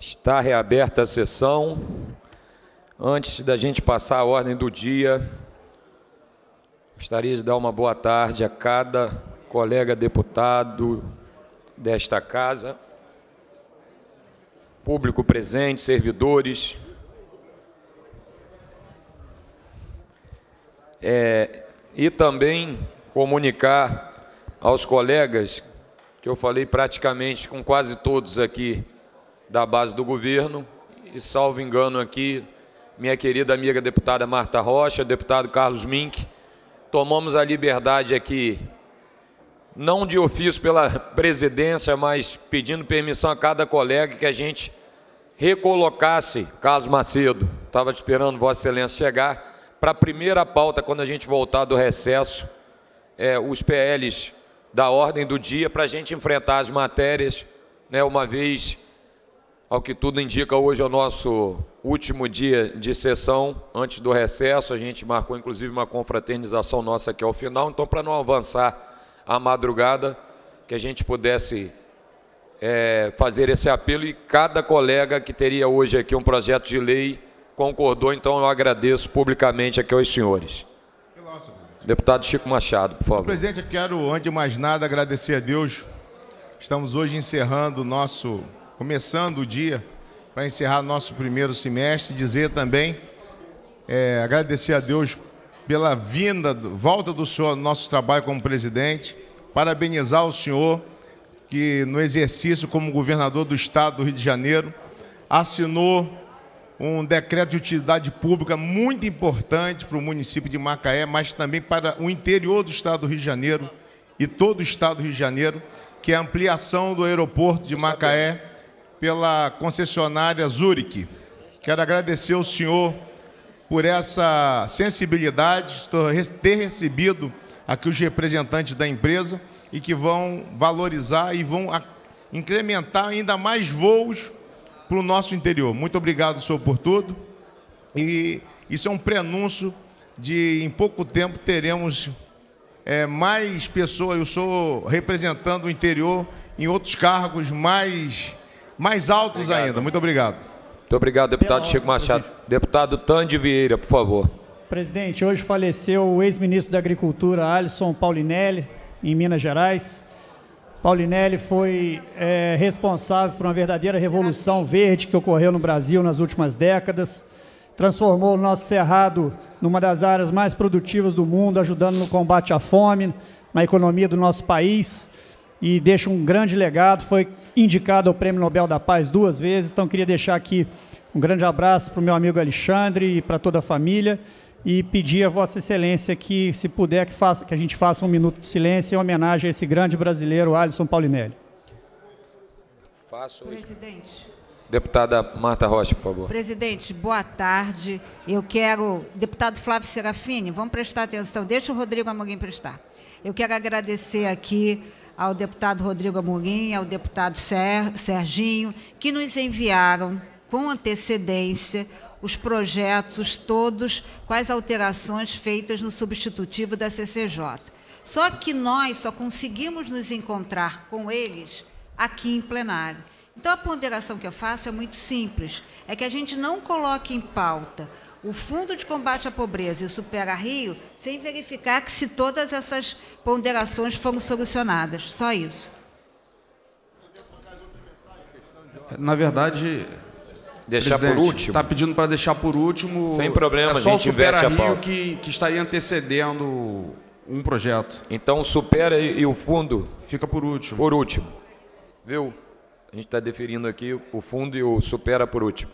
Está reaberta a sessão. Antes da gente passar a ordem do dia, gostaria de dar uma boa tarde a cada colega deputado desta casa, público presente, servidores. É, e também comunicar aos colegas que eu falei praticamente com quase todos aqui da base do governo, e salvo engano aqui, minha querida amiga deputada Marta Rocha, deputado Carlos Mink, tomamos a liberdade aqui, não de ofício pela presidência, mas pedindo permissão a cada colega que a gente recolocasse Carlos Macedo, estava esperando Vossa Excelência chegar, para a primeira pauta, quando a gente voltar do recesso, é, os PLs da ordem do dia, para a gente enfrentar as matérias, né, uma vez ao que tudo indica, hoje é o nosso último dia de sessão antes do recesso. A gente marcou inclusive uma confraternização nossa aqui ao final. Então, para não avançar a madrugada, que a gente pudesse é, fazer esse apelo e cada colega que teria hoje aqui um projeto de lei concordou. Então, eu agradeço publicamente aqui aos senhores. Deputado Chico Machado, por favor. Presidente, eu quero, antes de mais nada, agradecer a Deus. Estamos hoje encerrando o nosso começando o dia para encerrar nosso primeiro semestre, dizer também, é, agradecer a Deus pela vinda, volta do senhor ao nosso trabalho como presidente, parabenizar o senhor que no exercício como governador do estado do Rio de Janeiro assinou um decreto de utilidade pública muito importante para o município de Macaé, mas também para o interior do estado do Rio de Janeiro e todo o estado do Rio de Janeiro, que é a ampliação do aeroporto de Macaé pela concessionária Zurich. Quero agradecer ao senhor por essa sensibilidade, ter recebido aqui os representantes da empresa e que vão valorizar e vão incrementar ainda mais voos para o nosso interior. Muito obrigado, senhor, por tudo. E isso é um prenúncio de, em pouco tempo, teremos é, mais pessoas. Eu sou representando o interior em outros cargos mais mais altos obrigado. ainda. Muito obrigado. Muito obrigado, deputado Chico Machado. Presidente. Deputado Tandy Vieira, por favor. Presidente, hoje faleceu o ex-ministro da Agricultura, Alisson Paulinelli, em Minas Gerais. Paulinelli foi é, responsável por uma verdadeira revolução verde que ocorreu no Brasil nas últimas décadas. Transformou o nosso cerrado numa das áreas mais produtivas do mundo, ajudando no combate à fome, na economia do nosso país e deixa um grande legado. Foi indicado ao Prêmio Nobel da Paz duas vezes, então queria deixar aqui um grande abraço para o meu amigo Alexandre e para toda a família e pedir a Vossa Excelência que, se puder, que, faça, que a gente faça um minuto de silêncio em homenagem a esse grande brasileiro, Alisson Paulinelli. Faço Presidente. Deputada Marta Rocha, por favor. Presidente, boa tarde. Eu quero. Deputado Flávio Serafini, vamos prestar atenção. Deixa o Rodrigo Amorim prestar. Eu quero agradecer aqui ao deputado Rodrigo Amorim, ao deputado Ser, Serginho, que nos enviaram com antecedência os projetos todos as alterações feitas no substitutivo da CCJ. Só que nós só conseguimos nos encontrar com eles aqui em plenário. Então, a ponderação que eu faço é muito simples: é que a gente não coloque em pauta o Fundo de Combate à Pobreza e o Supera Rio sem verificar que se todas essas ponderações foram solucionadas. Só isso. Na verdade, deixar por último. Está pedindo para deixar por último. Sem problema, é só a gente o Supera Rio a que, que estaria antecedendo um projeto. Então, o Supera e o fundo fica por último. Por último, viu? A gente está deferindo aqui o fundo e o Supera por último.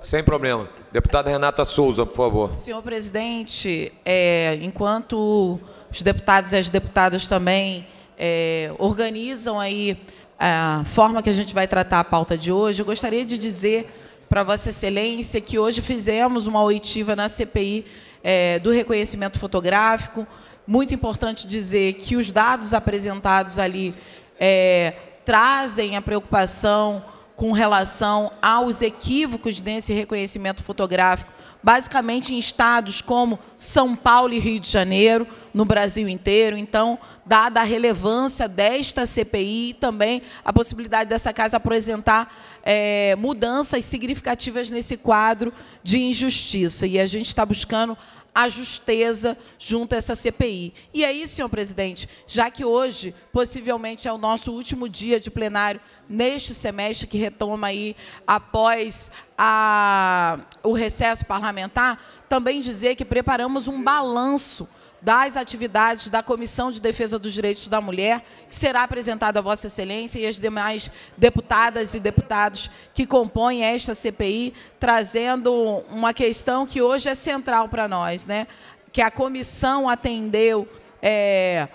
Sem problema. Deputada Renata Souza, por favor. Senhor presidente, é, enquanto os deputados e as deputadas também é, organizam aí a forma que a gente vai tratar a pauta de hoje, eu gostaria de dizer para Vossa Excelência que hoje fizemos uma oitiva na CPI é, do reconhecimento fotográfico. Muito importante dizer que os dados apresentados ali é, trazem a preocupação com relação aos equívocos desse reconhecimento fotográfico, basicamente em estados como São Paulo e Rio de Janeiro, no Brasil inteiro. Então, dada a relevância desta CPI e também a possibilidade dessa casa apresentar é, mudanças significativas nesse quadro de injustiça. E a gente está buscando a justeza junto a essa CPI. E aí, senhor presidente, já que hoje possivelmente é o nosso último dia de plenário neste semestre que retoma aí após a, o recesso parlamentar, também dizer que preparamos um balanço das atividades da Comissão de Defesa dos Direitos da Mulher, que será apresentada a Vossa Excelência e as demais deputadas e deputados que compõem esta CPI, trazendo uma questão que hoje é central para nós, né? que a comissão atendeu é,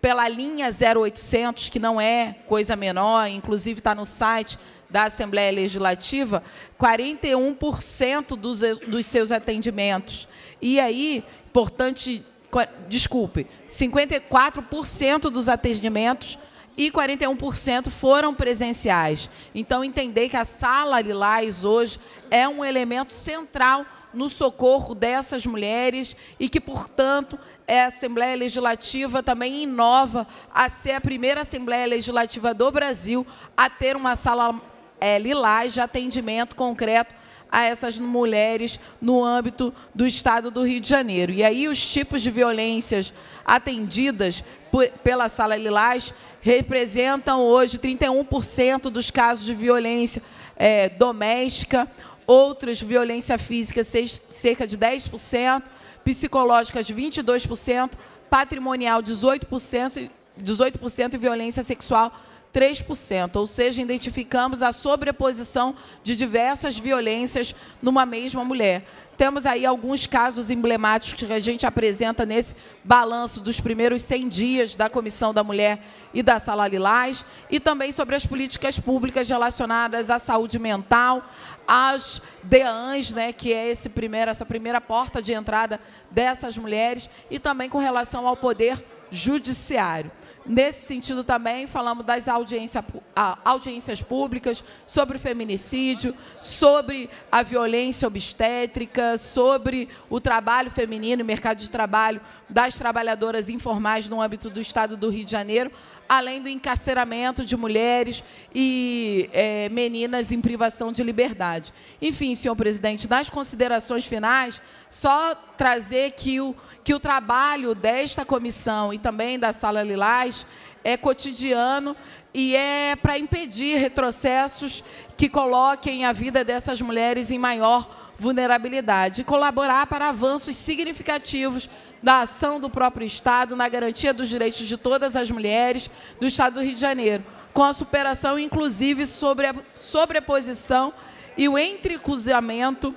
pela linha 0800, que não é coisa menor, inclusive está no site da Assembleia Legislativa, 41% dos, dos seus atendimentos. E aí, importante desculpe, 54% dos atendimentos e 41% foram presenciais. Então, entender que a sala Lilás hoje é um elemento central no socorro dessas mulheres e que, portanto, a Assembleia Legislativa também inova a ser a primeira Assembleia Legislativa do Brasil a ter uma sala é, Lilás de atendimento concreto a essas mulheres no âmbito do Estado do Rio de Janeiro. E aí os tipos de violências atendidas por, pela Sala Lilás representam hoje 31% dos casos de violência é, doméstica, outros violência física cerca de 10%, psicológicas 22%, patrimonial 18%, 18% e violência sexual 3%, ou seja, identificamos a sobreposição de diversas violências numa mesma mulher. Temos aí alguns casos emblemáticos que a gente apresenta nesse balanço dos primeiros 100 dias da Comissão da Mulher e da Sala Lilás, e também sobre as políticas públicas relacionadas à saúde mental, às DEANs, né, que é esse primeiro, essa primeira porta de entrada dessas mulheres, e também com relação ao poder judiciário. Nesse sentido também, falamos das audiência, audiências públicas, sobre o feminicídio, sobre a violência obstétrica, sobre o trabalho feminino, o mercado de trabalho das trabalhadoras informais no âmbito do Estado do Rio de Janeiro, além do encarceramento de mulheres e é, meninas em privação de liberdade. Enfim, senhor presidente, nas considerações finais, só trazer que o que o trabalho desta comissão e também da Sala Lilás é cotidiano e é para impedir retrocessos que coloquem a vida dessas mulheres em maior vulnerabilidade. E colaborar para avanços significativos da ação do próprio Estado na garantia dos direitos de todas as mulheres do Estado do Rio de Janeiro, com a superação, inclusive, sobre a sobreposição e o entrecruzamento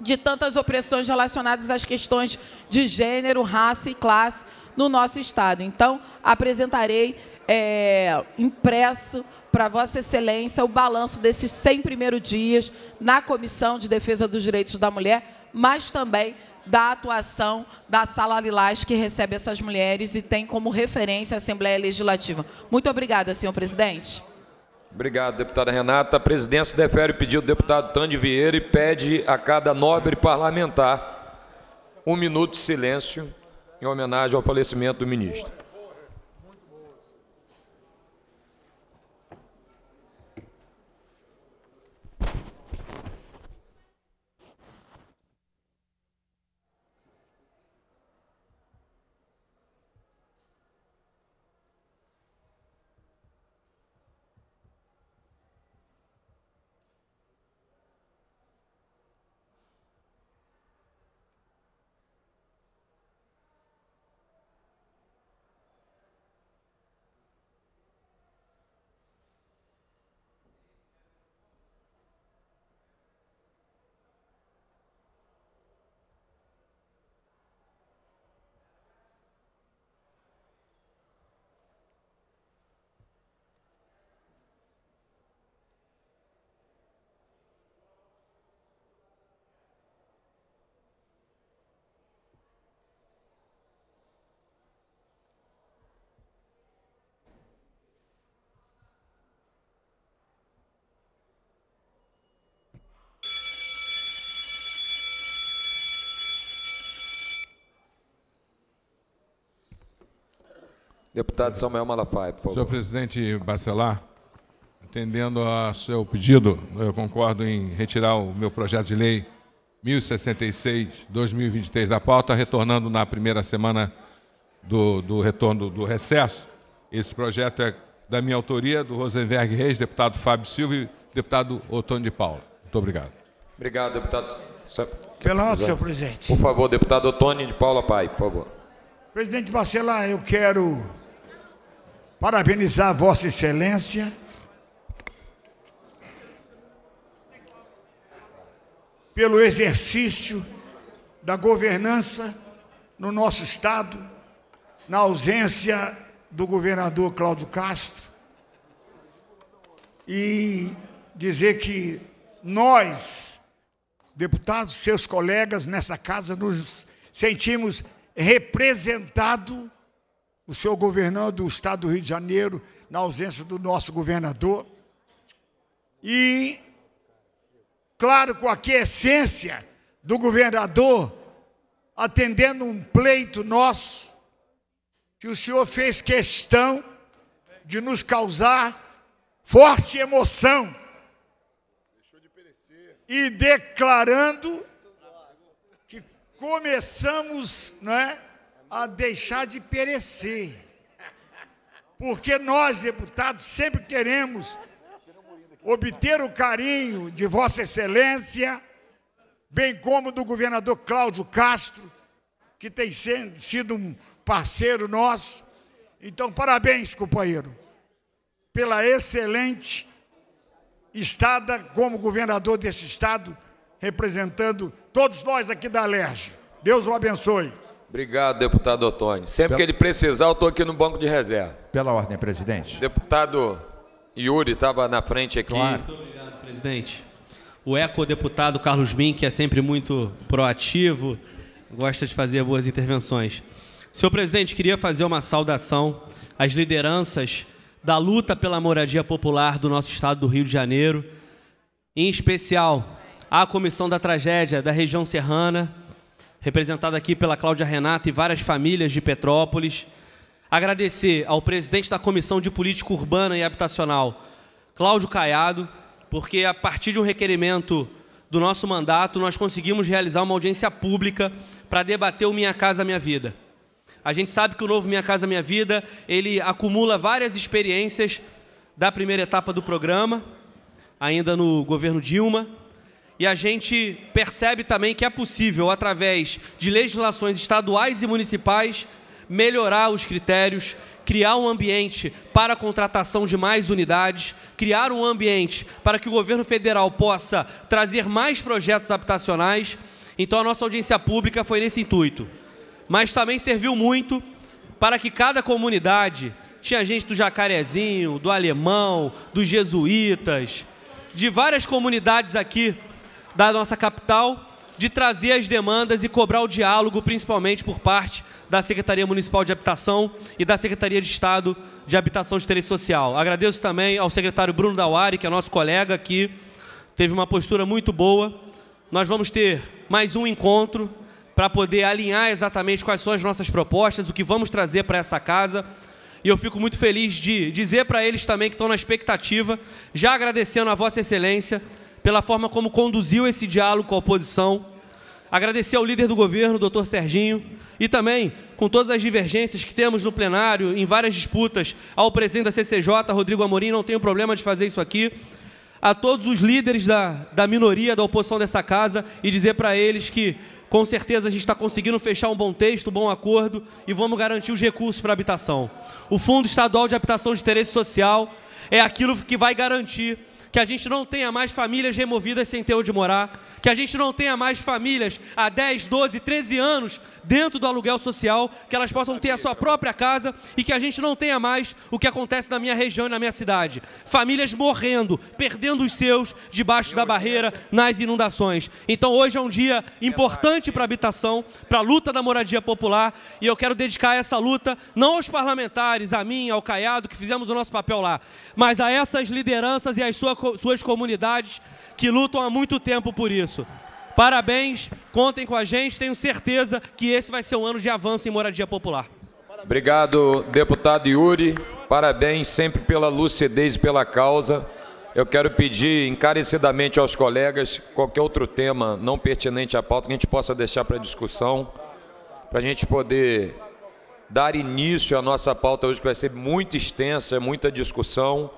de tantas opressões relacionadas às questões de gênero, raça e classe no nosso Estado. Então, apresentarei é, impresso para Vossa Excelência o balanço desses 100 primeiros dias na Comissão de Defesa dos Direitos da Mulher, mas também da atuação da Sala Lilás, que recebe essas mulheres e tem como referência a Assembleia Legislativa. Muito obrigada, senhor presidente. Obrigado, deputada Renata. A presidência defere o pedido do deputado Tande Vieira e pede a cada nobre parlamentar um minuto de silêncio em homenagem ao falecimento do ministro. Deputado Samuel Malafaia, por favor. Senhor presidente Bacelar, atendendo ao seu pedido, eu concordo em retirar o meu projeto de lei 1066-2023 da pauta, retornando na primeira semana do, do retorno do recesso. Esse projeto é da minha autoria, do Rosenberg Reis, deputado Fábio Silva e deputado Otônio de Paula. Muito obrigado. Obrigado, deputado. Pela ordem, senhor presidente. Por favor, deputado Otônio de Paula Pai, por favor. Presidente Bacelar, eu quero parabenizar Vossa Excelência. Pelo exercício da governança no nosso Estado, na ausência do governador Cláudio Castro, e dizer que nós, deputados, seus colegas nessa casa, nos sentimos representados, o senhor governador do Estado do Rio de Janeiro, na ausência do nosso governador, e claro, com a do governador, atendendo um pleito nosso, que o senhor fez questão de nos causar forte emoção. E declarando que começamos né, a deixar de perecer. Porque nós, deputados, sempre queremos obter o carinho de Vossa Excelência, bem como do governador Cláudio Castro, que tem sido um parceiro nosso. Então, parabéns, companheiro, pela excelente estada como governador desse estado, representando todos nós aqui da Alerj. Deus o abençoe. Obrigado, deputado Otônio. Sempre que ele precisar, eu estou aqui no banco de reserva. Pela ordem, presidente. Deputado Yuri estava na frente aqui. Claro. Muito obrigado, presidente. O eco-deputado Carlos Bin, que é sempre muito proativo, gosta de fazer boas intervenções. Senhor presidente, queria fazer uma saudação às lideranças da luta pela moradia popular do nosso estado do Rio de Janeiro, em especial à Comissão da Tragédia da região serrana, representada aqui pela Cláudia Renata e várias famílias de Petrópolis, Agradecer ao presidente da Comissão de Política Urbana e Habitacional, Cláudio Caiado, porque a partir de um requerimento do nosso mandato, nós conseguimos realizar uma audiência pública para debater o Minha Casa Minha Vida. A gente sabe que o novo Minha Casa Minha Vida, ele acumula várias experiências da primeira etapa do programa, ainda no governo Dilma, e a gente percebe também que é possível, através de legislações estaduais e municipais, melhorar os critérios, criar um ambiente para a contratação de mais unidades, criar um ambiente para que o governo federal possa trazer mais projetos habitacionais. Então a nossa audiência pública foi nesse intuito. Mas também serviu muito para que cada comunidade, tinha gente do Jacarezinho, do Alemão, dos Jesuítas, de várias comunidades aqui da nossa capital, de trazer as demandas e cobrar o diálogo, principalmente por parte da Secretaria Municipal de Habitação e da Secretaria de Estado de Habitação e Interesse Social. Agradeço também ao secretário Bruno Dawari, que é nosso colega aqui, teve uma postura muito boa. Nós vamos ter mais um encontro para poder alinhar exatamente quais são as nossas propostas, o que vamos trazer para essa casa. E eu fico muito feliz de dizer para eles também que estão na expectativa, já agradecendo a Vossa Excelência pela forma como conduziu esse diálogo com a oposição. Agradecer ao líder do governo, doutor Serginho, e também, com todas as divergências que temos no plenário, em várias disputas, ao presidente da CCJ, Rodrigo Amorim, não tenho problema de fazer isso aqui, a todos os líderes da, da minoria, da oposição dessa casa, e dizer para eles que, com certeza, a gente está conseguindo fechar um bom texto, um bom acordo, e vamos garantir os recursos para a habitação. O Fundo Estadual de Habitação de Interesse Social é aquilo que vai garantir que a gente não tenha mais famílias removidas sem ter onde morar, que a gente não tenha mais famílias há 10, 12, 13 anos dentro do aluguel social, que elas possam ter a sua própria casa e que a gente não tenha mais o que acontece na minha região e na minha cidade. Famílias morrendo, perdendo os seus debaixo da barreira nas inundações. Então hoje é um dia importante para a habitação, para a luta da moradia popular e eu quero dedicar essa luta não aos parlamentares, a mim, ao Caiado, que fizemos o nosso papel lá, mas a essas lideranças e às suas suas comunidades que lutam há muito tempo por isso. Parabéns, contem com a gente, tenho certeza que esse vai ser um ano de avanço em moradia popular. Obrigado, deputado Yuri. Parabéns sempre pela lucidez e pela causa. Eu quero pedir encarecidamente aos colegas qualquer outro tema não pertinente à pauta que a gente possa deixar para discussão, para a gente poder dar início à nossa pauta hoje, que vai ser muito extensa, muita discussão.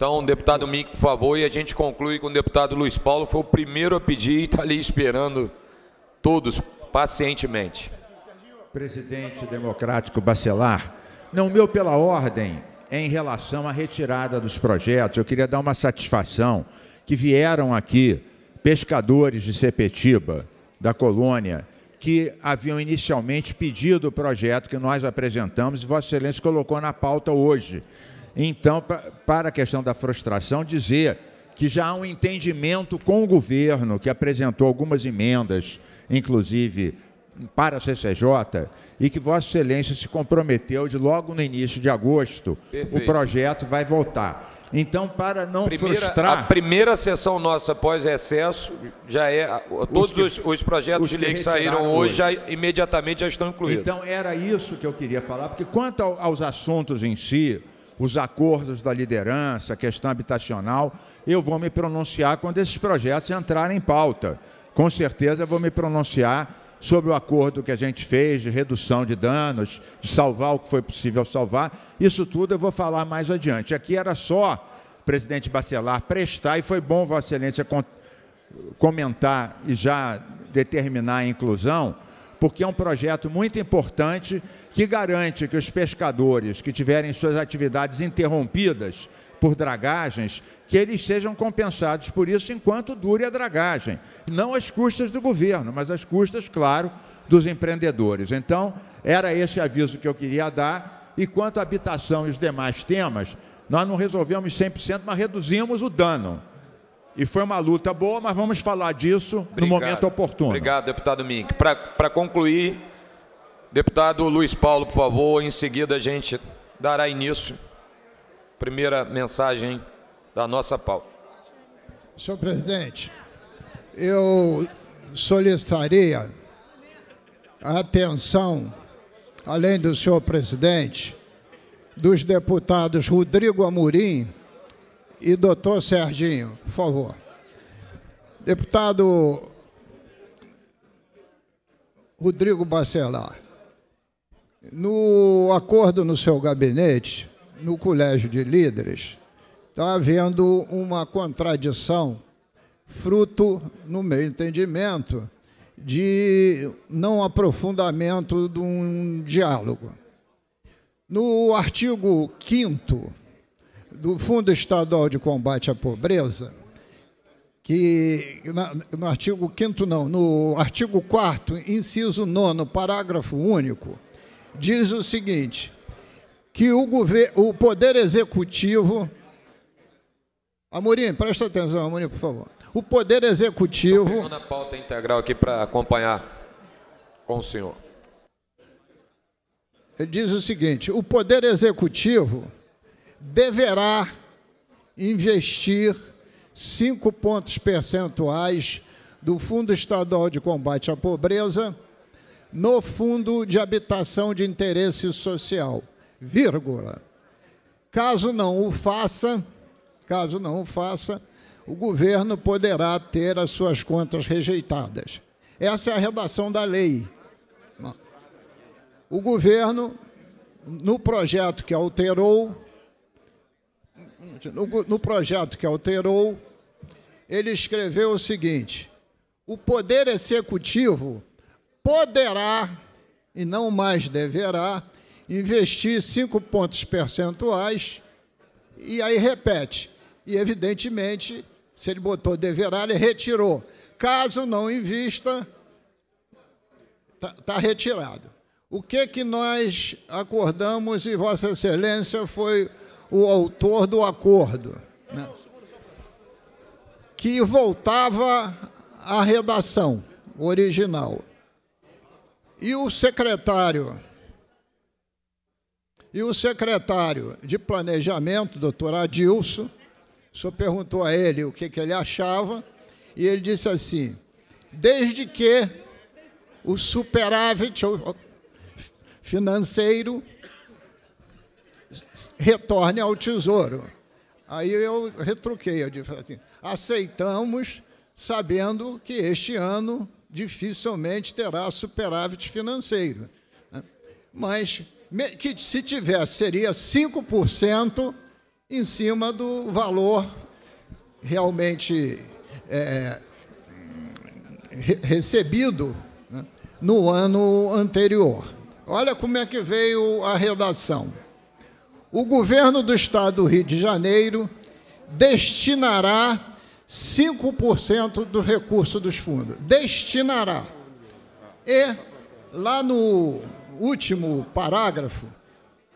Então, deputado Mick, por favor, e a gente conclui com o deputado Luiz Paulo, foi o primeiro a pedir e está ali esperando todos pacientemente. Presidente democrático Bacelar, não meu pela ordem, em relação à retirada dos projetos. Eu queria dar uma satisfação que vieram aqui pescadores de Sepetiba, da colônia, que haviam inicialmente pedido o projeto que nós apresentamos e Vossa Excelência colocou na pauta hoje. Então, para a questão da frustração, dizer que já há um entendimento com o governo, que apresentou algumas emendas, inclusive para a CCJ e que Vossa Excelência se comprometeu de logo no início de agosto Perfeito. o projeto vai voltar. Então, para não primeira, frustrar. A primeira sessão nossa após recesso já é. Todos os, que, os, os projetos os de lei que, que saíram hoje, já, imediatamente já estão incluídos. Então, era isso que eu queria falar, porque quanto aos assuntos em si, os acordos da liderança, a questão habitacional, eu vou me pronunciar quando esses projetos entrarem em pauta. Com certeza, vou me pronunciar sobre o acordo que a gente fez de redução de danos, de salvar o que foi possível salvar. Isso tudo eu vou falar mais adiante. Aqui era só, presidente Bacelar, prestar, e foi bom, Vossa Excelência, comentar e já determinar a inclusão, porque é um projeto muito importante que garante que os pescadores que tiverem suas atividades interrompidas por dragagens, que eles sejam compensados por isso enquanto dure a dragagem. Não às custas do governo, mas às custas, claro, dos empreendedores. Então, era esse aviso que eu queria dar. E quanto à habitação e os demais temas, nós não resolvemos 100%, mas reduzimos o dano. E foi uma luta boa, mas vamos falar disso Obrigado. no momento oportuno. Obrigado, deputado Mink. Para concluir, deputado Luiz Paulo, por favor, em seguida a gente dará início primeira mensagem da nossa pauta. Senhor presidente, eu solicitaria a atenção, além do senhor presidente, dos deputados Rodrigo Amorim e doutor Serginho, por favor. Deputado Rodrigo Bacelar, no acordo no seu gabinete, no Colégio de Líderes, está havendo uma contradição, fruto, no meu entendimento, de não aprofundamento de um diálogo. No artigo 5 do Fundo Estadual de Combate à Pobreza, que no artigo 5 não, no artigo 4 inciso 9 parágrafo único, diz o seguinte: que o, governo, o Poder Executivo. Amorim, presta atenção, Amorim, por favor. O Poder Executivo. Estou na pauta integral aqui para acompanhar com o senhor. Ele diz o seguinte: o Poder Executivo deverá investir cinco pontos percentuais do Fundo Estadual de Combate à Pobreza no Fundo de Habitação de Interesse Social vírgula. Caso não o faça, caso não o faça, o governo poderá ter as suas contas rejeitadas. Essa é a redação da lei. O governo, no projeto que alterou, no, no projeto que alterou, ele escreveu o seguinte: o poder executivo poderá, e não mais deverá, investir cinco pontos percentuais e aí repete. E, evidentemente, se ele botou deverá, ele retirou. Caso não invista, está tá retirado. O que, que nós acordamos e Vossa Excelência foi o autor do acordo? Né? Que voltava à redação original. E o secretário e o secretário de Planejamento, doutor Adilson, o senhor perguntou a ele o que, que ele achava, e ele disse assim: desde que o superávit financeiro retorne ao Tesouro. Aí eu retruquei, eu disse assim, aceitamos sabendo que este ano dificilmente terá superávit financeiro. né? Mas que se tivesse, seria 5% em cima do valor realmente é, re- recebido né, no ano anterior. Olha como é que veio a redação. O governo do estado do Rio de Janeiro destinará 5% do recurso dos fundos. Destinará. E lá no último parágrafo,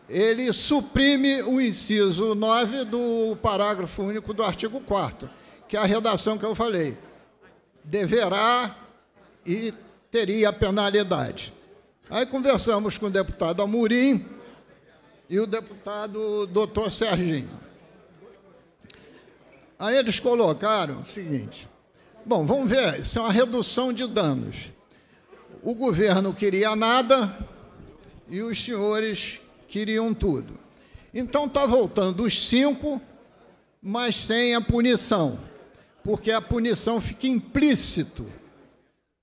ele suprime o inciso 9 do parágrafo único do artigo 4 que é a redação que eu falei. Deverá e teria penalidade. Aí conversamos com o deputado Amorim e o deputado doutor Serginho. Aí eles colocaram o seguinte: bom, vamos ver, isso é uma redução de danos. O governo queria nada e os senhores queriam tudo. Então está voltando os cinco, mas sem a punição, porque a punição fica implícito.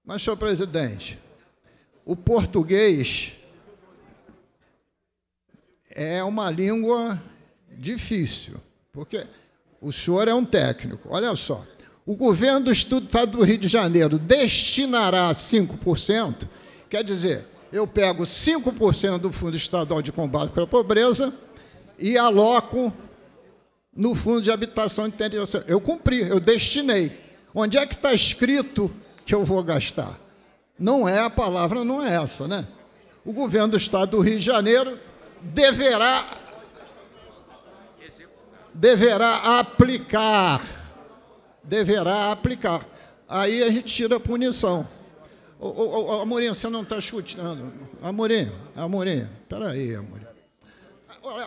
Mas, senhor presidente, o português é uma língua difícil, porque o senhor é um técnico. Olha só, o governo do Estado do Rio de Janeiro destinará 5%, quer dizer, eu pego 5% do Fundo Estadual de Combate à Pobreza e aloco no Fundo de Habitação Interior. Eu cumpri, eu destinei. Onde é que está escrito que eu vou gastar? Não é, a palavra não é essa, né? O governo do Estado do Rio de Janeiro deverá deverá aplicar, deverá aplicar. Aí a gente tira a punição. Ô, ô, ô, Amorim, você não está escutando. Amorim, Amorim, peraí, Amorim.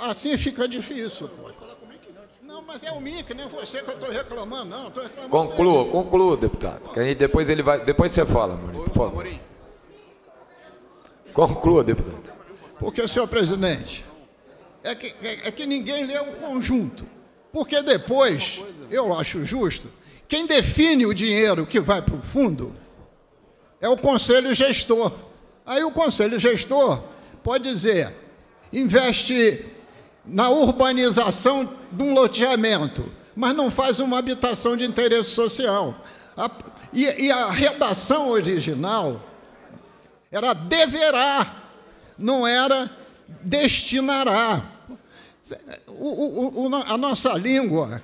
Assim fica difícil. Pô. Não, mas é o MIC, nem você que eu estou reclamando, não. Estou reclamando Conclua, conclua, deputado. Que aí depois ele vai. Depois você fala, Amorim, por favor. Conclua, deputado. Porque, senhor presidente, é que, é, é que ninguém lê o conjunto. Porque depois, eu acho justo, quem define o dinheiro que vai para o fundo é o conselho gestor. Aí o conselho gestor pode dizer, investe na urbanização de um loteamento, mas não faz uma habitação de interesse social. A- e, e a redação original era deverá, não era destinará. O- o- o- a nossa língua,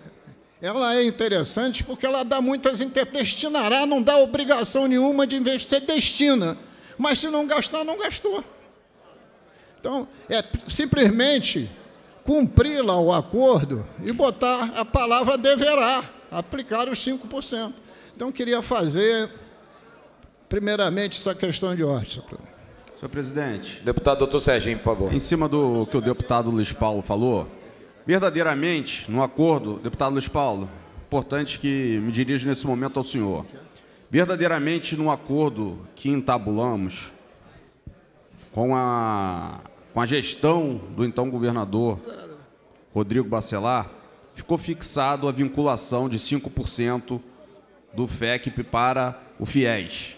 ela é interessante porque ela dá muitas inter... destinará, não dá obrigação nenhuma de investir, você destina. Mas se não gastar, não gastou. Então, é simplesmente cumprir lá o acordo e botar a palavra deverá, aplicar os 5%. Então, queria fazer, primeiramente, essa questão de ordem. Senhor presidente. Deputado doutor Serginho, por favor. Em cima do que o deputado Luiz Paulo falou, verdadeiramente, no acordo, deputado Luiz Paulo, importante que me dirijo nesse momento ao senhor. Verdadeiramente, no acordo que entabulamos com a, com a gestão do então governador Rodrigo Bacelar, ficou fixado a vinculação de 5% do FECP para o FIES.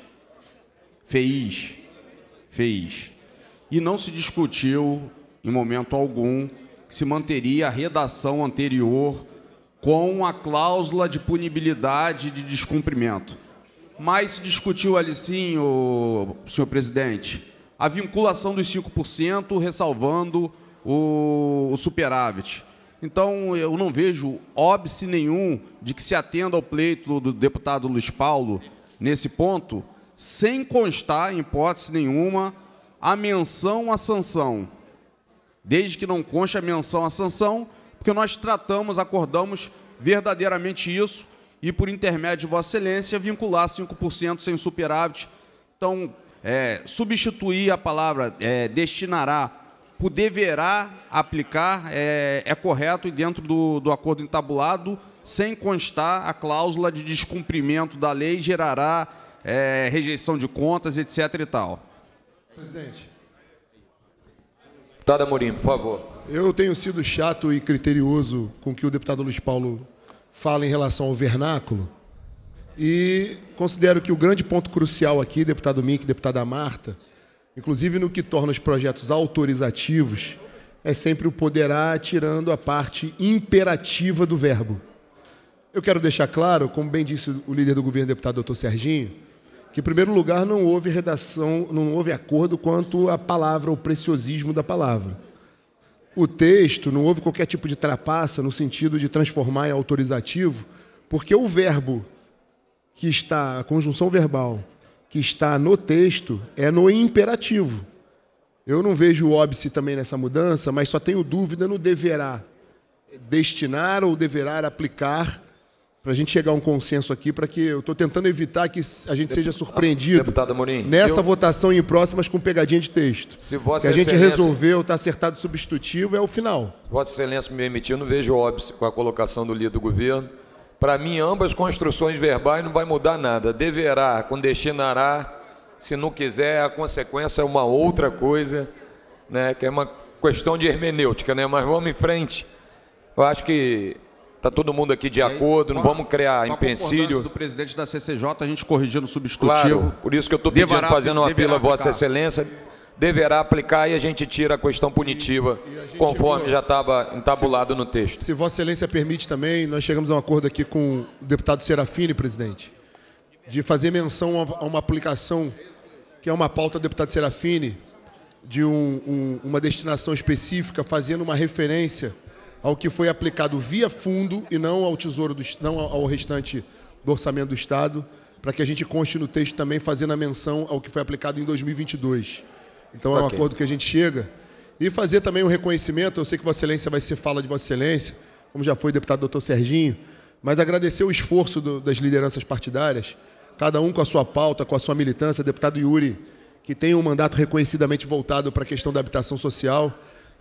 FEIS. FEIS. E não se discutiu, em momento algum, que se manteria a redação anterior com a cláusula de punibilidade de descumprimento. Mas se discutiu ali sim, o senhor presidente, a vinculação dos 5%, ressalvando o, o superávit. Então, eu não vejo óbice nenhum de que se atenda ao pleito do deputado Luiz Paulo nesse ponto, sem constar, em hipótese nenhuma, a menção à sanção. Desde que não conste a menção à sanção, porque nós tratamos, acordamos verdadeiramente isso, e por intermédio de Vossa Excelência, vincular 5% sem superávit. Então, é, substituir a palavra é, destinará por deverá aplicar é, é correto e dentro do, do acordo entabulado, sem constar a cláusula de descumprimento da lei, gerará é, rejeição de contas, etc. e tal. Presidente. Deputada Amorim, por favor. Eu tenho sido chato e criterioso com o que o deputado Luiz Paulo fala em relação ao vernáculo e considero que o grande ponto crucial aqui, deputado Mink, deputada Marta, inclusive no que torna os projetos autorizativos, é sempre o poderá tirando a parte imperativa do verbo. Eu quero deixar claro, como bem disse o líder do governo, deputado doutor Serginho, que, em primeiro lugar, não houve redação, não houve acordo quanto à palavra, o preciosismo da palavra. O texto, não houve qualquer tipo de trapaça no sentido de transformar em autorizativo, porque o verbo que está, a conjunção verbal que está no texto é no imperativo. Eu não vejo o óbice também nessa mudança, mas só tenho dúvida no deverá destinar ou deverá aplicar para a gente chegar a um consenso aqui, para que eu estou tentando evitar que a gente seja surpreendido Deputada Morim, nessa eu- votação e em próximas com pegadinha de texto. Se Vossa que a gente Excelência- resolveu, está acertado o substitutivo, é o final. Vossa Excelência me permitir, eu não vejo óbice com a colocação do líder do governo. Para mim, ambas construções verbais não vai mudar nada. Deverá com destinará, se não quiser, a consequência é uma outra coisa, né, que é uma questão de hermenêutica, né? Mas vamos em frente. Eu acho que está todo mundo aqui de acordo, não vamos criar a empecilho. do presidente da CCJ, a gente corrigindo o substitutivo. Claro, por isso que eu estou pedindo, Deverá- fazendo um apelo a Vossa. Excelência, deverá aplicar e a gente tira a questão punitiva, conforme já estava entabulado no texto. Se Vossa Excelência permite também, nós chegamos a um acordo aqui com o deputado Serafini, presidente, de fazer menção a a uma aplicação, que é uma pauta do deputado Serafini, de um- um- uma destinação específica, fazendo uma referência ao que foi aplicado via fundo e não ao tesouro do não ao restante do orçamento do Estado, para que a gente conste no texto também fazendo a menção ao que foi aplicado em 2022. Então é um Ok. acordo que a gente chega. E fazer também um reconhecimento, eu sei que Vossa Excelência vai ser fala de Vossa Excelência, como já foi o deputado doutor Serginho, mas agradecer o esforço do- das lideranças partidárias, cada um com a sua pauta, com a sua militância, deputado Yuri, que tem um mandato reconhecidamente voltado para a questão da habitação social,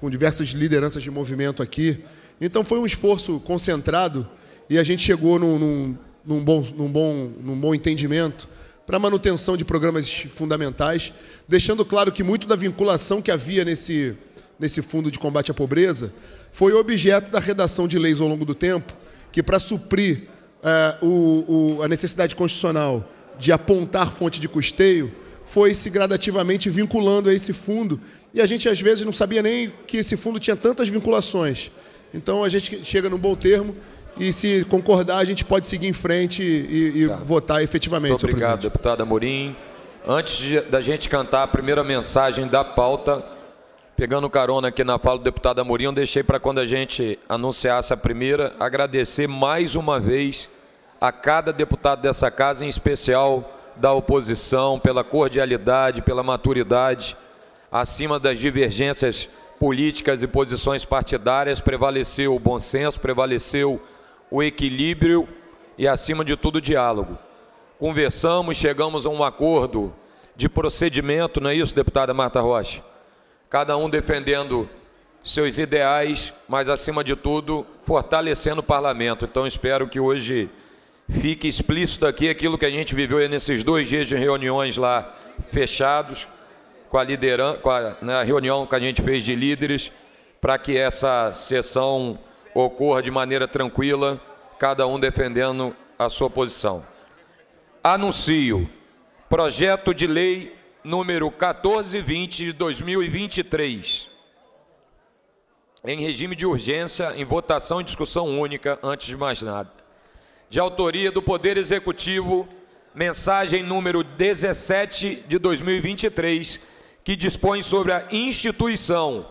com diversas lideranças de movimento aqui. Então foi um esforço concentrado e a gente chegou num, num- num bom, num, bom, num bom entendimento para manutenção de programas fundamentais, deixando claro que muito da vinculação que havia nesse, nesse fundo de combate à pobreza foi objeto da redação de leis ao longo do tempo, que para suprir eh, o- o- a necessidade constitucional de apontar fonte de custeio, foi se gradativamente vinculando a esse fundo. E a gente, às vezes, não sabia nem que esse fundo tinha tantas vinculações. Então, a gente chega num bom termo e, se concordar, a gente pode seguir em frente e, e votar efetivamente, Muito obrigado, presidente. deputada Amorim. Antes de- da gente cantar a primeira mensagem da pauta, pegando carona aqui na fala do deputado Amorim, eu deixei para quando a gente anunciasse a primeira, agradecer mais uma vez a cada deputado dessa casa, em especial da oposição, pela cordialidade, pela maturidade, acima das divergências políticas e posições partidárias, prevaleceu o bom senso, prevaleceu o equilíbrio e, acima de tudo, o diálogo conversamos, chegamos a um acordo de procedimento, não é isso, deputada Marta Rocha? Cada um defendendo seus ideais, mas acima de tudo, fortalecendo o parlamento. Então espero que hoje fique explícito aqui aquilo que a gente viveu nesses dois dias de reuniões lá fechados, com a liderança, com a né, reunião que a gente fez de líderes, para que essa sessão ocorra de maneira tranquila, cada um defendendo a sua posição anuncio projeto de lei número 1420 de 2023, em regime de urgência, em votação e discussão única, antes de mais nada. De autoria do Poder Executivo, mensagem número 17 de 2023, que dispõe sobre a instituição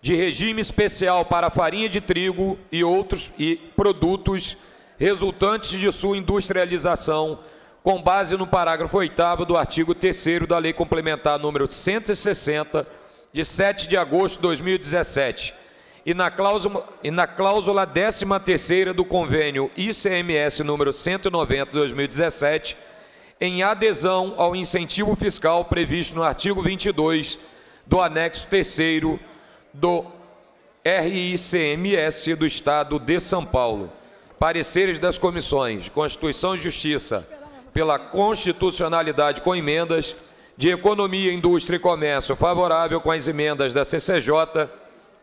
de regime especial para farinha de trigo e outros e produtos resultantes de sua industrialização, com base no parágrafo 8 do artigo 3 da Lei Complementar número 160, de 7 de agosto de 2017, e na cláusula, e na cláusula 13 do convênio ICMS número 190 de 2017, em adesão ao incentivo fiscal previsto no artigo 22 do anexo 3 do RICMS do Estado de São Paulo. Pareceres das comissões Constituição e Justiça pela constitucionalidade com emendas de Economia, Indústria e Comércio, favorável com as emendas da CCJ,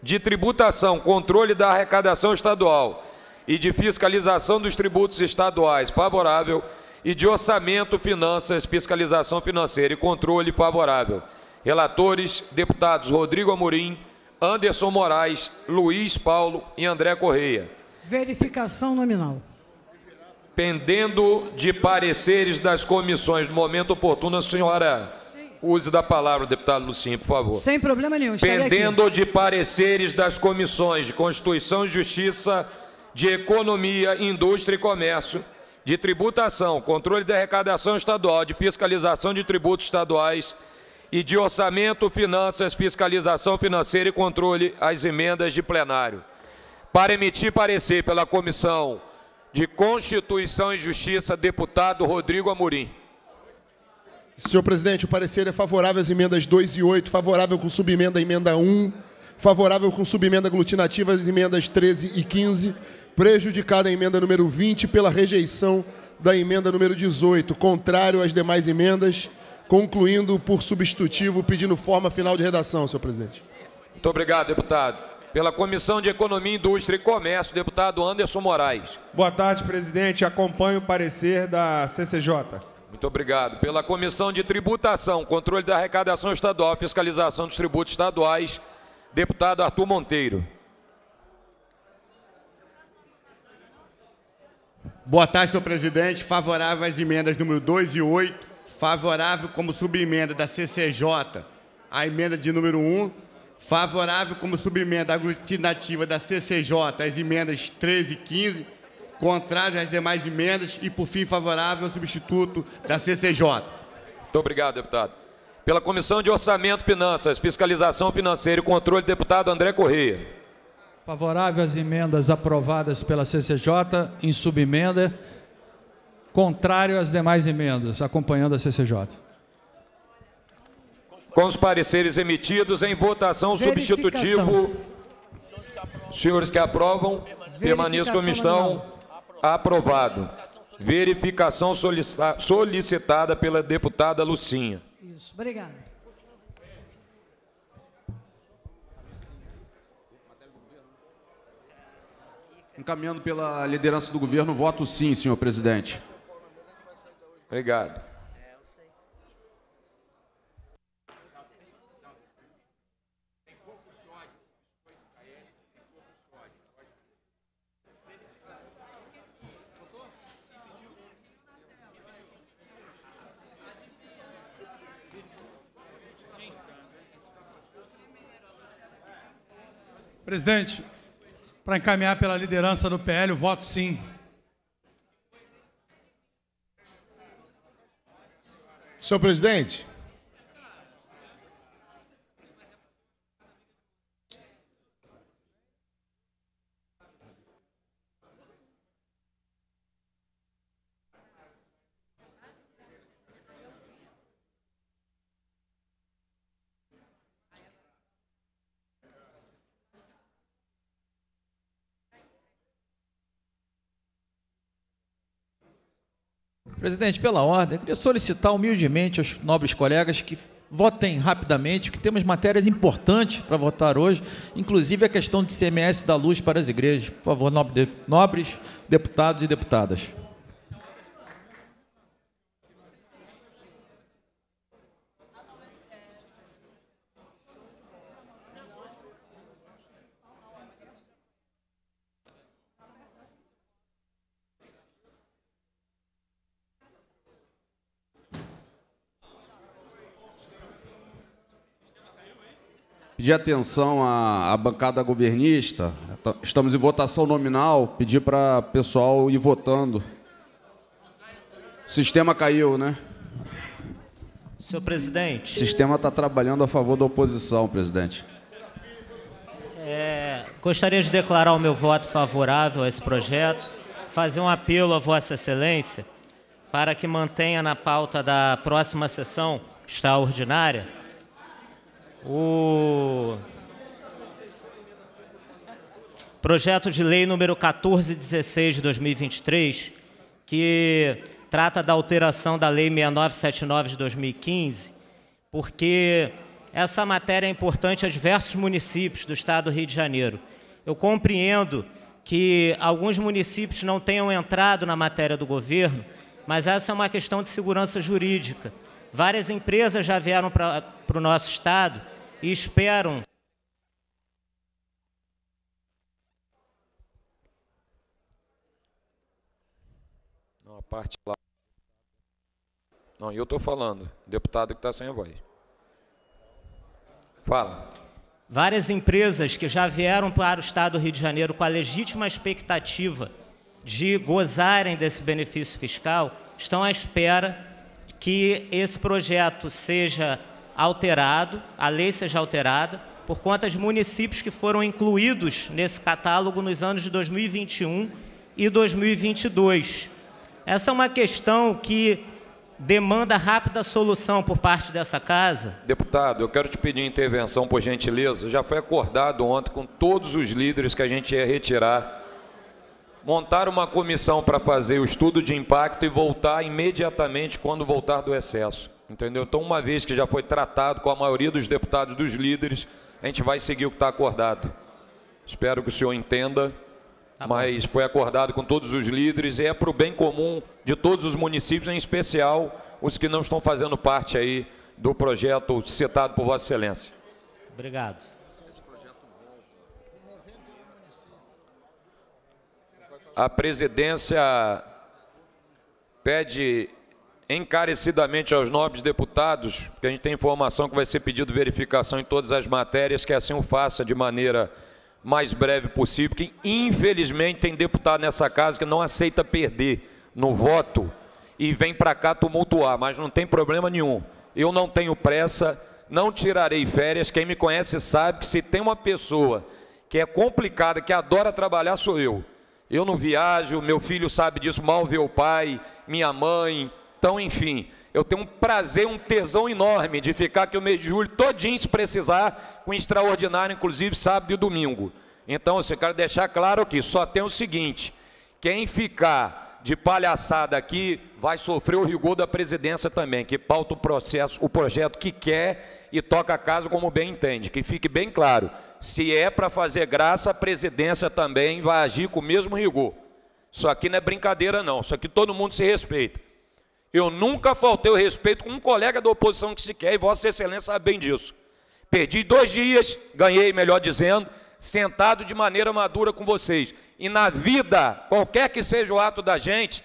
de Tributação, Controle da Arrecadação Estadual e de Fiscalização dos Tributos Estaduais, favorável, e de Orçamento, Finanças, Fiscalização Financeira e Controle, favorável. Relatores, deputados Rodrigo Amorim, Anderson Moraes, Luiz Paulo e André Correia. Verificação nominal. Pendendo de pareceres das comissões, no momento oportuno, a senhora use da palavra, deputado Lucinho, por favor. Sem problema nenhum. estarei aqui. Pendendo de pareceres das comissões de Constituição e Justiça, de Economia, Indústria e Comércio, de Tributação, Controle da Arrecadação Estadual, de Fiscalização de Tributos Estaduais e de Orçamento, Finanças, Fiscalização Financeira e Controle às emendas de plenário. Para emitir parecer pela Comissão de Constituição e Justiça, deputado Rodrigo Amorim. Senhor presidente, o parecer é favorável às emendas 2 e 8, favorável com subemenda à emenda 1, favorável com subemenda aglutinativa às emendas 13 e 15, prejudicada a emenda número 20 pela rejeição da emenda número 18, contrário às demais emendas, concluindo por substitutivo, pedindo forma final de redação, senhor presidente. Muito obrigado, deputado. Pela Comissão de Economia, Indústria e Comércio, deputado Anderson Moraes. Boa tarde, presidente. Acompanho o parecer da CCJ. Muito obrigado. Pela Comissão de Tributação, Controle da Arrecadação Estadual Fiscalização dos Tributos Estaduais, deputado Arthur Monteiro. Boa tarde, senhor presidente. Favorável às emendas número 2 e 8. Favorável como subemenda da CCJ à emenda de número 1. Favorável como subemenda aglutinativa da CCJ às emendas 13 e 15. Contrário às demais emendas. E, por fim, favorável ao substituto da CCJ. Muito obrigado, deputado. Pela Comissão de Orçamento, Finanças, Fiscalização Financeira e Controle, deputado André Correia. Favorável às emendas aprovadas pela CCJ em subemenda. Contrário às demais emendas, acompanhando a CCJ. Com os pareceres emitidos em votação substitutivo. Senhores que aprovam, permaneçam como estão. Aprovado. Verificação solicita- solicitada pela deputada Lucinha. Isso, obrigado. Encaminhando pela liderança do governo, voto sim, senhor presidente. Obrigado. Presidente, para encaminhar pela liderança do PL, o voto sim. Senhor presidente, Presidente, pela ordem, eu queria solicitar humildemente aos nobres colegas que votem rapidamente, porque temos matérias importantes para votar hoje, inclusive a questão de CMS da luz para as igrejas. Por favor, nobre- nobres deputados e deputadas. Pedir atenção à, à bancada governista. Tá- Estamos em votação nominal. Pedir para o pessoal ir votando. O sistema caiu, né? Senhor presidente, O sistema está trabalhando a favor da oposição, presidente. é, gostaria de declarar o meu voto favorável a esse projeto, fazer um apelo a Vossa Excelência para que mantenha na pauta da próxima sessão extraordinária o projeto de lei número 1416 de 2023, que trata da alteração da lei 6979 de 2015 porque essa matéria é importante a diversos municípios do estado do Rio de Janeiro. Eu compreendo que alguns municípios não tenham entrado na matéria do governo, mas essa é uma questão de segurança jurídica. Várias empresas já vieram para o nosso estado e esperam Não, a parte lá. Não, e eu estou falando, deputado que está sem a voz. Fala. Várias empresas que já vieram para o Estado do Rio de Janeiro com a legítima expectativa de gozarem desse benefício fiscal estão à espera que esse projeto seja alterado, a lei seja alterada, por conta de municípios que foram incluídos nesse catálogo nos anos de 2021 e 2022. Essa é uma questão que demanda rápida solução por parte dessa casa. Deputado, eu quero te pedir intervenção, por gentileza. Já foi acordado ontem com todos os líderes que a gente ia retirar. Montar uma comissão para fazer o estudo de impacto e voltar imediatamente quando voltar do excesso. Entendeu? Então, uma vez que já foi tratado com a maioria dos deputados dos líderes, a gente vai seguir o que está acordado. Espero que o senhor entenda, mas foi acordado com todos os líderes e é para o bem comum de todos os municípios, em especial os que não estão fazendo parte aí do projeto citado por Vossa Excelência. Obrigado. A presidência pede encarecidamente aos nobres deputados, porque a gente tem informação que vai ser pedido verificação em todas as matérias, que assim o faça de maneira mais breve possível, que infelizmente tem deputado nessa casa que não aceita perder no voto e vem para cá tumultuar, mas não tem problema nenhum. Eu não tenho pressa, não tirarei férias. Quem me conhece sabe que se tem uma pessoa que é complicada, que adora trabalhar, sou eu. Eu não viajo, meu filho sabe disso, mal vê o pai, minha mãe. Então, enfim, eu tenho um prazer, um tesão enorme de ficar aqui o mês de julho todinho, se precisar, com extraordinário, inclusive sábado e domingo. Então, eu quero deixar claro aqui, só tem o seguinte, quem ficar de palhaçada aqui vai sofrer o rigor da presidência também, que pauta o processo, o projeto que quer e toca a casa como bem entende. Que fique bem claro, se é para fazer graça, a presidência também vai agir com o mesmo rigor. Isso aqui não é brincadeira não, isso aqui todo mundo se respeita. Eu nunca faltei o respeito com um colega da oposição que se quer, e Vossa Excelência sabe bem disso. Perdi dois dias, ganhei, melhor dizendo, sentado de maneira madura com vocês. E na vida, qualquer que seja o ato da gente,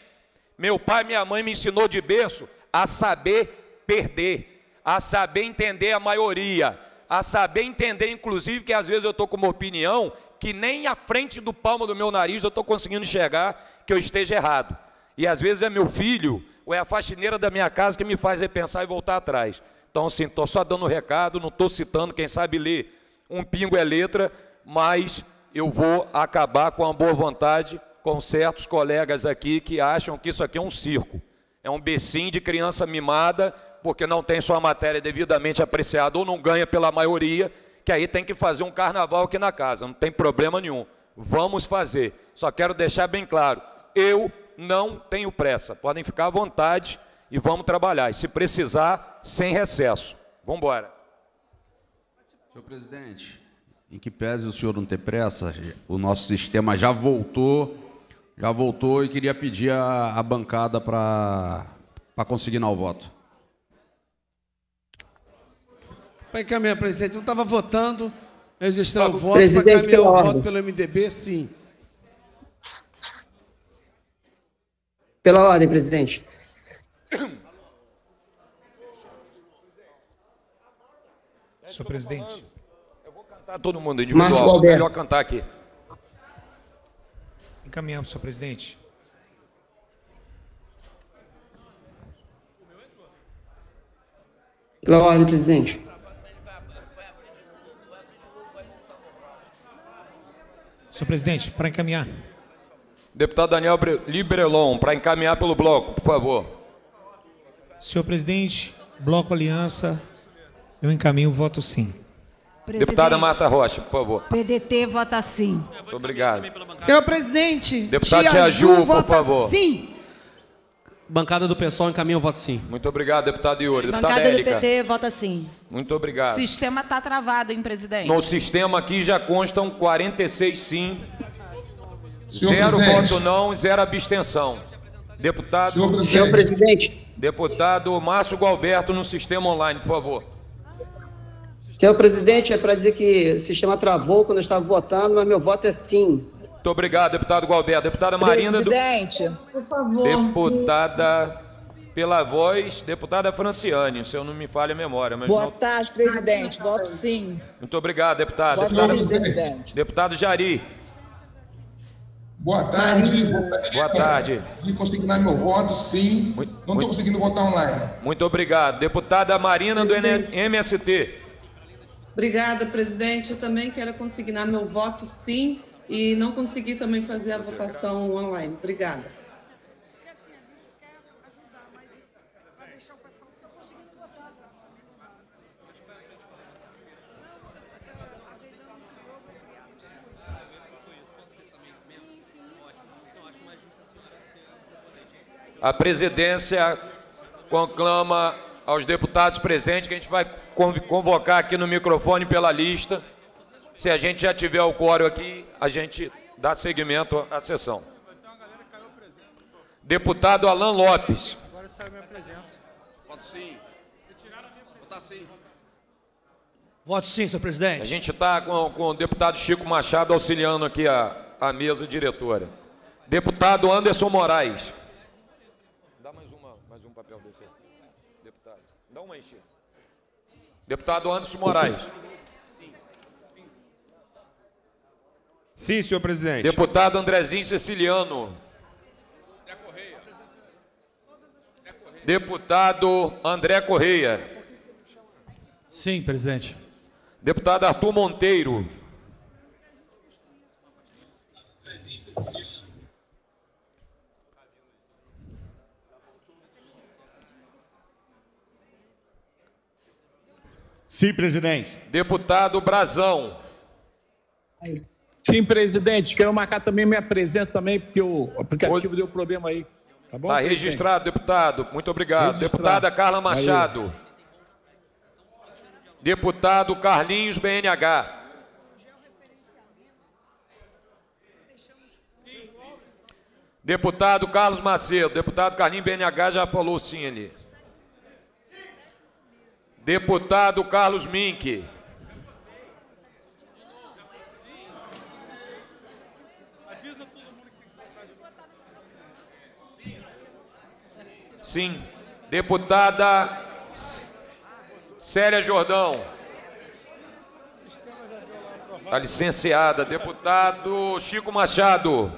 meu pai e minha mãe me ensinou de berço a saber perder, a saber entender a maioria, a saber entender, inclusive, que às vezes eu estou com uma opinião que nem à frente do palmo do meu nariz eu estou conseguindo enxergar que eu esteja errado. E às vezes é meu filho ou é a faxineira da minha casa que me faz repensar e voltar atrás. Então, assim, estou só dando um recado, não estou citando, quem sabe ler um pingo é letra, mas eu vou acabar com a boa vontade com certos colegas aqui que acham que isso aqui é um circo. É um becinho de criança mimada, porque não tem sua matéria devidamente apreciada ou não ganha pela maioria, que aí tem que fazer um carnaval aqui na casa. Não tem problema nenhum. Vamos fazer. Só quero deixar bem claro, eu não tenho pressa. Podem ficar à vontade e vamos trabalhar. E se precisar, sem recesso. Vamos embora. Senhor presidente, em que pese o senhor não ter pressa, o nosso sistema já voltou, já voltou e queria pedir a, a bancada para consignar o voto. Para encaminhar, presidente, eu estava votando, registrar o voto, para encaminhar o voto pelo MDB, sim. Pela ordem, presidente. Senhor presidente. Tá todo mundo Márcio individual. Alberto. Melhor cantar aqui. Encaminhamos, senhor presidente. Pela ordem, presidente. Senhor presidente, para encaminhar. Deputado Daniel Bre- Librelon, para encaminhar pelo bloco, por favor. Senhor presidente, Bloco Aliança, eu encaminho o voto sim. Deputada Marta Rocha, por favor. PDT vota sim. Muito obrigado. Senhor presidente, Deputado Tia Tia Ju Ju, por favor. sim. Bancada do PSOL encaminha o voto sim. Muito obrigado, deputado Yuri. Deputada Bancada do Érica. PT, vota sim. Muito obrigado. Sistema está travado, hein, presidente? No sistema aqui já constam 46 sim, Senhor zero presidente. voto não zero abstenção. Deputado. Senhor presidente. Senhor presidente. Deputado Márcio Gualberto no sistema online, por favor. Senhor presidente, é para dizer que o sistema travou quando eu estava votando, mas meu voto é sim. Muito obrigado, deputado Gualberto. Deputada Marina. do- Presidente, por favor. Deputada, pela voz, deputada Franciane, se eu não me falha a memória. Mas Boa não- tarde, presidente. Voto sim. Muito obrigado, deputado. Voto Deputada- sim, presidente. Deputado Jari. Boa tarde. Boa tarde. De consignar meu voto, sim. Não estou conseguindo votar online. Muito obrigado. Deputada Marina do MST. Obrigada, presidente. Eu também quero consignar meu voto sim e não consegui também fazer a votação online. Obrigada. A presidência conclama aos deputados presentes que a gente vai conv- convocar aqui no microfone pela lista. Se a gente já tiver o quórum aqui, a gente dá seguimento à sessão. Deputado Alan Lopes. Agora saiu minha presença. Voto sim. Votar sim. Voto sim, senhor presidente. A gente está com, com o deputado Chico Machado auxiliando aqui a, a mesa diretora. Deputado Anderson Moraes. Dá mais, uma, mais um papel desse aí. Deputado. Dá uma aí, Chico. Deputado Anderson Moraes. Sim, senhor presidente. Deputado Andrezinho Ceciliano. Deputado André Correia. Sim, presidente. Deputado Arthur Monteiro. Sim, presidente. Deputado Brazão. Sim, presidente. Quero marcar também minha presença também, porque o aplicativo deu problema aí. Tá bom? Está presidente? registrado, deputado. Muito obrigado. Registrado. Deputada Carla Valeu. Machado. Deputado Carlinhos BNH. Deputado Carlos Macedo. Deputado Carlinhos BNH já falou sim ali. Deputado Carlos Mink. Sim. Deputada Célia Jordão. A licenciada. Deputado Chico Machado.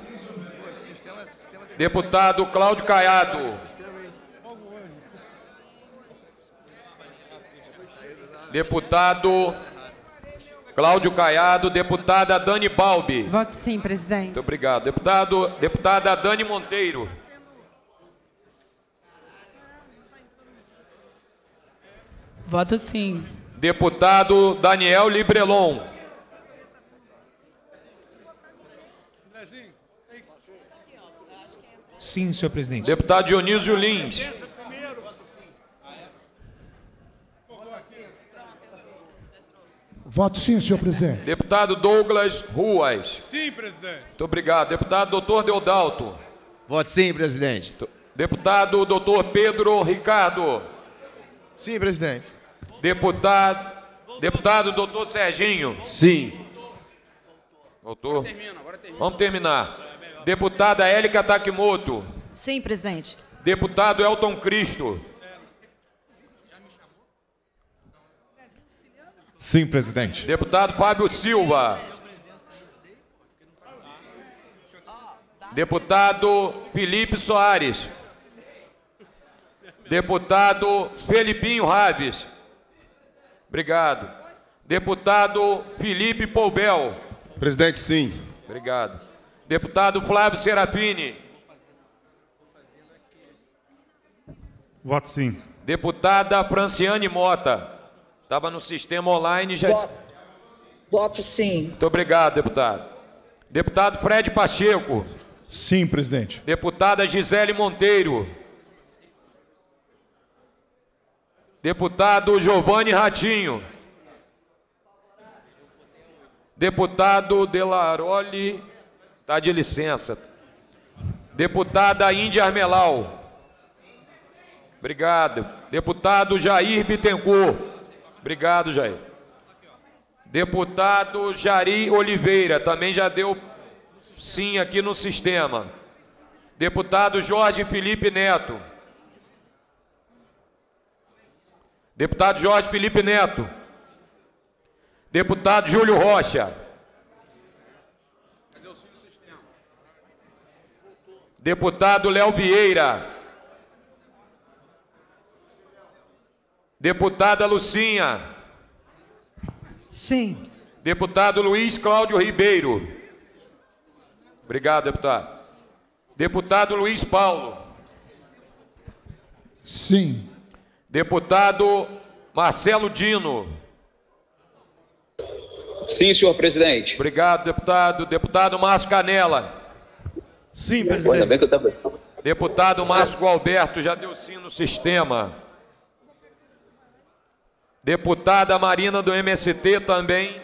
Deputado Cláudio Caiado. Deputado Cláudio Caiado. Deputada Dani Balbi. Voto sim, presidente. Muito obrigado. Deputado, deputada Dani Monteiro. Voto sim. Deputado Daniel Librelon. Sim, senhor presidente. Deputado Dionísio Lins. Voto sim, senhor presidente. Deputado Douglas Ruas. Sim, presidente. Muito obrigado. Deputado doutor Deodalto. Voto sim, presidente. Deputado doutor Pedro Ricardo. Sim, presidente. Deputado, deputado doutor Serginho. Sim. Doutor. Vamos terminar. Deputada Élica Takimoto. Sim, presidente. Deputado Elton Cristo. Sim, presidente. Deputado Fábio Silva. Deputado Felipe Soares. Deputado Felipinho Raves. Obrigado. Deputado Felipe Poubel. Presidente, sim. Obrigado. Deputado Flávio Serafini. Voto sim. Deputada Franciane Mota. Estava no sistema online já. Voto sim. Muito obrigado, deputado. Deputado Fred Pacheco. Sim, presidente. Deputada Gisele Monteiro. Deputado Giovanni Ratinho. Deputado Delaroli, está de licença. Deputada Índia Armelau. Obrigado. Deputado Jair Bittencourt. Obrigado, Jair. Deputado Jari Oliveira, também já deu sim aqui no sistema. Deputado Jorge Felipe Neto. Deputado Jorge Felipe Neto. Deputado Júlio Rocha. Deputado Léo Vieira. Deputada Lucinha. Sim. Deputado Luiz Cláudio Ribeiro. Obrigado, deputado. Deputado Luiz Paulo. Sim. Deputado Marcelo Dino. Sim, senhor presidente. Obrigado, deputado. Deputado Márcio Canela. Sim, presidente. Deputado Márcio Alberto já deu sim no sistema. Deputada Marina do MST também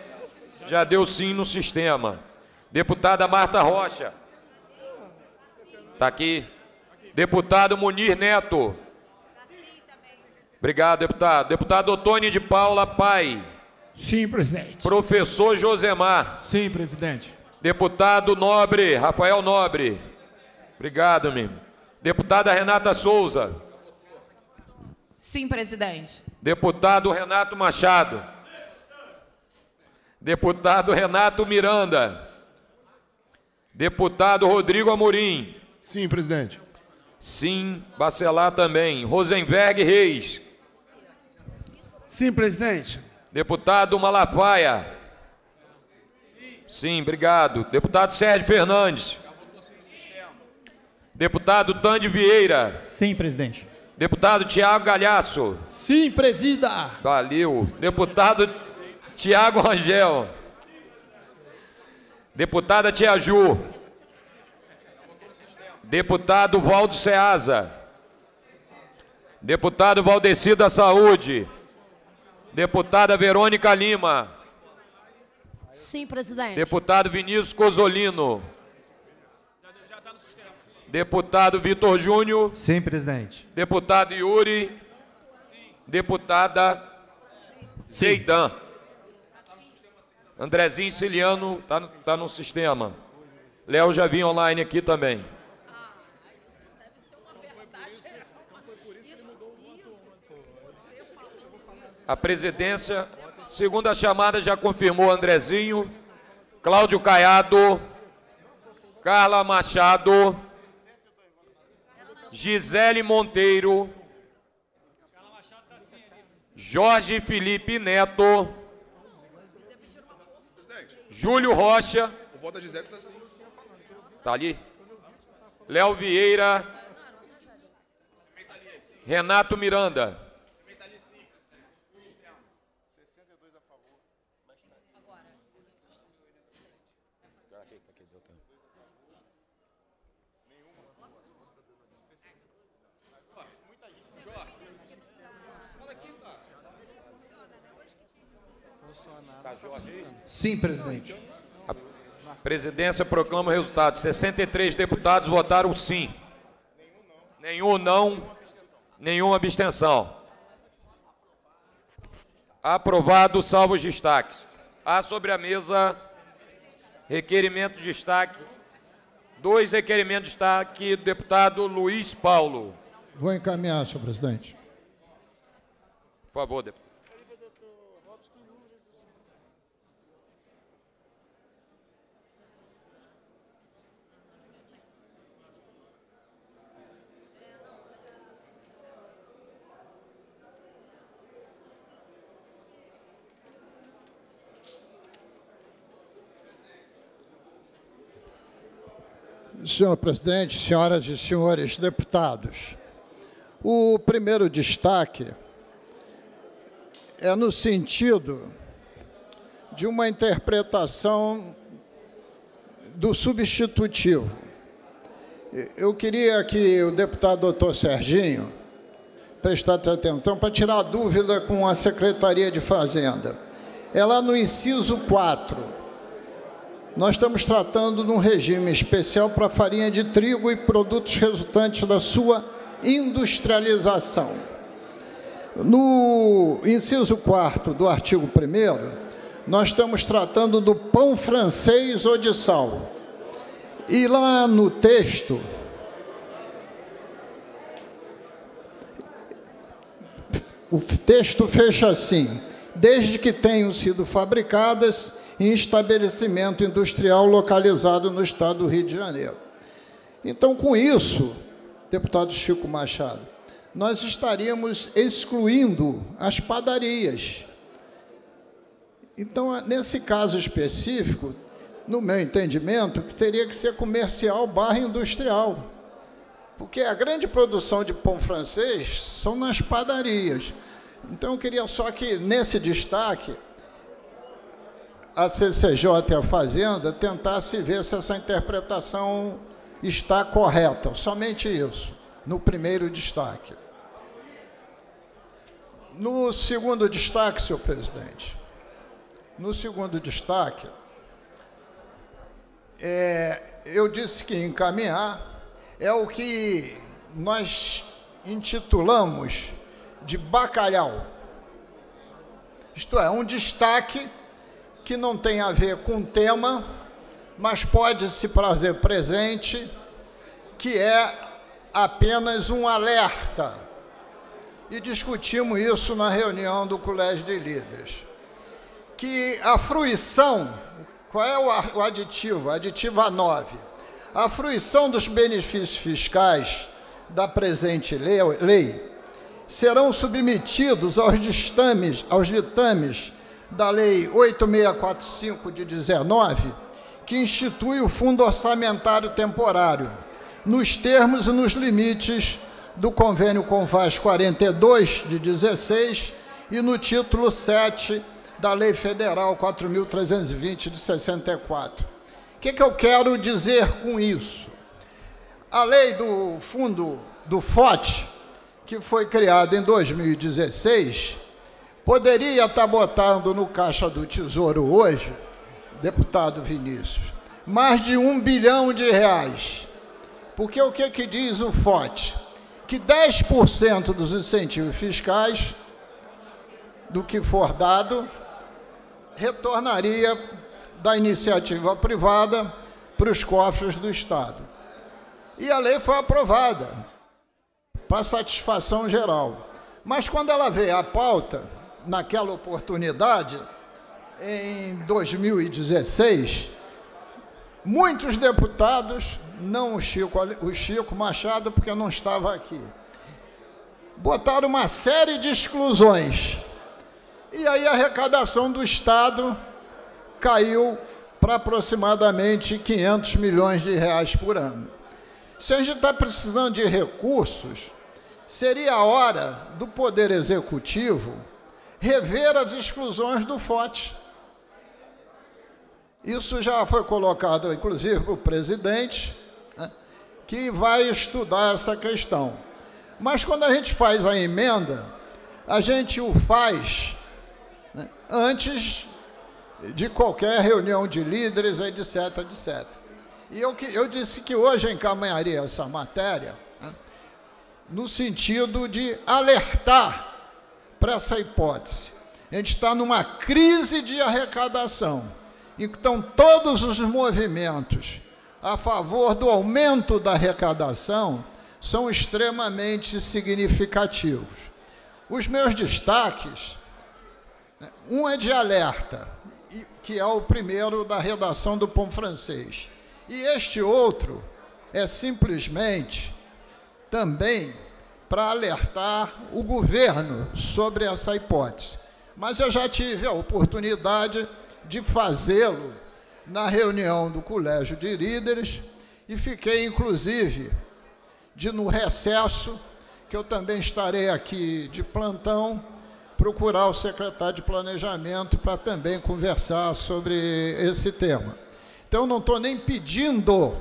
já deu sim no sistema. Deputada Marta Rocha. Está aqui. Deputado Munir Neto. Obrigado, deputado. Deputado Otônio de Paula Pai. Sim, presidente. Professor Josemar. Sim, presidente. Deputado Nobre, Rafael Nobre. Obrigado, meu. Deputada Renata Souza. Sim, presidente. Deputado Renato Machado. Deputado Renato Miranda. Deputado Rodrigo Amorim. Sim, presidente. Sim, Bacelar também. Rosenberg Reis. Sim, presidente. Deputado Malafaia. Sim, obrigado. Deputado Sérgio Fernandes. Deputado Tande Vieira. Sim, presidente. Deputado Tiago Galhaço. Sim, presida. Valeu. Deputado Tiago Rangel. Deputada Tia Ju. Deputado Valdo Ceasa. Deputado Valdeci da Saúde. Deputada Verônica Lima. Sim, presidente. Deputado Vinícius Cozolino. Deputado Vitor Júnior. Sim, presidente. Deputado Yuri. Deputada Zeidan. Andrezinho Ciliano está tá no sistema. Léo já vinha online aqui também. A presidência, segunda chamada, já confirmou Andrezinho, Cláudio Caiado, Carla Machado, Gisele Monteiro, Jorge Felipe Neto, Júlio Rocha. O voto da Gisele está assim. Tá ali. Léo Vieira. Renato Miranda. Sim, presidente. A presidência proclama o resultado. 63 deputados votaram sim. Nenhum não, nenhuma abstenção. Aprovado, salvo os destaques. Há sobre a mesa requerimento de destaque. Dois requerimentos de destaque do deputado Luiz Paulo. Vou encaminhar, senhor presidente. Por favor, deputado. Senhor presidente, senhoras e senhores deputados, o primeiro destaque é no sentido de uma interpretação do substitutivo. Eu queria que o deputado doutor Serginho prestar atenção para tirar dúvida com a Secretaria de Fazenda. É lá no inciso 4. Nós estamos tratando de um regime especial para farinha de trigo e produtos resultantes da sua industrialização. No inciso 4 do artigo 1 nós estamos tratando do pão francês ou de sal. E lá no texto, o texto fecha assim: desde que tenham sido fabricadas em estabelecimento industrial localizado no estado do Rio de Janeiro. Então, com isso, deputado Chico Machado, nós estaríamos excluindo as padarias. Então, nesse caso específico, no meu entendimento, que teria que ser comercial barra industrial. Porque a grande produção de pão francês são nas padarias. Então, eu queria só que, nesse destaque, a CCJ e a Fazenda tentasse ver se essa interpretação está correta. Somente isso, no primeiro destaque. No segundo destaque, senhor presidente, no segundo destaque, é, eu disse que encaminhar é o que nós intitulamos de bacalhau. Isto é, um destaque que não tem a ver com o tema, mas pode se fazer presente, que é apenas um alerta. E discutimos isso na reunião do Colégio de Líderes. Que a fruição qual é o aditivo? Aditivo A9. A fruição dos benefícios fiscais da presente lei serão submetidos aos ditames, aos ditames da Lei 8645 de 19, que institui o Fundo Orçamentário Temporário, nos termos e nos limites do Convênio Convás 42 de 16 e no título 7 da Lei Federal 4.320 de 64. O que, que eu quero dizer com isso? A lei do fundo do FOT, que foi criada em 2016, poderia estar botando no caixa do Tesouro hoje, deputado Vinícius, mais de um bilhão de reais. Porque o que, que diz o FOT? Que 10% dos incentivos fiscais do que for dado retornaria da iniciativa privada para os cofres do Estado. E a lei foi aprovada para satisfação geral. Mas quando ela veio à pauta, naquela oportunidade, em 2016, muitos deputados, não o Chico, o Chico Machado, porque não estava aqui, botaram uma série de exclusões e aí a arrecadação do Estado caiu para aproximadamente 500 milhões de reais por ano. Se a gente está precisando de recursos, seria a hora do Poder Executivo rever as exclusões do FOT. Isso já foi colocado, inclusive, para o presidente, né, que vai estudar essa questão. Mas quando a gente faz a emenda, a gente o faz né, antes de qualquer reunião de líderes, etc, etc. E eu, eu disse que hoje encaminharia essa matéria né, no sentido de alertar para essa hipótese. A gente está numa crise de arrecadação. Então, todos os movimentos a favor do aumento da arrecadação são extremamente significativos. Os meus destaques um é de alerta, que é o primeiro da redação do Pão Francês. E este outro é simplesmente também para alertar o governo sobre essa hipótese. Mas eu já tive a oportunidade de fazê-lo na reunião do Colégio de Líderes e fiquei, inclusive, de no recesso, que eu também estarei aqui de plantão, procurar o secretário de Planejamento para também conversar sobre esse tema. Então, não estou nem pedindo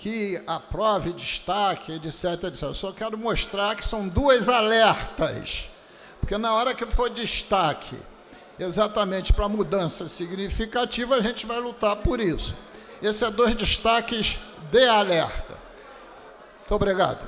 que aprove destaque, etc, etc. Eu só quero mostrar que são duas alertas. Porque na hora que for destaque, exatamente para mudança significativa, a gente vai lutar por isso. Esses são dois destaques de alerta. Muito obrigado.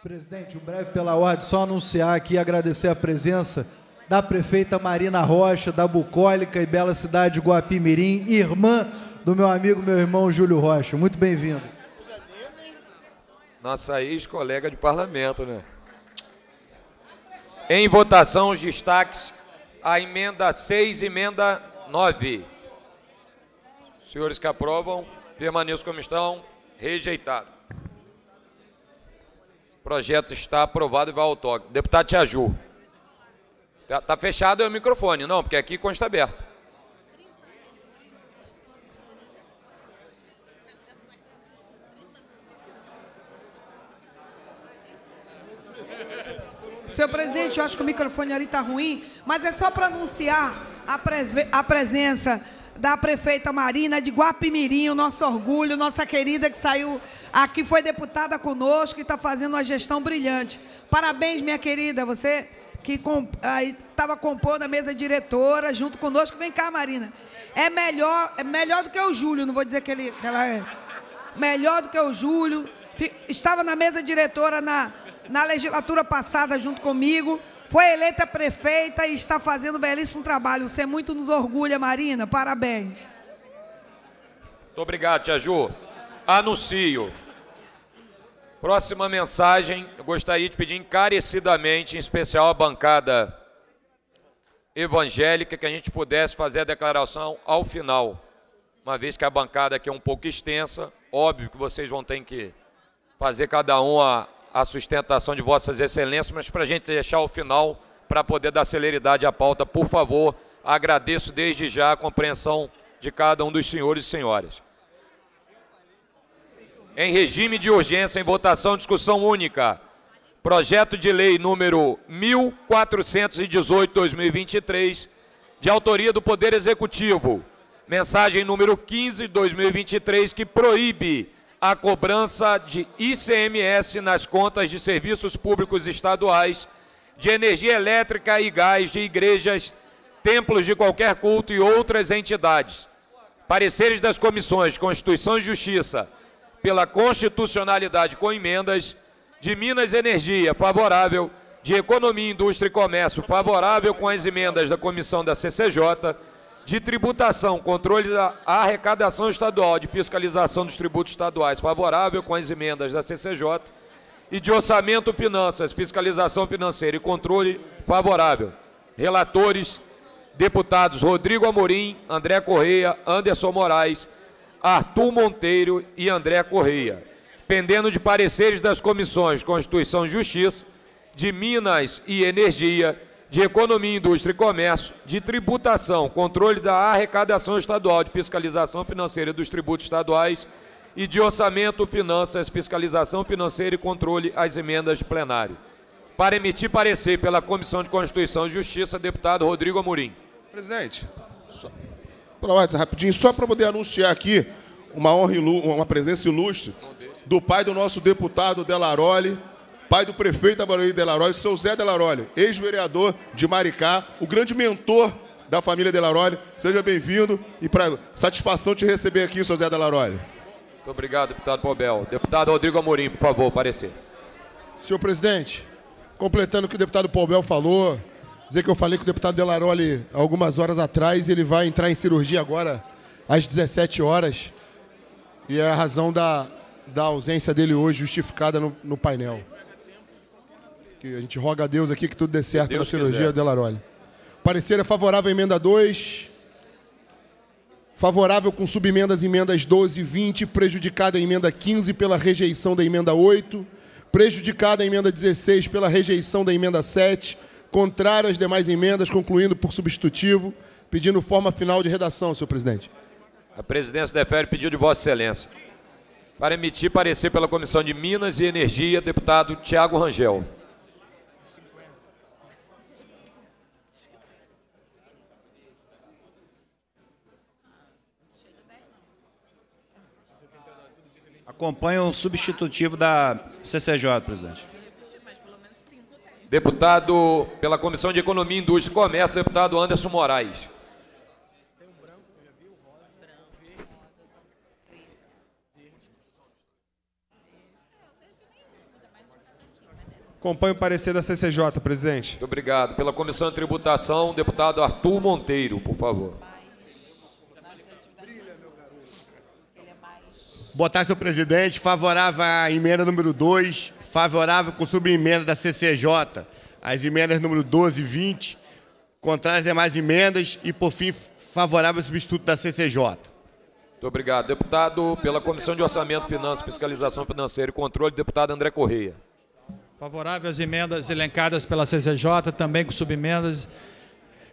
Presidente, um breve pela ordem, só anunciar aqui e agradecer a presença da prefeita Marina Rocha, da bucólica e bela cidade de Guapimirim, irmã do meu amigo, meu irmão Júlio Rocha. Muito bem-vindo. Nossa ex-colega de parlamento, né? Em votação, os destaques, a emenda 6 e emenda 9. Senhores que aprovam, permaneçam como estão. Rejeitado. O projeto está aprovado e vai ao toque. Deputado Tiaju. Está tá fechado o microfone, não, porque aqui consta aberto. Senhor presidente, eu acho que o microfone ali está ruim, mas é só para anunciar a, pres a presença da prefeita Marina de Guapimirim, o nosso orgulho, nossa querida que saiu aqui, foi deputada conosco e está fazendo uma gestão brilhante. Parabéns, minha querida, você que estava compondo a mesa diretora junto conosco. Vem cá, Marina. É melhor, é melhor do que o Júlio, não vou dizer que, ele, que ela é. Melhor do que o Júlio. Estava na mesa diretora na, na legislatura passada junto comigo. Foi eleita prefeita e está fazendo um belíssimo trabalho. Você muito nos orgulha, Marina. Parabéns. Muito obrigado, Tia Ju. Anuncio. Próxima mensagem, eu gostaria de pedir encarecidamente, em especial a bancada evangélica, que a gente pudesse fazer a declaração ao final. Uma vez que a bancada aqui é um pouco extensa, óbvio que vocês vão ter que fazer cada um a, a sustentação de vossas excelências, mas para a gente deixar o final, para poder dar celeridade à pauta, por favor, agradeço desde já a compreensão de cada um dos senhores e senhoras. Em regime de urgência, em votação, discussão única. Projeto de lei número 1418-2023, de autoria do Poder Executivo. Mensagem número 15-2023, que proíbe a cobrança de ICMS nas contas de serviços públicos estaduais, de energia elétrica e gás de igrejas, templos de qualquer culto e outras entidades. Pareceres das comissões Constituição e Justiça pela constitucionalidade com emendas, de Minas Energia favorável, de Economia, Indústria e Comércio favorável com as emendas da comissão da CCJ, de tributação, controle da arrecadação estadual, de fiscalização dos tributos estaduais, favorável com as emendas da CCJ, e de orçamento, finanças, fiscalização financeira e controle, favorável. Relatores, deputados Rodrigo Amorim, André Correia, Anderson Moraes, Arthur Monteiro e André Correia. Pendendo de pareceres das comissões Constituição e Justiça, de Minas e Energia, de Economia, Indústria e Comércio, de Tributação, Controle da Arrecadação Estadual, de Fiscalização Financeira dos Tributos Estaduais e de Orçamento, Finanças, Fiscalização Financeira e Controle às emendas de plenário. Para emitir parecer pela Comissão de Constituição e Justiça, deputado Rodrigo Amorim. Presidente, só, rapidinho, só para poder anunciar aqui uma honra, uma presença ilustre do pai do nosso deputado Delaroli, pai do prefeito da Barueri Delaroli, seu Zé Delaroli, ex-vereador de Maricá, o grande mentor da família Delaroli. Seja bem-vindo e para satisfação te receber aqui, seu Zé Delaroli. Muito obrigado, deputado Pobel. Deputado Rodrigo Amorim, por favor, parecer. Senhor presidente, completando o que o deputado Pobel falou, dizer que eu falei com o deputado Delaroli algumas horas atrás, ele vai entrar em cirurgia agora às 17 horas. E é a razão da, da ausência dele hoje justificada no, no painel. Que a gente roga a Deus aqui que tudo dê certo na cirurgia quiser. Delaroli. Parecer é favorável à emenda 2. Favorável com subemendas emendas 12 e 20. Prejudicada a emenda 15 pela rejeição da emenda 8. Prejudicada a emenda 16 pela rejeição da emenda 7. Contrário às demais emendas, concluindo por substitutivo. Pedindo forma final de redação, senhor presidente. A presidência defere pedido de Vossa Excelência. Para emitir parecer pela Comissão de Minas e Energia, deputado Tiago Rangel. Acompanho o substitutivo da CCJ, presidente. Deputado pela Comissão de Economia, Indústria e Comércio, deputado Anderson Moraes. Acompanho o parecer da CCJ, presidente. Muito obrigado. Pela Comissão de Tributação, deputado Arthur Monteiro, por favor. Boa tarde, senhor presidente. Favorável à emenda número 2, favorável com subemenda da CCJ, as emendas número 12 e 20, contrário às demais emendas e, por fim, favorável ao substituto da CCJ. Muito obrigado. Deputado pela Comissão de Orçamento, Finanças, Fiscalização Financeira e Controle, deputado André Correia. Favorável às emendas elencadas pela CCJ, também com subemendas.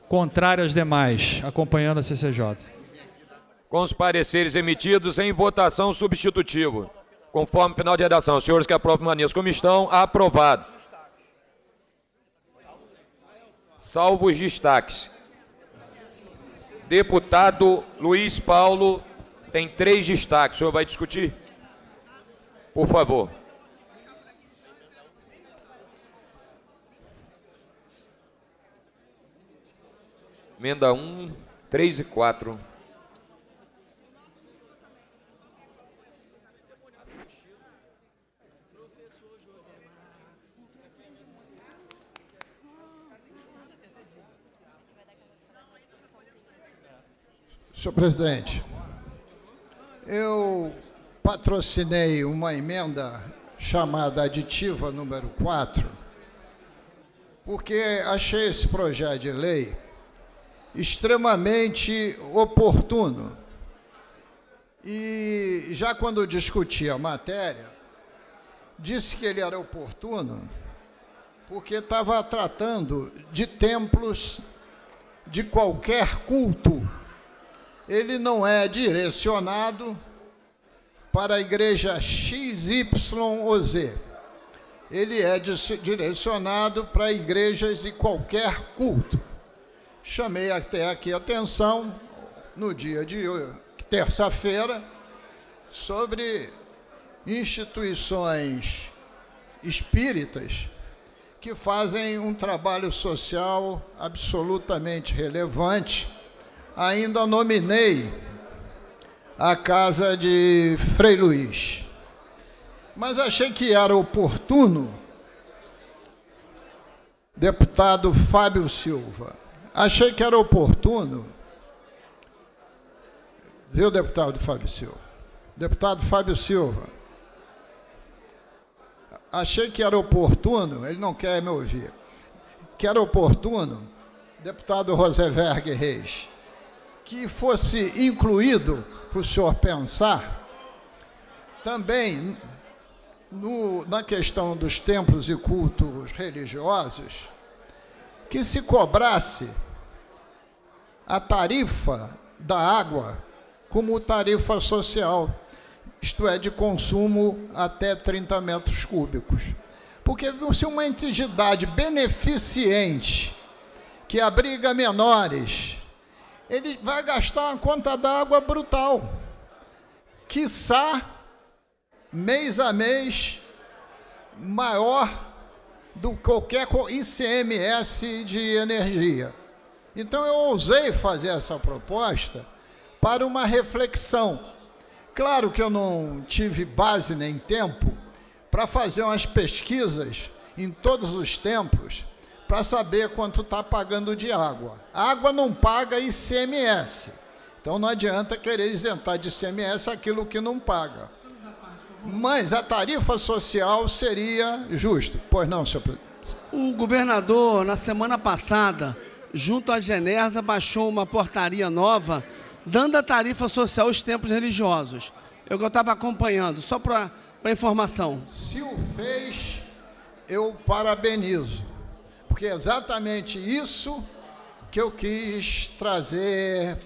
Contrário às demais, acompanhando a CCJ. Com os pareceres emitidos em votação substitutivo. Conforme final de redação. Senhores que aprovam manias como estão, aprovado. Salvo os destaques. Deputado Luiz Paulo tem três destaques. O senhor vai discutir? Por favor. Emenda 1, 3 e 4. Senhor presidente, eu patrocinei uma emenda chamada aditiva número 4, porque achei esse projeto de lei extremamente oportuno. E já quando discuti a matéria, disse que ele era oportuno porque estava tratando de templos de qualquer culto. Ele não é direcionado para a igreja X, Y ou Z. Ele é direcionado para igrejas de qualquer culto. Chamei até aqui a atenção, no dia de terça-feira, sobre instituições espíritas que fazem um trabalho social absolutamente relevante. Ainda nominei a casa de Frei Luiz. Mas achei que era oportuno, deputado Fábio Silva, achei que era oportuno, viu, deputado Fábio Silva? Deputado Fábio Silva, achei que era oportuno, ele não quer me ouvir, que era oportuno, deputado Roseverg Reis, que fosse incluído para o senhor pensar também no, na questão dos templos e cultos religiosos, que se cobrasse a tarifa da água como tarifa social, isto é, de consumo até 30 metros cúbicos. Porque se uma entidade beneficente que abriga menores, ele vai gastar uma conta d'água brutal. Quiçá, mês a mês, maior do que qualquer ICMS de energia. Então eu ousei fazer essa proposta para uma reflexão. Claro que eu não tive base nem tempo para fazer umas pesquisas em todos os tempos para saber quanto está pagando de água. A água não paga ICMS. Então não adianta querer isentar de ICMS aquilo que não paga. Mas a tarifa social seria justa. Pois não, senhor presidente? O governador, na semana passada, junto à Genersa, baixou uma portaria nova, dando a tarifa social aos templos religiosos. Eu estava acompanhando, só para informação. Se o fez, eu parabenizo, porque é exatamente isso que eu quis trazer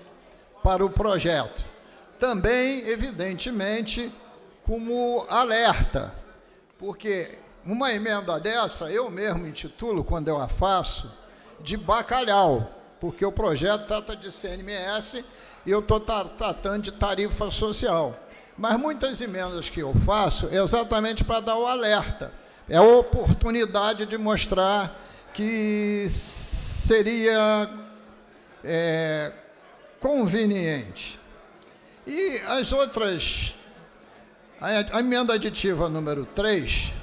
para o projeto. Também, evidentemente, como alerta, porque uma emenda dessa, eu mesmo intitulo, quando eu a faço, de bacalhau, porque o projeto trata de CNMS e eu estou tratando de tarifa social. Mas muitas emendas que eu faço é exatamente para dar o alerta. É a oportunidade de mostrar que seria é, conveniente. E as outras, a, a emenda aditiva número 3,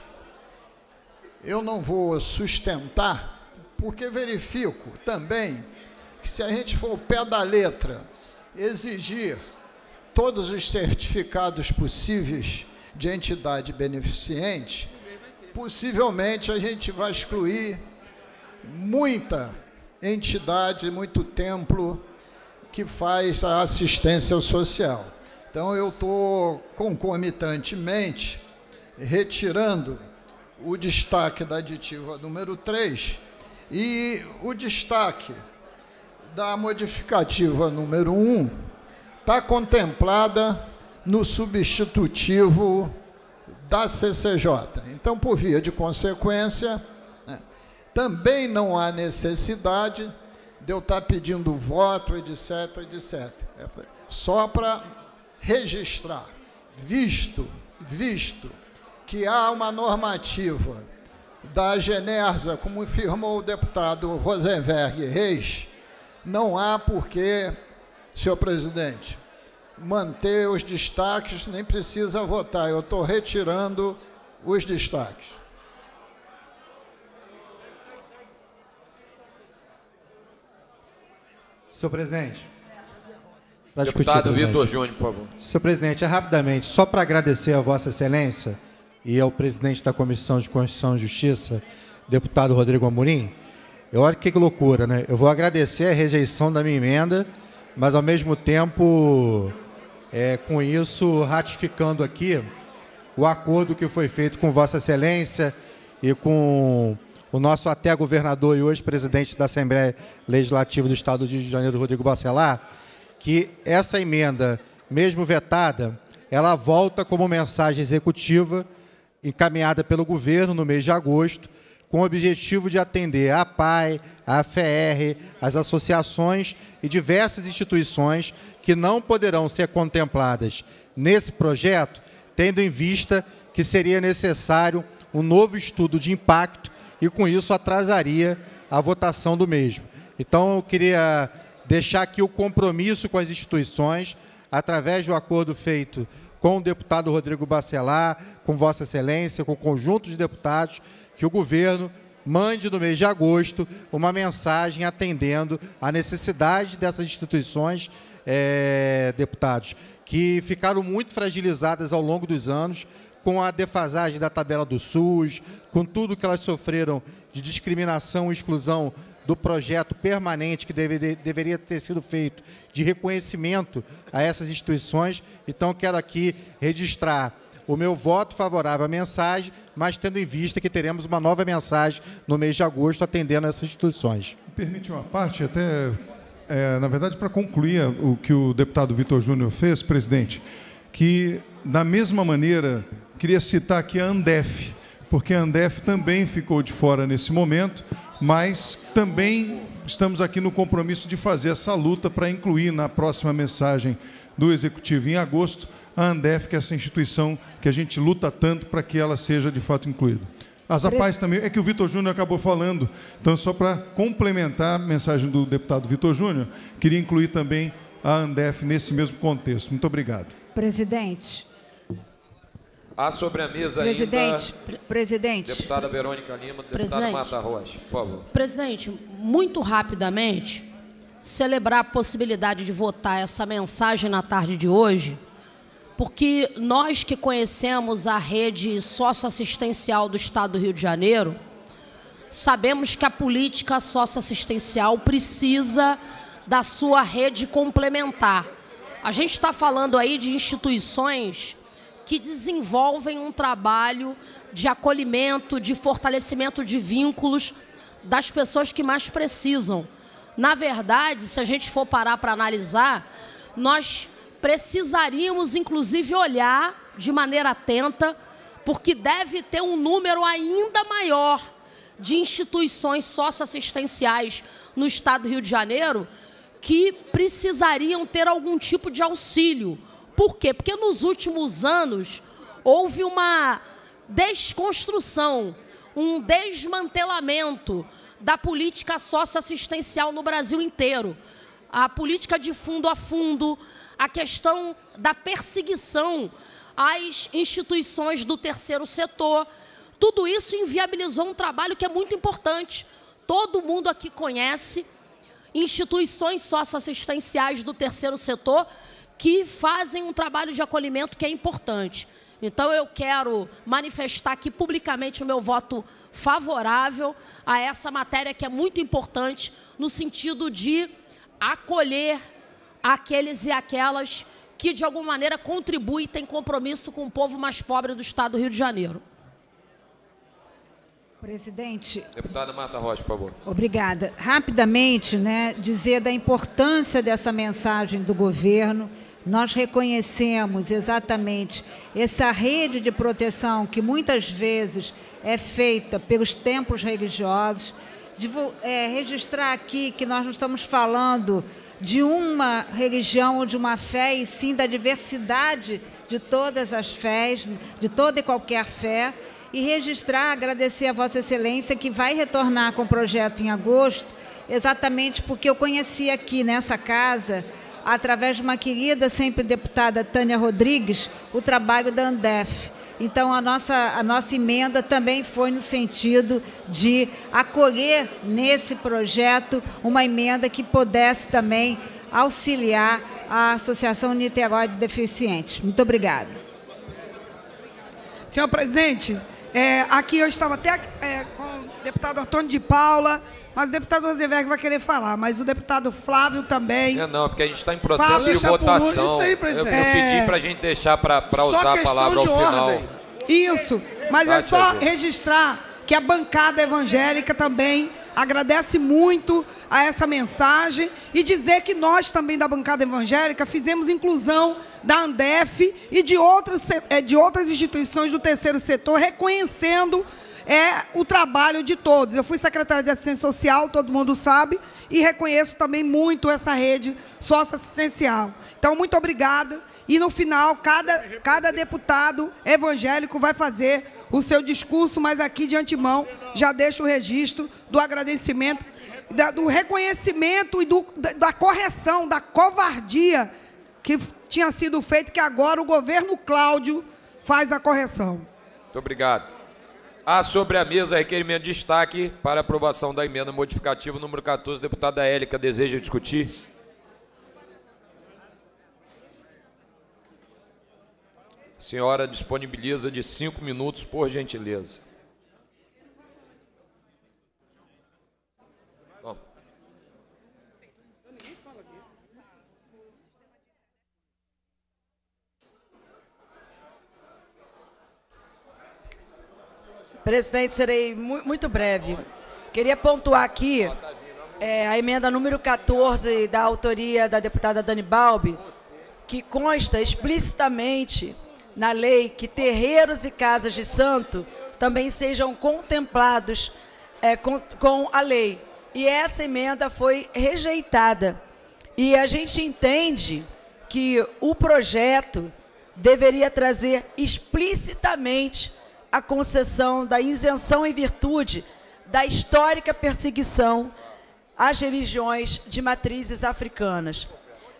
eu não vou sustentar, porque verifico também que se a gente for o pé da letra, exigir todos os certificados possíveis de entidade beneficente, possivelmente a gente vai excluir muita entidade, muito templo que faz a assistência social. Então eu estou concomitantemente retirando o destaque da aditiva número 3 e o destaque da modificativa número 1 está contemplada no substitutivo da CCJ. Então, por via de consequência, também não há necessidade de eu estar pedindo voto, etc, etc. É só para registrar, visto, visto que há uma normativa da Genersa, como afirmou o deputado Rosenberg Reis, não há porquê, senhor presidente, manter os destaques, nem precisa votar. Eu estou retirando os destaques. Senhor presidente. Deputado Vitor Júnior, por favor. Senhor presidente, é rapidamente, só para agradecer a Vossa Excelência e ao presidente da Comissão de Constituição e Justiça, deputado Rodrigo Amorim, eu olha que loucura, né? Eu vou agradecer a rejeição da minha emenda, mas ao mesmo tempo, é, com isso, ratificando aqui o acordo que foi feito com Vossa Excelência e com o nosso até governador e hoje presidente da Assembleia Legislativa do Estado do Rio de Janeiro, Rodrigo Bacelar, que essa emenda, mesmo vetada, ela volta como mensagem executiva encaminhada pelo governo no mês de agosto, com o objetivo de atender a PAI, a FR, as associações e diversas instituições que não poderão ser contempladas nesse projeto, tendo em vista que seria necessário um novo estudo de impacto e, com isso, atrasaria a votação do mesmo. Então, eu queria deixar aqui o compromisso com as instituições, através do acordo feito com o deputado Rodrigo Bacelar, com Vossa Excelência, com o conjunto de deputados, que o governo mande no mês de agosto uma mensagem atendendo à necessidade dessas instituições, é, deputados, que ficaram muito fragilizadas ao longo dos anos com a defasagem da tabela do SUS, com tudo que elas sofreram de discriminação e exclusão do projeto permanente que deve, deveria ter sido feito de reconhecimento a essas instituições. Então, quero aqui registrar o meu voto favorável à mensagem, mas tendo em vista que teremos uma nova mensagem no mês de agosto atendendo essas instituições. Permite uma parte, até, é, na verdade, para concluir o que o deputado Vitor Júnior fez, presidente, que, da mesma maneira, queria citar aqui a Andef, porque a Andef também ficou de fora nesse momento, mas também estamos aqui no compromisso de fazer essa luta para incluir na próxima mensagem do Executivo em agosto a Andef, que é essa instituição que a gente luta tanto para que ela seja de fato incluída. As APAES também, é que o Vitor Júnior acabou falando, então só para complementar a mensagem do deputado Vitor Júnior, queria incluir também a Andef nesse mesmo contexto. Muito obrigado. Presidente. Há sobre a mesa presidente, ainda... Presidente. Deputada Verônica Lima, deputada Marta Rocha, por favor. Presidente, muito rapidamente, celebrar a possibilidade de votar essa mensagem na tarde de hoje, porque nós que conhecemos a rede socioassistencial do Estado do Rio de Janeiro, sabemos que a política socioassistencial precisa da sua rede complementar. A gente está falando aí de instituições que desenvolvem um trabalho de acolhimento, de fortalecimento de vínculos das pessoas que mais precisam. Na verdade, se a gente for parar para analisar, nós precisaríamos, inclusive, olhar de maneira atenta, porque deve ter um número ainda maior de instituições socioassistenciais no estado do Rio de Janeiro que precisariam ter algum tipo de auxílio, Por quê? Porque nos últimos anos houve uma desconstrução, um desmantelamento da política socioassistencial no Brasil inteiro. A política de fundo a fundo, a questão da perseguição às instituições do terceiro setor. Tudo isso inviabilizou um trabalho que é muito importante. Todo mundo aqui conhece instituições socioassistenciais do terceiro setor que fazem um trabalho de acolhimento que é importante. Então, eu quero manifestar aqui publicamente o meu voto favorável a essa matéria que é muito importante no sentido de acolher aqueles e aquelas que, de alguma maneira, contribuem e têm compromisso com o povo mais pobre do Estado do Rio de Janeiro. Presidente. Deputada Marta Rocha, por favor. Obrigada. Rapidamente, né, dizer da importância dessa mensagem do governo. Nós reconhecemos exatamente essa rede de proteção que muitas vezes é feita pelos templos religiosos. De, é, registrar aqui que nós não estamos falando de uma religião ou de uma fé, e sim da diversidade de todas as fés, de toda e qualquer fé e registrar, agradecer a Vossa Excelência que vai retornar com o projeto em agosto, exatamente porque eu conheci aqui nessa casa, através de uma querida sempre deputada Tânia Rodrigues, o trabalho da Andef. Então, a nossa, a nossa emenda também foi no sentido de acolher nesse projeto uma emenda que pudesse também auxiliar a Associação Niterói de Deficientes. Muito obrigada. Senhor presidente, é, aqui eu estava até é, deputado Antônio de Paula, mas o deputado Rosenberg vai querer falar, mas o deputado Flávio também. É, não, porque a gente está em processo de votação. Isso aí, presidente. Eu, eu pedi para a gente deixar para usar a palavra ao final. Isso, mas tá, é só registrar que a bancada evangélica também agradece muito a essa mensagem e dizer que nós também da bancada evangélica fizemos inclusão da Andef e de outras, é, de outras instituições do terceiro setor, reconhecendo é, o trabalho de todos. Eu fui secretária de assistência social, todo mundo sabe, e reconheço também muito essa rede socioassistencial. Então, muito obrigada. E no final, cada, cada deputado evangélico vai fazer o seu discurso, mas aqui de antemão já deixo o registro do agradecimento, da, do reconhecimento e do, da, correção, da covardia que tinha sido feita, que agora o governo Cláudio faz a correção. Muito obrigado. Há sobre a mesa requerimento de destaque para aprovação da emenda modificativa número 14. Deputada Élica deseja discutir? senhora disponibiliza de cinco minutos, por gentileza. Presidente, serei muito breve. Queria pontuar aqui é, a emenda número 14 da autoria da deputada Dani Balbi, que consta explicitamente na lei que terreiros e casas de santo também sejam contemplados é, com, com a lei. E essa emenda foi rejeitada. E a gente entende que o projeto deveria trazer explicitamente a concessão da isenção em virtude da histórica perseguição às religiões de matrizes africanas.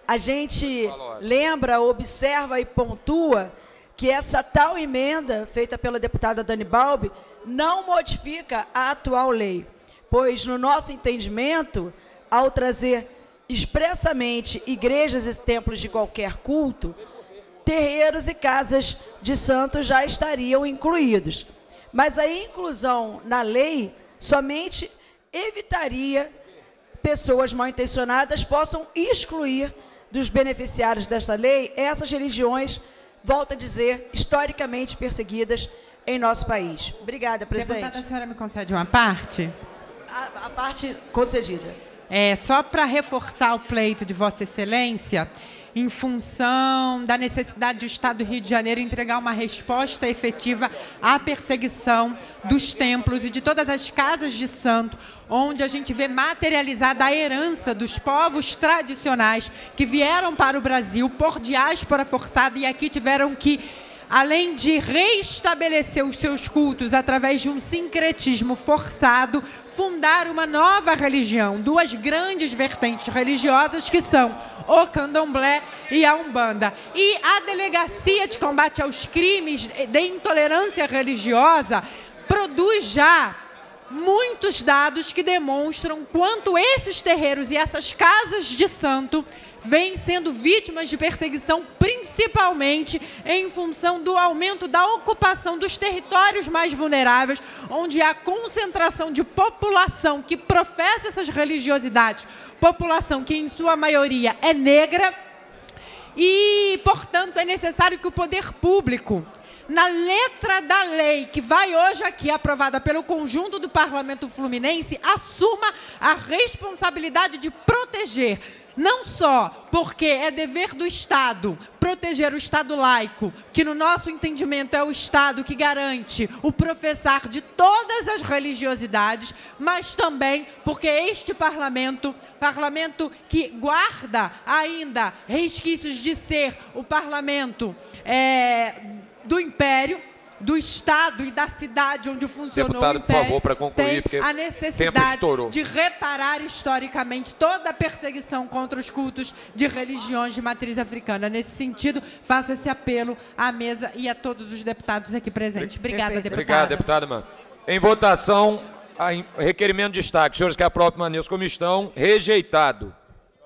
A gente lembra, observa e pontua que essa tal emenda, feita pela deputada Dani Balbi, não modifica a atual lei, pois, no nosso entendimento, ao trazer expressamente igrejas e templos de qualquer culto, terreiros e casas de santos já estariam incluídos. Mas a inclusão na lei somente evitaria pessoas mal intencionadas possam excluir dos beneficiários desta lei essas religiões volto a dizer, historicamente perseguidas em nosso país. Obrigada, presidente. Deputada, a senhora me concede uma parte? A, a parte concedida. É, só para reforçar o pleito de Vossa Excelência, em função da necessidade do Estado do Rio de Janeiro entregar uma resposta efetiva à perseguição dos templos e de todas as casas de santo, onde a gente vê materializada a herança dos povos tradicionais que vieram para o Brasil por diáspora forçada e aqui tiveram que além de reestabelecer os seus cultos através de um sincretismo forçado, fundar uma nova religião, duas grandes vertentes religiosas que são o candomblé e a umbanda. E a Delegacia de Combate aos Crimes de Intolerância Religiosa produz já muitos dados que demonstram quanto esses terreiros e essas casas de santo vêm sendo vítimas de perseguição, principalmente em função do aumento da ocupação dos territórios mais vulneráveis, onde há concentração de população que professa essas religiosidades, população que em sua maioria é negra, e, portanto, é necessário que o poder público na letra da lei que vai hoje aqui aprovada pelo conjunto do Parlamento Fluminense, assuma a responsabilidade de proteger não só porque é dever do Estado proteger o Estado laico, que no nosso entendimento é o Estado que garante o professar de todas as religiosidades, mas também porque este parlamento, parlamento que guarda ainda resquícios de ser o parlamento é, do Império, do Estado e da cidade onde funcionou Deputado, o Império, por favor, para concluir, tem porque a necessidade de reparar historicamente toda a perseguição contra os cultos de religiões de matriz africana. Nesse sentido, faço esse apelo à mesa e a todos os deputados aqui presentes. Obrigada, deputada. Obrigado, deputada. Mano. Em votação, a requerimento de destaque. Senhores que aprovam permaneçam como estão. Rejeitado.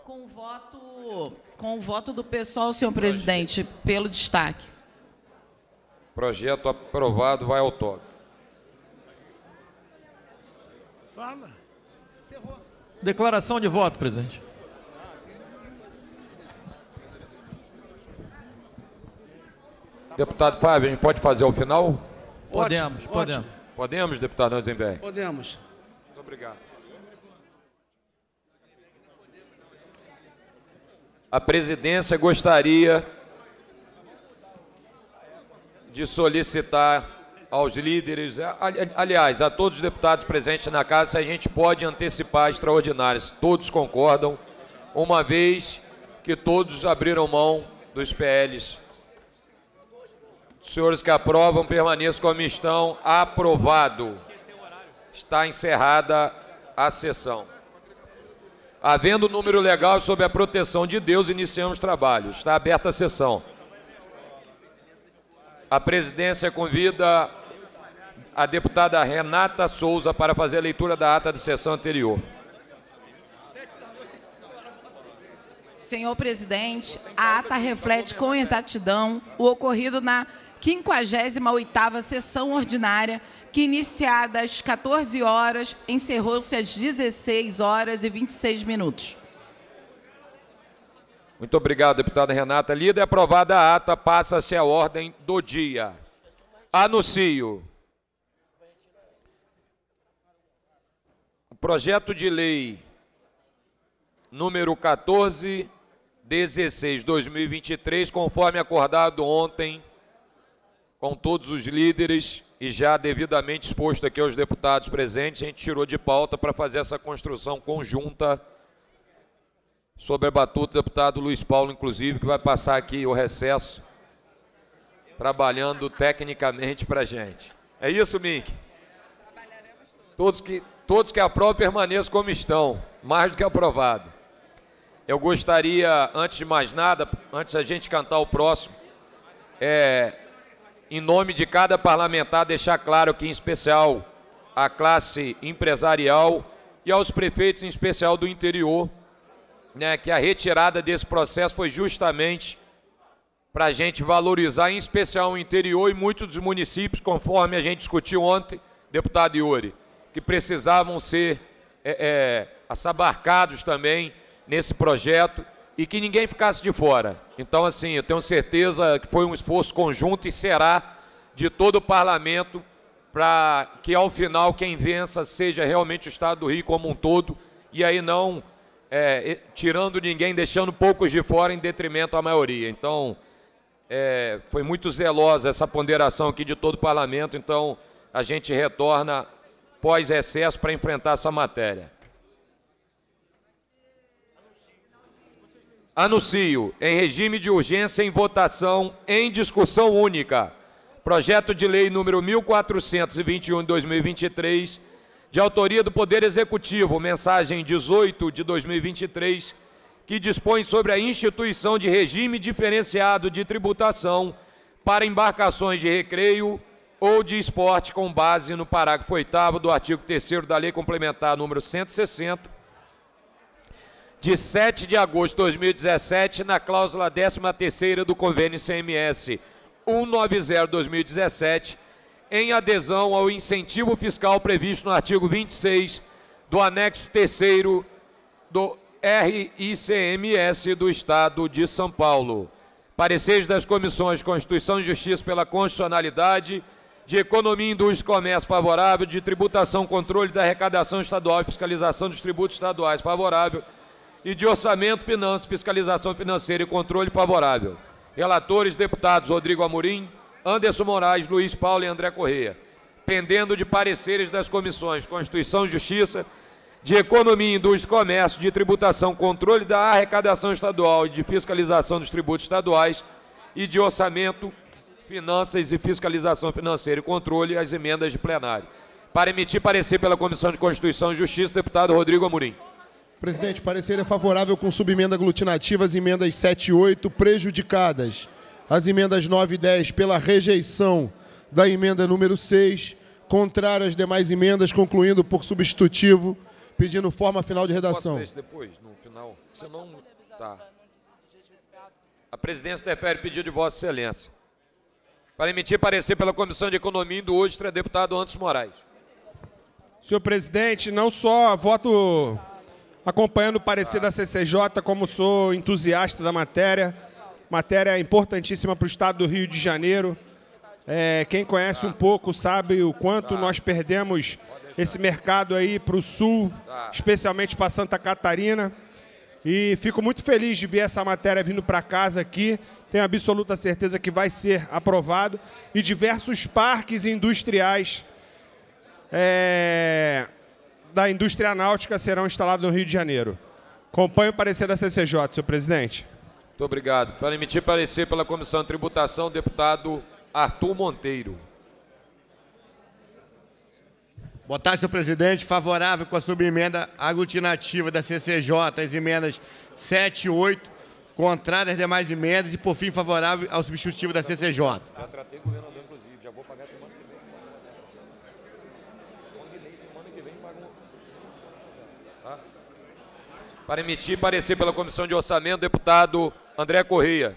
Com o voto, com o voto do pessoal, senhor presidente, pelo destaque. Projeto aprovado, vai ao toque. Fala. Declaração de voto, presidente. Deputado Fábio, a gente pode fazer ao final? Podemos, Ótimo, podemos. ótimo. Podemos, deputado Rosenberg? Podemos. Muito obrigado. A presidência gostaria de solicitar aos líderes, ali- aliás, a todos os deputados presentes na casa, se a gente pode antecipar extraordinárias. Todos concordam, uma vez que todos abriram mão dos PLs. Os senhores que aprovam, permaneçam como estão. Aprovado. Está encerrada a sessão. Havendo número legal sob a proteção de Deus, iniciamos trabalho. Está aberta a sessão. A presidência convida a deputada Renata Souza para fazer a leitura da ata de sessão anterior. Senhor presidente, a ata reflete com exatidão o ocorrido na 58ª sessão ordinária, que iniciada às 14 horas, encerrou-se às 16 horas e 26 minutos. Muito obrigado, deputada Renata. Lida e aprovada a ata, passa-se a ordem do dia. Anuncio. O projeto de lei número 1416-2023, conforme acordado ontem com todos os líderes e já devidamente exposto aqui aos deputados presentes, a gente tirou de pauta para fazer essa construção conjunta sobre a batuta do deputado Luiz Paulo, inclusive, que vai passar aqui o recesso, trabalhando tecnicamente para a gente. É isso, Mink? Todos que, todos que aprovam permaneçam como estão, mais do que aprovado. Eu gostaria, antes de mais nada, antes da gente cantar o próximo, é, em nome de cada parlamentar, deixar claro que, em especial, a classe empresarial e aos prefeitos, em especial do interior, né, que a retirada desse processo foi justamente para a gente valorizar, em especial o interior e muitos dos municípios, conforme a gente discutiu ontem, deputado Iori, que precisavam ser é, é, assabarcados também nesse projeto e que ninguém ficasse de fora. Então, assim, eu tenho certeza que foi um esforço conjunto e será de todo o parlamento para que, ao final, quem vença seja realmente o Estado do Rio como um todo e aí não é, tirando ninguém, deixando poucos de fora em detrimento à maioria. Então, é, foi muito zelosa essa ponderação aqui de todo o parlamento, então a gente retorna pós-excesso para enfrentar essa matéria. Anuncio, em regime de urgência, em votação, em discussão única, projeto de lei número 1421 de 2023, de autoria do Poder Executivo, mensagem 18 de 2023, que dispõe sobre a instituição de regime diferenciado de tributação para embarcações de recreio ou de esporte com base no parágrafo 8 do artigo 3 da Lei Complementar número 160, de 7 de agosto de 2017, na cláusula 13ª do convênio CMS 190-2017, em adesão ao incentivo fiscal previsto no artigo 26 do anexo 3 do RICMS do Estado de São Paulo. Pareceres das comissões Constituição e Justiça pela constitucionalidade, de Economia, Indústria e Comércio favorável, de Tributação, Controle da Arrecadação Estadual e Fiscalização dos Tributos Estaduais favorável e de Orçamento, Finanças, Fiscalização Financeira e Controle favorável. Relatores, deputados Rodrigo Amorim, Anderson Moraes, Luiz Paulo e André Correia, pendendo de pareceres das comissões Constituição e Justiça, de Economia, Indústria e Comércio, de Tributação, Controle da Arrecadação Estadual e de Fiscalização dos Tributos Estaduais e de Orçamento, Finanças e Fiscalização Financeira e Controle, as emendas de plenário. Para emitir parecer pela Comissão de Constituição e Justiça, deputado Rodrigo Amorim. Presidente, parecer é favorável com subemenda às emendas 7 e 8 prejudicadas as emendas 9 e 10 pela rejeição da emenda número 6, contrário às demais emendas, concluindo por substitutivo, pedindo forma final de redação. Posso depois, no final? Você não... Tá. A presidência defere pedido de Vossa Excelência. Para emitir parecer pela Comissão de Economia e Indústria, deputado Antos Moraes. Senhor presidente, não só voto acompanhando o parecer da CCJ, como sou entusiasta da matéria, matéria importantíssima para o estado do Rio de Janeiro. É, quem conhece um pouco sabe o quanto nós perdemos esse mercado aí para o sul, especialmente para Santa Catarina. E fico muito feliz de ver essa matéria vindo para casa aqui. Tenho absoluta certeza que vai ser aprovado. E diversos parques industriais é, da indústria náutica serão instalados no Rio de Janeiro. Acompanho o parecer da CCJ, senhor presidente. Muito obrigado. Para emitir parecer pela Comissão de Tributação, deputado Arthur Monteiro. Boa tarde, senhor presidente. Favorável com a subemenda aglutinativa da CCJ, as emendas 7 e 8, contrárias às demais emendas e, por fim, favorável ao substitutivo da CCJ. Já tratei o governador, inclusive. Já vou pagar semana que vem. Semana que vem tá? Para emitir parecer pela Comissão de Orçamento, deputado André Correia.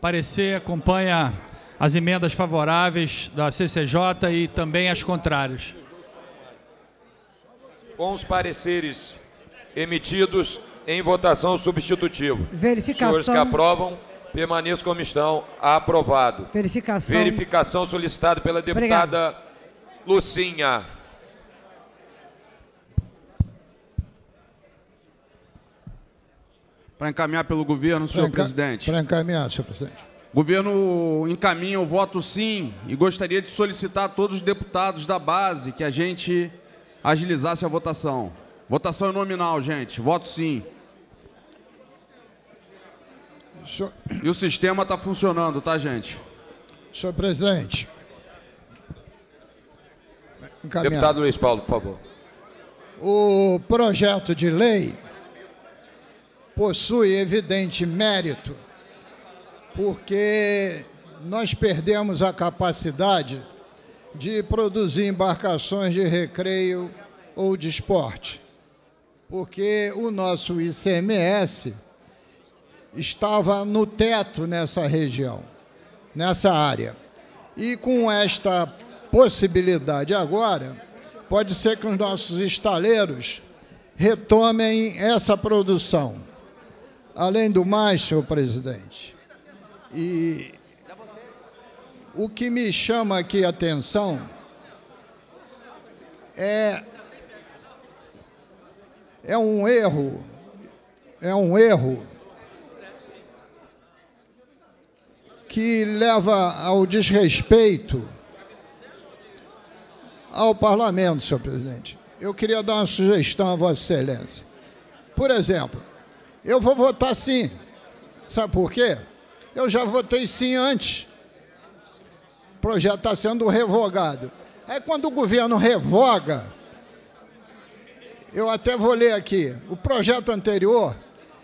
Parecer acompanha as emendas favoráveis da CCJ e também as contrárias. Com os pareceres emitidos em votação substitutivo. Verificação. Senhores que aprovam, permaneçam como estão. Aprovado. Verificação. Verificação solicitada pela deputada Obrigado. Lucinha. Para encaminhar pelo governo, senhor Para presidente. Para encaminhar, senhor presidente. O governo encaminha o voto sim e gostaria de solicitar a todos os deputados da base que a gente agilizasse a votação. Votação nominal, gente. Voto sim. Senhor, E o sistema está funcionando, tá, gente? senhor presidente. Encaminhar. Deputado Luiz Paulo, por favor. O projeto de lei possui evidente mérito, porque nós perdemos a capacidade de produzir embarcações de recreio ou de esporte, porque o nosso ICMS estava no teto nessa região, nessa área. E com esta possibilidade agora, pode ser que os nossos estaleiros retomem essa produção. Além do mais, senhor presidente, e o que me chama aqui a atenção é é um erro, é um erro que leva ao desrespeito ao parlamento, senhor presidente. Eu queria dar uma sugestão a Vossa Excelência. Por exemplo, eu vou votar sim. Sabe por quê? Eu já votei sim antes. O projeto está sendo revogado. Aí quando o governo revoga, eu até vou ler aqui, o projeto anterior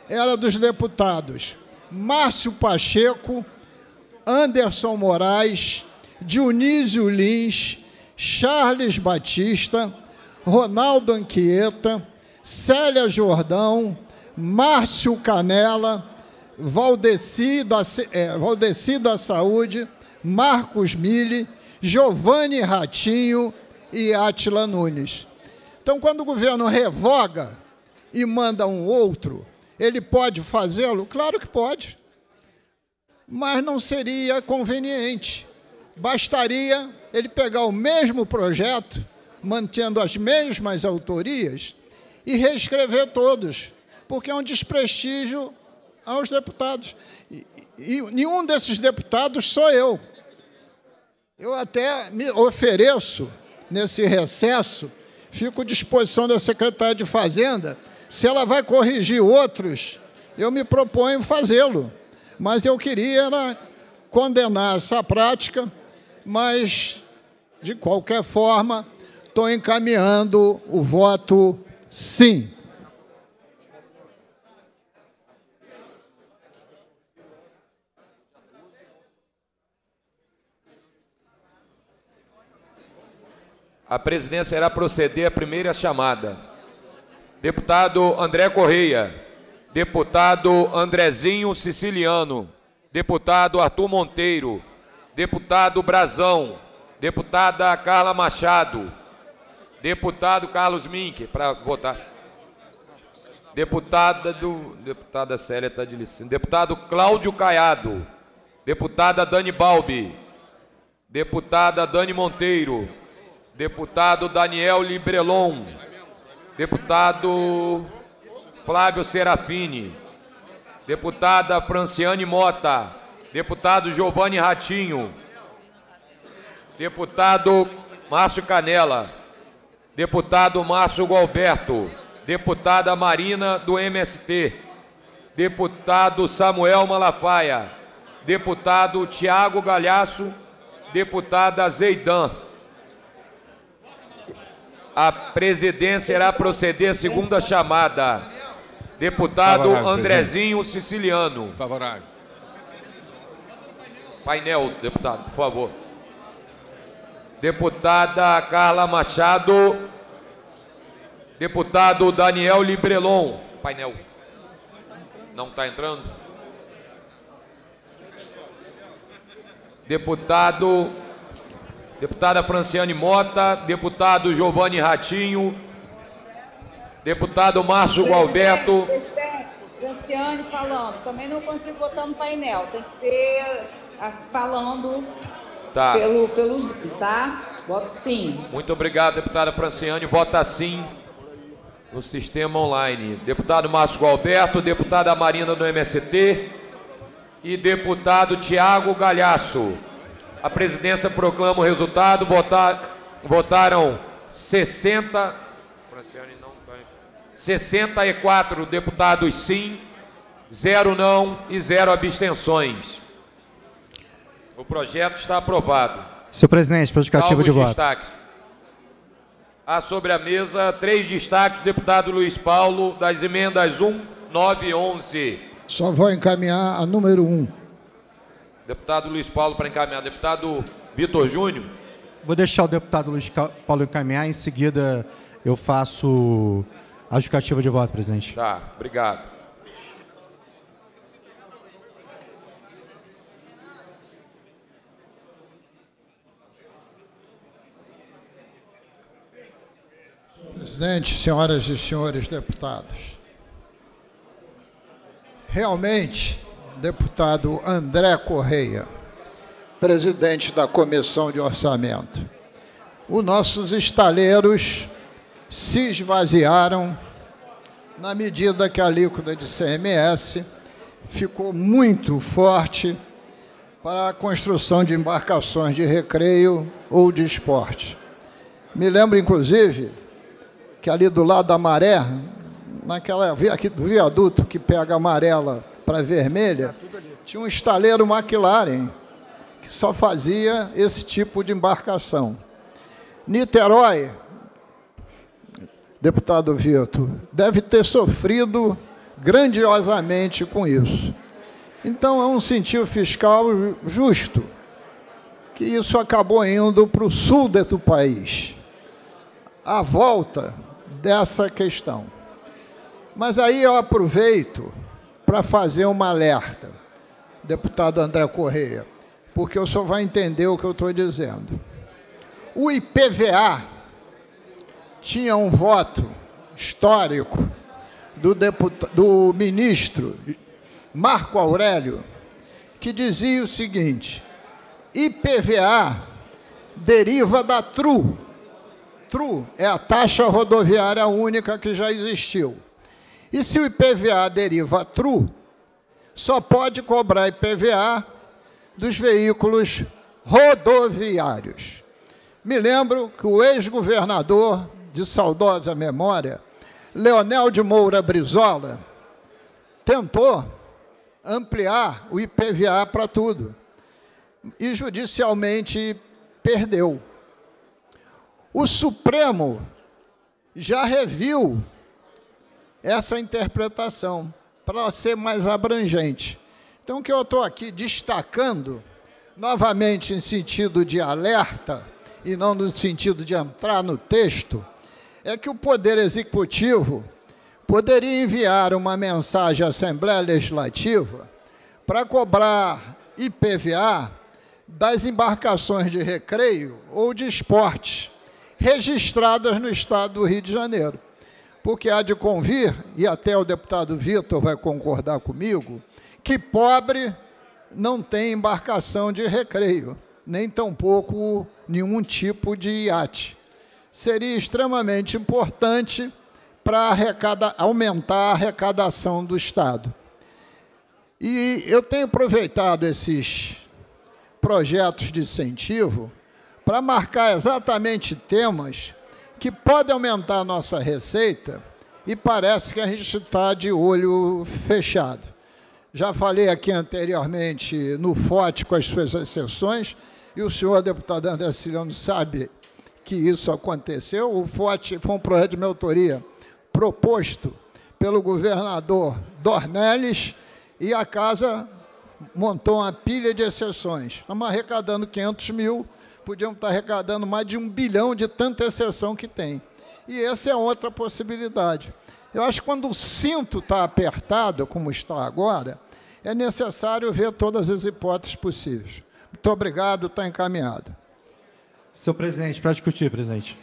era dos deputados Márcio Pacheco, Anderson Moraes, Dionísio Lins, Charles Batista, Ronaldo Anquieta, Célia Jordão, Márcio Canela, Valdeci é, Valdeci da Saúde, Marcos Mille, Giovanni Ratinho e Atila Nunes. Então, quando o governo revoga e manda um outro, ele pode fazê-lo? Claro que pode. Mas não seria conveniente. Bastaria ele pegar o mesmo projeto, mantendo as mesmas autorias, e reescrever todos, porque é um desprestígio aos deputados. E, e nenhum desses deputados sou eu. Eu até me ofereço, nesse recesso, fico à disposição da secretária de Fazenda. Se ela vai corrigir outros, eu me proponho fazê-lo. Mas eu queria condenar essa prática, mas, de qualquer forma, estou encaminhando o voto sim. A presidência irá proceder à primeira chamada. Deputado André Correia. Deputado Andrezinho Siciliano. Deputado Arthur Monteiro. Deputado Brazão. Deputada Carla Machado. Deputado Carlos Mink, para votar. Deputada do. Deputada Célia está de licença. Deputado Cláudio Caiado. Deputada Dani Balbi. Deputada Dani Monteiro. Deputado Daniel Librelon. Deputado Flávio Serafini. Deputada Franciane Mota. Deputado Giovanni Ratinho. Deputado Márcio Canela. Deputado Márcio Galberto. Deputada Marina do MST. Deputado Samuel Malafaia. Deputado Tiago Galhaço. Deputada Zeidan. A presidência irá proceder segunda chamada. Deputado Favorável, Andrezinho presidente. Siciliano. Favorável. Painel, deputado, por favor. Deputada Carla Machado. Deputado Daniel Librelon. Painel. Não está entrando? Deputado. Deputada Franciane Mota. Deputado Giovanni Ratinho. Deputado Márcio Galberto. Franciane falando, também não consigo votar no painel, tem que ser ah, falando Tá. pelo, pelo tá? Voto sim. Muito obrigado, deputada Franciane. Vota sim no sistema online. Deputado Márcio Gualberto, deputada Marina do MST e deputado Tiago Galhaço. A presidência proclama o resultado. Votar, votaram 60. Franciane 64 deputados sim, zero não e zero abstenções. O projeto está aprovado. Senhor presidente, para justificativo Salvo de voto. destaques. Há sobre a mesa três destaques do deputado Luiz Paulo, das emendas 1, 9 e 11. Só vou encaminhar a número um. Deputado Luiz Paulo para encaminhar. Deputado Vitor Júnior. Vou deixar o deputado Luiz Paulo encaminhar, em seguida eu faço a justificativa de voto, presidente. Tá, obrigado. Presidente, senhoras e senhores deputados, Realmente, deputado André Correia, presidente da Comissão de Orçamento, os nossos estaleiros se esvaziaram na medida que a alíquota de CMS ficou muito forte para a construção de embarcações de recreio ou de esporte. Me lembro, inclusive, que ali do lado da maré, naquela aqui do viaduto que pega amarela para vermelha, tinha um estaleiro McLaren que só fazia esse tipo de embarcação. Niterói, deputado Vitor, deve ter sofrido grandiosamente com isso. Então é um sentido fiscal justo, que isso acabou indo para o sul do país, à volta dessa questão. Mas aí eu aproveito para fazer uma alerta, deputado André Correia, porque o senhor vai entender o que eu estou dizendo. O IPVA tinha um voto histórico do, do ministro Marco Aurélio, que dizia o seguinte: IPVA deriva da TRU. TRU é a taxa rodoviária única que já existiu. E se o IPVA deriva TRU, só pode cobrar IPVA dos veículos rodoviários. Me lembro que o ex-governador de saudosa memória, Leonel de Moura Brizola, tentou ampliar o IPVA para tudo e judicialmente perdeu. O Supremo já reviu essa interpretação para ser mais abrangente. Então, o que eu estou aqui destacando, novamente em sentido de alerta, e não no sentido de entrar no texto, é que o Poder Executivo poderia enviar uma mensagem à Assembleia Legislativa para cobrar IPVA das embarcações de recreio ou de esportes registradas no estado do Rio de Janeiro. Porque há de convir, e até o deputado Vitor vai concordar comigo, que pobre não tem embarcação de recreio, nem tampouco nenhum tipo de iate seria extremamente importante para aumentar a arrecadação do Estado. E eu tenho aproveitado esses projetos de incentivo para marcar exatamente temas que podem aumentar a nossa receita e parece que a gente está de olho fechado. Já falei aqui anteriormente no FOT com as suas exceções, e o senhor deputado André Ciliano sabe que isso aconteceu. O FOT foi um projeto de minha autoria proposto pelo governador Dornelles e a Casa montou uma pilha de exceções. Estamos arrecadando 500 mil, podíamos estar arrecadando mais de um bilhão de tanta exceção que tem. E essa é outra possibilidade. Eu acho que quando o cinto está apertado, como está agora, é necessário ver todas as hipóteses possíveis. Muito obrigado, está encaminhado. Senhor presidente, para discutir, presidente.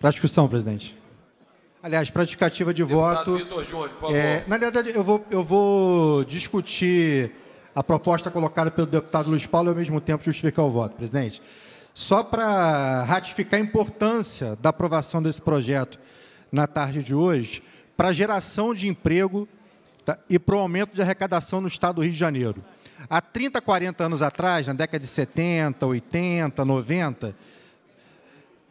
Para discussão, presidente. Aliás, para justificativa de Deputado voto. Vitor Júnior, por favor. É, na verdade, eu vou, eu vou discutir a proposta colocada pelo deputado Luiz Paulo e, ao mesmo tempo, justificar o voto, presidente. Só para ratificar a importância da aprovação desse projeto na tarde de hoje, para a geração de emprego tá, e para o aumento de arrecadação no Estado do Rio de Janeiro. Há 30, 40 anos atrás, na década de 70, 80, 90,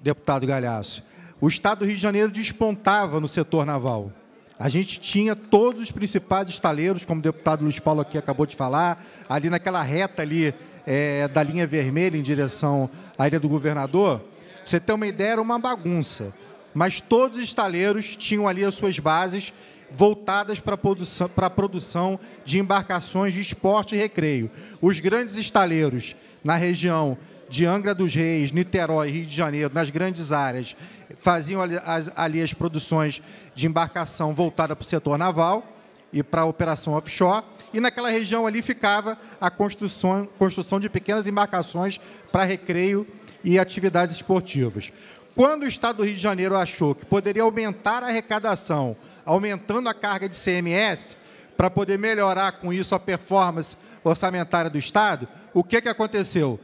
deputado Galhaço, o Estado do Rio de Janeiro despontava no setor naval. A gente tinha todos os principais estaleiros, como o deputado Luiz Paulo aqui acabou de falar, ali naquela reta ali é, da linha vermelha em direção à Ilha do Governador. você ter uma ideia, era uma bagunça. Mas todos os estaleiros tinham ali as suas bases voltadas para a produção, para a produção de embarcações de esporte e recreio. Os grandes estaleiros na região de Angra dos Reis, Niterói, Rio de Janeiro, nas grandes áreas, faziam ali as, ali as produções de embarcação voltada para o setor naval e para a operação offshore. E naquela região ali ficava a construção, construção de pequenas embarcações para recreio e atividades esportivas. Quando o Estado do Rio de Janeiro achou que poderia aumentar a arrecadação aumentando a carga de CMS para poder melhorar com isso a performance orçamentária do Estado, o que, que aconteceu?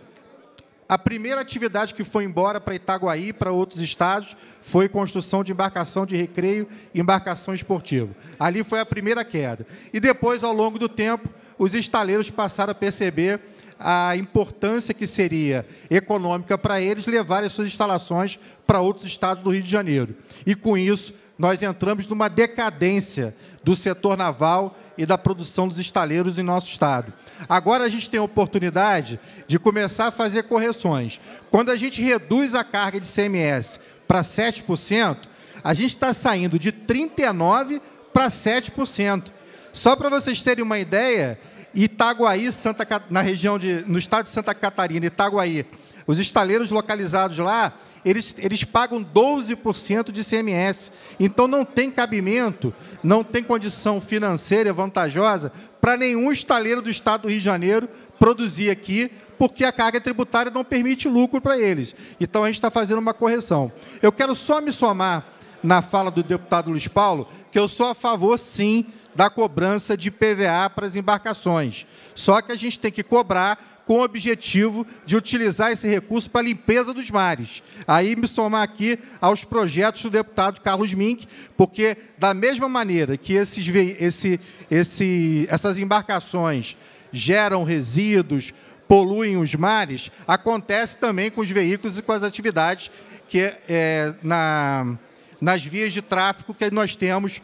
A primeira atividade que foi embora para Itaguaí para outros estados foi construção de embarcação de recreio e embarcação esportiva. Ali foi a primeira queda. E depois, ao longo do tempo, os estaleiros passaram a perceber a importância que seria econômica para eles levar as suas instalações para outros estados do Rio de Janeiro. E com isso, nós entramos numa decadência do setor naval e da produção dos estaleiros em nosso estado. Agora a gente tem a oportunidade de começar a fazer correções. Quando a gente reduz a carga de CMS para 7%, a gente está saindo de 39% para 7%. Só para vocês terem uma ideia, Itaguaí, Santa, na região de, no estado de Santa Catarina, Itaguaí, os estaleiros localizados lá, eles, eles pagam 12% de CMS. Então não tem cabimento, não tem condição financeira vantajosa para nenhum estaleiro do estado do Rio de Janeiro produzir aqui, porque a carga tributária não permite lucro para eles. Então a gente está fazendo uma correção. Eu quero só me somar na fala do deputado Luiz Paulo, que eu sou a favor, sim, da cobrança de PVA para as embarcações. Só que a gente tem que cobrar com o objetivo de utilizar esse recurso para a limpeza dos mares. Aí me somar aqui aos projetos do deputado Carlos Mink, porque da mesma maneira que esses, esse, esse, essas embarcações geram resíduos, poluem os mares, acontece também com os veículos e com as atividades que é, na, nas vias de tráfego que nós temos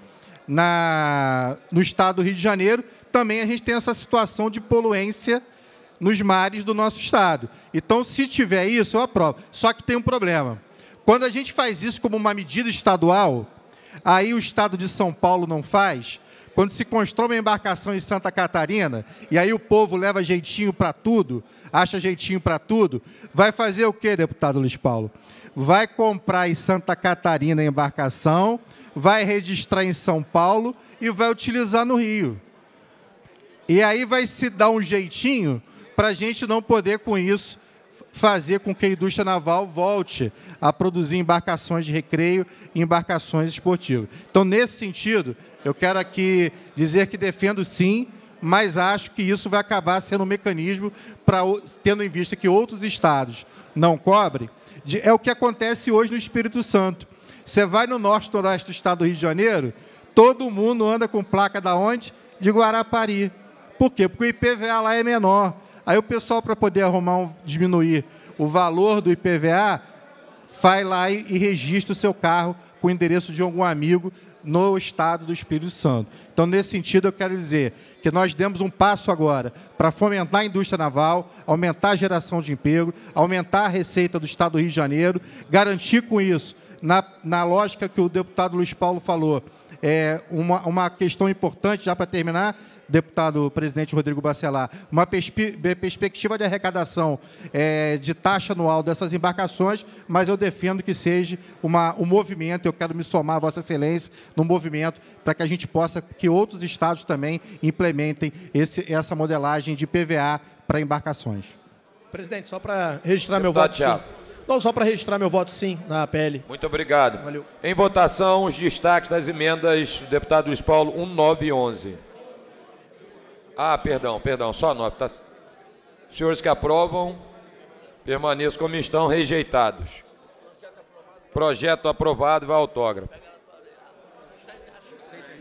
na, no estado do Rio de Janeiro. Também a gente tem essa situação de poluência nos mares do nosso estado. Então, se tiver isso, eu aprovo. Só que tem um problema. Quando a gente faz isso como uma medida estadual, aí o estado de São Paulo não faz. Quando se constrói uma embarcação em Santa Catarina, e aí o povo leva jeitinho para tudo, acha jeitinho para tudo, vai fazer o quê, deputado Luiz Paulo? Vai comprar em Santa Catarina a embarcação, vai registrar em São Paulo e vai utilizar no Rio. E aí vai se dar um jeitinho para a gente não poder, com isso, fazer com que a indústria naval volte a produzir embarcações de recreio e embarcações esportivas. Então, nesse sentido, eu quero aqui dizer que defendo sim, mas acho que isso vai acabar sendo um mecanismo para, tendo em vista que outros estados não cobrem, é o que acontece hoje no Espírito Santo. Você vai no norte noroeste do estado do Rio de Janeiro, todo mundo anda com placa da onde? De Guarapari. Por quê? Porque o IPVA lá é menor. Aí o pessoal, para poder arrumar, um, diminuir o valor do IPVA, vai lá e, e registra o seu carro com o endereço de algum amigo no estado do Espírito Santo. Então, nesse sentido, eu quero dizer que nós demos um passo agora para fomentar a indústria naval, aumentar a geração de emprego, aumentar a receita do estado do Rio de Janeiro, garantir com isso, na, na lógica que o deputado Luiz Paulo falou, é, uma, uma questão importante, já para terminar, deputado presidente Rodrigo Bacelar, uma perspe perspectiva de arrecadação é, de taxa anual dessas embarcações, mas eu defendo que seja uma, um movimento, eu quero me somar Vossa Excelência, no movimento para que a gente possa, que outros estados também implementem esse, essa modelagem de PVA para embarcações. Presidente, só para registrar meu voto. Sim. Não, só para registrar meu voto sim na PL. Muito obrigado. Valeu. Em votação, os destaques das emendas do deputado Luiz Paulo 1, 9 e 11. Ah, perdão, perdão, só nove. Tá... Senhores que aprovam, permaneçam como estão, rejeitados. Projeto aprovado, vai autógrafo.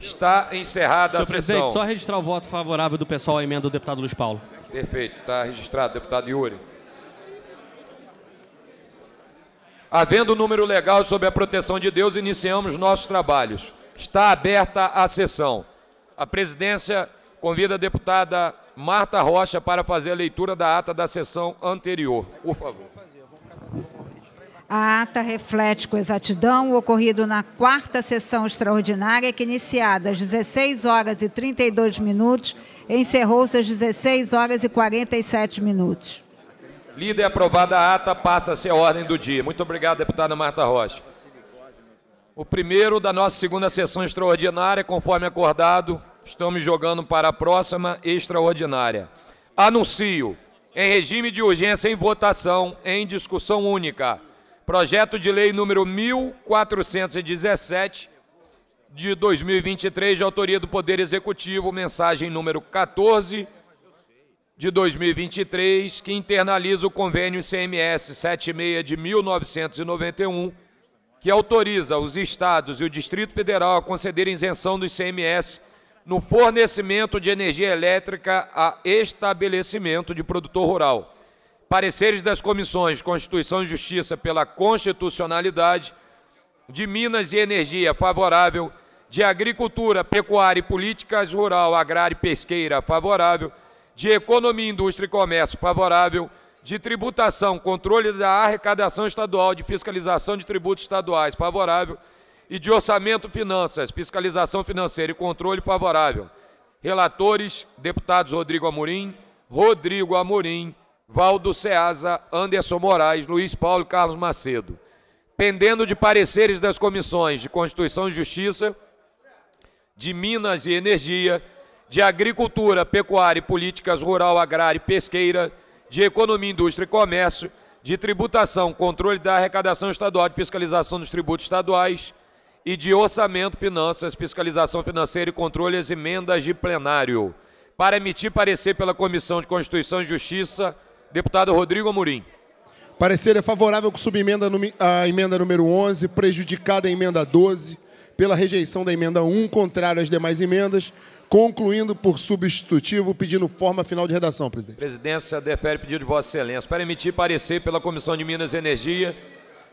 Está encerrada Senhor a presidente, sessão. só registrar o voto favorável do pessoal à emenda do deputado Luiz Paulo. Perfeito, está registrado, deputado Yuri. Havendo o número legal sobre a proteção de Deus, iniciamos nossos trabalhos. Está aberta a sessão. A presidência convida a deputada Marta Rocha para fazer a leitura da ata da sessão anterior. Por favor. A ata reflete com exatidão o ocorrido na quarta sessão extraordinária, que iniciada às 16 horas e 32 minutos, encerrou-se às 16 horas e 47 minutos. Lida e aprovada a ata, passa a ser a ordem do dia. Muito obrigado, deputada Marta Rocha. O primeiro da nossa segunda sessão extraordinária, conforme acordado, estamos jogando para a próxima extraordinária. Anuncio, em regime de urgência em votação, em discussão única, projeto de lei número 1417, de 2023, de autoria do Poder Executivo, mensagem número 14 de 2023, que internaliza o convênio ICMS 76 de 1991, que autoriza os estados e o Distrito Federal a concederem isenção do ICMS no fornecimento de energia elétrica a estabelecimento de produtor rural. Pareceres das comissões Constituição e Justiça pela constitucionalidade, de Minas e Energia favorável, de Agricultura, Pecuária e Políticas Rural, Agrária e Pesqueira favorável, de Economia, Indústria e Comércio favorável, de Tributação, Controle da Arrecadação Estadual, de Fiscalização de Tributos Estaduais favorável e de Orçamento Finanças, Fiscalização Financeira e Controle favorável. Relatores, deputados Rodrigo Amorim, Rodrigo Amorim, Valdo Ceasa, Anderson Moraes, Luiz Paulo e Carlos Macedo. Pendendo de pareceres das comissões de Constituição e Justiça, de Minas e Energia, de Agricultura, Pecuária e Políticas Rural, Agrária e Pesqueira, de Economia, Indústria e Comércio, de Tributação, Controle da Arrecadação Estadual de Fiscalização dos Tributos Estaduais e de Orçamento, Finanças, Fiscalização Financeira e Controle às emendas de plenário. Para emitir parecer pela Comissão de Constituição e Justiça, deputado Rodrigo Amorim. Parecer é favorável com subemenda à emenda número 11, prejudicada a emenda 12, pela rejeição da emenda 1, contrário às demais emendas, concluindo por substitutivo, pedindo forma final de redação, presidente. Presidência defere pedido de Vossa Excelência. Para emitir parecer pela Comissão de Minas e Energia,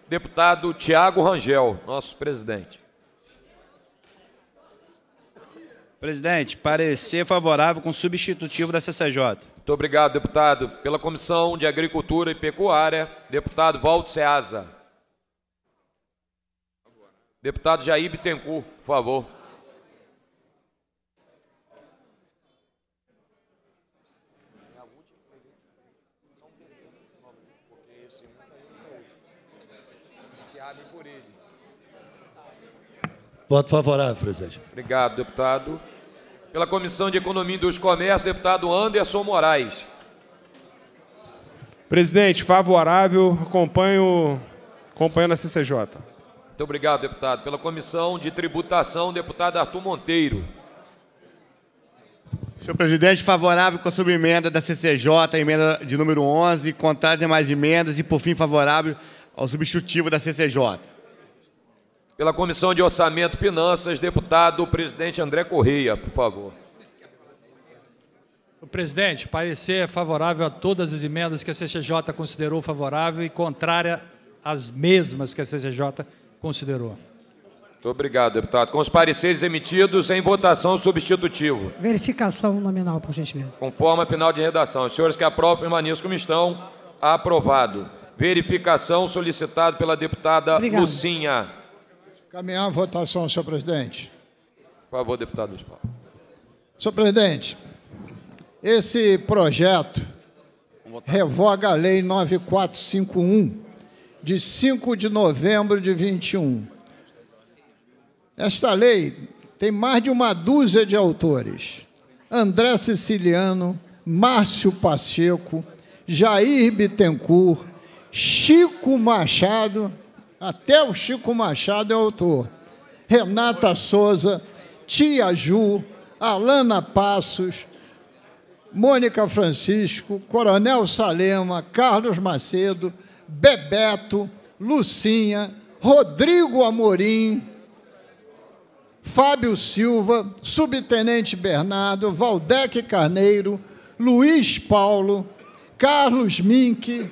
deputado Tiago Rangel, nosso presidente. Presidente, parecer favorável com substitutivo da CCJ. Muito obrigado, deputado. Pela Comissão de Agricultura e Pecuária, deputado Valdo Ceasa. Deputado Jair Bittencourt, por favor. Voto favorável, presidente. Obrigado, deputado. Pela Comissão de Economia e dos Comércios, deputado Anderson Moraes. Presidente, favorável, acompanho, acompanhando a CCJ. Muito obrigado, deputado. Pela Comissão de Tributação, deputado Arthur Monteiro. Senhor presidente, favorável com a subemenda da CCJ, emenda de número 11, contrário de mais emendas e, por fim, favorável ao substitutivo da CCJ. Pela Comissão de Orçamento e Finanças, deputado presidente André Correia, por favor. O presidente, parecer favorável a todas as emendas que a CCJ considerou favorável e contrária às mesmas que a CCJ considerou. Muito obrigado, deputado. Com os pareceres emitidos em votação substitutivo. Verificação nominal, por gentileza. Conforme a final de redação. Os senhores que aprovam permaneçam como estão. Aprovado. Verificação solicitado pela deputada Obrigado. Lucinha. Caminhar a votação, senhor presidente. Por favor, deputado Luiz Paulo. Senhor presidente, esse projeto revoga a Lei 9451, de 5 de novembro de 21. Esta lei tem mais de uma dúzia de autores. André Siciliano, Márcio Pacheco, Jair Bittencourt, Chico Machado, até o Chico Machado é autor, Renata Souza, Tia Ju, Alana Passos, Mônica Francisco, Coronel Salema, Carlos Macedo, Bebeto, Lucinha, Rodrigo Amorim, Fábio Silva, Subtenente Bernardo, Valdec Carneiro, Luiz Paulo, Carlos Mink,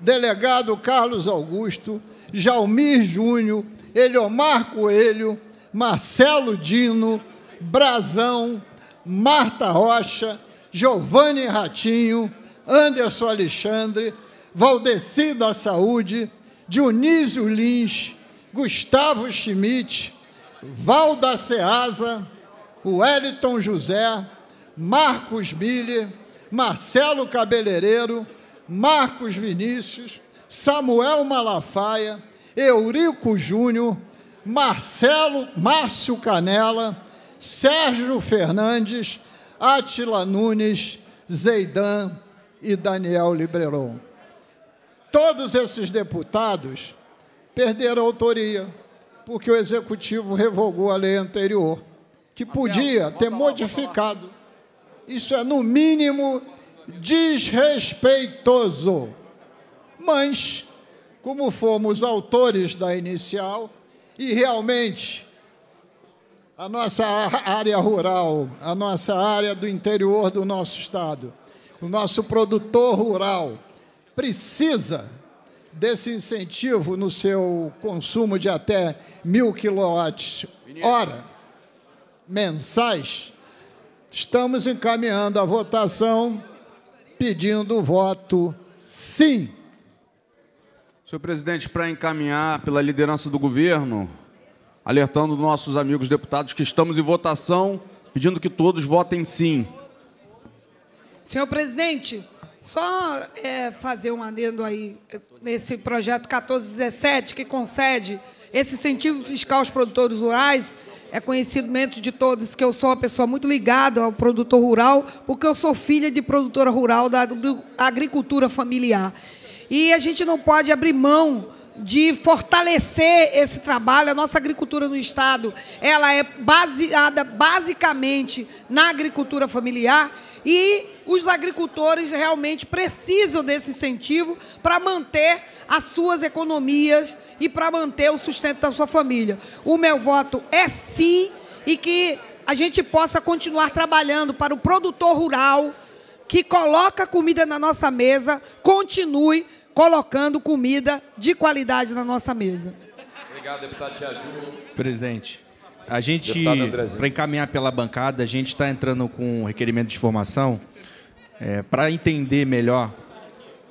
Delegado Carlos Augusto, Jalmir Júnior, Eliomar Coelho, Marcelo Dino, Brazão, Marta Rocha, Giovanni Ratinho, Anderson Alexandre, Valdeci da Saúde, Dionísio Lins, Gustavo Schmidt, Valda Ceasa, Wellington José, Marcos Miller, Marcelo Cabeleireiro, Marcos Vinícius, Samuel Malafaia, Eurico Júnior, Marcelo Márcio Canela, Sérgio Fernandes, Atila Nunes, Zeidan e Daniel Libreron. Todos esses deputados perderam autoria, porque o Executivo revogou a lei anterior, que podia ter modificado. Isso é, no mínimo, desrespeitoso. Mas, como fomos autores da inicial, e realmente a nossa área rural, a nossa área do interior do nosso estado, o nosso produtor rural precisa desse incentivo no seu consumo de até mil quilowatts hora mensais, estamos encaminhando a votação pedindo o voto sim. Senhor presidente, para encaminhar pela liderança do governo, alertando nossos amigos deputados que estamos em votação, pedindo que todos votem sim. Senhor presidente, só é, fazer um adendo aí nesse projeto 1417 que concede esse incentivo fiscal aos produtores rurais. É conhecimento de todos que eu sou uma pessoa muito ligada ao produtor rural, porque eu sou filha de produtora rural da agricultura familiar. E a gente não pode abrir mão de fortalecer esse trabalho. A nossa agricultura no estado, ela é baseada basicamente na agricultura familiar e os agricultores realmente precisam desse incentivo para manter as suas economias e para manter o sustento da sua família. O meu voto é sim e que a gente possa continuar trabalhando para o produtor rural que coloca comida na nossa mesa, continue colocando comida de qualidade na nossa mesa. Obrigado, deputado Tiaju. Presidente, a gente, para encaminhar pela bancada, a gente está entrando com um requerimento de informação é, para entender melhor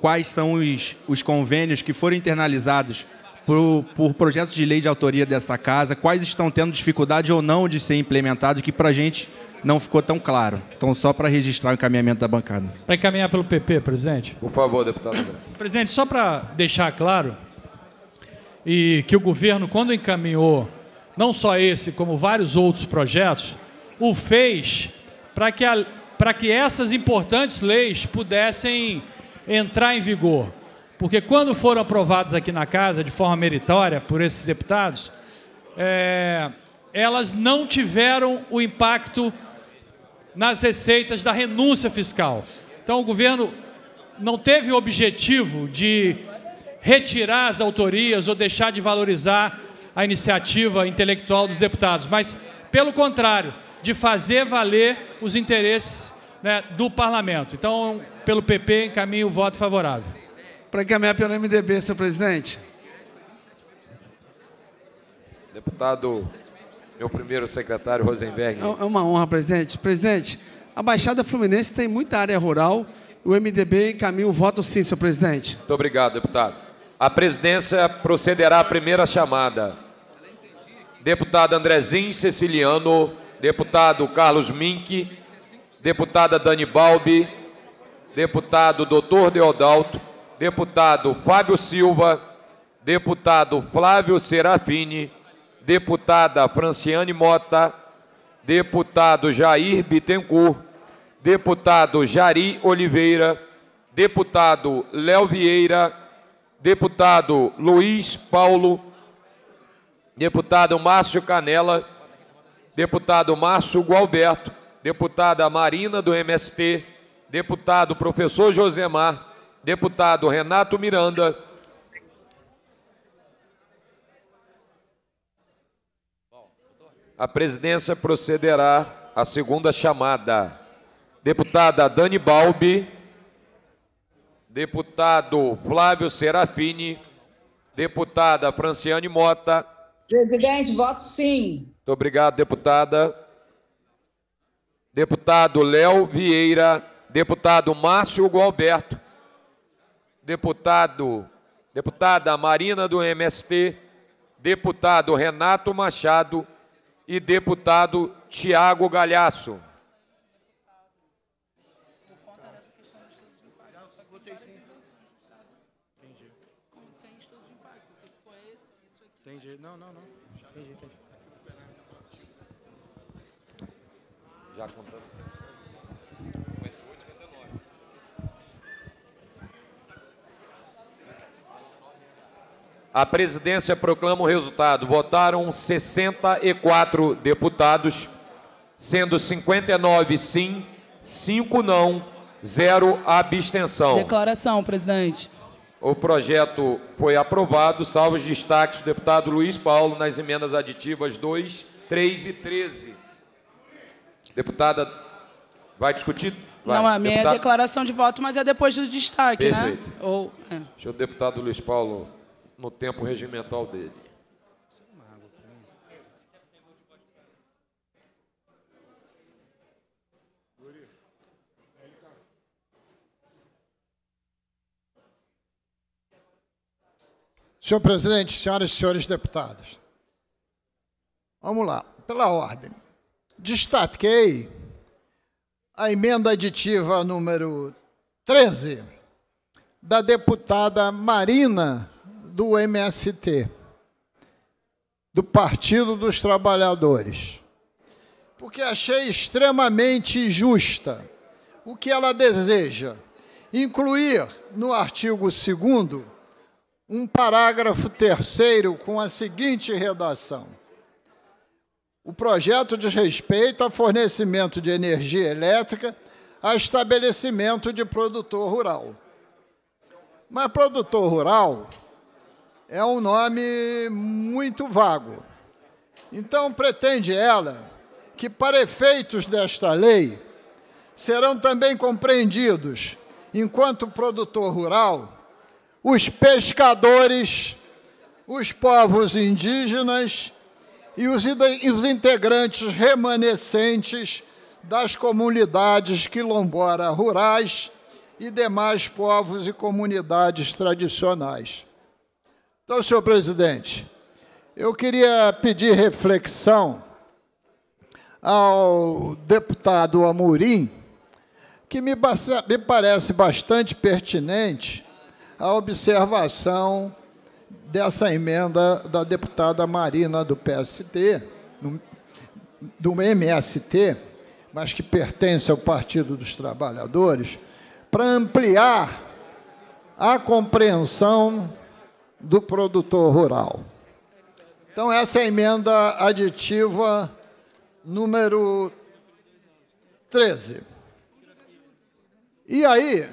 quais são os, os convênios que foram internalizados por, por, projetos de lei de autoria dessa casa, quais estão tendo dificuldade ou não de ser implementados, que para a gente não ficou tão claro. Então, só para registrar o encaminhamento da bancada. Para encaminhar pelo PP, presidente. Por favor, deputado. Presidente, só para deixar claro, e que o governo, quando encaminhou não só esse, como vários outros projetos, o fez para que, para que essas importantes leis pudessem entrar em vigor. Porque quando foram aprovadas aqui na casa de forma meritória por esses deputados, é, elas não tiveram o impacto nas receitas da renúncia fiscal. Então, o governo não teve o objetivo de retirar as autorias ou deixar de valorizar a iniciativa intelectual dos deputados, mas, pelo contrário, de fazer valer os interesses né, do parlamento. Então, pelo PP, encaminho o voto favorável. Para encaminhar pelo MDB, senhor presidente. Deputado meu primeiro secretário, Rosenberg. É uma honra, presidente. Presidente, a Baixada Fluminense tem muita área rural. O MDB encaminha o voto sim, senhor presidente. Muito obrigado, deputado. A presidência procederá à primeira chamada. Deputado Andrezinho Ceciliano, deputado Carlos Mink, deputada Dani Balbi, deputado Doutor Deodalto, deputado Fábio Silva, deputado Flávio Serafini, deputada Franciane Mota, deputado Jair Bittencourt, deputado Jari Oliveira, deputado Léo Vieira, deputado Luiz Paulo, deputado Márcio Canela, deputado Márcio Gualberto, deputada Marina do MST, deputado professor Josemar, deputado Renato Miranda, a presidência procederá à segunda chamada. Deputada Dani Balbi, deputado Flávio Serafini, deputada Franciane Mota. Presidente, voto sim. Muito obrigado, deputada. Deputado Léo Vieira, deputado Márcio Gualberto, deputado, deputada Marina do MST, deputado Renato Machado, e deputado Tiago Galhaço. Entendi. Não, não, não. Entendi, entendi. Já contando. A presidência proclama o resultado. Votaram 64 deputados, sendo 59 sim, 5 não, 0 abstenção. Declaração, presidente. O projeto foi aprovado, salvo os destaques do deputado Luiz Paulo nas emendas aditivas 2, 3 e 13. Deputada, vai discutir? Vai. Não, a minha Deputado... é declaração de voto, mas é depois do destaque, Perfeito. né? Ou, é. Deixa o deputado Luiz Paulo no tempo regimental dele. Senhor presidente, senhoras e senhores deputados, vamos lá, pela ordem. Destaquei a emenda aditiva número 13 da deputada Marina do MST, do Partido dos Trabalhadores, porque achei extremamente justa o que ela deseja incluir no artigo 2 um parágrafo terceiro com a seguinte redação. O projeto diz respeito a fornecimento de energia elétrica a estabelecimento de produtor rural. Mas produtor rural é um nome muito vago. Então, pretende ela que, para efeitos desta lei, serão também compreendidos, enquanto produtor rural, os pescadores, os povos indígenas e os, os integrantes remanescentes das comunidades quilomboras rurais e demais povos e comunidades tradicionais. Então, senhor presidente, eu queria pedir reflexão ao deputado Amorim, que me, me parece bastante pertinente a observação dessa emenda da deputada Marina do PST, do MST, mas que pertence ao Partido dos Trabalhadores, para ampliar a compreensão do produtor rural. Então, essa é a emenda aditiva número 13. E aí,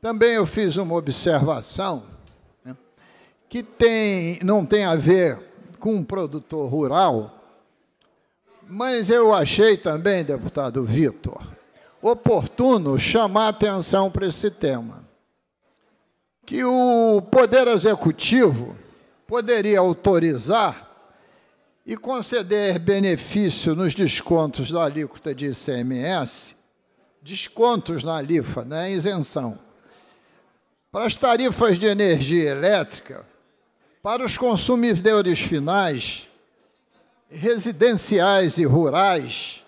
também eu fiz uma observação né, que tem, não tem a ver com um produtor rural, mas eu achei também, deputado Vitor, oportuno chamar atenção para esse tema. Que o Poder Executivo poderia autorizar e conceder benefício nos descontos da alíquota de ICMS, descontos na alifa, né, isenção, para as tarifas de energia elétrica, para os consumidores finais, residenciais e rurais,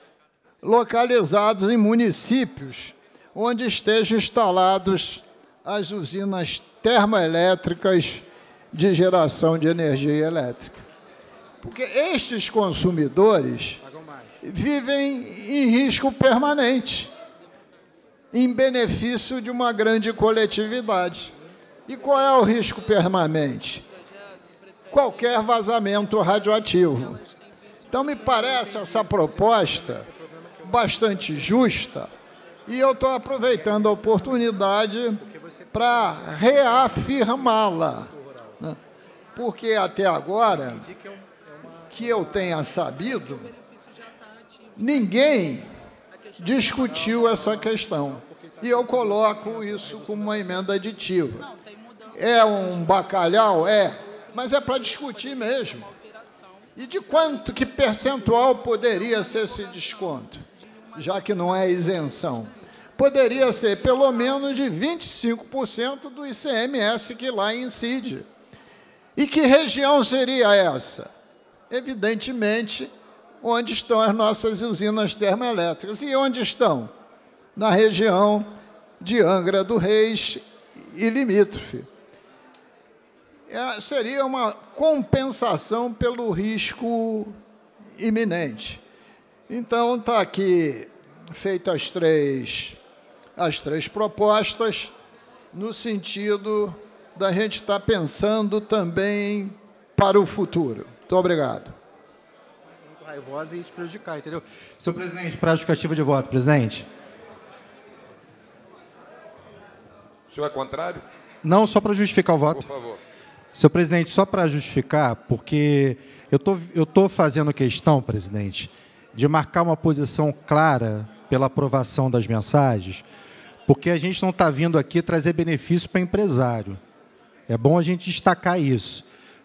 localizados em municípios onde estejam instalados as usinas termoelétricas de geração de energia elétrica. Porque estes consumidores vivem em risco permanente em benefício de uma grande coletividade. E qual é o risco permanente? Qualquer vazamento radioativo. Então, me parece essa proposta bastante justa e eu estou aproveitando a oportunidade para reafirmá-la. Né? Porque até agora, que eu tenha sabido, ninguém discutiu essa questão. E eu coloco isso como uma emenda aditiva. É um bacalhau? É, mas é para discutir mesmo. E de quanto, que percentual poderia ser esse desconto? Já que não é isenção. Poderia ser pelo menos de 25% do ICMS que lá incide. E que região seria essa? Evidentemente, onde estão as nossas usinas termoelétricas. E onde estão? Na região de Angra do Reis e limítrofe. É, seria uma compensação pelo risco iminente. Então, está aqui feitas as três, as três propostas, no sentido da gente estar pensando também para o futuro. Muito obrigado. Muito raivosa e te prejudicar, entendeu? Senhor presidente, para a justificativa de voto, presidente. O senhor é contrário? Não, só para justificar o voto. Por favor. Senhor presidente, só para justificar, porque eu tô, estou tô fazendo questão, presidente, de marcar uma posição clara pela aprovação das mensagens, porque a gente não está vindo aqui trazer benefício para empresário. É bom a gente destacar isso,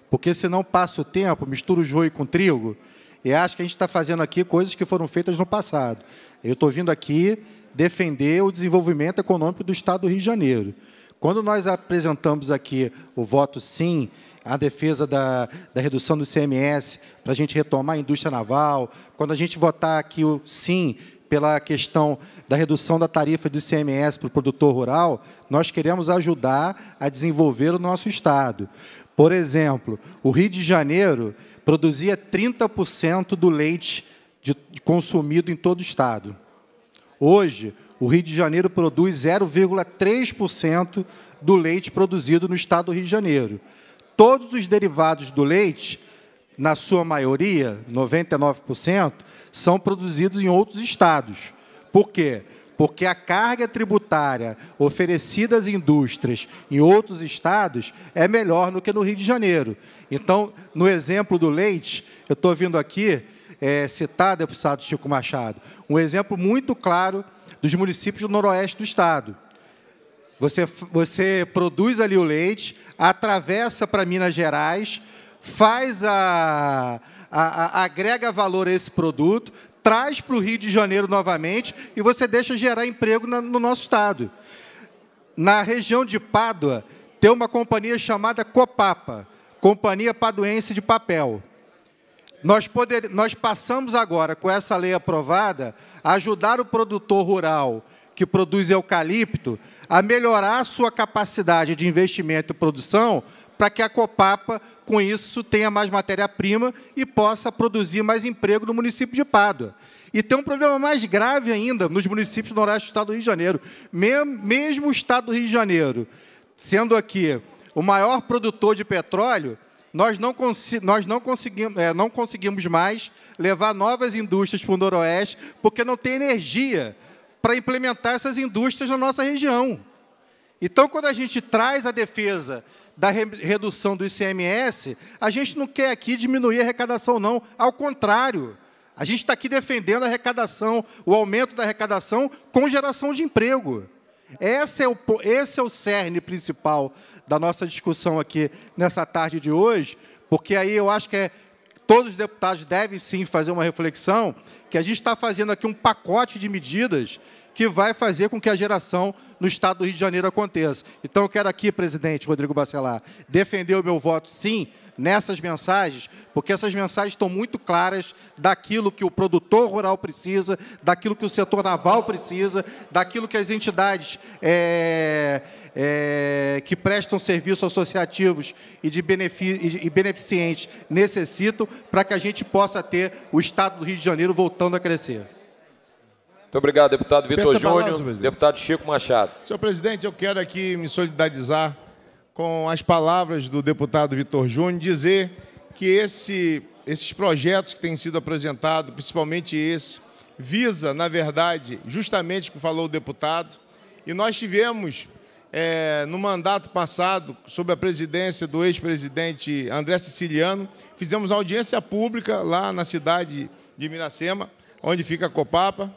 porque senão passa o tempo, mistura o joio com o trigo, e acho que a gente está fazendo aqui coisas que foram feitas no passado. Eu estou vindo aqui defender o desenvolvimento econômico do Estado do Rio de Janeiro. Quando nós apresentamos aqui o voto sim, a defesa da, da redução do CMS para a gente retomar a indústria naval, quando a gente votar aqui o sim pela questão da redução da tarifa de CMS para o produtor rural, nós queremos ajudar a desenvolver o nosso Estado. Por exemplo, o Rio de Janeiro produzia 30% do leite de, consumido em todo o Estado. Hoje, o Rio de Janeiro produz 0,3% do leite produzido no estado do Rio de Janeiro. Todos os derivados do leite, na sua maioria, 99%, são produzidos em outros estados. Por quê? Porque a carga tributária oferecida às indústrias em outros estados é melhor do que no Rio de Janeiro. Então, no exemplo do leite, eu estou vindo aqui é, citar, deputado Chico Machado, um exemplo muito claro dos municípios do noroeste do estado. Você, você produz ali o leite, atravessa para Minas Gerais, faz a, a, a, agrega valor a esse produto, traz para o Rio de Janeiro novamente e você deixa gerar emprego na, no nosso estado. Na região de Pádua, tem uma companhia chamada Copapa, Companhia Paduense de Papel. Nós, poder, nós passamos agora, com essa lei aprovada, a ajudar o produtor rural que produz eucalipto a melhorar a sua capacidade de investimento e produção para que a Copapa, com isso, tenha mais matéria-prima e possa produzir mais emprego no município de Pádua. E tem um problema mais grave ainda nos municípios do Noroeste do Estado do Rio de Janeiro. Mesmo o Estado do Rio de Janeiro, sendo aqui o maior produtor de petróleo, nós não, nós não, conseguimos, é, não conseguimos mais levar novas indústrias para o Noroeste, porque não tem energia para implementar essas indústrias na nossa região. Então, quando a gente traz a defesa da redução do ICMS, a gente não quer aqui diminuir a arrecadação, não. Ao contrário, a gente está aqui defendendo a arrecadação, o aumento da arrecadação com geração de emprego. Esse é, o, esse é o cerne principal da nossa discussão aqui nessa tarde de hoje, porque aí eu acho que é, todos os deputados devem sim fazer uma reflexão, que a gente está fazendo aqui um pacote de medidas que vai fazer com que a geração no Estado do Rio de Janeiro aconteça. Então, eu quero aqui, presidente Rodrigo Bacelar, defender o meu voto, sim, nessas mensagens, porque essas mensagens estão muito claras daquilo que o produtor rural precisa, daquilo que o setor naval precisa, daquilo que as entidades é, é, que prestam serviços associativos e, de benefic e necessitam para que a gente possa ter o Estado do Rio de Janeiro voltando a crescer. Muito obrigado, deputado Vitor Júnior. Deputado Chico Machado. Senhor presidente, eu quero aqui me solidarizar com as palavras do deputado Vitor Júnior, dizer que esse, esses projetos que têm sido apresentados, principalmente esse, visa, na verdade, justamente o que falou o deputado, e nós tivemos, é, no mandato passado, sob a presidência do ex-presidente André Siciliano, fizemos audiência pública lá na cidade de Miracema, onde fica a Copapa,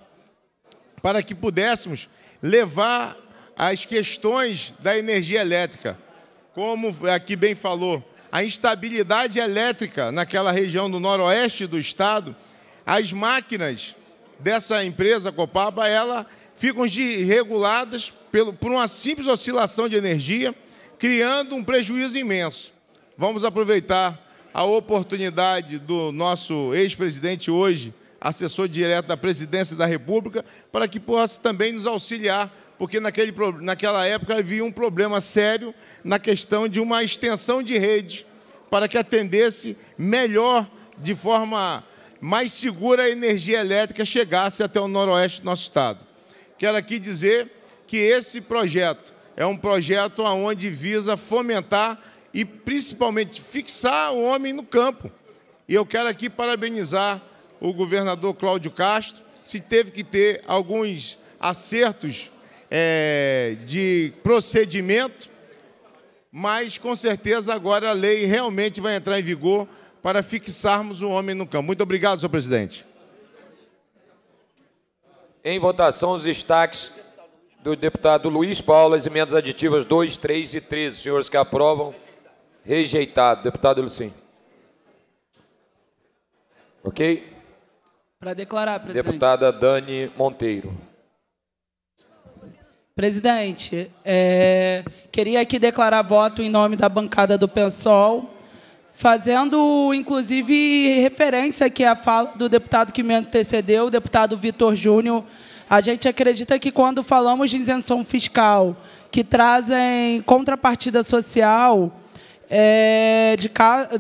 para que pudéssemos levar as questões da energia elétrica. Como aqui bem falou, a instabilidade elétrica naquela região do noroeste do estado, as máquinas dessa empresa Copapa, ela ficam desreguladas pelo, por uma simples oscilação de energia, criando um prejuízo imenso. Vamos aproveitar a oportunidade do nosso ex-presidente hoje, assessor direto da presidência da República, para que possa também nos auxiliar, porque naquele, naquela época havia um problema sério na questão de uma extensão de rede para que atendesse melhor, de forma mais segura, a energia elétrica chegasse até o noroeste do nosso estado. Quero aqui dizer que esse projeto é um projeto onde visa fomentar e principalmente fixar o homem no campo. E eu quero aqui parabenizar o governador Cláudio Castro, se teve que ter alguns acertos é, de procedimento, mas com certeza agora a lei realmente vai entrar em vigor para fixarmos o homem no campo. Muito obrigado, senhor presidente. Em votação, os destaques do deputado Luiz Paulo, as emendas aditivas 2, 3 e 13. Senhores que aprovam, rejeitado. Deputado Lucim. Ok? Para declarar, presidente. Deputada Dani Monteiro. Presidente, é, queria aqui declarar voto em nome da bancada do PSOL, fazendo, inclusive, referência aqui à fala do deputado que me antecedeu, o deputado Vitor Júnior. A gente acredita que quando falamos de isenção fiscal, que trazem contrapartida social, é, de,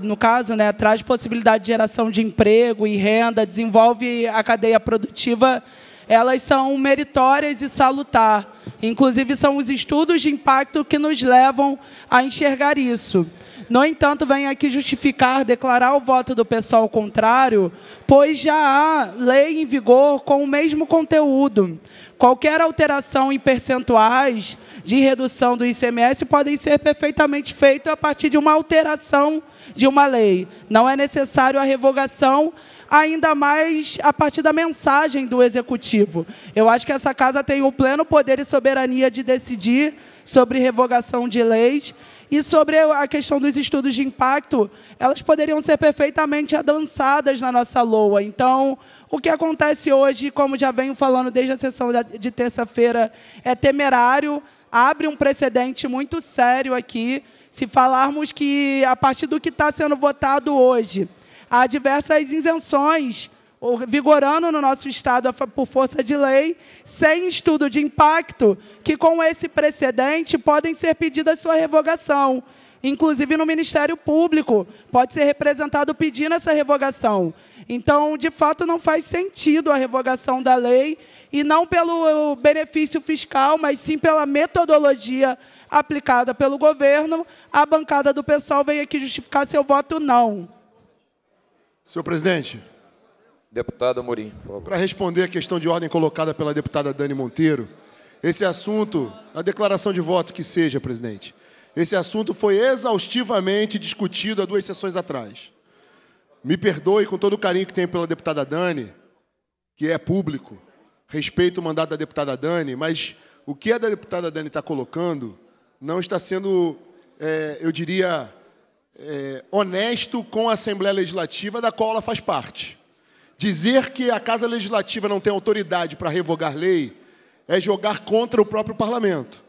no caso, né, traz possibilidade de geração de emprego e renda, desenvolve a cadeia produtiva, elas são meritórias e salutar. Inclusive, são os estudos de impacto que nos levam a enxergar isso. No entanto, vem aqui justificar, declarar o voto do pessoal contrário, pois já há lei em vigor com o mesmo conteúdo. Qualquer alteração em percentuais de redução do ICMS podem ser perfeitamente feito a partir de uma alteração de uma lei. Não é necessário a revogação, ainda mais a partir da mensagem do Executivo. Eu acho que essa Casa tem o pleno poder e soberania de decidir sobre revogação de leis e sobre a questão dos estudos de impacto, elas poderiam ser perfeitamente adançadas na nossa LOA. Então, o que acontece hoje, como já venho falando desde a sessão de terça-feira, é temerário, abre um precedente muito sério aqui, se falarmos que, a partir do que está sendo votado hoje, há diversas isenções vigorando no nosso Estado por força de lei, sem estudo de impacto, que com esse precedente podem ser pedidas sua revogação. Inclusive no Ministério Público, pode ser representado pedindo essa revogação. Então, de fato, não faz sentido a revogação da lei, e não pelo benefício fiscal, mas sim pela metodologia aplicada pelo governo. A bancada do pessoal vem aqui justificar seu voto não. Senhor presidente. Deputado Amorim, por favor. Para responder a questão de ordem colocada pela deputada Dani Monteiro, esse assunto, a declaração de voto que seja, presidente, esse assunto foi exaustivamente discutido há duas sessões atrás. Me perdoe com todo o carinho que tenho pela deputada Dani, que é público, respeito o mandato da deputada Dani, mas o que a deputada Dani está colocando não está sendo, é, eu diria, é, honesto com a Assembleia Legislativa da qual ela faz parte. Dizer que a Casa Legislativa não tem autoridade para revogar lei é jogar contra o próprio parlamento.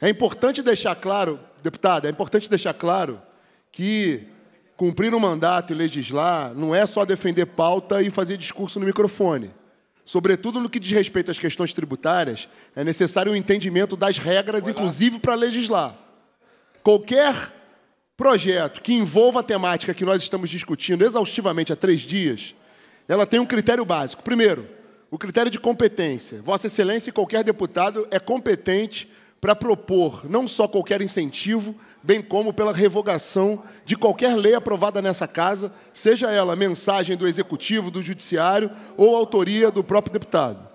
É importante deixar claro, deputada, é importante deixar claro que cumprir um mandato e legislar não é só defender pauta e fazer discurso no microfone. Sobretudo no que diz respeito às questões tributárias, é necessário o um entendimento das regras, inclusive para legislar. Qualquer projeto que envolva a temática que nós estamos discutindo exaustivamente há três dias ela tem um critério básico. Primeiro, o critério de competência. Vossa Excelência e qualquer deputado é competente para propor não só qualquer incentivo, bem como pela revogação de qualquer lei aprovada nessa casa, seja ela mensagem do Executivo, do Judiciário ou autoria do próprio deputado.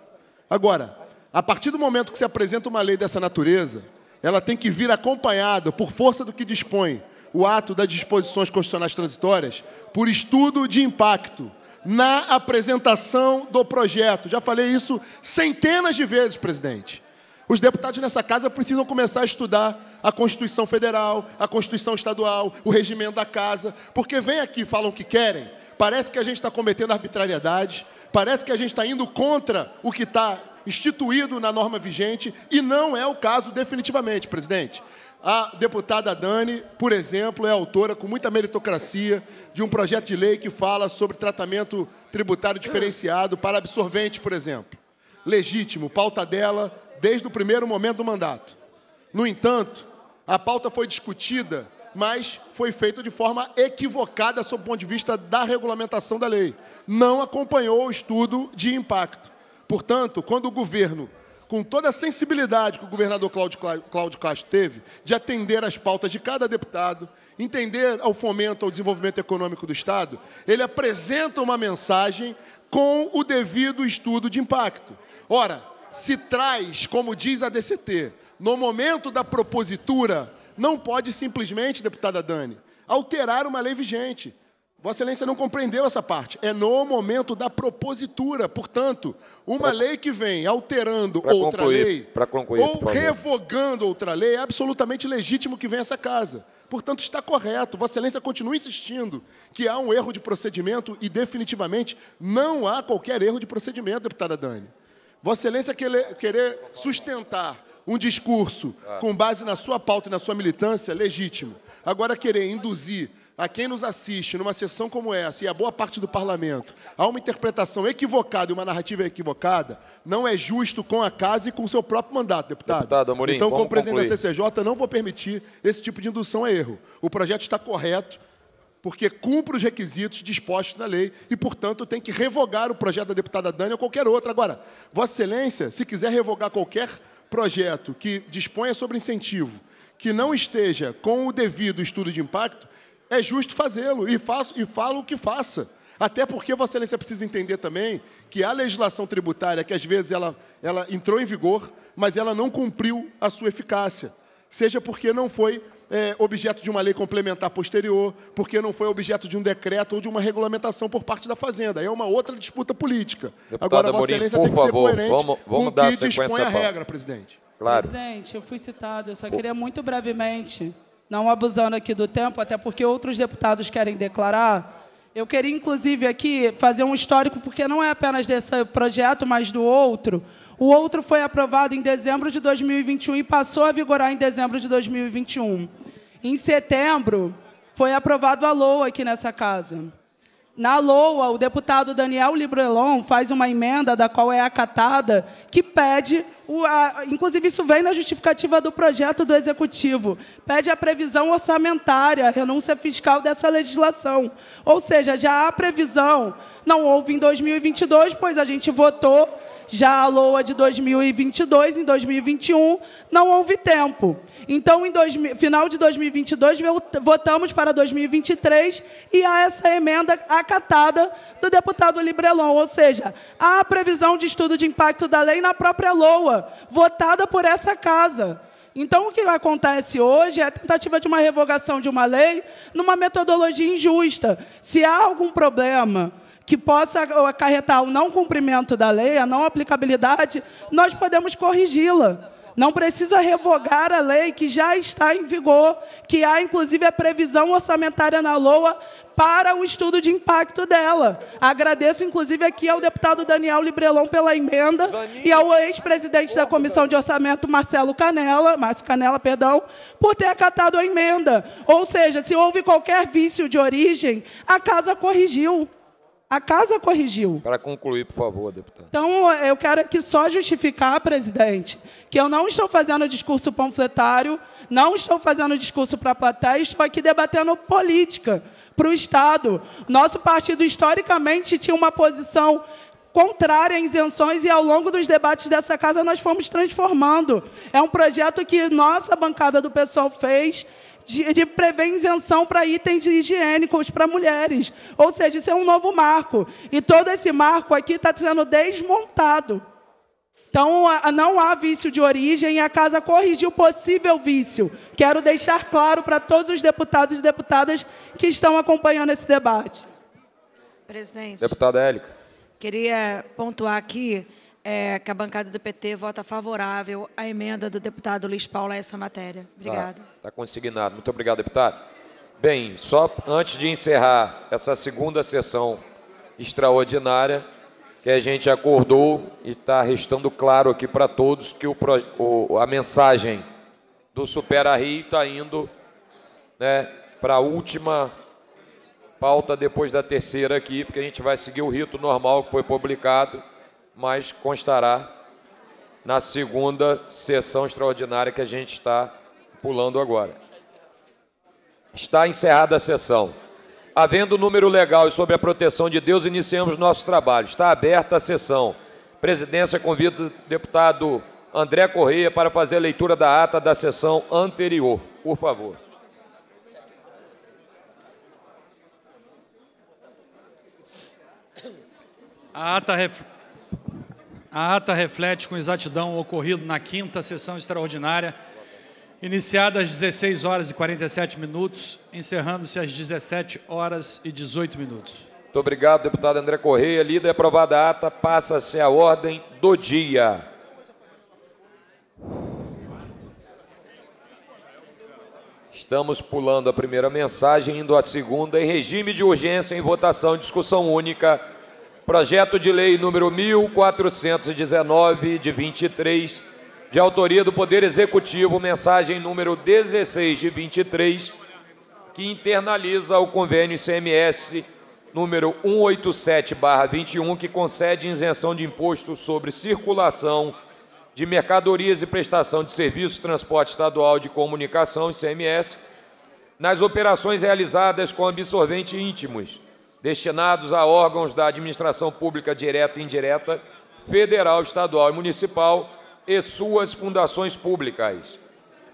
Agora, a partir do momento que se apresenta uma lei dessa natureza, ela tem que vir acompanhada, por força do que dispõe o ato das disposições constitucionais transitórias, por estudo de impacto, na apresentação do projeto. Já falei isso centenas de vezes, presidente. Os deputados nessa casa precisam começar a estudar a Constituição Federal, a Constituição Estadual, o regimento da casa, porque vem aqui falam o que querem, parece que a gente está cometendo arbitrariedade, parece que a gente está indo contra o que está instituído na norma vigente, e não é o caso definitivamente, presidente. A deputada Dani, por exemplo, é autora, com muita meritocracia, de um projeto de lei que fala sobre tratamento tributário diferenciado para absorvente, por exemplo. Legítimo, pauta dela desde o primeiro momento do mandato. No entanto, a pauta foi discutida, mas foi feita de forma equivocada sob o ponto de vista da regulamentação da lei. Não acompanhou o estudo de impacto. Portanto, quando o governo com toda a sensibilidade que o governador Cláudio, Castro teve de atender as pautas de cada deputado, entender ao fomento ao desenvolvimento econômico do Estado, ele apresenta uma mensagem com o devido estudo de impacto. Ora, se traz, como diz a DCT, no momento da propositura, não pode simplesmente, deputada Dani, alterar uma lei vigente. Vossa Excelência não compreendeu essa parte. É no momento da propositura. Portanto, uma pra, lei que vem alterando outra concluir, lei concluir, ou revogando outra lei, é absolutamente legítimo que venha essa casa. Portanto, está correto. Vossa Excelência continua insistindo que há um erro de procedimento e, definitivamente, não há qualquer erro de procedimento, deputada Dani. Vossa Excelência querer sustentar um discurso com base na sua pauta e na sua militância, legítimo. Agora, querer induzir a quem nos assiste numa sessão como essa, e a boa parte do parlamento, a uma interpretação equivocada e uma narrativa equivocada, não é justo com a casa e com o seu próprio mandato, deputado. deputado Amorim, então, como presidente concluir. da CCJ, não vou permitir esse tipo de indução a erro. O projeto está correto, porque cumpre os requisitos dispostos na lei e, portanto, tem que revogar o projeto da deputada Dani ou qualquer outro. Agora, Vossa Excelência, se quiser revogar qualquer projeto que disponha sobre incentivo, que não esteja com o devido estudo de impacto, é justo fazê-lo e, faço, e falo que faça. Até porque Vossa Excelência precisa entender também que a legislação tributária, que às vezes ela, ela entrou em vigor, mas ela não cumpriu a sua eficácia. Seja porque não foi é, objeto de uma lei complementar posterior, porque não foi objeto de um decreto ou de uma regulamentação por parte da Fazenda. É uma outra disputa política. Deputada Agora, Vossa Excelência tem que favor, ser coerente vamos, vamos com o que dispõe a regra, presidente. Claro. Presidente, eu fui citado, eu só queria muito brevemente não abusando aqui do tempo, até porque outros deputados querem declarar. Eu queria, inclusive, aqui fazer um histórico, porque não é apenas desse projeto, mas do outro. O outro foi aprovado em dezembro de 2021 e passou a vigorar em dezembro de 2021. Em setembro, foi aprovado a LOA aqui nessa casa. Na LOA, o deputado Daniel Librelon faz uma emenda, da qual é acatada, que pede, o, a, inclusive isso vem na justificativa do projeto do Executivo, pede a previsão orçamentária, a renúncia fiscal dessa legislação. Ou seja, já há previsão, não houve em 2022, pois a gente votou já a LOA de 2022, em 2021, não houve tempo. Então, em dois, final de 2022, votamos para 2023 e há essa emenda acatada do deputado Librelon, ou seja, há a previsão de estudo de impacto da lei na própria LOA, votada por essa casa. Então, o que acontece hoje é a tentativa de uma revogação de uma lei numa metodologia injusta. Se há algum problema que possa acarretar o não cumprimento da lei, a não aplicabilidade, nós podemos corrigi-la. Não precisa revogar a lei que já está em vigor, que há inclusive a previsão orçamentária na LOA para o estudo de impacto dela. Agradeço inclusive aqui ao deputado Daniel Librelon pela emenda e ao ex-presidente da Comissão de Orçamento Marcelo Canela, Márcio Canela, perdão, por ter acatado a emenda. Ou seja, se houve qualquer vício de origem, a casa corrigiu. A casa corrigiu. Para concluir, por favor, deputado. Então, eu quero aqui só justificar, presidente, que eu não estou fazendo discurso panfletário, não estou fazendo discurso para a plateia, estou aqui debatendo política para o Estado. Nosso partido, historicamente, tinha uma posição contrária a isenções e ao longo dos debates dessa casa nós fomos transformando. É um projeto que nossa bancada do pessoal fez de, de prever isenção para itens higiênicos para mulheres. Ou seja, isso é um novo marco. E todo esse marco aqui está sendo desmontado. Então, não há vício de origem e a Casa corrigiu possível vício. Quero deixar claro para todos os deputados e deputadas que estão acompanhando esse debate. Presidente. Deputada Élica. Queria pontuar aqui é, que a bancada do PT vota favorável à emenda do deputado Luiz Paulo a essa matéria. Obrigada. Está tá consignado. Muito obrigado, deputado. Bem, só antes de encerrar essa segunda sessão extraordinária, que a gente acordou e está restando claro aqui para todos que o, o, a mensagem do Supera Rio está indo né, para a última pauta depois da terceira aqui, porque a gente vai seguir o rito normal que foi publicado mas constará na segunda sessão extraordinária que a gente está pulando agora. Está encerrada a sessão. Havendo número legal e sob a proteção de Deus, iniciamos nosso trabalho. Está aberta a sessão. Presidência convida o deputado André Correia para fazer a leitura da ata da sessão anterior. Por favor. A ata, ref... a ata reflete com exatidão o ocorrido na quinta sessão extraordinária, iniciada às 16 horas e 47 minutos, encerrando-se às 17 horas e 18 minutos. Muito obrigado, deputado André Correia. Lida e aprovada a ata, passa-se a ordem do dia. Estamos pulando a primeira mensagem, indo à segunda, em regime de urgência, em votação, discussão única, projeto de lei número 1419, de 23, de autoria do Poder Executivo, mensagem número 16 de 23, que internaliza o convênio ICMS número 187/21, que concede isenção de imposto sobre circulação de mercadorias e prestação de serviços, transporte estadual de comunicação, ICMS, nas operações realizadas com absorvente íntimos, destinados a órgãos da administração pública direta e indireta, federal, estadual e municipal e suas fundações públicas.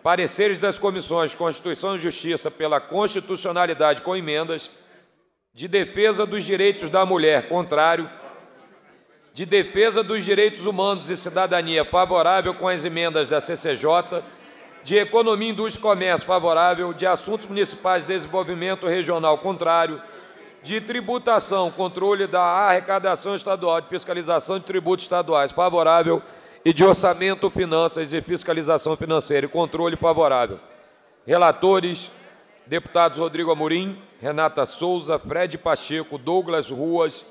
Pareceres das comissões Constituição e Justiça pela constitucionalidade com emendas, de defesa dos direitos da mulher, contrário, de defesa dos direitos humanos e cidadania, favorável com as emendas da CCJ, de economia, indústria e comércio, favorável, de assuntos municipais de desenvolvimento regional, contrário, de tributação, controle da arrecadação estadual, de fiscalização de tributos estaduais, favorável, e de orçamento, finanças e fiscalização financeira e controle, favorável. Relatores, deputados Rodrigo Amorim, Renata Souza, Fred Pacheco, Douglas Ruas,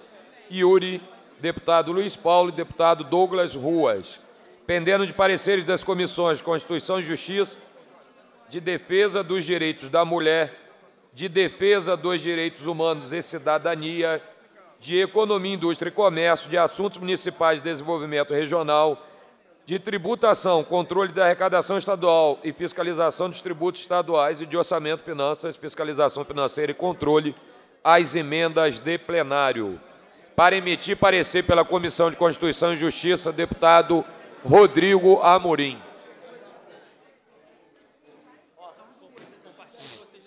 Yuri deputado Luiz Paulo e deputado Douglas Ruas, pendendo de pareceres das comissões Constituição e Justiça, de defesa dos direitos da mulher, de defesa dos direitos humanos e cidadania, de economia, indústria e comércio, de assuntos municipais de desenvolvimento regional, de tributação, controle da arrecadação estadual e fiscalização dos tributos estaduais e de orçamento, finanças, fiscalização financeira e controle, as emendas de plenário para emitir parecer pela Comissão de Constituição e Justiça, deputado Rodrigo Amorim.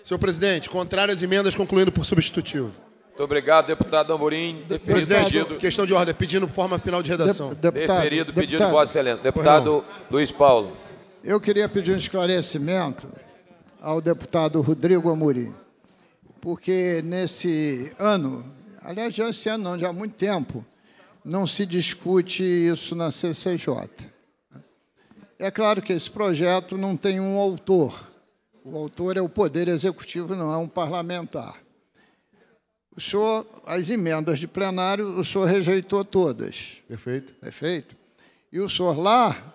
Senhor presidente, contrário às emendas, concluindo por substitutivo. Muito obrigado, deputado Amorim. Presidente, pedido. questão de ordem, pedindo forma final de redação. De, deputado, Deferido, pedido deputado, Vossa Excelência. Deputado Luiz Paulo. Eu queria pedir um esclarecimento ao deputado Rodrigo Amorim, porque nesse ano Aliás, já esse ano não, já há muito tempo, não se discute isso na CCJ. É claro que esse projeto não tem um autor. O autor é o Poder Executivo, não é um parlamentar. O senhor, as emendas de plenário, o senhor rejeitou todas. Perfeito. Perfeito. E o senhor lá,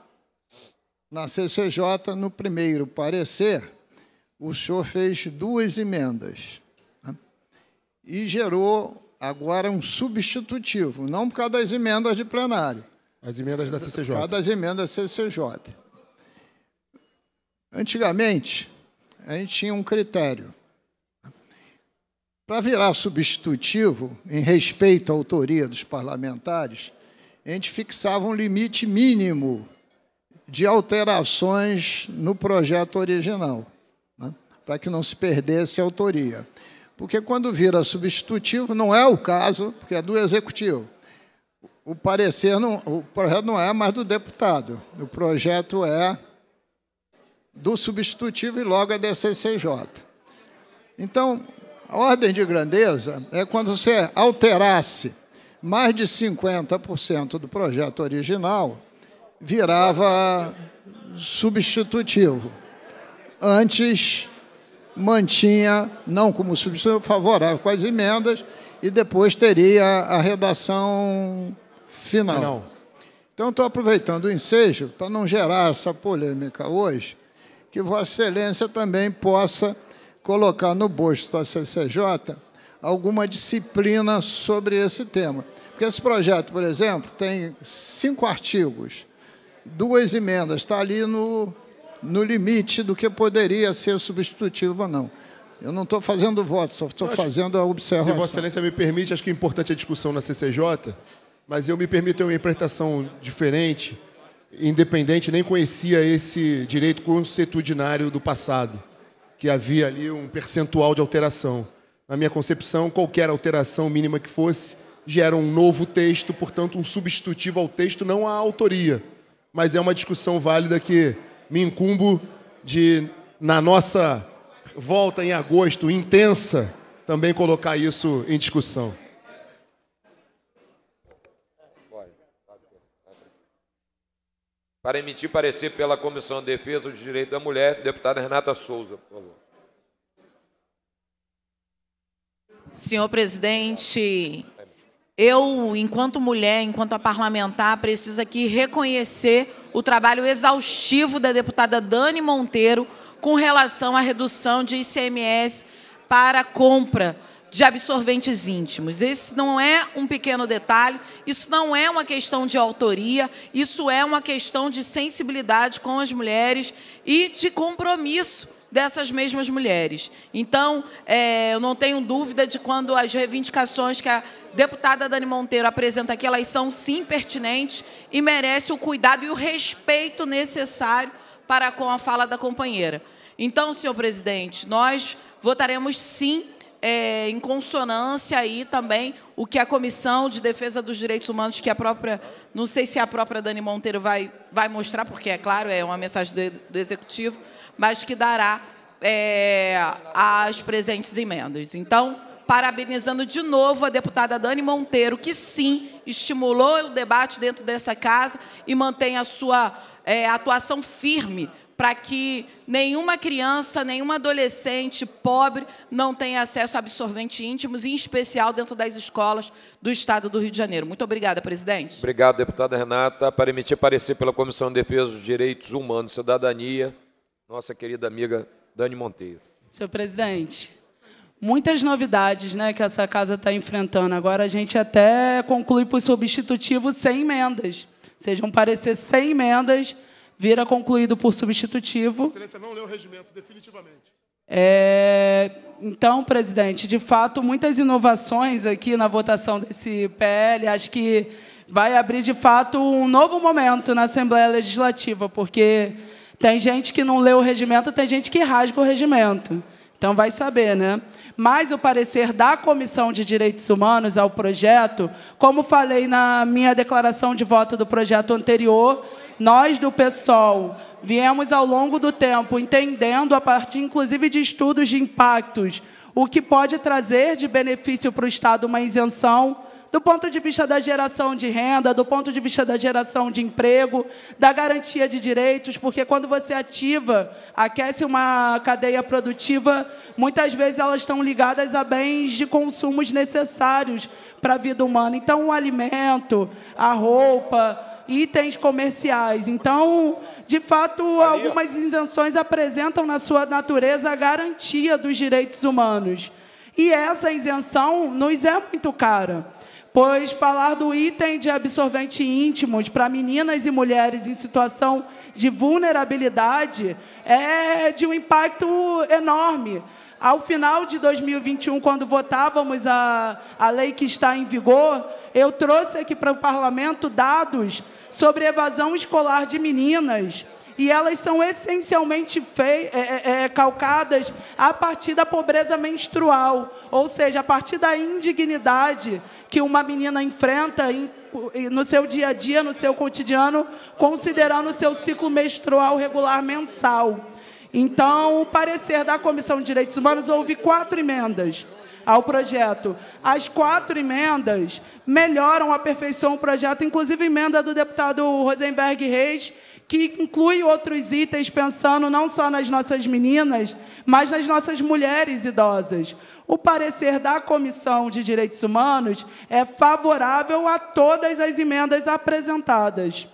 na CCJ, no primeiro parecer, o senhor fez duas emendas. Né? E gerou agora um substitutivo, não por causa das emendas de plenário. As emendas da CCJ. Por causa das emendas da CCJ. Antigamente, a gente tinha um critério. Para virar substitutivo, em respeito à autoria dos parlamentares, a gente fixava um limite mínimo de alterações no projeto original, né? para que não se perdesse a autoria. Porque quando vira substitutivo, não é o caso, porque é do executivo. O parecer não, o projeto não é mais do deputado. O projeto é do substitutivo e logo é da CCJ. Então, a ordem de grandeza é quando você alterasse mais de 50% do projeto original, virava substitutivo. Antes mantinha, não como substituição, favorável com as emendas, e depois teria a redação final. Não. Então, estou aproveitando o ensejo para não gerar essa polêmica hoje, que Vossa Excelência também possa colocar no bosto da CCJ alguma disciplina sobre esse tema. Porque esse projeto, por exemplo, tem cinco artigos, duas emendas, está ali no, no limite do que poderia ser substitutivo ou não. Eu não estou fazendo voto, só estou fazendo a observação. Se Vossa Excelência me permite, acho que é importante a discussão na CCJ, mas eu me permito uma interpretação diferente independente, nem conhecia esse direito consuetudinário do passado, que havia ali um percentual de alteração. Na minha concepção, qualquer alteração mínima que fosse gera um novo texto, portanto, um substitutivo ao texto, não à autoria. Mas é uma discussão válida que me incumbo de, na nossa volta em agosto intensa, também colocar isso em discussão. Para emitir parecer pela Comissão de Defesa dos Direitos da Mulher, deputada Renata Souza, por favor. Senhor presidente, eu, enquanto mulher, enquanto parlamentar, preciso aqui reconhecer o trabalho exaustivo da deputada Dani Monteiro com relação à redução de ICMS para compra de absorventes íntimos. Esse não é um pequeno detalhe, isso não é uma questão de autoria, isso é uma questão de sensibilidade com as mulheres e de compromisso dessas mesmas mulheres. Então, é, eu não tenho dúvida de quando as reivindicações que a deputada Dani Monteiro apresenta aqui, elas são sim pertinentes e merecem o cuidado e o respeito necessário para com a fala da companheira. Então, senhor presidente, nós votaremos sim é, em consonância aí também o que a Comissão de Defesa dos Direitos Humanos, que a própria, não sei se a própria Dani Monteiro vai, vai mostrar, porque é claro, é uma mensagem do, do Executivo, mas que dará é, as presentes emendas. Então, parabenizando de novo a deputada Dani Monteiro, que sim estimulou o debate dentro dessa casa e mantém a sua é, atuação firme para que nenhuma criança, nenhuma adolescente pobre não tenha acesso a absorventes íntimos, em especial dentro das escolas do Estado do Rio de Janeiro. Muito obrigada, presidente. Obrigado, deputada Renata. Para emitir parecer pela Comissão de Defesa dos Direitos Humanos e Cidadania, nossa querida amiga Dani Monteiro. Senhor presidente, muitas novidades né, que essa casa está enfrentando. Agora a gente até conclui por substitutivo sem emendas. Sejam parecer sem emendas vira concluído por substitutivo. Excelência não leu o regimento, definitivamente. É, então, presidente, de fato, muitas inovações aqui na votação desse PL. Acho que vai abrir, de fato, um novo momento na Assembleia Legislativa, porque tem gente que não lê o regimento, tem gente que rasga o regimento. Então, vai saber, né? Mas o parecer da Comissão de Direitos Humanos ao projeto, como falei na minha declaração de voto do projeto anterior, nós do PSOL viemos ao longo do tempo entendendo, a partir inclusive de estudos de impactos, o que pode trazer de benefício para o Estado uma isenção, do ponto de vista da geração de renda, do ponto de vista da geração de emprego, da garantia de direitos, porque quando você ativa, aquece uma cadeia produtiva, muitas vezes elas estão ligadas a bens de consumos necessários para a vida humana. Então, o alimento, a roupa, itens comerciais. Então, de fato, algumas isenções apresentam na sua natureza a garantia dos direitos humanos. E essa isenção nos é muito cara, pois falar do item de absorvente íntimos para meninas e mulheres em situação de vulnerabilidade é de um impacto enorme. Ao final de 2021, quando votávamos a, a lei que está em vigor, eu trouxe aqui para o parlamento dados sobre evasão escolar de meninas. E elas são essencialmente é, é, é, calcadas a partir da pobreza menstrual, ou seja, a partir da indignidade que uma menina enfrenta em, no seu dia a dia, no seu cotidiano, considerando o seu ciclo menstrual regular mensal. Então, o parecer da Comissão de Direitos Humanos houve quatro emendas ao projeto. As quatro emendas melhoram, aperfeiçoam o projeto, inclusive emenda do deputado Rosenberg Reis, que inclui outros itens pensando não só nas nossas meninas, mas nas nossas mulheres idosas. O parecer da Comissão de Direitos Humanos é favorável a todas as emendas apresentadas.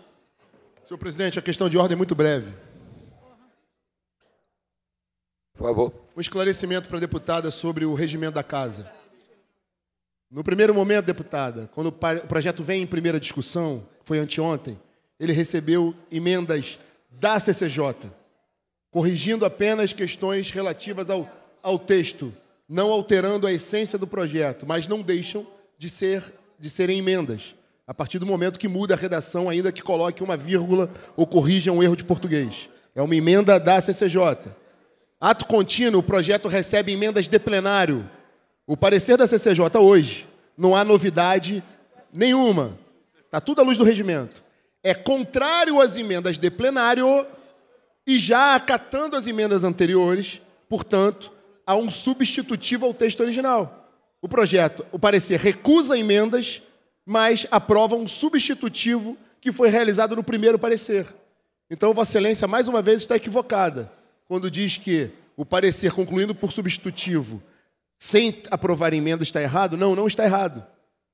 Senhor presidente, a questão de ordem é muito breve. Por favor. Um esclarecimento para a deputada sobre o regimento da casa. No primeiro momento, deputada, quando o projeto vem em primeira discussão, foi anteontem, ele recebeu emendas da CCJ, corrigindo apenas questões relativas ao, ao texto, não alterando a essência do projeto, mas não deixam de, ser, de serem emendas. a partir do momento que muda a redação, ainda que coloque uma vírgula ou corrija um erro de português. É uma emenda da CCJ. Ato contínuo, o projeto recebe emendas de plenário. O parecer da CCJ hoje, não há novidade nenhuma. Está tudo à luz do regimento. É contrário às emendas de plenário e já acatando as emendas anteriores, portanto, há um substitutivo ao texto original. O projeto, o parecer recusa emendas mas aprova um substitutivo que foi realizado no primeiro parecer. Então, Vossa Excelência, mais uma vez, está equivocada quando diz que o parecer concluindo por substitutivo sem aprovar emenda está errado. Não, não está errado.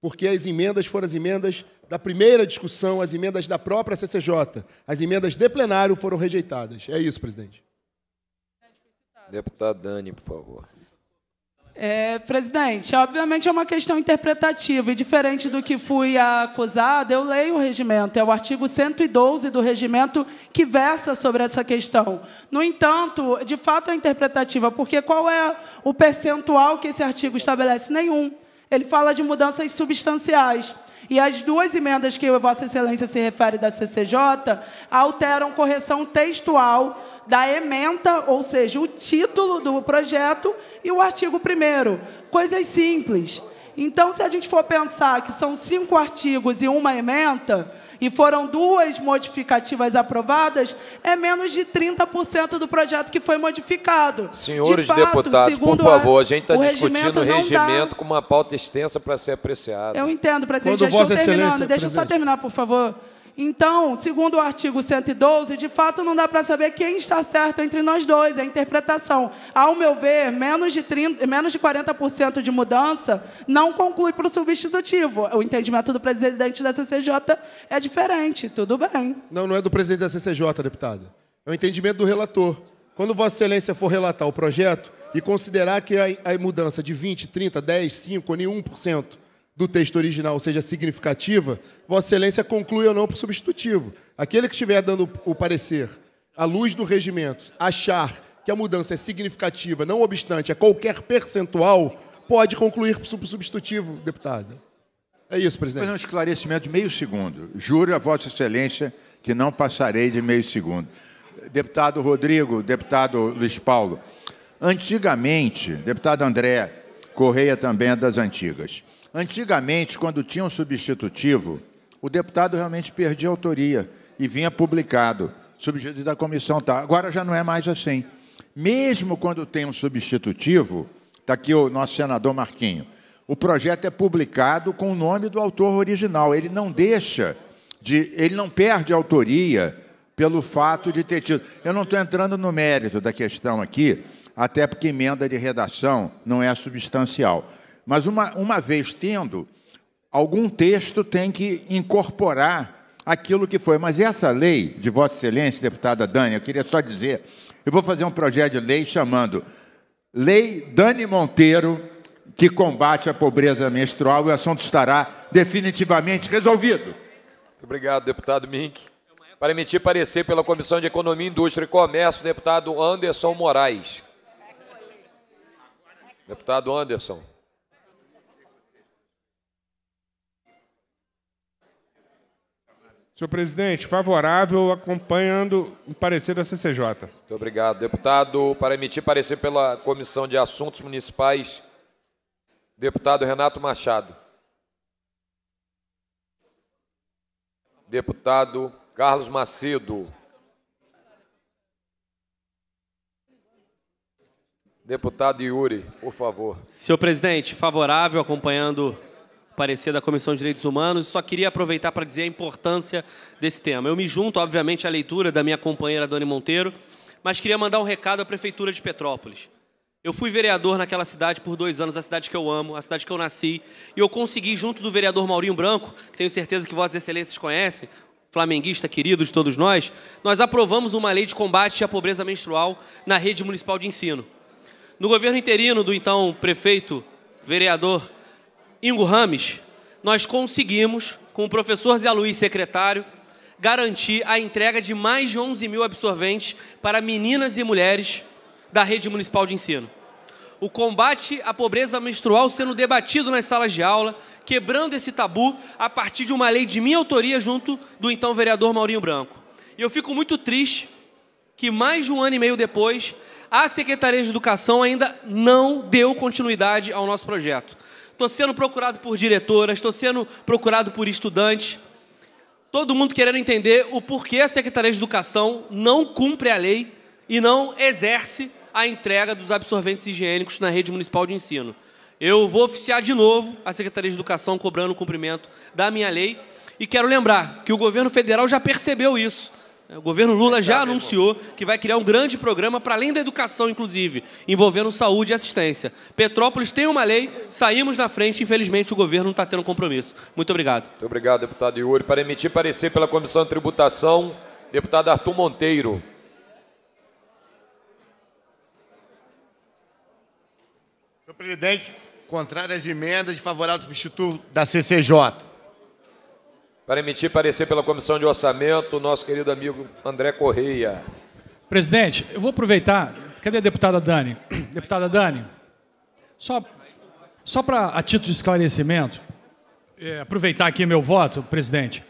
Porque as emendas foram as emendas da primeira discussão, as emendas da própria CCJ. As emendas de plenário foram rejeitadas. É isso, presidente. Deputado Dani, por favor. É, presidente, obviamente é uma questão interpretativa e diferente do que fui acusada, eu leio o regimento, é o artigo 112 do regimento que versa sobre essa questão. No entanto, de fato é interpretativa, porque qual é o percentual que esse artigo estabelece? Nenhum. Ele fala de mudanças substanciais. E as duas emendas que Vossa Excelência se refere da CCJ alteram correção textual da ementa, ou seja, o título do projeto e o artigo 1 Coisas simples. Então, se a gente for pensar que são cinco artigos e uma emenda, e foram duas modificativas aprovadas, é menos de 30% do projeto que foi modificado. Senhores de fato, deputados, por favor, a gente está discutindo o regimento com uma pauta extensa para ser apreciada. Eu entendo, presidente. Quando já estou terminando. Deixa eu só terminar, por favor. Então, segundo o artigo 112, de fato não dá para saber quem está certo entre nós dois, é a interpretação. Ao meu ver, menos de, 30, menos de 40% de mudança não conclui para o substitutivo. O entendimento do presidente da CCJ é diferente, tudo bem. Não, não é do presidente da CCJ, deputada. É o entendimento do relator. Quando Vossa Excelência for relatar o projeto e considerar que a, a mudança de 20, 30, 10, 5 ou por cento do texto original seja significativa, Vossa Excelência conclui ou não por substitutivo. Aquele que estiver dando o parecer à luz do regimento, achar que a mudança é significativa, não obstante a qualquer percentual, pode concluir por substitutivo, deputado. É isso, presidente. Fazer um esclarecimento de meio segundo. Juro a Vossa Excelência que não passarei de meio segundo. Deputado Rodrigo, deputado Luiz Paulo, antigamente, deputado André Correia também é das antigas. Antigamente, quando tinha um substitutivo, o deputado realmente perdia autoria e vinha publicado. Substitutivo da comissão tá. Agora já não é mais assim. Mesmo quando tem um substitutivo, está aqui o nosso senador Marquinho, o projeto é publicado com o nome do autor original. Ele não deixa de. ele não perde autoria pelo fato de ter tido. Eu não estou entrando no mérito da questão aqui, até porque emenda de redação não é substancial. Mas uma, uma vez tendo, algum texto tem que incorporar aquilo que foi. Mas essa lei de Vossa Excelência, deputada Dani, eu queria só dizer, eu vou fazer um projeto de lei chamando Lei Dani Monteiro, que combate a pobreza menstrual, e o assunto estará definitivamente resolvido. Muito obrigado, deputado Mink. Para emitir parecer pela Comissão de Economia, Indústria e Comércio, deputado Anderson Moraes. Deputado Anderson. Senhor presidente, favorável acompanhando o parecer da CCJ. Muito obrigado. Deputado, para emitir parecer pela Comissão de Assuntos Municipais, deputado Renato Machado. Deputado Carlos Macedo. Deputado Yuri, por favor. Senhor presidente, favorável acompanhando parecer da Comissão de Direitos Humanos, só queria aproveitar para dizer a importância desse tema. Eu me junto, obviamente, à leitura da minha companheira Dani Monteiro, mas queria mandar um recado à Prefeitura de Petrópolis. Eu fui vereador naquela cidade por dois anos, a cidade que eu amo, a cidade que eu nasci, e eu consegui, junto do vereador Maurinho Branco, que tenho certeza que Vossas Excelências conhecem, flamenguista querido de todos nós, nós aprovamos uma lei de combate à pobreza menstrual na rede municipal de ensino. No governo interino do então prefeito, vereador Ingo Rames, nós conseguimos, com o professor Zé Luiz, secretário, garantir a entrega de mais de 11 mil absorventes para meninas e mulheres da rede municipal de ensino. o combate à pobreza menstrual sendo debatido nas salas de aula, quebrando esse tabu a partir de uma lei de minha autoria junto do então vereador Maurinho Branco. E eu fico muito triste que mais de um ano e meio depois, a Secretaria de Educação ainda não deu continuidade ao nosso projeto. Estou sendo procurado por diretoras, estou sendo procurado por estudantes, todo mundo querendo entender o porquê a Secretaria de Educação não cumpre a lei e não exerce a entrega dos absorventes higiênicos na rede municipal de ensino. Eu vou oficiar de novo a Secretaria de Educação cobrando o cumprimento da minha lei e quero lembrar que o governo federal já percebeu isso. O governo Lula já anunciou que vai criar um grande programa para além da educação, inclusive, envolvendo saúde e assistência. Petrópolis tem uma lei, saímos na frente, infelizmente o governo não está tendo compromisso. Muito obrigado. Muito obrigado, deputado Yuri. Para emitir parecer pela Comissão de Tributação, deputado Arthur Monteiro. Senhor presidente, contrário às emendas, favorável ao substituto da CCJ. Para emitir parecer pela Comissão de Orçamento, nosso querido amigo André Correia. Presidente, eu vou aproveitar. Cadê a deputada Dani? Deputada Dani, só, só para a título de esclarecimento, é, aproveitar aqui meu voto, presidente,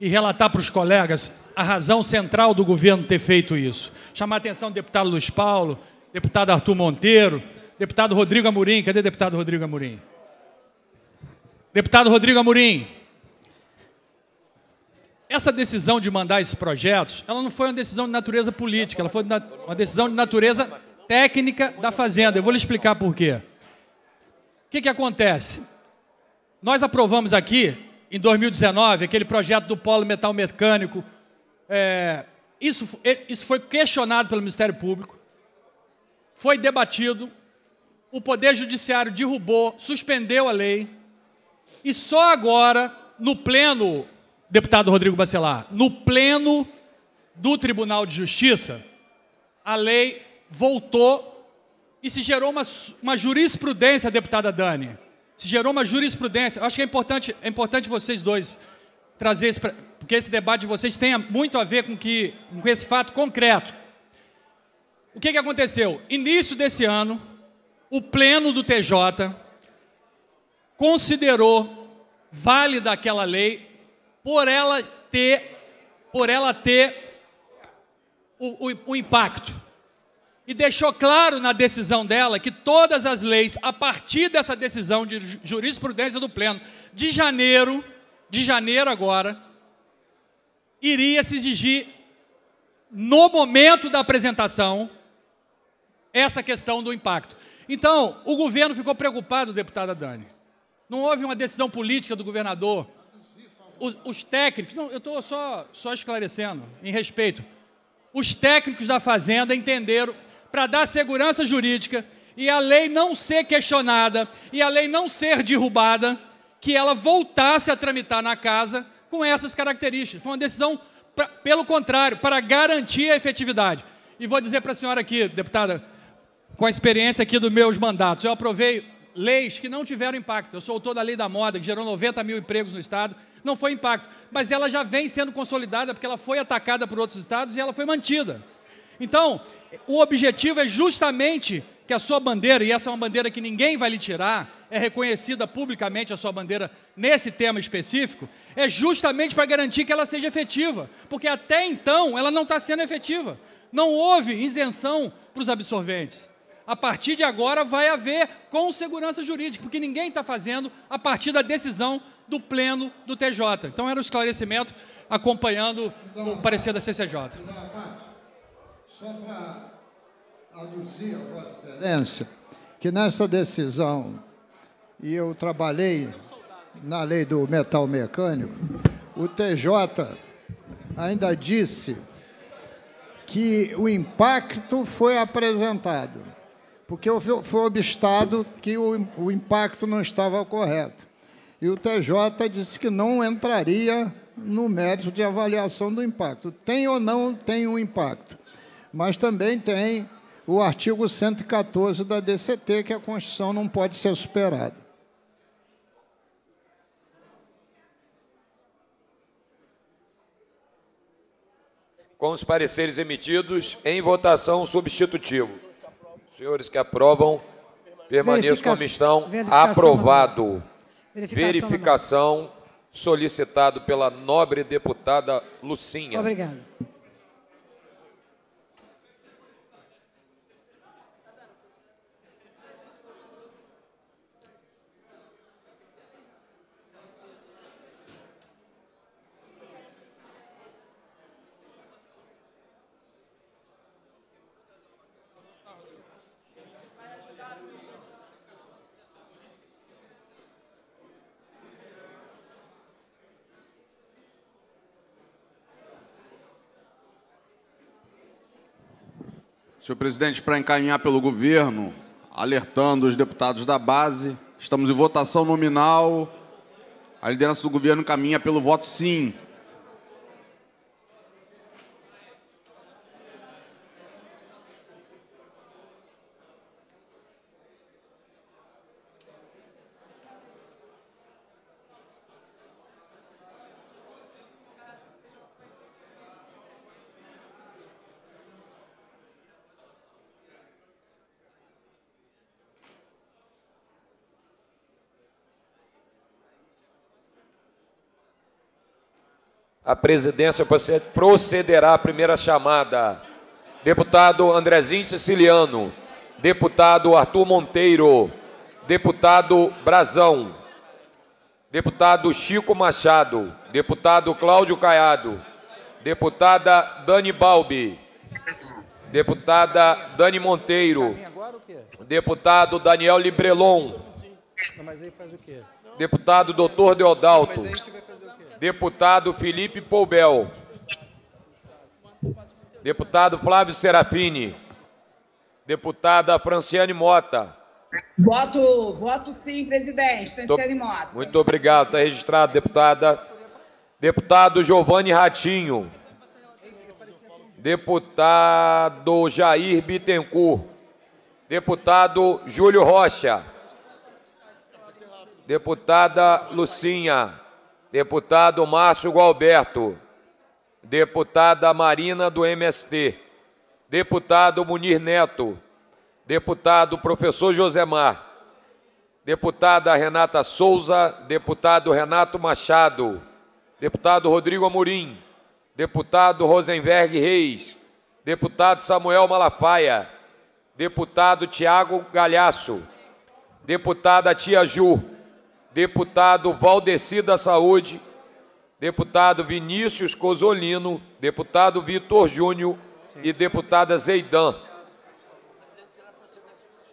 e relatar para os colegas a razão central do governo ter feito isso. Chamar a atenção do deputado Luiz Paulo, deputado Arthur Monteiro, deputado Rodrigo Amorim. Cadê deputado Rodrigo Amorim? Deputado Rodrigo Amorim, essa decisão de mandar esses projetos, ela não foi uma decisão de natureza política, ela foi uma decisão de natureza técnica da Fazenda. Eu vou lhe explicar por quê. O que, que acontece? Nós aprovamos aqui, em 2019, aquele projeto do polo metal mecânico. É, isso, isso foi questionado pelo Ministério Público, foi debatido, o Poder Judiciário derrubou, suspendeu a lei, e só agora, no pleno deputado Rodrigo Bacelar, no pleno do Tribunal de Justiça, a lei voltou e se gerou uma, uma jurisprudência, deputada Dani. Se gerou uma jurisprudência. Acho que é importante, é importante vocês dois trazer isso, porque esse debate de vocês tenha muito a ver com, que, com esse fato concreto. O que, que aconteceu? Início desse ano, o pleno do TJ considerou válida aquela lei por ela ter, por ela ter o, o, o impacto. E deixou claro na decisão dela que todas as leis, a partir dessa decisão de jurisprudência do Pleno, de janeiro, de janeiro agora, iria se exigir, no momento da apresentação, essa questão do impacto. Então, o governo ficou preocupado, deputada Dani. Não houve uma decisão política do governador os, os técnicos, não, eu estou só, só esclarecendo, em respeito. Os técnicos da Fazenda entenderam, para dar segurança jurídica e a lei não ser questionada e a lei não ser derrubada, que ela voltasse a tramitar na casa com essas características. Foi uma decisão, pra, pelo contrário, para garantir a efetividade. E vou dizer para a senhora aqui, deputada, com a experiência aqui dos meus mandatos, eu aprovei leis que não tiveram impacto. Eu sou autor da lei da moda, que gerou 90 mil empregos no Estado, não foi impacto. Mas ela já vem sendo consolidada porque ela foi atacada por outros estados e ela foi mantida. Então, o objetivo é justamente que a sua bandeira, e essa é uma bandeira que ninguém vai lhe tirar, é reconhecida publicamente a sua bandeira nesse tema específico, é justamente para garantir que ela seja efetiva, porque até então ela não está sendo efetiva. Não houve isenção para os absorventes a partir de agora vai haver com segurança jurídica, porque ninguém está fazendo a partir da decisão do pleno do TJ. Então era o um esclarecimento acompanhando o parecer da CCJ. Só para aduzir a Vossa Excelência, que nessa decisão, e eu trabalhei na lei do metal mecânico, o TJ ainda disse que o impacto foi apresentado porque foi obstado que o, o impacto não estava correto. E o TJ disse que não entraria no mérito de avaliação do impacto. Tem ou não tem um impacto. Mas também tem o artigo 114 da DCT, que a Constituição não pode ser superada. Com os pareceres emitidos, em votação substitutivo. Senhores que aprovam, Permaneço com a Verificação- mistão. verificação Aprovado. Verificação Verificação solicitado pela nobre deputada Lucinha. Obrigado. Senhor presidente, para encaminhar pelo governo, alertando os deputados da base, estamos em votação nominal. A liderança do governo caminha pelo voto sim. A presidência proce- procederá à primeira chamada. Deputado Andrezinho Siciliano. Deputado Arthur Monteiro. Deputado Brazão. Deputado Chico Machado. Deputado Cláudio Caiado. Deputada Dani Balbi. Deputada Dani Monteiro. Deputado Daniel Librelon. Deputado Doutor Deodalto. Deputado Felipe Poubel. Deputado Flávio Serafini. Deputada Franciane Mota. Voto, voto sim, presidente. Franciane Mota. Muito obrigado. Está registrado, deputada. Deputado Giovanni Ratinho. Deputado Jair Bittencourt. Deputado Júlio Rocha. Deputada Lucinha. Deputado Márcio Gualberto. Deputada Marina do MST. Deputado Munir Neto. Deputado Professor Josemar. Deputada Renata Souza, deputado Renato Machado, deputado Rodrigo Amorim, deputado Rosenberg Reis, deputado Samuel Malafaia, deputado Tiago Galhaço, deputada Tia Ju, deputado Valdeci da Saúde, deputado Vinícius Cosolino, deputado Vitor Júnior e deputada Zeidan.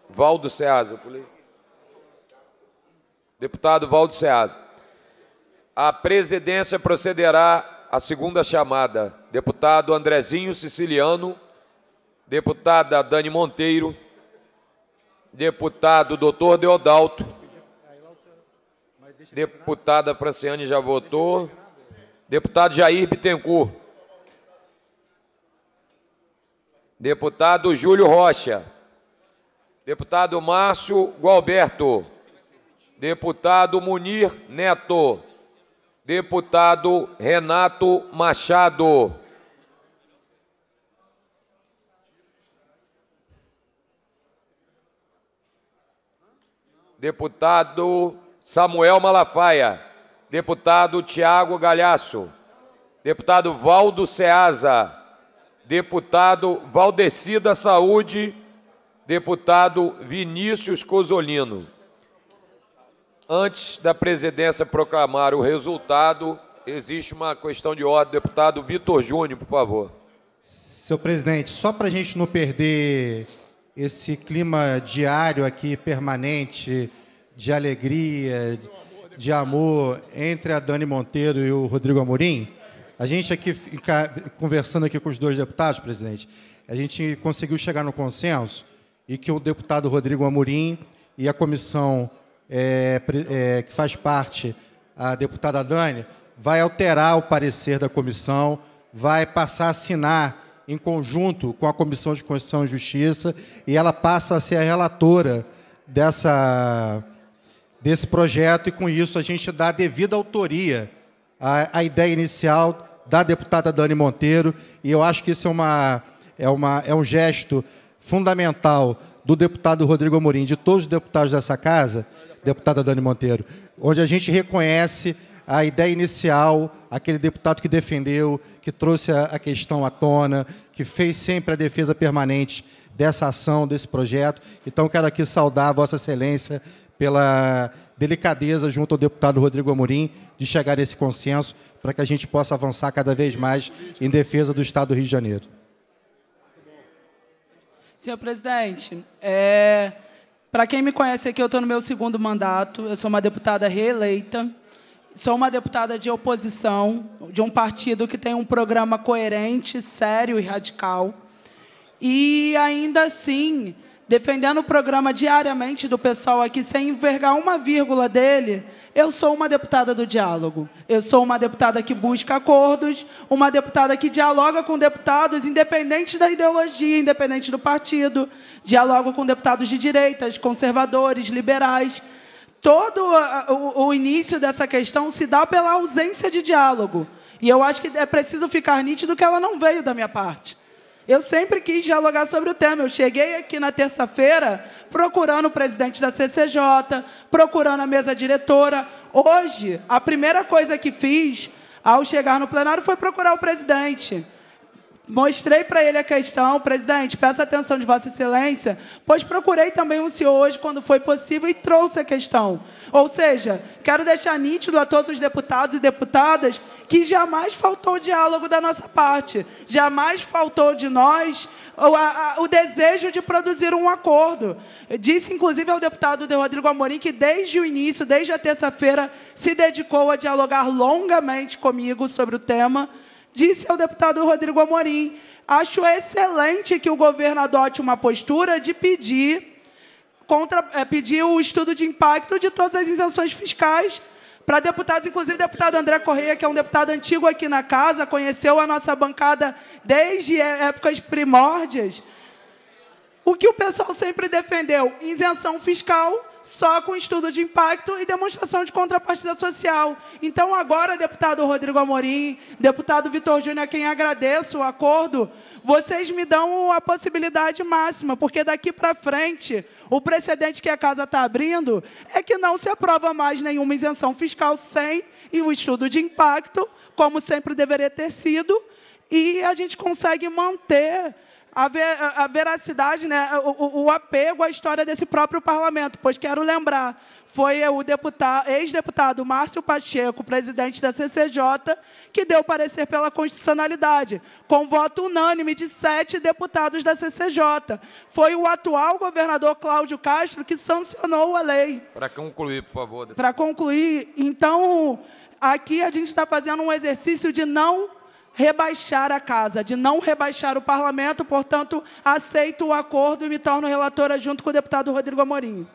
Valdo Ceasa, eu pulei. Deputado Valdo Ceasa. A presidência procederá à segunda chamada. Deputado Andrezinho Siciliano, deputada Dani Monteiro, deputado Doutor Deodalto, deputada Franciane já votou, deputado Jair Bittencourt, deputado Júlio Rocha, deputado Márcio Gualberto, deputado Munir Neto, deputado Renato Machado. Deputado Samuel Malafaia, deputado Tiago Galhaço, deputado Valdo Ceasa, deputado Valdeci da Saúde, deputado Vinícius Cosolino. Antes da presidência proclamar o resultado, existe uma questão de ordem. Deputado Vitor Júnior, por favor. Senhor presidente, só para a gente não perder esse clima diário aqui, permanente, de alegria, de amor entre a Dani Monteiro e o Rodrigo Amorim, a gente aqui, conversando aqui com os dois deputados, presidente, a gente conseguiu chegar no consenso e que o deputado Rodrigo Amorim e a comissão é, é, que faz parte, a deputada Dani, vai alterar o parecer da comissão, vai passar a assinar em conjunto com a Comissão de Constituição e Justiça e ela passa a ser a relatora dessa, desse projeto e com isso a gente dá a devida autoria à, à ideia inicial da deputada Dani Monteiro e eu acho que isso é, uma, é, uma, é um gesto fundamental do deputado Rodrigo Amorim, de todos os deputados dessa casa, deputada Dani Monteiro, onde a gente reconhece a ideia inicial, aquele deputado que defendeu, que trouxe a, questão à tona, que fez sempre a defesa permanente dessa ação, desse projeto. Então, quero aqui saudar Vossa Excelência pela delicadeza junto ao deputado Rodrigo Amorim de chegar a esse consenso para que a gente possa avançar cada vez mais em defesa do Estado do Rio de Janeiro. Senhor presidente, é, para quem me conhece aqui, eu estou no meu segundo mandato, eu sou uma deputada reeleita, sou uma deputada de oposição, de um partido que tem um programa coerente, sério e radical. E ainda assim, defendendo o programa diariamente do pessoal aqui, sem envergar uma vírgula dele, eu sou uma deputada do diálogo. Eu sou uma deputada que busca acordos, uma deputada que dialoga com deputados, independente da ideologia, independente do partido. Dialogo com deputados de direitas, conservadores, liberais. Todo o início dessa questão se dá pela ausência de diálogo. E eu acho que é preciso ficar nítido que ela não veio da minha parte. Eu sempre quis dialogar sobre o tema. Eu cheguei aqui na terça-feira procurando o presidente da CCJ, procurando a mesa diretora. Hoje, a primeira coisa que fiz ao chegar no plenário foi procurar o presidente. Mostrei para ele a questão, presidente, peço atenção de Vossa Excelência, pois procurei também o senhor hoje, quando foi possível, e trouxe a questão. Ou seja, quero deixar nítido a todos os deputados e deputadas que jamais faltou diálogo da nossa parte, jamais faltou de nós o, a, o desejo de produzir um acordo. Disse, inclusive, ao deputado Rodrigo Amorim que, desde o início, desde a terça-feira, se dedicou a dialogar longamente comigo sobre o tema disse ao deputado Rodrigo Amorim: acho excelente que o governo adote uma postura de pedir, contra, é, pedir o estudo de impacto de todas as isenções fiscais para deputados, inclusive o deputado André Correia, que é um deputado antigo aqui na casa, conheceu a nossa bancada desde épocas primórdias. O que o pessoal sempre defendeu? Isenção fiscal só com estudo de impacto e demonstração de contrapartida social. Então, agora, deputado Rodrigo Amorim, deputado Vitor Júnior, a quem agradeço o acordo, vocês me dão a possibilidade máxima, porque daqui para frente, o precedente que a casa está abrindo é que não se aprova mais nenhuma isenção fiscal sem e o estudo de impacto, como sempre deveria ter sido, e a gente consegue manter a, ver, a veracidade, né, o, o, apego à história desse próprio parlamento, pois quero lembrar, foi o deputado, ex-deputado Márcio Pacheco, presidente da CCJ, que deu parecer pela constitucionalidade, com voto unânime de sete deputados da CCJ. Foi o atual governador Cláudio Castro que sancionou a lei. Para concluir, por favor. Para concluir, então, aqui a gente está fazendo um exercício de não rebaixar a casa, de não rebaixar o parlamento, portanto, aceito o acordo e me torno relatora junto com o deputado Rodrigo Amorim.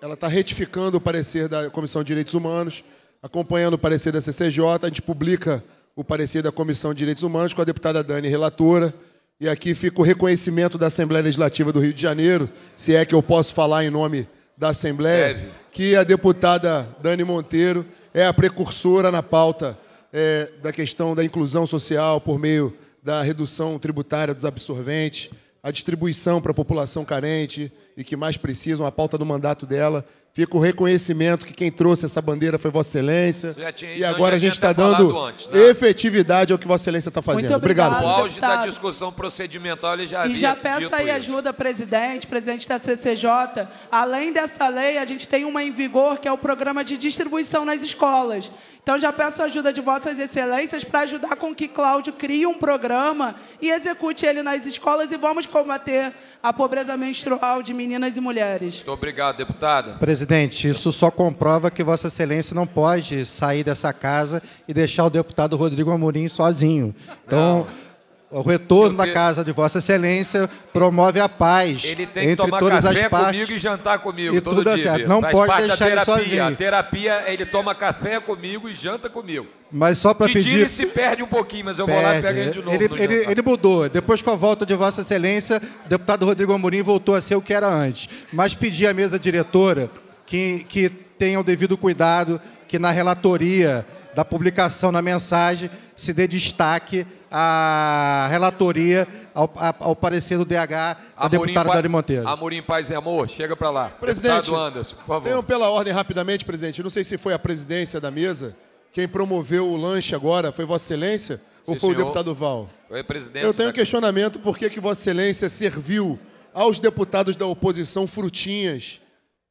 Ela está retificando o parecer da Comissão de Direitos Humanos, acompanhando o parecer da CCJ, a gente publica o parecer da Comissão de Direitos Humanos com a deputada Dani, relatora, e aqui fica o reconhecimento da Assembleia Legislativa do Rio de Janeiro, se é que eu posso falar em nome da Assembleia, Deve. que a deputada Dani Monteiro é a precursora na pauta é, da questão da inclusão social por meio da redução tributária dos absorventes, a distribuição para a população carente e que mais precisam, a pauta do mandato dela. Fica o reconhecimento que quem trouxe essa bandeira foi Vossa Excelência. Tinha, e agora a gente está dando antes, né? efetividade ao que Vossa Excelência está fazendo. Muito obrigado. obrigado. O auge deputado. da discussão procedimental ele já E já peço aí isso. ajuda, presidente, presidente da CCJ. Além dessa lei, a gente tem uma em vigor que é o programa de distribuição nas escolas. Então já peço a ajuda de vossas excelências para ajudar com que Cláudio crie um programa e execute ele nas escolas e vamos combater a pobreza menstrual de meninas e mulheres. Muito obrigado, deputada. Presidente, isso só comprova que Vossa Excelência não pode sair dessa casa e deixar o deputado Rodrigo Amorim sozinho. Então, não. O retorno da casa de Vossa Excelência promove a paz ele tem que entre tomar todas café as partes. comigo e jantar comigo e todo tudo dia. certo. Não Faz pode deixar ele terapia. sozinho. A terapia, ele toma café comigo e janta comigo. Mas só para pedir... Titiri se perde um pouquinho, mas eu vou lá e pego ele de novo ele, ele, ele, mudou. Depois com a volta de Vossa Excelência, o deputado Rodrigo Amorim voltou a ser o que era antes. Mas pedir à mesa diretora que, que tenha o devido cuidado que na relatoria da publicação na mensagem se dê destaque à relatoria, ao, ao parecer do DH da Amorim, deputada Dani Monteiro. Amorim Paz e Amor, chega para lá. Presidente, Deputado Anderson, por favor. tenham pela ordem rapidamente, presidente. Não sei se foi a presidência da mesa. Quem promoveu o lanche agora foi Vossa Excelência ou Sim, foi o senhor. deputado Val? Foi a presidência Eu tenho um questionamento por que, que Vossa Excelência serviu aos deputados da oposição frutinhas.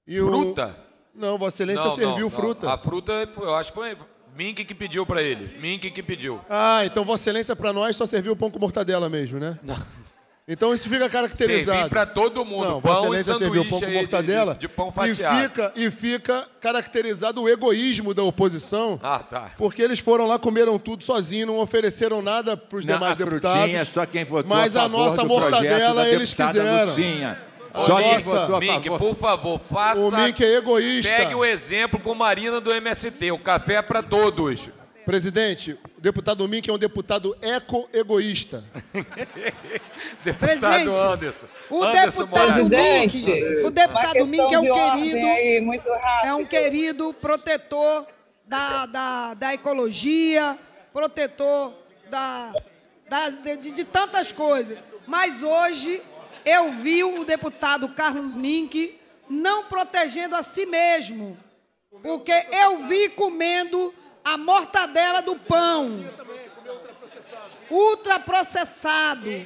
E o- Fruta? Não, Vossa Excelência Não, não, serviu não. fruta. A fruta, eu acho que foi Mink que pediu para ele. Mink que pediu. Ah, então Vossa Excelência para nós só serviu pão com mortadela mesmo, né? Não. Então isso fica caracterizado. Servi pra todo mundo, Não, pão Vossa e Excelência serviu pão com de- mortadela. de- de pão e fatiado. fica, e fica caracterizado o egoísmo da oposição. Ah, tá. Porque eles foram lá, comeram tudo sozinhos, não ofereceram nada para os Não, demais a deputados. frutinha, só quem votou Mas a a, favor nossa do projeto mortadela eles quiseram. Lucinha. Só nossa- Mink, favor. por favor, faça. O Mink é egoísta. Pegue o exemplo com Marina do MST. O café é para todos. Presidente, o deputado Mink é um deputado eco-egoísta. Deputado Presidente, Anderson. O Anderson deputado. Mink, o deputado questão Mink é um querido, aí, é um querido protetor da, da, da ecologia, protetor da, da- de, de tantas coisas. Mas hoje eu vi o deputado Carlos Mink não protegendo a si mesmo, porque eu vi comendo a mortadela do pão ultraprocessado.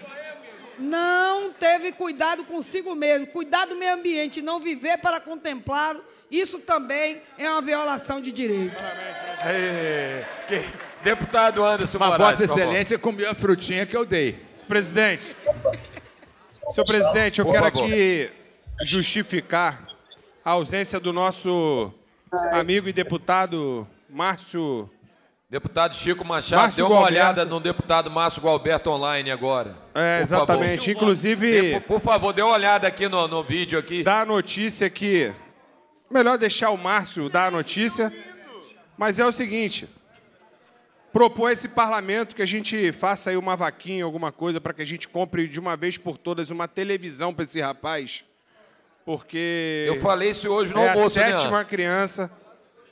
Não teve cuidado consigo mesmo, cuidar do meio ambiente, não viver para contemplá-lo. Isso também é uma violação de direito. Deputado Anderson Mas Moraes. Vossa. Excelência comeu a frutinha que eu dei. Presidente. Senhor presidente, eu Por quero favor. aqui justificar a ausência do nosso amigo e deputado Márcio. Deputado Chico Machado, Márcio dê uma Gualberto. olhada no deputado Márcio Gualberto online agora. É, exatamente. favor. Inclusive- por favor, dê uma olhada aqui no, no vídeo aqui. Dá a notícia que. Melhor deixar o Márcio dar a notícia. Mas é o seguinte. Propor esse parlamento que a gente faça aí uma vaquinha, alguma coisa, para que a gente compre de uma vez por todas uma televisão para esse rapaz. Porque. Eu falei isso hoje no é almoço, a né, sétima criança.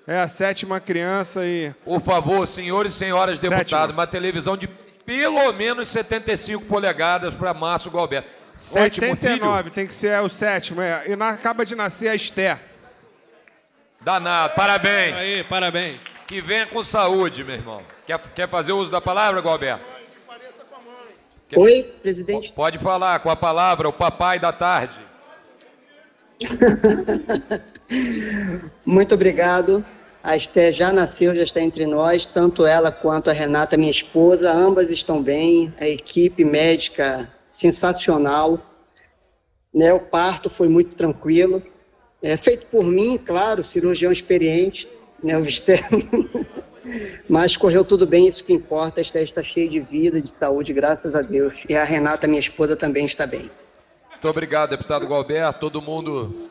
É a sétima criança e. Por favor, senhores e senhoras Sétima. deputados, uma televisão de pelo menos 75 polegadas para Márcio Gualberto. Sétimo 89, filho? tem que ser o sétimo. É. E na- acaba de nascer a Esther. Danado, parabéns. Aí, parabéns. Que venha com saúde, meu irmão. Quer, quer fazer uso da palavra, Gualberto? Quer- Oi, presidente. Pode falar com a palavra, o papai da tarde. Muito obrigado. A Esté já nasceu, já está entre nós, tanto ela quanto a Renata, minha esposa, ambas estão bem. A equipe médica sensacional. Né, o parto foi muito tranquilo. É, feito por mim, claro, cirurgião experiente, né, o externo. Mas correu tudo bem, isso que importa. A Esté está cheia de vida, de saúde, graças a Deus. E a Renata, minha esposa, também está bem. Muito obrigado, deputado Gualberto. Todo mundo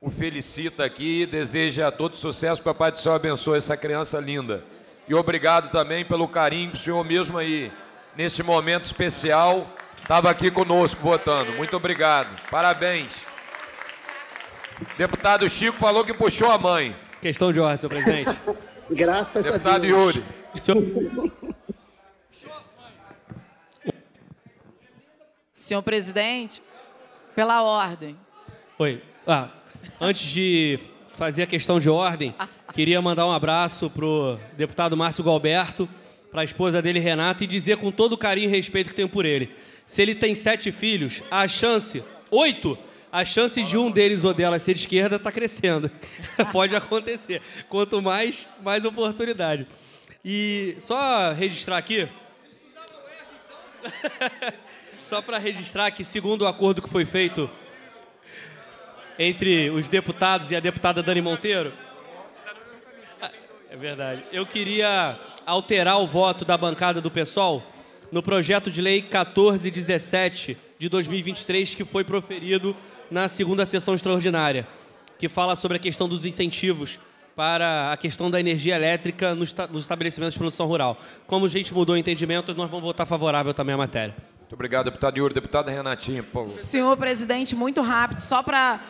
o felicita aqui, deseja a todos sucesso. Papai do Céu abençoe essa criança linda. E obrigado também pelo carinho que o senhor mesmo aí, nesse momento especial, estava aqui conosco votando. Muito obrigado. Parabéns. Deputado Chico falou que puxou a mãe. Questão de ordem, senhor presidente. Graças Deputado a Deus. Yuri. Senhor presidente, pela ordem. Oi. Ah, antes de fazer a questão de ordem, queria mandar um abraço pro deputado Márcio Galberto, para a esposa dele, Renata, e dizer com todo o carinho e respeito que tenho por ele. Se ele tem sete filhos, a chance, oito, a chance de um deles ou dela ser esquerda está crescendo. Pode acontecer. Quanto mais, mais oportunidade. E só registrar aqui. Só para registrar que, segundo o acordo que foi feito entre os deputados e a deputada Dani Monteiro. É verdade. Eu queria alterar o voto da bancada do PSOL no projeto de lei 1417 de 2023 que foi proferido na segunda sessão extraordinária, que fala sobre a questão dos incentivos para a questão da energia elétrica nos, esta- nos estabelecimentos de produção rural. Como a gente mudou o entendimento, nós vamos votar favorável também à matéria. Muito obrigado, deputado Yuri. Deputada Renatinha, por favor. Senhor presidente, muito rápido, só para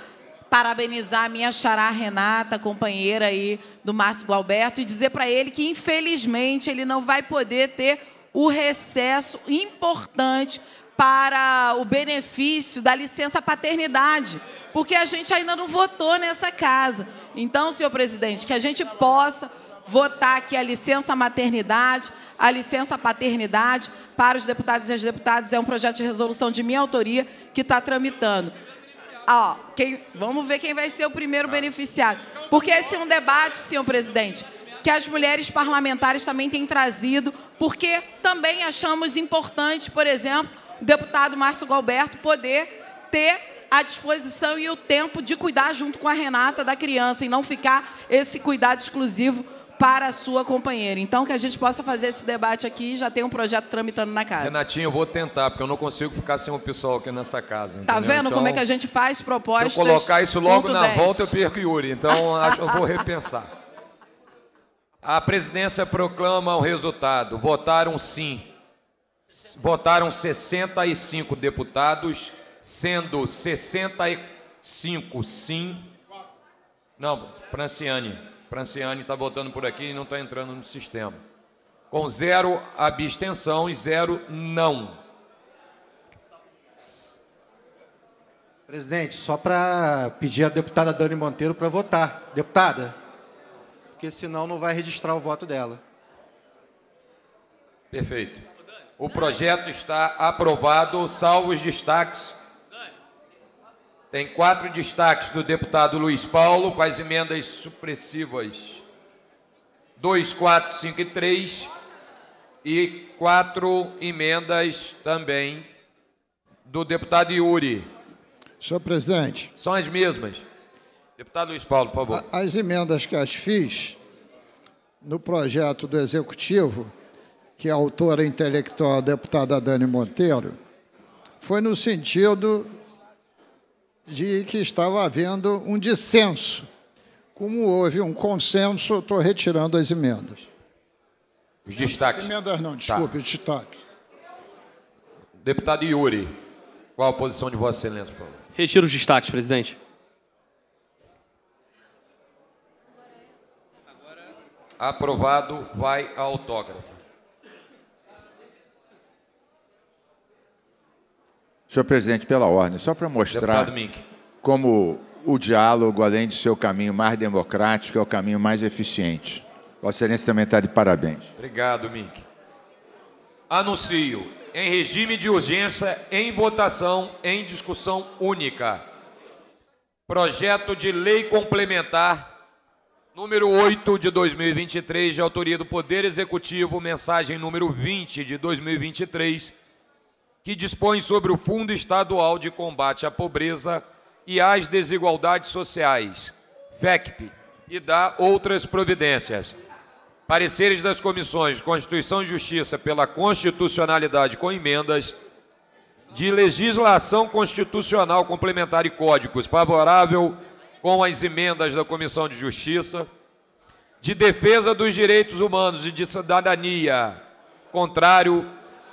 parabenizar a minha xará Renata, companheira aí do Márcio Gualberto, e dizer para ele que, infelizmente, ele não vai poder ter o recesso importante para o benefício da licença paternidade, porque a gente ainda não votou nessa casa. Então, senhor presidente, que a gente possa votar aqui a licença maternidade, a licença paternidade para os deputados e as deputadas. É um projeto de resolução de minha autoria que está tramitando. Ó, quem, vamos ver quem vai ser o primeiro beneficiário. Porque esse é um debate, senhor presidente, que as mulheres parlamentares também têm trazido, porque também achamos importante, por exemplo, deputado Márcio Galberto poder ter a disposição e o tempo de cuidar junto com a Renata da criança e não ficar esse cuidado exclusivo para a sua companheira. Então, que a gente possa fazer esse debate aqui, já tem um projeto tramitando na casa. Renatinho, eu vou tentar, porque eu não consigo ficar sem o pessoal aqui nessa casa. Tá entendeu? vendo então, como é que a gente faz propostas? Se eu colocar isso logo na 10. volta, eu perco Yuri. Então, eu vou repensar. A presidência proclama o resultado. Votaram sim. Votaram 65 deputados, sendo 65 sim. Não, Franciane. Franciane está votando por aqui e não está entrando no sistema. Com zero abstenção e zero não. Presidente, só para pedir à deputada Dani Monteiro para votar. Deputada, porque senão não vai registrar o voto dela. Perfeito. O projeto está aprovado, salvo os destaques. Tem quatro destaques do deputado Luiz Paulo, com as emendas supressivas 2, 4, 5 e 3, e quatro emendas também do deputado Yuri. Senhor presidente. São as mesmas. Deputado Luiz Paulo, por favor. As emendas que as fiz no projeto do Executivo, que a autora intelectual, a deputada Dani Monteiro, foi no sentido de que estava havendo um dissenso. Como houve um consenso, eu estou retirando as emendas. Os destaques. As emendas não, desculpe, os destaques. Deputado Yuri, qual a posição de Vossa Excelência, por favor? Retiro os destaques, presidente. Aprovado, vai ao autógrafo. Senhor presidente, pela ordem, só para mostrar como o diálogo, além de ser o caminho mais democrático, é o caminho mais eficiente. Vossa Excelência também está de parabéns. Obrigado, Mink. Anuncio em regime de urgência, em votação, em discussão única. Projeto de lei complementar número 8 de 2023, de autoria do Poder Executivo, mensagem número 20 de 2023, que dispõe sobre o Fundo Estadual de Combate à Pobreza e às Desigualdades Sociais, FECP, e dá outras providências. Pareceres das comissões Constituição e Justiça pela constitucionalidade com emendas, de legislação constitucional complementar e códigos, favorável com as emendas da Comissão de Justiça, de defesa dos direitos humanos e de cidadania, contrário,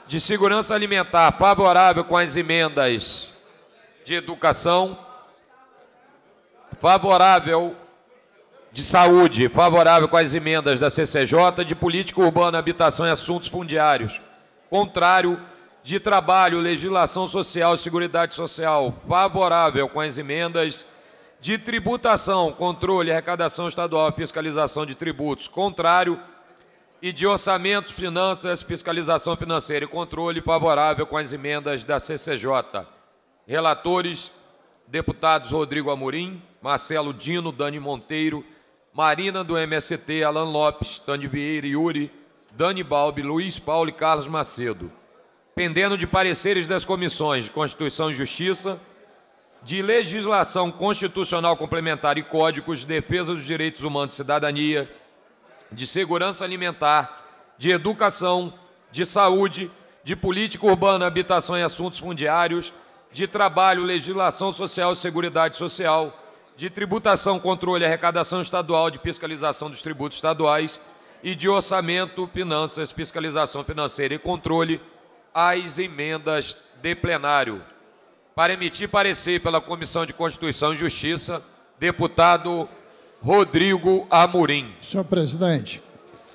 de segurança alimentar, favorável com as emendas de educação, favorável de saúde, favorável com as emendas da CCJ, de política urbana, habitação e assuntos fundiários, contrário de trabalho, legislação social e seguridade social, favorável com as emendas de tributação, controle, arrecadação estadual fiscalização de tributos, contrário e de orçamentos, finanças, fiscalização financeira e controle, favorável com as emendas da CCJ. Relatores, deputados Rodrigo Amorim, Marcelo Dino, Dani Monteiro, Marina do MST, Alan Lopes, Tande Vieira, Yuri, Dani Balbi, Luiz Paulo e Carlos Macedo. Pendendo de pareceres das comissões de Constituição e Justiça, de legislação constitucional complementar e códigos de defesa dos direitos humanos e cidadania, de segurança alimentar, de educação, de saúde, de política urbana, habitação e assuntos fundiários, de trabalho, legislação social e seguridade social, de tributação, controle e arrecadação estadual, de fiscalização dos tributos estaduais e de orçamento, finanças, fiscalização financeira e controle, as emendas de plenário. para emitir parecer pela Comissão de Constituição e Justiça, deputado Rodrigo Amorim. Senhor presidente,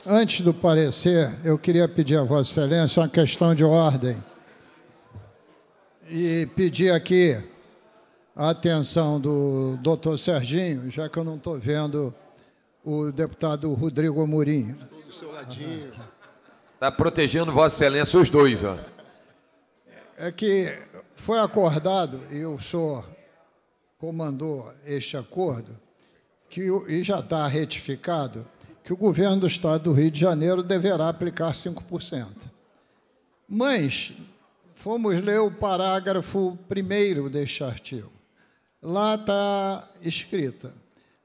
antes do parecer, eu queria pedir a Vossa Excelência uma questão de ordem. E pedir aqui a atenção do doutor Serginho, já que eu não estou vendo o deputado Rodrigo Amorim. Do seu ladinho. Está protegendo Vossa Excelência os dois, ó. É que foi acordado, e o senhor comandou este acordo, que, e já está retificado, que o governo do Estado do Rio de Janeiro deverá aplicar 5%. Mas fomos ler o parágrafo primeiro deste artigo. Lá está escrita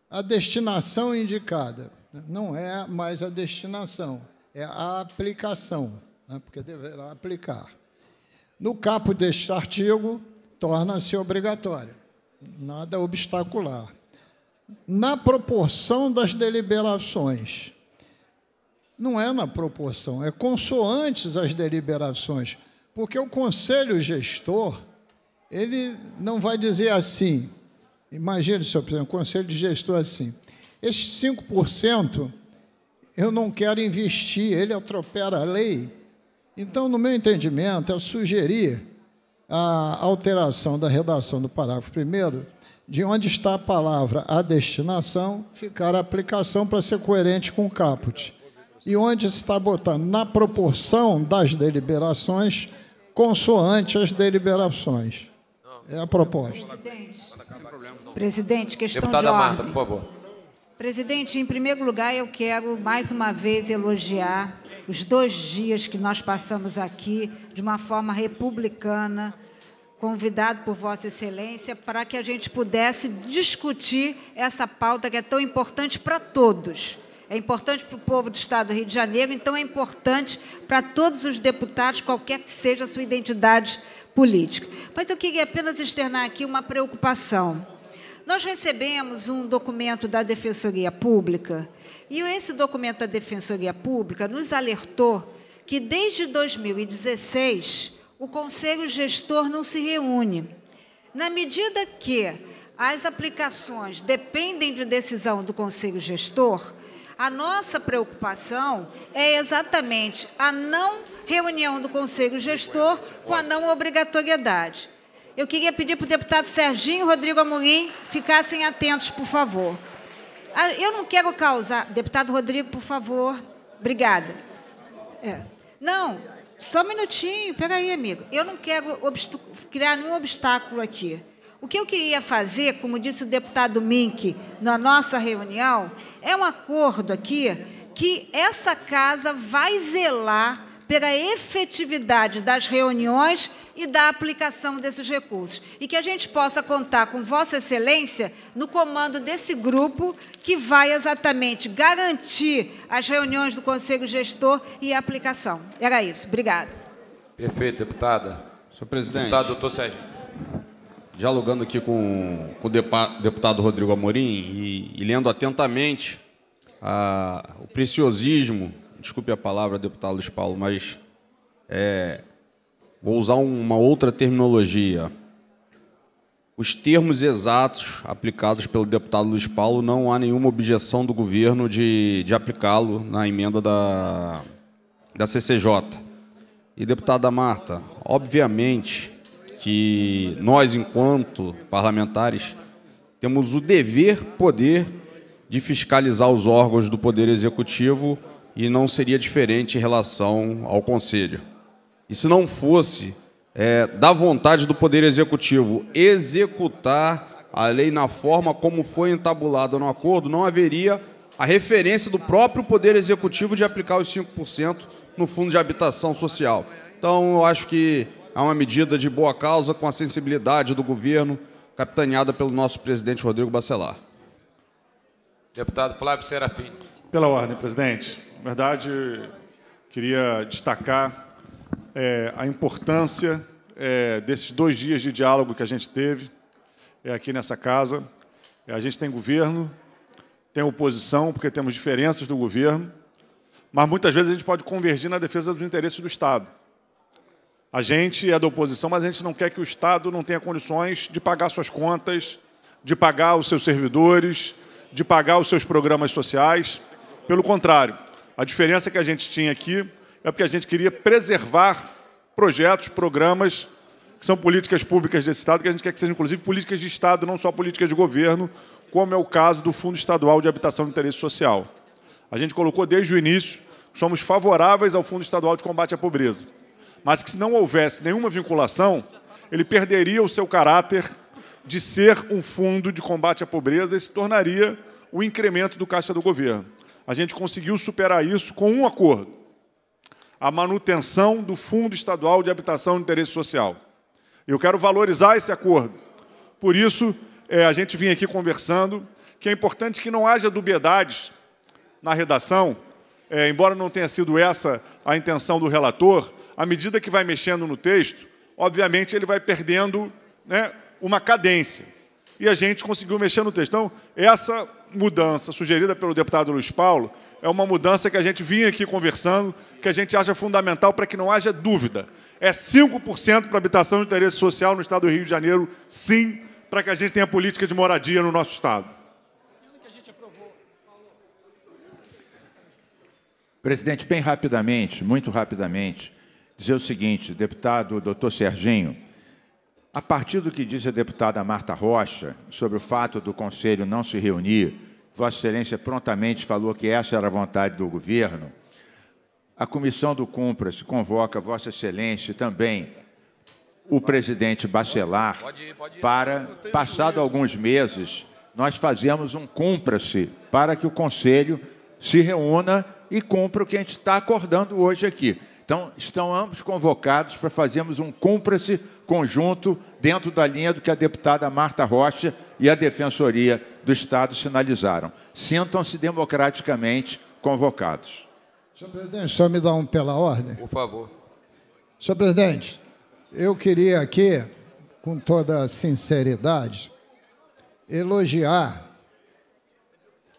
a destinação indicada. Não é mais a destinação, é a aplicação, né, porque deverá aplicar. No capo deste artigo, torna-se obrigatória, nada obstacular. Na proporção das deliberações, não é na proporção, é consoantes as deliberações, porque o conselho gestor, ele não vai dizer assim, imagine, senhor presidente, o conselho de gestor assim, estes 5% eu não quero investir, ele atropela a lei. Então, no meu entendimento, é sugerir a alteração da redação do parágrafo primeiro, de onde está a palavra a destinação, ficar a aplicação para ser coerente com o caput. E onde está botando na proporção das deliberações, consoante as deliberações. É a proposta. Presidente, questão Deputada de ordem. Marta, por favor. Presidente, em primeiro lugar, eu quero mais uma vez elogiar os dois dias que nós passamos aqui de uma forma republicana, convidado por Vossa Excelência, para que a gente pudesse discutir essa pauta que é tão importante para todos. É importante para o povo do Estado do Rio de Janeiro, então é importante para todos os deputados, qualquer que seja a sua identidade política. Mas eu queria apenas externar aqui uma preocupação. Nós recebemos um documento da Defensoria Pública e esse documento da Defensoria Pública nos alertou que desde 2016 o Conselho Gestor não se reúne. Na medida que as aplicações dependem de decisão do Conselho Gestor, a nossa preocupação é exatamente a não reunião do Conselho Gestor com a não obrigatoriedade. Eu queria pedir para o deputado Serginho Rodrigo Amorim ficassem atentos, por favor. Ah, Eu não quero causar. Deputado Rodrigo, por favor. Obrigada. É. Não, só um minutinho. Peraí, amigo. Eu não quero criar nenhum obstáculo aqui. O que eu queria fazer, como disse o deputado Mink na nossa reunião, é um acordo aqui que essa casa vai zelar pela efetividade das reuniões e da aplicação desses recursos. E que a gente possa contar com Vossa Excelência no comando desse grupo que vai exatamente garantir as reuniões do Conselho Gestor e a aplicação. Era isso. Obrigada. Perfeito, deputada. Senhor presidente. Deputado doutor Sérgio. dialogando aqui com, com o deputado Rodrigo Amorim e, e lendo atentamente a- o preciosismo, desculpe a palavra, deputado Luiz Paulo, mas é, vou usar uma outra terminologia. Os termos exatos aplicados pelo deputado Luiz Paulo, não há nenhuma objeção do governo de, de aplicá-lo na emenda da, da CCJ. E, deputada Marta, obviamente que nós, enquanto parlamentares, temos o dever, poder de fiscalizar os órgãos do Poder Executivo e não seria diferente em relação ao Conselho. E se não fosse é, da vontade do Poder Executivo executar a lei na forma como foi entabulada no acordo, não haveria a referência do próprio Poder Executivo de aplicar os 5% no Fundo de Habitação Social. Então, eu acho que é uma medida de boa causa, com a sensibilidade do governo, capitaneada pelo nosso presidente Rodrigo Bacelar. Deputado Flávio Serafim. Pela ordem, presidente. Na verdade, queria destacar eh, a importância eh, desses dois dias de diálogo que a gente teve eh, aqui nessa casa. Eh, a gente tem governo, tem oposição, porque temos diferenças do governo, mas muitas vezes a gente pode convergir na defesa dos interesses do Estado. A gente é da oposição, mas a gente não quer que o Estado não tenha condições de pagar suas contas, de pagar os seus servidores, de pagar os seus programas sociais. Pelo contrário, a diferença que a gente tinha aqui é porque a gente queria preservar projetos, programas que são políticas públicas desse Estado, que a gente quer que sejam, inclusive, políticas de Estado, não só políticas de governo, como é o caso do Fundo Estadual de Habitação de Interesse Social. A gente colocou desde o início, somos favoráveis ao Fundo Estadual de Combate à Pobreza, mas que se não houvesse nenhuma vinculação, ele perderia o seu caráter de ser um fundo de combate à pobreza e se tornaria o incremento do caixa do governo. A gente conseguiu superar isso com um acordo, a manutenção do Fundo Estadual de Habitação de Interesse Social. Eu quero valorizar esse acordo. Por isso, é, a gente vinha aqui conversando que é importante que não haja dubiedades na redação, é, embora não tenha sido essa a intenção do relator, à medida que vai mexendo no texto, obviamente ele vai perdendo né, uma cadência. E a gente conseguiu mexer no texto. Então, essa mudança sugerida pelo deputado Luiz Paulo é uma mudança que a gente vinha aqui conversando, que a gente acha fundamental para que não haja dúvida. É 5% para habitação de interesse social no Estado do Rio de Janeiro, sim, para que a gente tenha política de moradia no nosso Estado. Presidente, bem rapidamente, muito rapidamente, dizer o seguinte, deputado doutor Serginho, a partir do que disse a deputada Marta Rocha sobre o fato do Conselho não se reunir, Vossa Excelência prontamente falou que essa era a vontade do governo. A comissão do Cumpra-se convoca Vossa Excelência também o presidente Bacelar para, passado alguns meses, nós fazemos um cumpra-se para que o Conselho se reúna e cumpra o que a gente está acordando hoje aqui. Então, estão ambos convocados para fazermos um cumpra-se conjunto dentro da linha do que a deputada Marta Rocha e a Defensoria do Estado sinalizaram. Sintam-se democraticamente convocados. Senhor presidente, só me dá um pela ordem? Por favor. Senhor presidente, eu queria aqui, com toda sinceridade, elogiar,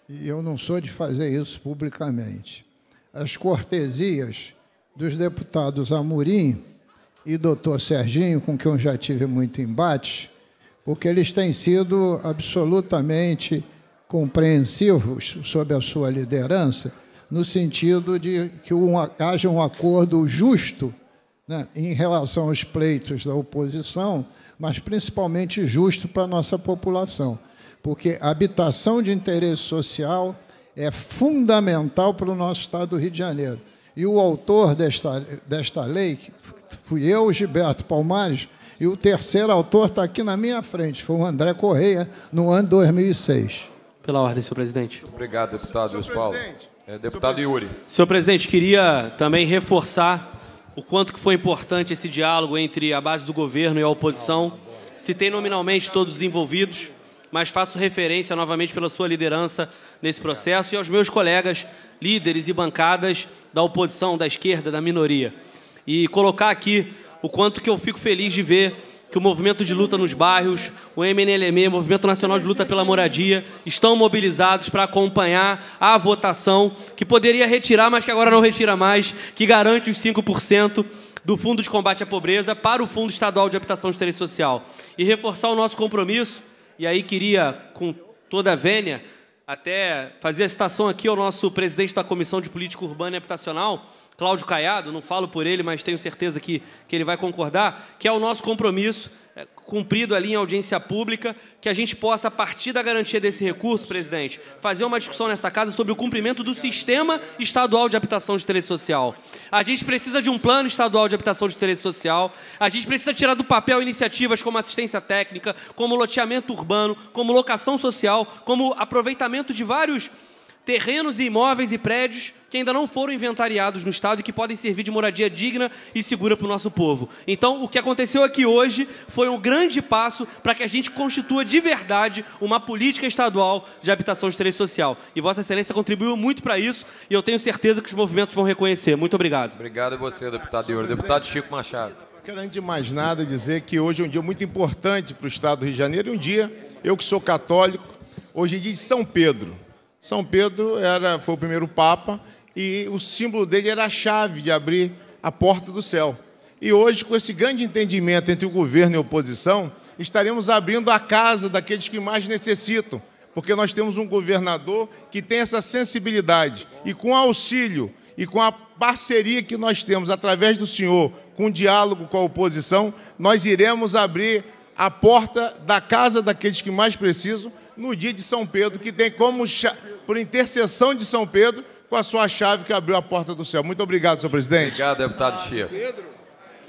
e eu não sou de fazer isso publicamente, as cortesias dos deputados Amorim e doutor Serginho, com quem eu já tive muito embate, porque eles têm sido absolutamente compreensivos sobre a sua liderança, no sentido de que um, haja um acordo justo né, em relação aos pleitos da oposição, mas principalmente justo para a nossa população, porque a habitação de interesse social é fundamental para o nosso Estado do Rio de Janeiro. E o autor desta, desta lei, fui eu, Gilberto Palmares, e o terceiro autor está aqui na minha frente, foi o André Correia, no ano 2006. Pela ordem, senhor presidente. Obrigado, deputado Luiz Paulo. É, deputado Yuri. Senhor presidente, queria também reforçar o quanto que foi importante esse diálogo entre a base do governo e a oposição. Citei nominalmente todos os envolvidos, mas faço referência novamente pela sua liderança nesse processo e aos meus colegas, líderes e bancadas da oposição, da esquerda, da minoria. E colocar aqui o quanto que eu fico feliz de ver que o movimento de luta nos bairros, o MNLM, o Movimento Nacional de Luta pela Moradia, estão mobilizados para acompanhar a votação que poderia retirar, mas que agora não retira mais, que garante os 5% do Fundo de Combate à Pobreza para o Fundo Estadual de Habitação Interesse Social. E reforçar o nosso compromisso e aí queria, com toda a vênia, até fazer a citação aqui ao nosso presidente da Comissão de Política Urbana e Habitacional, Cláudio Caiado, não falo por ele, mas tenho certeza que, que ele vai concordar, que é o nosso compromisso é, cumprido ali em audiência pública, que a gente possa, a partir da garantia desse recurso, presidente, fazer uma discussão nessa casa sobre o cumprimento do sistema estadual de habitação de interesse social. A gente precisa de um plano estadual de habitação de interesse social, a gente precisa tirar do papel iniciativas como assistência técnica, como loteamento urbano, como locação social, como aproveitamento de vários terrenos e imóveis e prédios que ainda não foram inventariados no Estado e que podem servir de moradia digna e segura para o nosso povo. Então, o que aconteceu aqui hoje foi um grande passo para que a gente constitua de verdade uma política estadual de habitação de interesse social. E Vossa Excelência contribuiu muito para isso e eu tenho certeza que os movimentos vão reconhecer. Muito obrigado. Obrigado a você, deputado Yuri. Deputado Chico Machado. Quero, antes de mais nada, dizer que hoje é um dia muito importante para o Estado do Rio de Janeiro e um dia, eu que sou católico, hoje é dia de São Pedro. São Pedro era, foi o primeiro Papa e o símbolo dele era a chave de abrir a porta do céu. E hoje, com esse grande entendimento entre o governo e a oposição, estaremos abrindo a casa daqueles que mais necessitam, porque nós temos um governador que tem essa sensibilidade e com auxílio e com a parceria que nós temos através do senhor, com diálogo com a oposição, nós iremos abrir a porta da casa daqueles que mais precisam no dia de São Pedro, que tem como, por intercessão de São Pedro, com a sua chave que abriu a porta do céu. Muito obrigado, senhor presidente. Obrigado, deputado Chico.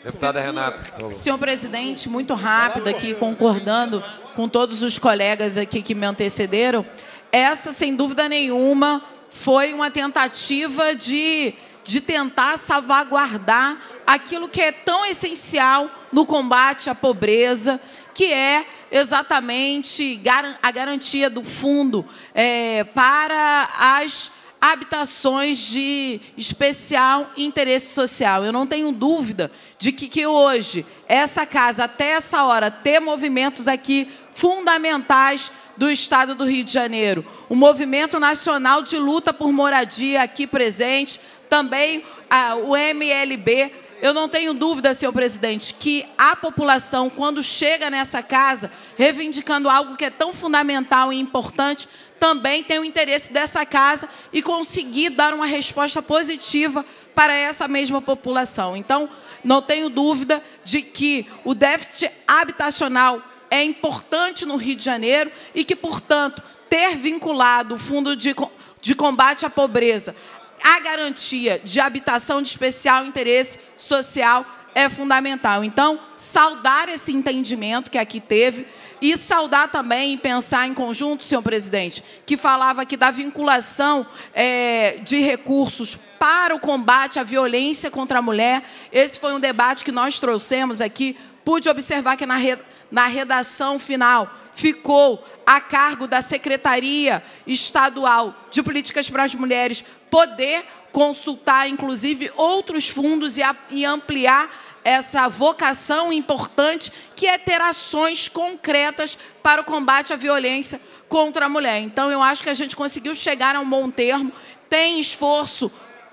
Deputada Renata. Senhor presidente, muito rápido aqui, concordando com todos os colegas aqui que me antecederam. Essa, sem dúvida nenhuma, foi uma tentativa de, de tentar salvaguardar aquilo que é tão essencial no combate à pobreza, que é exatamente a garantia do fundo é, para as habitações de especial interesse social. Eu não tenho dúvida de que, que hoje, essa casa, até essa hora, tem movimentos aqui fundamentais do Estado do Rio de Janeiro. O Movimento Nacional de Luta por Moradia aqui presente, também ah, o MLB. Eu não tenho dúvida, senhor presidente, que a população, quando chega nessa casa, reivindicando algo que é tão fundamental e importante, também tem o interesse dessa casa e conseguir dar uma resposta positiva para essa mesma população. Então, não tenho dúvida de que o déficit habitacional é importante no Rio de Janeiro e que, portanto, ter vinculado o Fundo de, de Combate à Pobreza à garantia de habitação de especial interesse social é fundamental. Então, saudar esse entendimento que aqui teve e saudar também e pensar em conjunto, senhor presidente, que falava aqui da vinculação é, de recursos para o combate à violência contra a mulher. Esse foi um debate que nós trouxemos aqui. Pude observar que na, re, na redação final ficou a cargo da Secretaria Estadual de Políticas para as Mulheres poder consultar, inclusive, outros fundos e, a, e ampliar essa vocação importante que é ter ações concretas para o combate à violência contra a mulher. Então, eu acho que a gente conseguiu chegar a um bom termo, tem esforço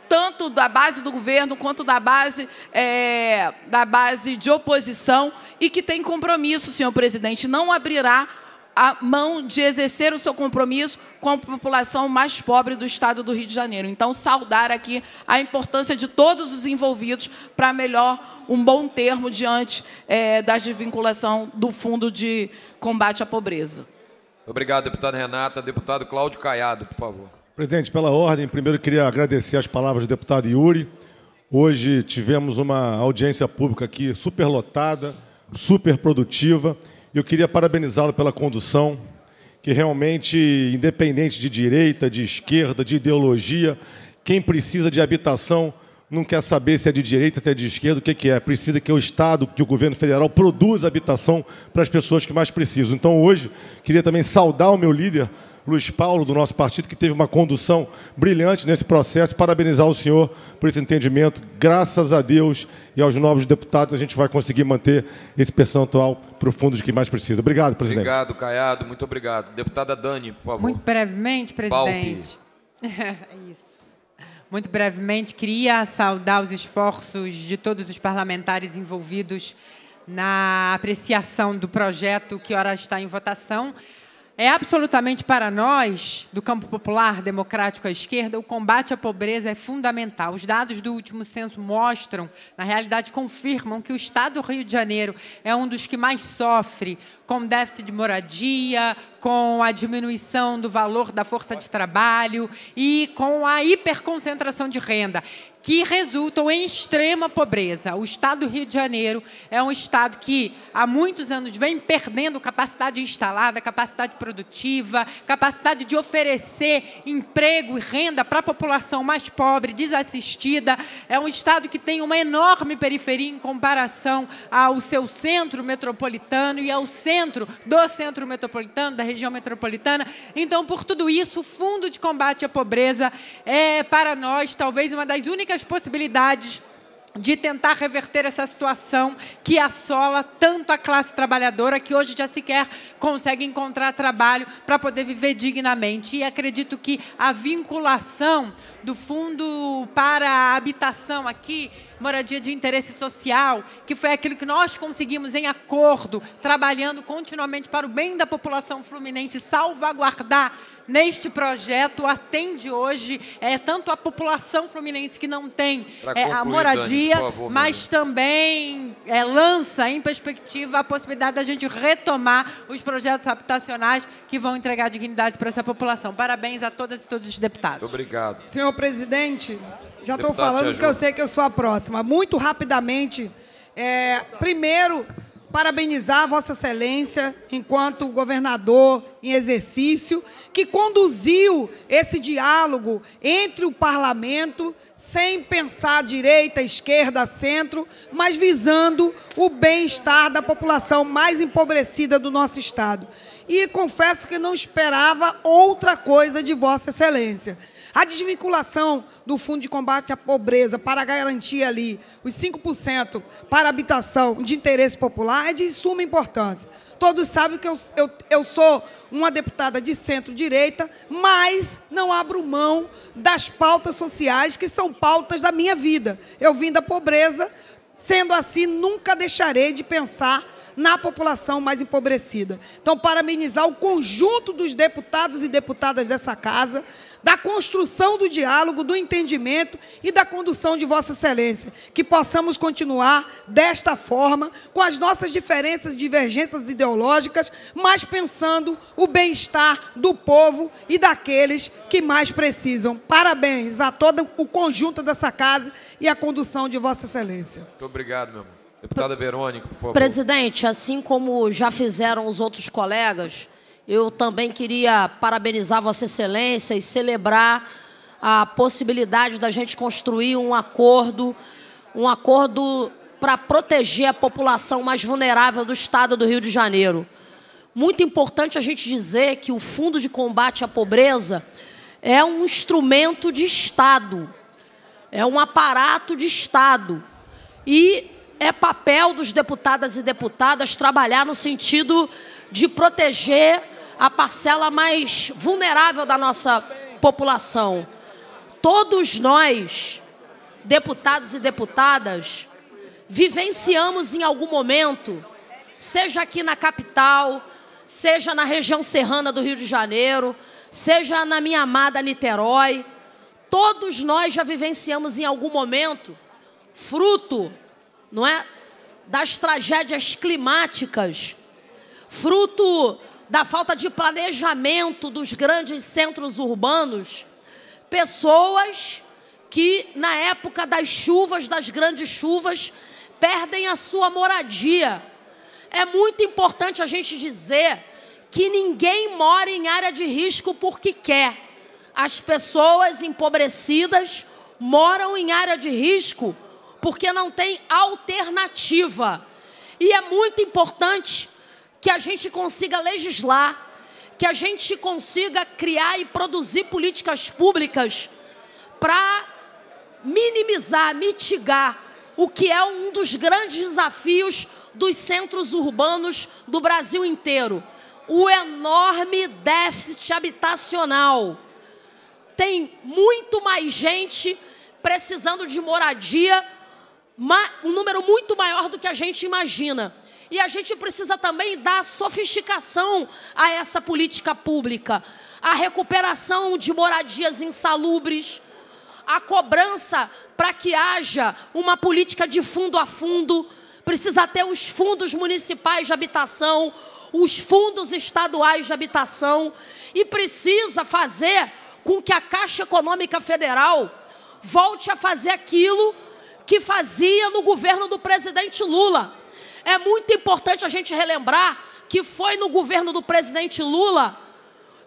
tanto da base do governo quanto da base, é, da base de oposição e que tem compromisso, senhor presidente, não abrirá a mão de exercer o seu compromisso com a população mais pobre do estado do Rio de Janeiro. Então, saudar aqui a importância de todos os envolvidos para melhor um bom termo diante é, da desvinculação do Fundo de Combate à Pobreza. Obrigado, deputada Renata. Deputado Cláudio Caiado, por favor. Presidente, pela ordem, primeiro queria agradecer as palavras do deputado Yuri. Hoje tivemos uma audiência pública aqui superlotada, super produtiva. Eu queria parabenizá-lo pela condução, que realmente, independente de direita, de esquerda, de ideologia, quem precisa de habitação não quer saber se é de direita, se é de esquerda, o que, que é. Precisa que o Estado, que o governo federal produza habitação para as pessoas que mais precisam. Então, hoje, queria também saudar o meu líder, Luiz Paulo, do nosso partido, que teve uma condução brilhante nesse processo. Parabenizar o senhor por esse entendimento. Graças a Deus e aos novos deputados, a gente vai conseguir manter esse percentual para o fundo de quem mais precisa. Obrigado, presidente. Obrigado, Caiado. Muito obrigado. Deputada Dani, por favor. Muito brevemente, presidente. Isso. Muito brevemente, queria saudar os esforços de todos os parlamentares envolvidos na apreciação do projeto que ora está em votação. É absolutamente para nós, do campo popular, democrático à esquerda, o combate à pobreza é fundamental. Os dados do último censo mostram, na realidade, confirmam que o Estado do Rio de Janeiro é um dos que mais sofre com déficit de moradia, com a diminuição do valor da força de trabalho e com a hiperconcentração de renda que resultam em extrema pobreza. O estado do Rio de Janeiro é um estado que há muitos anos vem perdendo capacidade instalada, capacidade produtiva, capacidade de oferecer emprego e renda para a população mais pobre, desassistida. É um estado que tem uma enorme periferia em comparação ao seu centro metropolitano e ao centro do centro metropolitano, da região metropolitana. Então, por tudo isso, o Fundo de Combate à Pobreza é para nós talvez uma das únicas as possibilidades de tentar reverter essa situação que assola tanto a classe trabalhadora que hoje já sequer consegue encontrar trabalho para poder viver dignamente. E acredito que a vinculação do Fundo para a Habitação aqui, moradia de interesse social, que foi aquilo que nós conseguimos em acordo, trabalhando continuamente para o bem da população fluminense, salvaguardar neste projeto atende hoje é, tanto a população fluminense que não tem é, a moradia, Dani, favor, mas também é, lança em perspectiva a possibilidade da gente retomar os projetos habitacionais que vão entregar dignidade para essa população. Parabéns a todas e todos os deputados. Muito obrigado. Senhor presidente, já estou falando porque eu sei que eu sou a próxima. Muito rapidamente, é, primeiro, parabenizar Vossa Excelência, enquanto governador em exercício, que conduziu esse diálogo entre o parlamento, sem pensar direita, esquerda, centro, mas visando o bem-estar da população mais empobrecida do nosso Estado. E confesso que não esperava outra coisa de Vossa Excelência. A desvinculação do Fundo de Combate à Pobreza para garantir ali os 5% para habitação de interesse popular é de suma importância. Todos sabem que eu, eu, eu sou uma deputada de centro-direita, mas não abro mão das pautas sociais que são pautas da minha vida. Eu vim da pobreza, sendo assim, nunca deixarei de pensar na população mais empobrecida. Então, parabenizar o conjunto dos deputados e deputadas dessa casa, da construção do diálogo, do entendimento e da condução de Vossa Excelência. Que possamos continuar desta forma, com as nossas diferenças e divergências ideológicas, mas pensando o bem-estar do povo e daqueles que mais precisam. Parabéns a todo o conjunto dessa casa e a condução de Vossa Excelência. Muito obrigado, meu irmão. Deputada Verônica, por favor. Presidente, assim como já fizeram os outros colegas, eu também queria parabenizar Vossa Excelência e celebrar a possibilidade da gente construir um acordo, um acordo para proteger a população mais vulnerável do estado do Rio de Janeiro. Muito importante a gente dizer que o Fundo de Combate à Pobreza é um instrumento de Estado, é um aparato de Estado. E é papel dos deputadas e deputadas trabalhar no sentido de proteger a parcela mais vulnerável da nossa população. Todos nós, deputados e deputadas, vivenciamos em algum momento, seja aqui na capital, seja na região serrana do Rio de Janeiro, seja na minha amada Niterói, todos nós já vivenciamos em algum momento, fruto, não é, das tragédias climáticas, fruto da falta de planejamento dos grandes centros urbanos, pessoas que, na época das chuvas, das grandes chuvas, perdem a sua moradia. É muito importante a gente dizer que ninguém mora em área de risco porque quer. As pessoas empobrecidas moram em área de risco porque não tem alternativa. E é muito importante que a gente consiga legislar, que a gente consiga criar e produzir políticas públicas para minimizar, mitigar o que é um dos grandes desafios dos centros urbanos do Brasil inteiro, o enorme déficit habitacional. Tem muito mais gente precisando de moradia, um número muito maior do que a gente imagina. E a gente precisa também dar sofisticação a essa política pública, a recuperação de moradias insalubres, a cobrança para que haja uma política de fundo a fundo, precisa ter os fundos municipais de habitação, os fundos estaduais de habitação. E precisa fazer com que a Caixa Econômica Federal volte a fazer aquilo que fazia no governo do presidente Lula é muito importante a gente relembrar que foi no governo do presidente Lula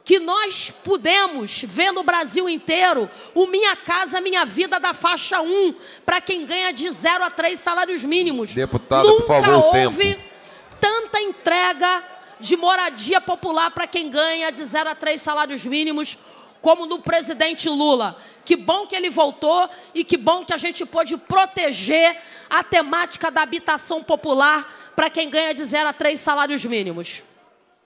que nós pudemos ver no Brasil inteiro o Minha Casa Minha Vida da faixa 1 para quem ganha de 0 a 3 salários mínimos. Deputada, Nunca por favor, houve tempo. tanta entrega de moradia popular para quem ganha de 0 a 3 salários mínimos como no presidente Lula. Que bom que ele voltou e que bom que a gente pôde proteger a temática da habitação popular para quem ganha de 0 a 3 salários mínimos.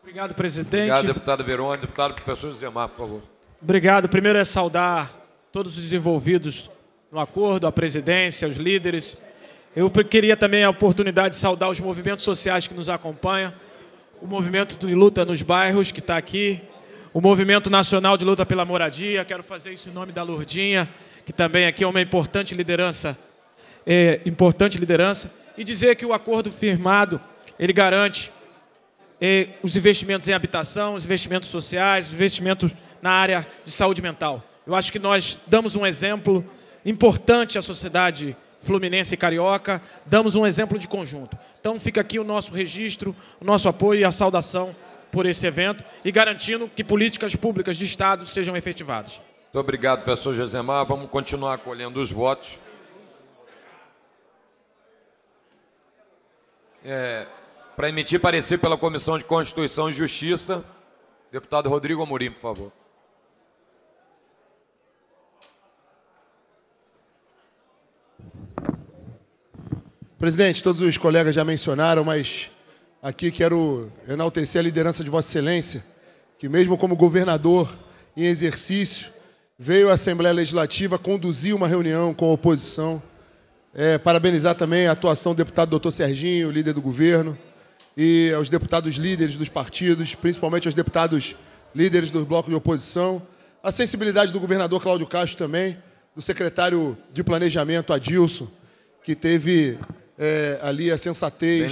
Obrigado, presidente. Obrigado, deputado Verônica. Deputado professor Zé Mar, por favor. Obrigado. Primeiro é saudar todos os envolvidos no acordo, a presidência, os líderes. Eu queria também a oportunidade de saudar os movimentos sociais que nos acompanham, o movimento de luta nos bairros que está aqui, o movimento nacional de luta pela moradia. Quero fazer isso em nome da Lourdinha, que também aqui é uma importante liderança, é, importante liderança, e dizer que o acordo firmado ele garante é, os investimentos em habitação, os investimentos sociais, os investimentos na área de saúde mental. Eu acho que nós damos um exemplo importante à sociedade fluminense e carioca, damos um exemplo de conjunto. Então fica aqui o nosso registro, o nosso apoio e a saudação por esse evento e garantindo que políticas públicas de Estado sejam efetivadas. Muito obrigado, professor Josemar. Vamos continuar colhendo os votos. É, Para emitir parecer pela Comissão de Constituição e Justiça, deputado Rodrigo Amorim, por favor. Presidente, todos os colegas já mencionaram, mas aqui quero enaltecer a liderança de Vossa Excelência, que mesmo como governador em exercício, veio à Assembleia Legislativa conduzir uma reunião com a oposição. É, parabenizar também a atuação do deputado doutor Serginho, líder do governo, e aos deputados líderes dos partidos, principalmente aos deputados líderes do bloco de oposição. A sensibilidade do governador Cláudio Castro também, do secretário de Planejamento, Adilson, que teve é, ali a sensatez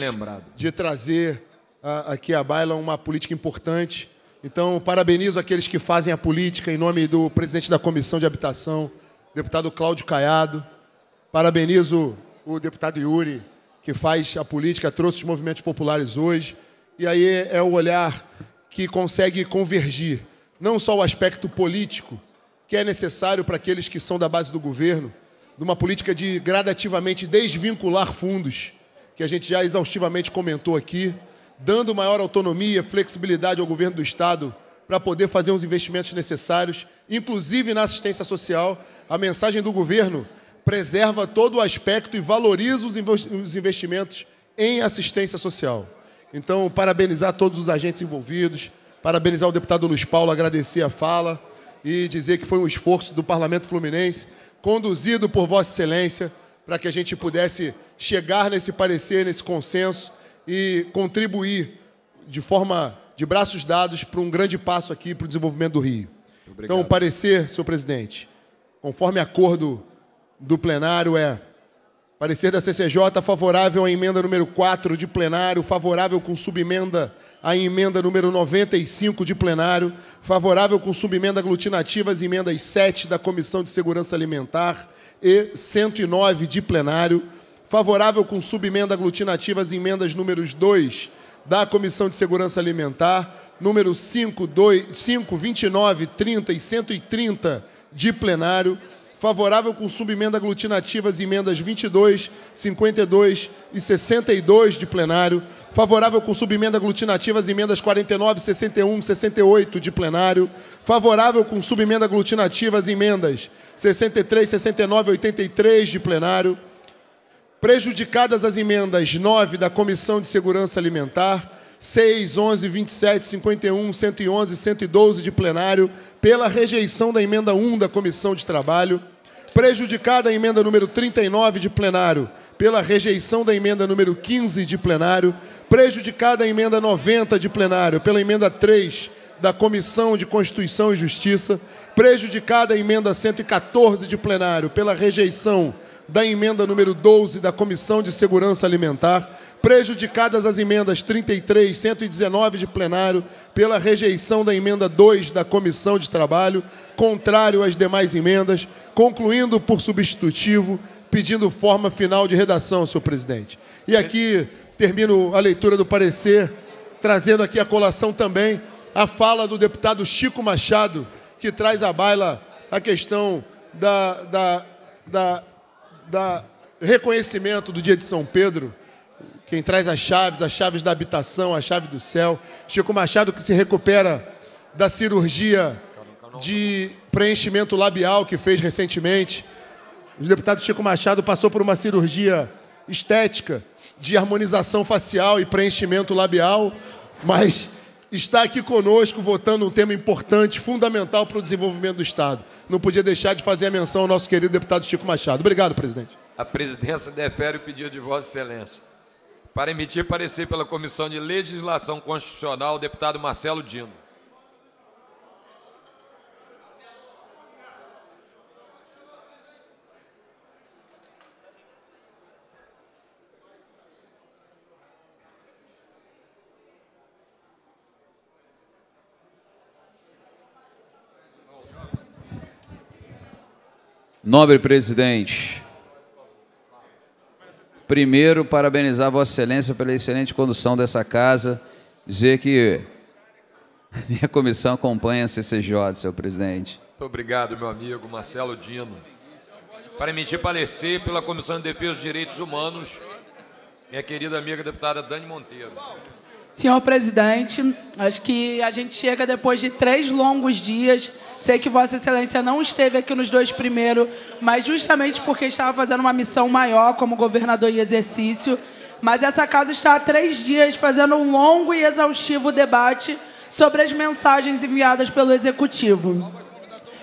de trazer a, aqui à baila uma política importante. Então, parabenizo aqueles que fazem a política em nome do presidente da Comissão de Habitação, deputado Cláudio Caiado. Parabenizo o deputado Yuri, que faz a política, trouxe os movimentos populares hoje. E aí é o olhar que consegue convergir não só o aspecto político, que é necessário para aqueles que são da base do governo, de uma política de gradativamente desvincular fundos, que a gente já exaustivamente comentou aqui, dando maior autonomia, flexibilidade ao governo do Estado para poder fazer os investimentos necessários, inclusive na assistência social. A mensagem do governo preserva todo o aspecto e valoriza os investimentos em assistência social. Então, parabenizar todos os agentes envolvidos, parabenizar o deputado Luiz Paulo, agradecer a fala e dizer que foi um esforço do Parlamento Fluminense, conduzido por Vossa Excelência, para que a gente pudesse chegar nesse parecer, nesse consenso e contribuir de forma de braços dados para um grande passo aqui para o desenvolvimento do Rio. Obrigado. Então, o parecer, senhor presidente, conforme acordo do plenário é parecer da CCJ favorável à emenda número 4 de plenário, favorável com subemenda à emenda número 95 de plenário, favorável com subemenda aglutinativa às emendas 7 da Comissão de Segurança Alimentar e 109 de plenário, favorável com subemenda aglutinativa às emendas números 2 da Comissão de Segurança Alimentar, número 5, 2, 5 29, 30 e 130 de plenário, favorável com subemenda aglutinativa às emendas 22, 52 e 62 de plenário, favorável com subemenda aglutinativa às emendas 49, 61, 68 de plenário, favorável com subemenda aglutinativa às emendas 63, 69 e 83 de plenário, prejudicadas as emendas 9 da Comissão de Segurança Alimentar, 6, 11, 27, 51, 111 e 112 de plenário, pela rejeição da emenda 1 da Comissão de Trabalho, prejudicada a emenda número 39 de plenário, pela rejeição da emenda número 15 de plenário, prejudicada a emenda 90 de plenário, pela emenda 3 da Comissão de Constituição e Justiça, prejudicada a emenda 114 de plenário, pela rejeição da emenda número 12 da Comissão de Segurança Alimentar, prejudicadas as emendas 33 e 119 de plenário pela rejeição da emenda 2 da Comissão de Trabalho, contrário às demais emendas, concluindo por substitutivo, pedindo forma final de redação, senhor presidente. E aqui termino a leitura do parecer, trazendo aqui a colação também a fala do deputado Chico Machado, que traz à baila a questão da, da, da da reconhecimento do dia de São Pedro, quem traz as chaves, as chaves da habitação, a chave do céu. Chico Machado que se recupera da cirurgia de preenchimento labial que fez recentemente. O deputado Chico Machado passou por uma cirurgia estética de harmonização facial e preenchimento labial, mas está aqui conosco votando um tema importante, fundamental para o desenvolvimento do Estado. Não podia deixar de fazer a menção ao nosso querido deputado Chico Machado. Obrigado, presidente. A presidência defere o pedido de Vossa Excelência. Para emitir parecer pela Comissão de Legislação Constitucional, o deputado Marcelo Dino. Nobre presidente, primeiro parabenizar Vossa Excelência pela excelente condução dessa casa, dizer que minha comissão acompanha a CCJ, senhor presidente. Muito obrigado, meu amigo Marcelo Dino. Para emitir parecer pela Comissão de Defesa dos Direitos Humanos, minha querida amiga deputada Dani Monteiro. Senhor presidente, acho que a gente chega depois de três longos dias. Sei que Vossa Excelência não esteve aqui nos dois primeiros, mas justamente porque estava fazendo uma missão maior como governador em exercício. Mas essa casa está há três dias fazendo um longo e exaustivo debate sobre as mensagens enviadas pelo Executivo.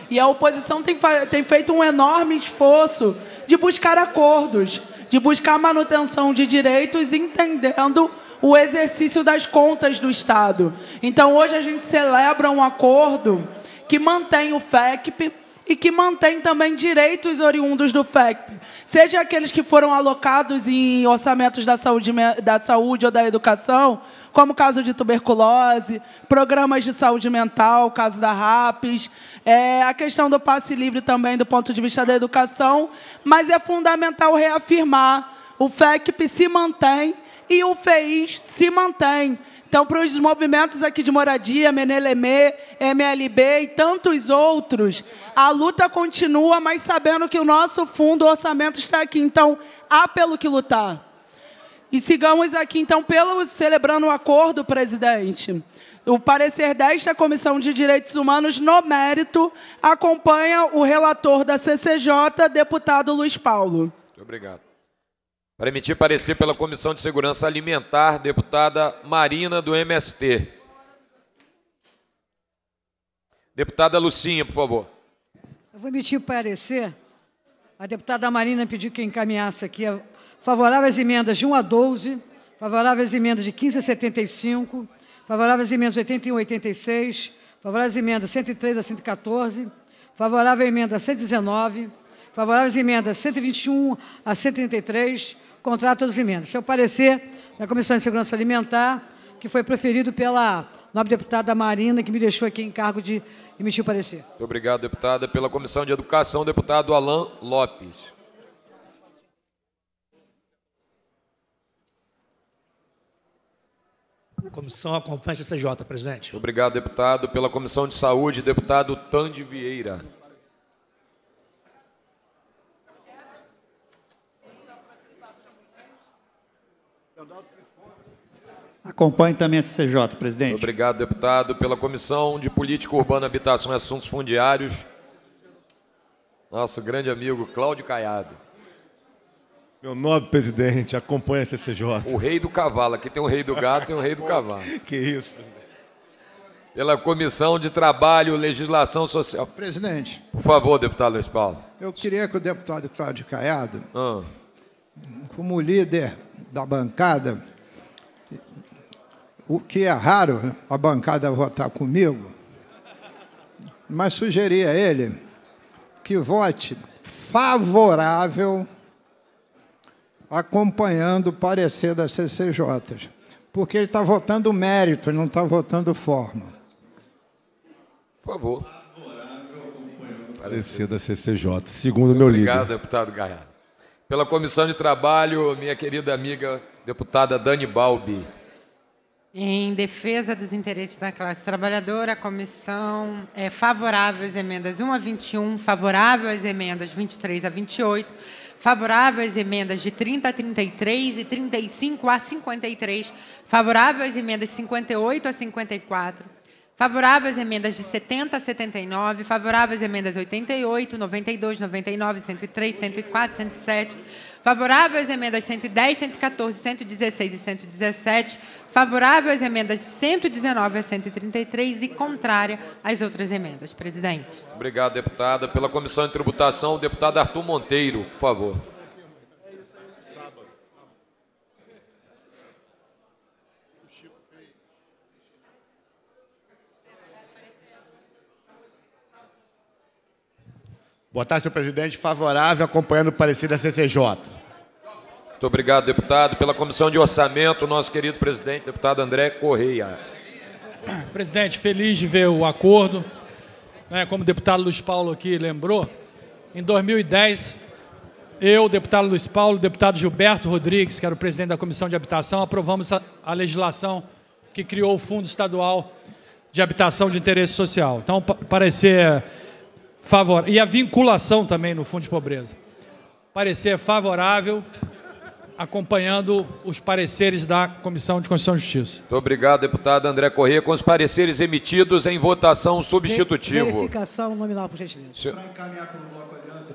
E a oposição tem, tem feito um enorme esforço de buscar acordos de buscar manutenção de direitos, entendendo o exercício das contas do Estado. Então, hoje a gente celebra um acordo que mantém o FECP e que mantém também direitos oriundos do FECP, seja aqueles que foram alocados em orçamentos da saúde, da saúde ou da educação, como o caso de tuberculose, programas de saúde mental, caso da RAPES, é, a questão do passe livre também do ponto de vista da educação, mas é fundamental reafirmar, o FECP se mantém e o FEIS se mantém. Então, para os movimentos aqui de moradia, Menelemê, MLB e tantos outros, a luta continua, mas sabendo que o nosso fundo, o orçamento está aqui. Então, há pelo que lutar. E sigamos aqui, então, pelo celebrando o acordo, presidente. O parecer desta Comissão de Direitos Humanos, no mérito, acompanha o relator da CCJ, deputado Luiz Paulo. Muito obrigado. Para emitir parecer pela Comissão de Segurança Alimentar, deputada Marina, do MST. Deputada Lucinha, por favor. Eu vou emitir parecer. A deputada Marina pediu que encaminhasse aqui favorável às emendas de 1 a 12, favorável às emendas de 15 a 75, favorável às emendas de 81 a 86, favorável às emendas 103 a 114, favorável emenda 119, favorável às emendas 121 a 133, contrato todas as emendas. Seu parecer na Comissão de Segurança Alimentar, que foi preferido pela nobre deputada Marina, que me deixou aqui em cargo de emitir o parecer. Muito obrigado, deputada. Pela Comissão de Educação, deputado Alain Lopes. Comissão acompanha a CCJ, presidente. Obrigado, deputado. Pela Comissão de Saúde, deputado Tande Vieira. Acompanhe também a CCJ, presidente. Obrigado, deputado. Pela Comissão de Política Urbana, Habitação e Assuntos Fundiários, nosso grande amigo Cláudio Caiado. Meu nobre presidente, acompanha a CCJ. O rei do cavalo. Aqui tem o rei do gado, tem o rei do cavalo. Que isso, presidente. Pela Comissão de Trabalho, Legislação Social. Presidente. Por favor, deputado Luiz Paulo. Eu queria que o deputado Cláudio Caiado, ah. como líder da bancada, o que é raro a bancada votar comigo, mas sugeri a ele que vote favorável acompanhando o parecer da CCJ, porque ele está votando mérito, ele não está votando forma. Por favor. Parecer da CCJ, segundo o meu líder. Obrigado, deputado Gaiado. Pela Comissão de Trabalho, minha querida amiga deputada Dani Balbi. Em defesa dos interesses da classe trabalhadora, a comissão é favorável às emendas 1 a 21, favorável às emendas 23 a 28, favorável às emendas de 30 a 33 e 35 a 53, favorável às emendas 58 a 54, favorável às emendas de 70 a 79, favorável às emendas 88, 92, 99, 103, 104, 107, Favorável às emendas 110, 114, 116 e 117. Favorável às emendas 119 a 133 e contrária às outras emendas. Presidente. Obrigado, deputada. Pela Comissão de Tributação, o deputado Arthur Monteiro, por favor. Boa tarde, senhor presidente. Favorável, acompanhando o parecer da CCJ. Muito obrigado, deputado. Pela Comissão de Orçamento, nosso querido presidente, deputado André Correia. Presidente, feliz de ver o acordo. Né, como o deputado Luiz Paulo aqui lembrou, em 2010, eu, deputado Luiz Paulo, deputado Gilberto Rodrigues, que era o presidente da Comissão de Habitação, aprovamos a legislação que criou o Fundo Estadual de Habitação de Interesse Social. Então, parecer favorável. E a vinculação também no Fundo de Pobreza. Parecer favorável, acompanhando os pareceres da Comissão de Constituição e Justiça. Muito obrigado, deputado André Corrêa. Com os pareceres emitidos em votação substitutivo. Verificação nominal, por gentileza. Senhor...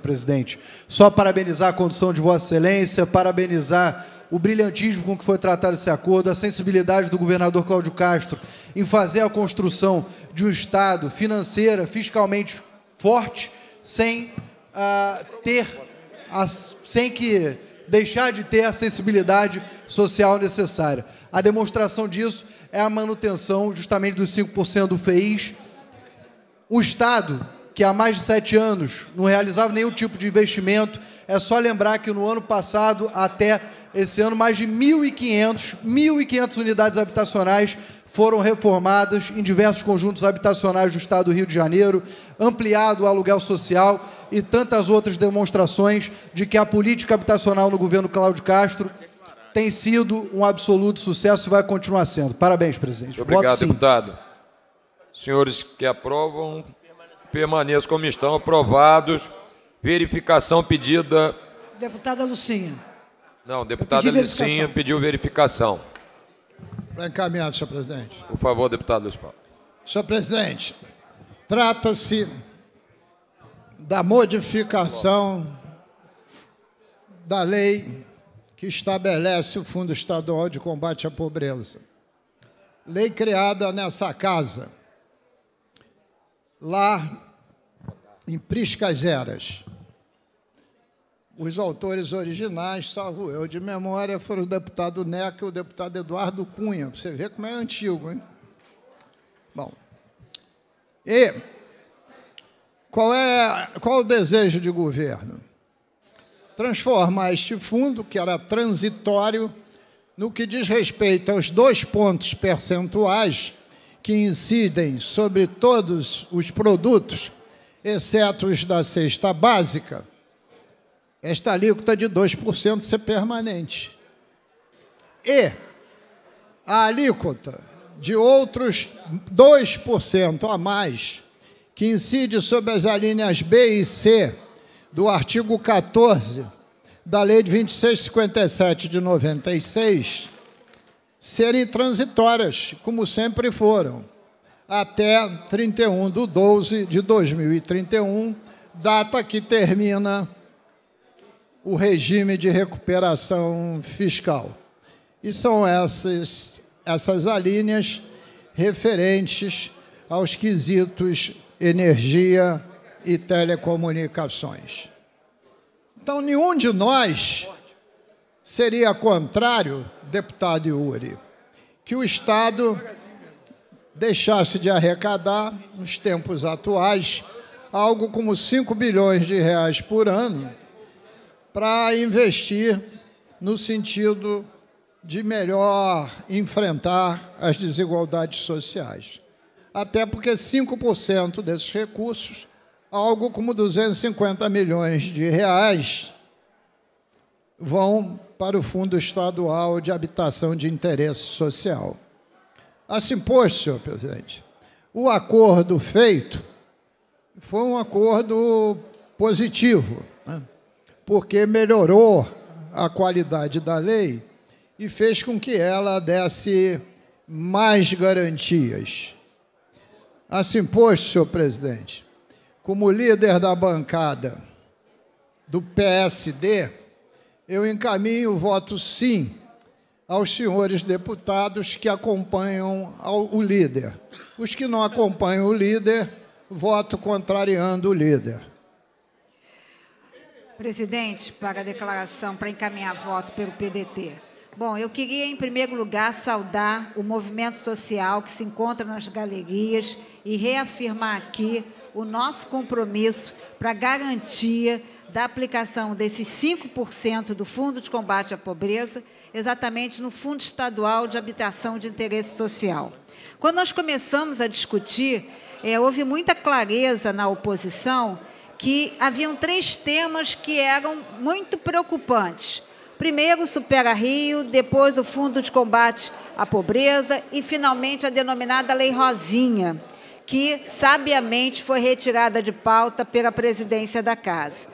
Presidente, só parabenizar a condução de Vossa Excelência, parabenizar o brilhantismo com que foi tratado esse acordo, a sensibilidade do governador Cláudio Castro em fazer a construção de um Estado financeira, fiscalmente forte, sem uh, ter, as, sem que deixar de ter a sensibilidade social necessária. A demonstração disso é a manutenção justamente dos 5% do FEIS. O Estado, que há mais de sete anos não realizava nenhum tipo de investimento, é só lembrar que no ano passado, até esse ano, mais de 1.500, 1.500 unidades habitacionais foram reformadas em diversos conjuntos habitacionais do Estado do Rio de Janeiro, ampliado o aluguel social e tantas outras demonstrações de que a política habitacional no governo Cláudio Castro tem sido um absoluto sucesso e vai continuar sendo. Parabéns, presidente. Obrigado, deputado. Senhores que aprovam, permaneçam como estão, aprovados. Verificação pedida. Deputada Lucinha. Não, deputada Lucinha pediu verificação. Para encaminhar, senhor presidente. Por favor, deputado Luiz Paulo. Senhor presidente, trata-se da modificação da lei que estabelece o Fundo Estadual de Combate à Pobreza. Lei criada nessa casa, lá em Priscas Eras. Os autores originais, salvo eu de memória, foram o deputado Neca e o deputado Eduardo Cunha. Você vê como é antigo, hein? Bom, e qual é qual o desejo de governo? Transformar este fundo, que era transitório, no que diz respeito aos dois pontos percentuais que incidem sobre todos os produtos, exceto os da cesta básica, esta alíquota de 2% ser permanente. E a alíquota de outros 2% a mais, que incide sobre as alíneas B e C do artigo 14 da Lei de 2657 de 96, serem transitórias, como sempre foram, até 31 de 12 de 2031, data que termina o regime de recuperação fiscal. E são essas, essas alíneas referentes aos quesitos energia e telecomunicações. Então, nenhum de nós seria contrário, deputado Yuri, que o Estado deixasse de arrecadar, nos tempos atuais, algo como 5 bilhões de reais por ano para investir no sentido de melhor enfrentar as desigualdades sociais. Até porque 5% desses recursos, algo como 250 milhões de reais, vão para o Fundo Estadual de Habitação de Interesse Social. Assim, pois, senhor presidente, o acordo feito foi um acordo positivo. Né? Porque melhorou a qualidade da lei e fez com que ela desse mais garantias. Assim, pois, senhor presidente, como líder da bancada do PSD, eu encaminho o voto sim aos senhores deputados que acompanham o líder. Os que não acompanham o líder, voto contrariando o líder. Presidente, para a declaração, para encaminhar voto pelo PDT. Bom, eu queria, em primeiro lugar, saudar o movimento social que se encontra nas galerias e reafirmar aqui o nosso compromisso para garantia da aplicação desses 5% do Fundo de Combate à Pobreza, exatamente no Fundo Estadual de Habitação de Interesse Social. Quando nós começamos a discutir, é, houve muita clareza na oposição que haviam três temas que eram muito preocupantes. Primeiro o Supera Rio, depois o Fundo de Combate à Pobreza e, finalmente, a denominada Lei Rosinha, que sabiamente foi retirada de pauta pela presidência da Casa.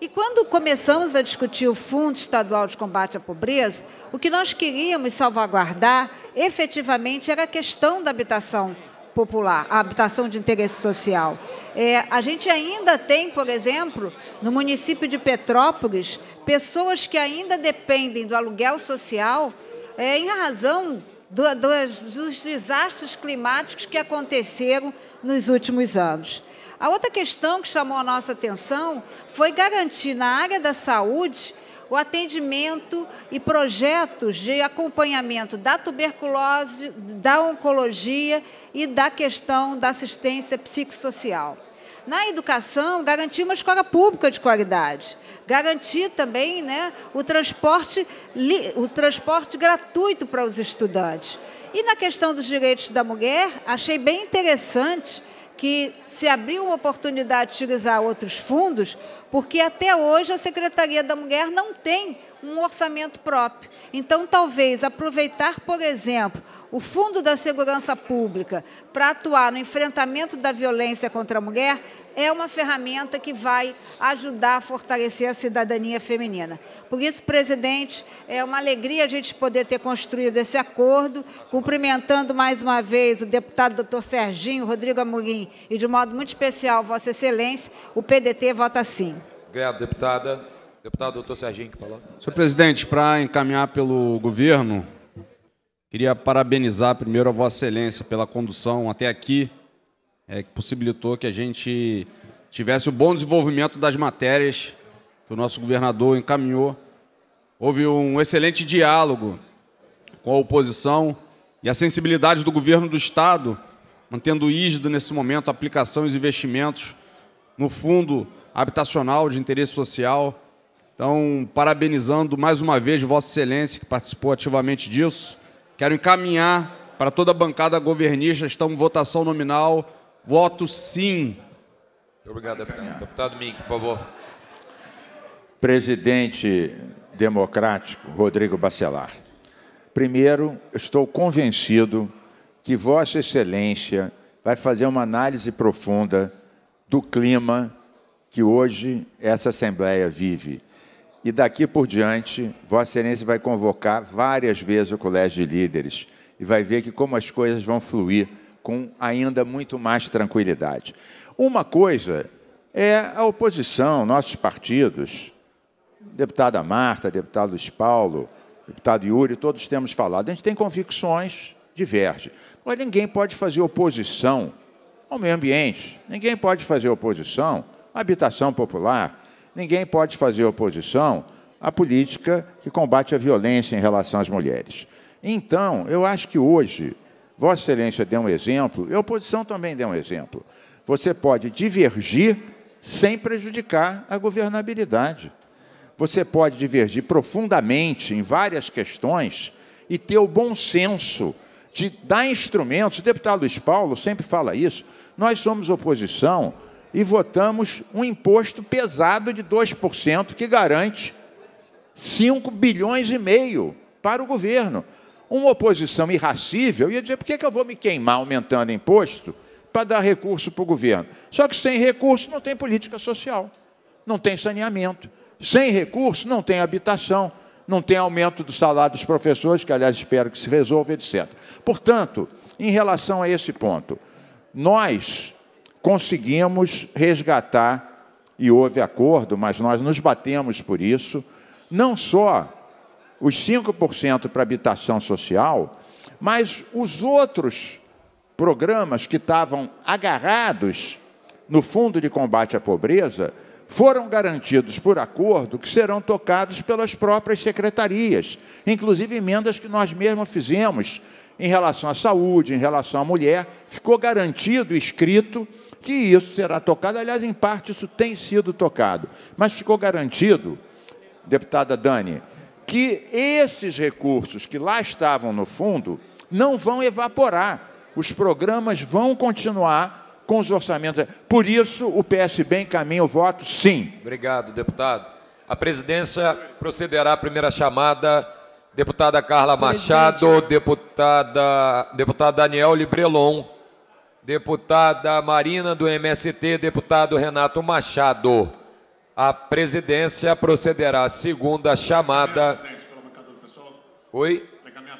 E quando começamos a discutir o Fundo Estadual de Combate à Pobreza, o que nós queríamos salvaguardar efetivamente era a questão da habitação popular, a habitação de interesse social. É, a gente ainda tem, por exemplo, no município de Petrópolis, pessoas que ainda dependem do aluguel social é, em razão do, dos, dos desastres climáticos que aconteceram nos últimos anos. A outra questão que chamou a nossa atenção foi garantir na área da saúde o atendimento e projetos de acompanhamento da tuberculose, da oncologia e da questão da assistência psicossocial. Na educação, garantir uma escola pública de qualidade. Garantir também né, o, transporte, o transporte gratuito para os estudantes. E na questão dos direitos da mulher, achei bem interessante que se abriu uma oportunidade de utilizar outros fundos, porque até hoje a Secretaria da Mulher não tem um orçamento próprio. Então, talvez aproveitar, por exemplo, o Fundo da Segurança Pública para atuar no enfrentamento da violência contra a mulher é uma ferramenta que vai ajudar a fortalecer a cidadania feminina. Por isso, presidente, é uma alegria a gente poder ter construído esse acordo, cumprimentando mais uma vez o deputado doutor Serginho Rodrigo Amorim e, de modo muito especial, Vossa Excelência, o PDT vota sim. Obrigado, deputada. Deputado doutor Serginho, que falou. Senhor presidente, para encaminhar pelo governo, queria parabenizar primeiro a Vossa Excelência pela condução até aqui é, que possibilitou que a gente tivesse o bom desenvolvimento das matérias que o nosso governador encaminhou. Houve um excelente diálogo com a oposição e a sensibilidade do governo do Estado, mantendo rígido nesse momento a aplicação e os investimentos no Fundo Habitacional de Interesse Social. Então, parabenizando mais uma vez Vossa Excelência, que participou ativamente disso. Quero encaminhar para toda a bancada governista, estamos em votação nominal, Voto sim. Obrigado, deputado. Deputado Mink, por favor. Presidente democrático Rodrigo Bacelar. Primeiro, estou convencido que Vossa Excelência vai fazer uma análise profunda do clima que hoje essa Assembleia vive. E daqui por diante, Vossa Excelência vai convocar várias vezes o Colégio de Líderes e vai ver que como as coisas vão fluir com ainda muito mais tranquilidade. Uma coisa é a oposição, nossos partidos, deputada Marta, deputado Luiz Paulo, deputado Yuri, todos temos falado. A gente tem convicções, diverge. Mas ninguém pode fazer oposição ao meio ambiente, ninguém pode fazer oposição habitação popular, ninguém pode fazer oposição à política que combate a violência em relação às mulheres. Então, eu acho que hoje Vossa Excelência deu um exemplo, e a oposição também deu um exemplo. Você pode divergir sem prejudicar a governabilidade. Você pode divergir profundamente em várias questões e ter o bom senso de dar instrumentos. O deputado Luiz Paulo sempre fala isso. Nós somos oposição e votamos um imposto pesado de 2% que garante 5 bilhões e meio para o governo uma oposição irracível ia dizer: por que, que eu vou me queimar aumentando imposto para dar recurso para o governo? Só que sem recurso não tem política social, não tem saneamento. Sem recurso não tem habitação, não tem aumento do salário dos professores, que aliás espero que se resolva, etc. Portanto, em relação a esse ponto, nós conseguimos resgatar, e houve acordo, mas nós nos batemos por isso, não só os 5% para habitação social, mas os outros programas que estavam agarrados no Fundo de Combate à Pobreza foram garantidos por acordo que serão tocados pelas próprias secretarias, inclusive emendas que nós mesmos fizemos em relação à saúde, em relação à mulher, ficou garantido, escrito, que isso será tocado. Aliás, em parte isso tem sido tocado, mas ficou garantido, deputada Dani, que esses recursos que lá estavam no fundo não vão evaporar. Os programas vão continuar com os orçamentos. Por isso, o PSB encaminha o voto sim. Obrigado, deputado. A presidência procederá à primeira chamada. Deputada Carla Machado, deputada, deputado Daniel Librelon, deputada Marina do MST, deputado Renato Machado. A presidência procederá à segunda chamada. Oi?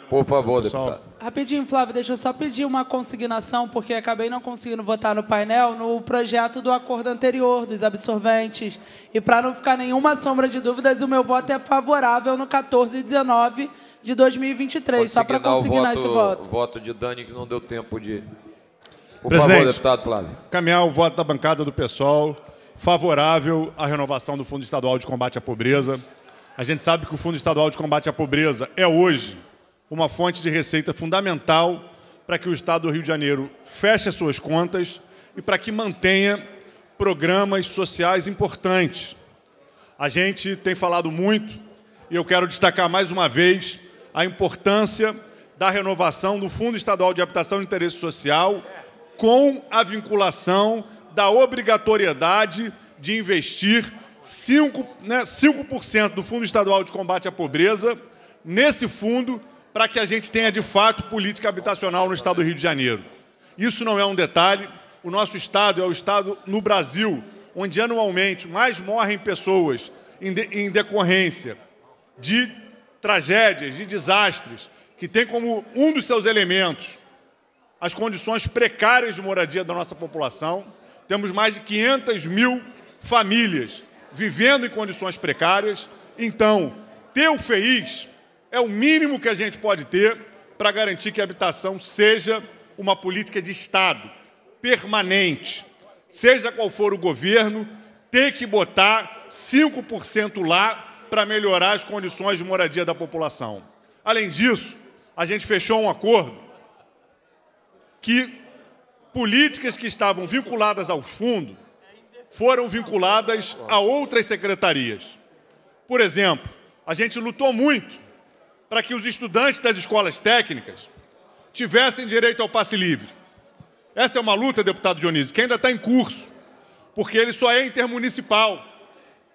Por favor, deputado. Rapidinho, Flávio, deixa eu só pedir uma consignação, porque acabei não conseguindo votar no painel, no projeto do acordo anterior, dos absorventes. E para não ficar nenhuma sombra de dúvidas, o meu voto é favorável no 14 e 19 de 2023, só para consignar voto, esse voto. O voto de Dani, que não deu tempo de. Por Presidente, favor, deputado Flávio. Caminhar o voto da bancada do PSOL favorável à renovação do Fundo Estadual de Combate à Pobreza. A gente sabe que o Fundo Estadual de Combate à Pobreza é hoje uma fonte de receita fundamental para que o Estado do Rio de Janeiro feche as suas contas e para que mantenha programas sociais importantes. A gente tem falado muito, e eu quero destacar mais uma vez, a importância da renovação do Fundo Estadual de Habitação de Interesse Social com a vinculação da obrigatoriedade de investir 5%, né, 5 do Fundo Estadual de Combate à Pobreza nesse fundo para que a gente tenha, de fato, política habitacional no Estado do Rio de Janeiro. Isso não é um detalhe. O nosso Estado é o Estado no Brasil onde anualmente mais morrem pessoas em, de, em decorrência de tragédias, de desastres, que tem como um dos seus elementos as condições precárias de moradia da nossa população. Temos mais de 500 mil famílias vivendo em condições precárias. Então, ter o FEIS é o mínimo que a gente pode ter para garantir que a habitação seja uma política de Estado, permanente. Seja qual for o governo, ter que botar 5% lá para melhorar as condições de moradia da população. Além disso, a gente fechou um acordo que políticas que estavam vinculadas ao fundo foram vinculadas a outras secretarias. Por exemplo, a gente lutou muito para que os estudantes das escolas técnicas tivessem direito ao passe livre. Essa é uma luta, deputado Dionísio, que ainda está em curso, porque ele só é intermunicipal.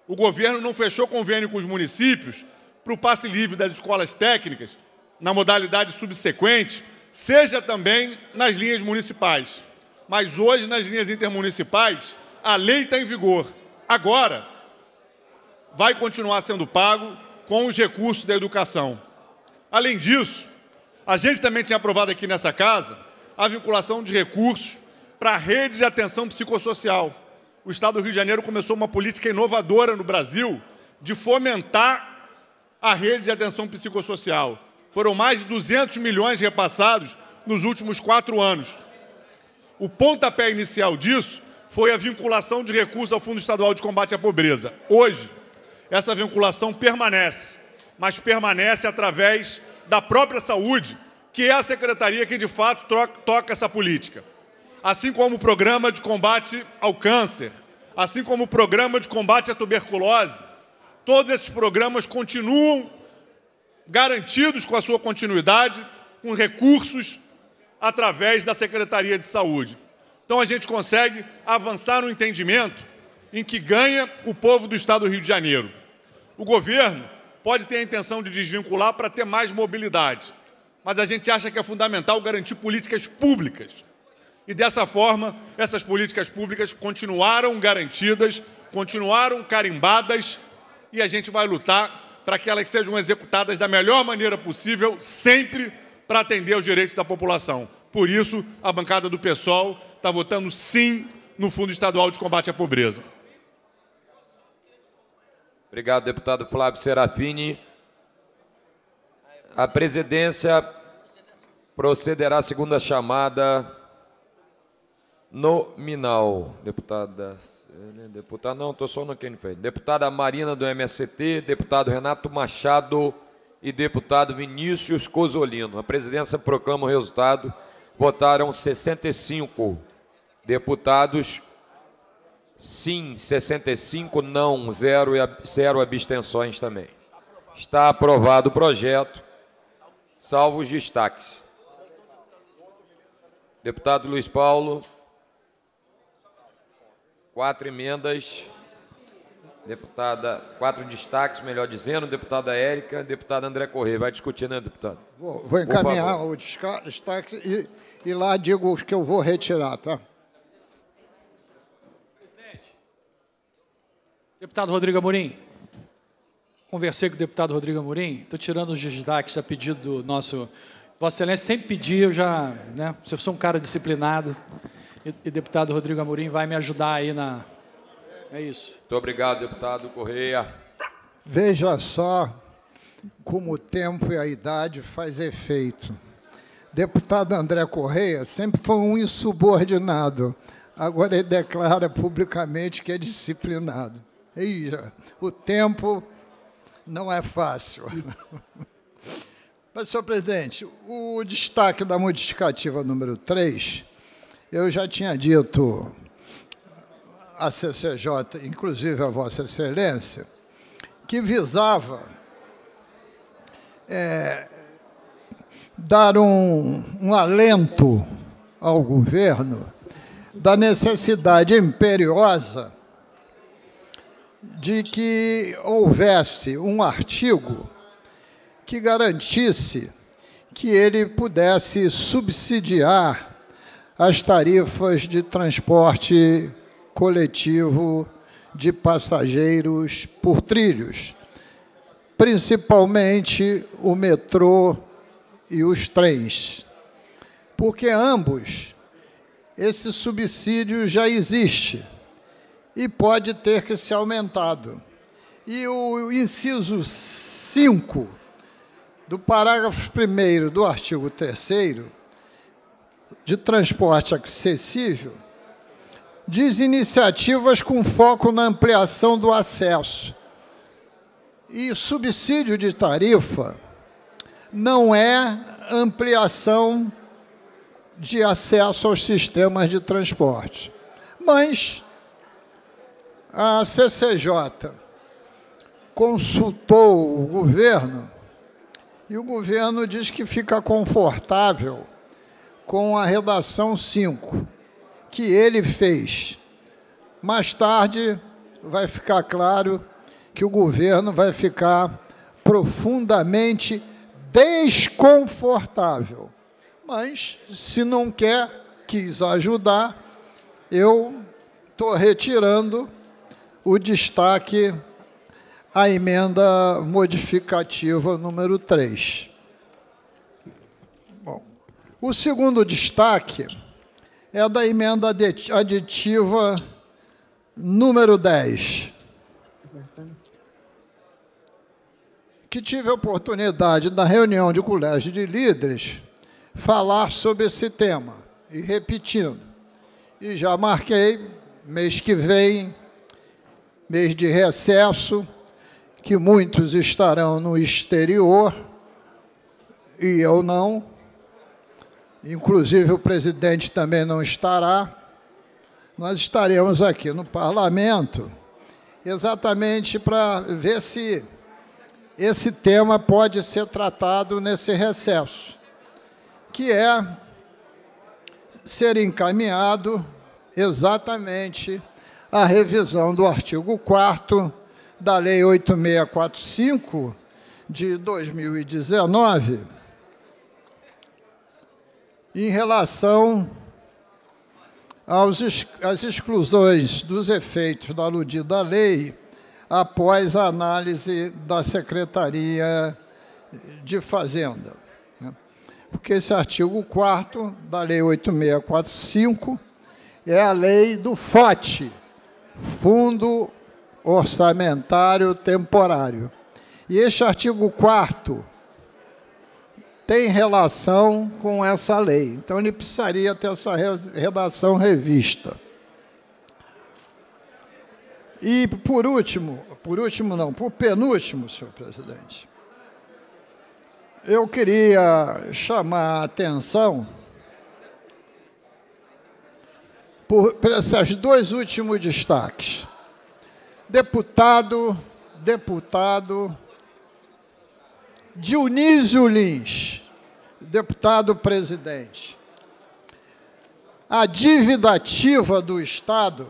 O governo não fechou convênio com os municípios para o passe livre das escolas técnicas, na modalidade subsequente, seja também nas linhas municipais. Mas hoje, nas linhas intermunicipais, a lei está em vigor. Agora, vai continuar sendo pago com os recursos da educação. Além disso, a gente também tinha aprovado aqui nessa casa a vinculação de recursos para a rede de atenção psicossocial. O Estado do Rio de Janeiro começou uma política inovadora no Brasil de fomentar a rede de atenção psicossocial. Foram mais de 200 milhões repassados nos últimos quatro anos. O pontapé inicial disso foi a vinculação de recursos ao Fundo Estadual de Combate à Pobreza. Hoje, essa vinculação permanece mas permanece através da própria saúde, que é a secretaria que de fato toca essa política. Assim como o programa de combate ao câncer, assim como o programa de combate à tuberculose, todos esses programas continuam garantidos com a sua continuidade, com recursos através da Secretaria de Saúde. Então a gente consegue avançar no entendimento em que ganha o povo do Estado do Rio de Janeiro. O governo pode ter a intenção de desvincular para ter mais mobilidade. Mas a gente acha que é fundamental garantir políticas públicas. E dessa forma, essas políticas públicas continuaram garantidas, continuaram carimbadas e a gente vai lutar para que elas sejam executadas da melhor maneira possível, sempre para atender aos direitos da população. Por isso, a bancada do PSOL está votando sim no Fundo Estadual de Combate à Pobreza. Obrigado, deputado Flávio Serafini. A presidência procederá à segunda chamada nominal. Deputada. Deputada, não, estou só no quem fez. Deputada Marina do MST, deputado Renato Machado e deputado Vinícius Cosolino. A presidência proclama o resultado. Votaram 65 deputados, sim, 65, não, zero, zero abstenções também. Está aprovado o projeto, salvo os destaques. Deputado Luiz Paulo, quatro emendas, deputada, quatro destaques, melhor dizendo, deputada Érica, deputada André Corrêa. Vai discutir, né, deputado? Vou, vou encaminhar o destaque e, e lá digo os que eu vou retirar, tá? Deputado Rodrigo Amorim, conversei com o deputado Rodrigo Amorim, estou tirando os destaques a pedido do nosso... Vossa Excelência sempre pediu, já, né, eu sou um cara disciplinado, e, e deputado Rodrigo Amorim vai me ajudar aí na... É isso. Muito obrigado, deputado Correia. Veja só como o tempo e a idade faz efeito. Deputado André Correia sempre foi um insubordinado. Agora ele declara publicamente que é disciplinado. Aí, o tempo não é fácil. Mas, senhor presidente, o destaque da modificativa número 3, eu já tinha dito à CCJ, inclusive a Vossa Excelência, que visava é, dar um, um alento ao governo da necessidade imperiosa de que houvesse um artigo que garantisse que ele pudesse subsidiar as tarifas de transporte coletivo de passageiros por trilhos, principalmente o metrô e os trens, porque ambos esse subsídio já existe e pode ter que ser aumentado. E o inciso 5 do parágrafo 1 do artigo 3 de transporte acessível diz iniciativas com foco na ampliação do acesso. E subsídio de tarifa não é ampliação de acesso aos sistemas de transporte. Mas a CCJ consultou o governo e o governo diz que fica confortável com a redação 5, que ele fez. Mais tarde vai ficar claro que o governo vai ficar profundamente desconfortável. Mas, se não quer, quis ajudar, eu estou retirando o destaque à emenda modificativa número 3. O segundo destaque é da emenda aditiva número 10, que tive a oportunidade, na reunião de colégio de líderes, falar sobre esse tema, e repetindo. E já marquei, mês que vem, mês de recesso, que muitos estarão no exterior e eu não. Inclusive o presidente também não estará. Nós estaremos aqui no parlamento exatamente para ver se esse tema pode ser tratado nesse recesso, que é ser encaminhado exatamente a revisão do artigo 4 da Lei 8645 de 2019, em relação aos, às exclusões dos efeitos da aludida lei após a análise da Secretaria de Fazenda. Né? Porque esse artigo 4 da Lei 8645 é a lei do FOT, Fundo orçamentário temporário. E este artigo 4 tem relação com essa lei. Então, ele precisaria ter essa redação revista. E, por último, por último não, por penúltimo, senhor presidente, eu queria chamar a atenção por, esses dois últimos destaques. Deputado, deputado Dionísio Lins, deputado presidente. A dívida ativa do Estado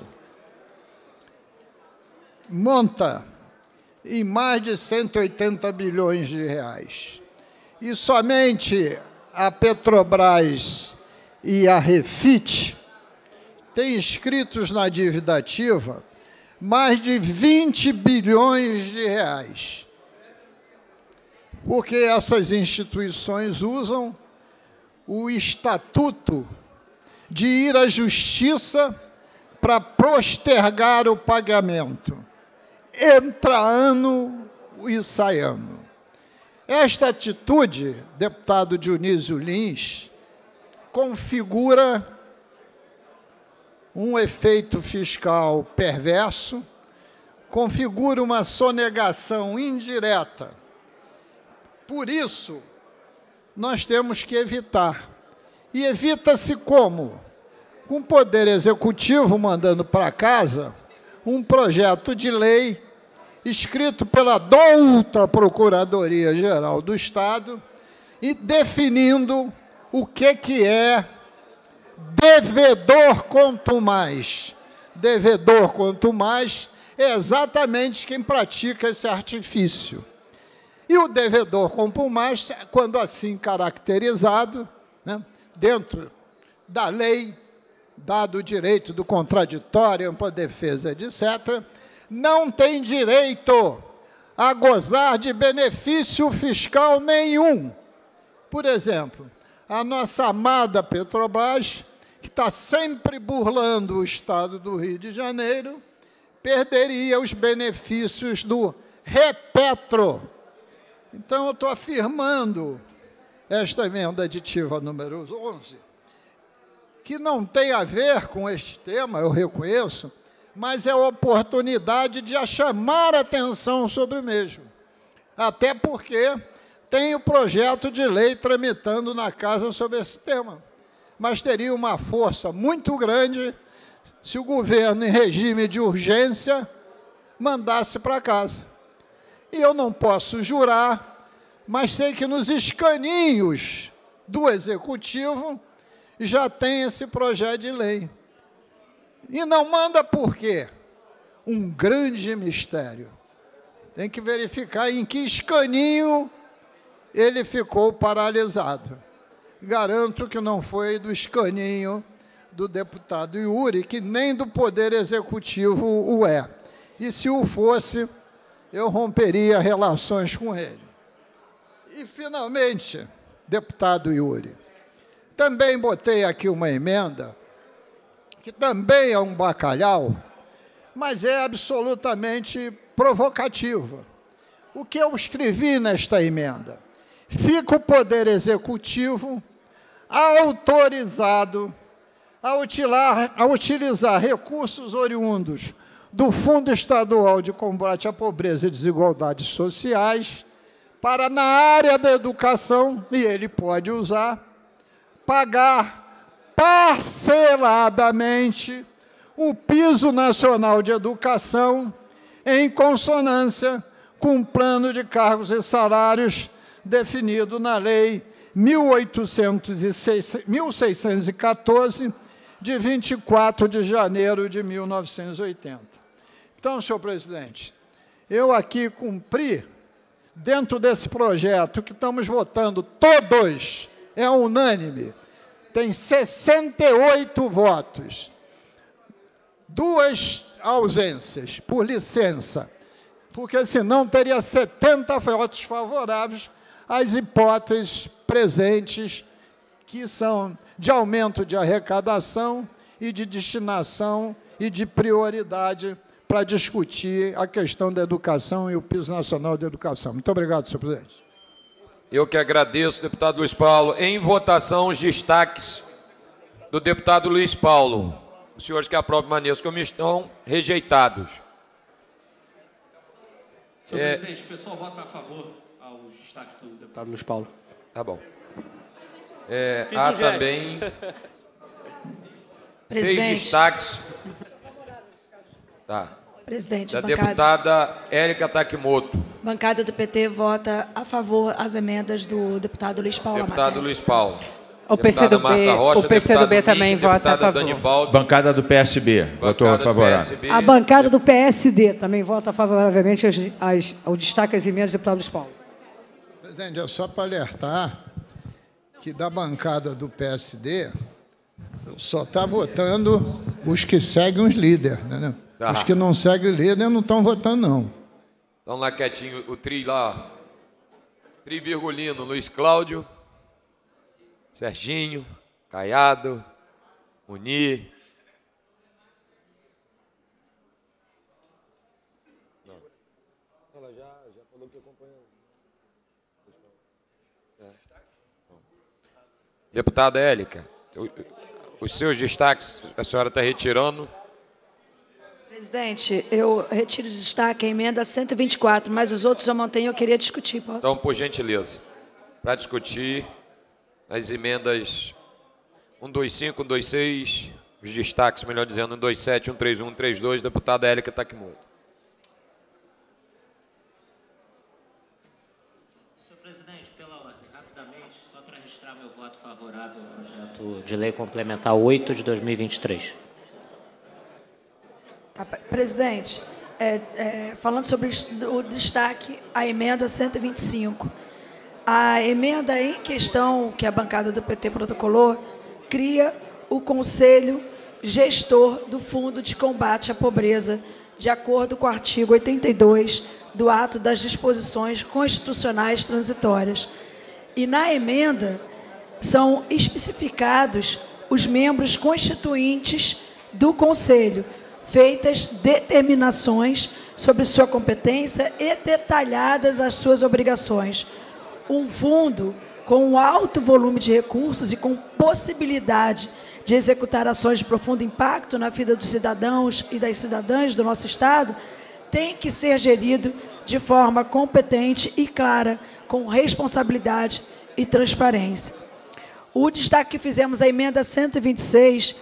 monta em mais de 180 bilhões de reais. E somente a Petrobras e a Refit têm inscritos na dívida ativa mais de 20 bilhões de reais. Porque essas instituições usam o estatuto de ir à justiça para postergar o pagamento. Entra ano e sai ano. Esta atitude, deputado Dionísio Lins, configura um efeito fiscal perverso, configura uma sonegação indireta. Por isso, nós temos que evitar. E evita-se como? Com o Poder Executivo mandando para casa um projeto de lei escrito pela douta Procuradoria-Geral do Estado e definindo o que, que é devedor quanto mais. Devedor quanto mais é exatamente quem pratica esse artifício. E o devedor quanto mais, quando assim caracterizado, né, dentro da lei, dado o direito do contraditório, ampla defesa, etc., não tem direito a gozar de benefício fiscal nenhum. Por exemplo, a nossa amada Petrobras, que está sempre burlando o Estado do Rio de Janeiro, perderia os benefícios do Repetro. Então, eu estou afirmando esta emenda aditiva número 11, que não tem a ver com este tema, eu reconheço, mas é a oportunidade de chamar atenção sobre o mesmo. Até porque tem o projeto de lei tramitando na casa sobre esse tema. Mas teria uma força muito grande se o governo, em regime de urgência, mandasse para casa. E eu não posso jurar, mas sei que nos escaninhos do Executivo já tem esse projeto de lei. E não manda por quê? Um grande mistério. Tem que verificar em que escaninho ele ficou paralisado. Garanto que não foi do escaninho do deputado Yuri, que nem do Poder Executivo o é. E se o fosse, eu romperia relações com ele. E, finalmente, deputado Yuri, também botei aqui uma emenda que também é um bacalhau, mas é absolutamente provocativa. O que eu escrevi nesta emenda? Fica o Poder Executivo autorizado a utilizar, a utilizar recursos oriundos do Fundo Estadual de Combate à Pobreza e Desigualdades Sociais para, na área da educação, e ele pode usar, pagar parceladamente o piso nacional de educação em consonância com o plano de cargos e salários definido na Lei 1614, de 24 de janeiro de 1980. Então, senhor presidente, eu aqui cumpri, dentro desse projeto que estamos votando, todos, é unânime, tem 68 votos. Duas ausências, por licença, porque senão teria 70 votos favoráveis às hipóteses presentes, que são de aumento de arrecadação e de destinação e de prioridade para discutir a questão da educação e o piso nacional da educação. Muito obrigado, senhor presidente. Eu que agradeço, deputado Luiz Paulo. Em votação, os destaques do deputado Luiz Paulo. Os senhores que aprovam maneiras como estão rejeitados. Senhor É. presidente, o pessoal vota a favor aos destaques do deputado Luiz Paulo. Tá bom. É, há um também seis destaques. Tá. Presidente, Da bancada, deputada Érica Takimoto. bancada do PT vota a favor as emendas do deputado Luiz Paulo Deputado Amatéria. Luiz Paulo. O Deputada PCdoB Rocha, o PCdoB também vota a favor. Bancada do PSB votou favorável. A bancada do PSD também vota favoravelmente às, às, ao destaque às emendas do deputado Luiz Paulo. Presidente, é só para alertar que da bancada do PSD só está votando os que seguem os líderes. Né? Tá. Os que não seguem líder não estão votando, não. Estão lá quietinho, o tri lá. Tri Virgulino, Luiz Cláudio, Serginho, Caiado, Munir. Não. Ela já, já falou que acompanha. É. Deputada Élica, os seus destaques a senhora está retirando. Presidente, eu retiro de destaque a emenda 124, mas os outros eu mantenho, eu queria discutir, posso? Então, por gentileza, para discutir as emendas 125, 126, os destaques, melhor dizendo, 127, 131, 132, deputada Élica Takimoto. Senhor presidente, pela ordem, rapidamente, só para registrar meu voto favorável ao projeto de lei complementar 8 de 2023. Tá, pre- presidente, é, é, falando sobre o destaque à emenda 125. A emenda em questão que a bancada do PT protocolou cria o Conselho Gestor do Fundo de Combate à Pobreza, de acordo com o artigo 82 do Ato das Disposições Constitucionais Transitórias. E na emenda são especificados os membros constituintes do Conselho, feitas determinações sobre sua competência e detalhadas as suas obrigações. Um fundo com um alto volume de recursos e com possibilidade de executar ações de profundo impacto na vida dos cidadãos e das cidadãs do nosso Estado, tem que ser gerido de forma competente e clara, com responsabilidade e transparência. O destaque que fizemos à emenda 126,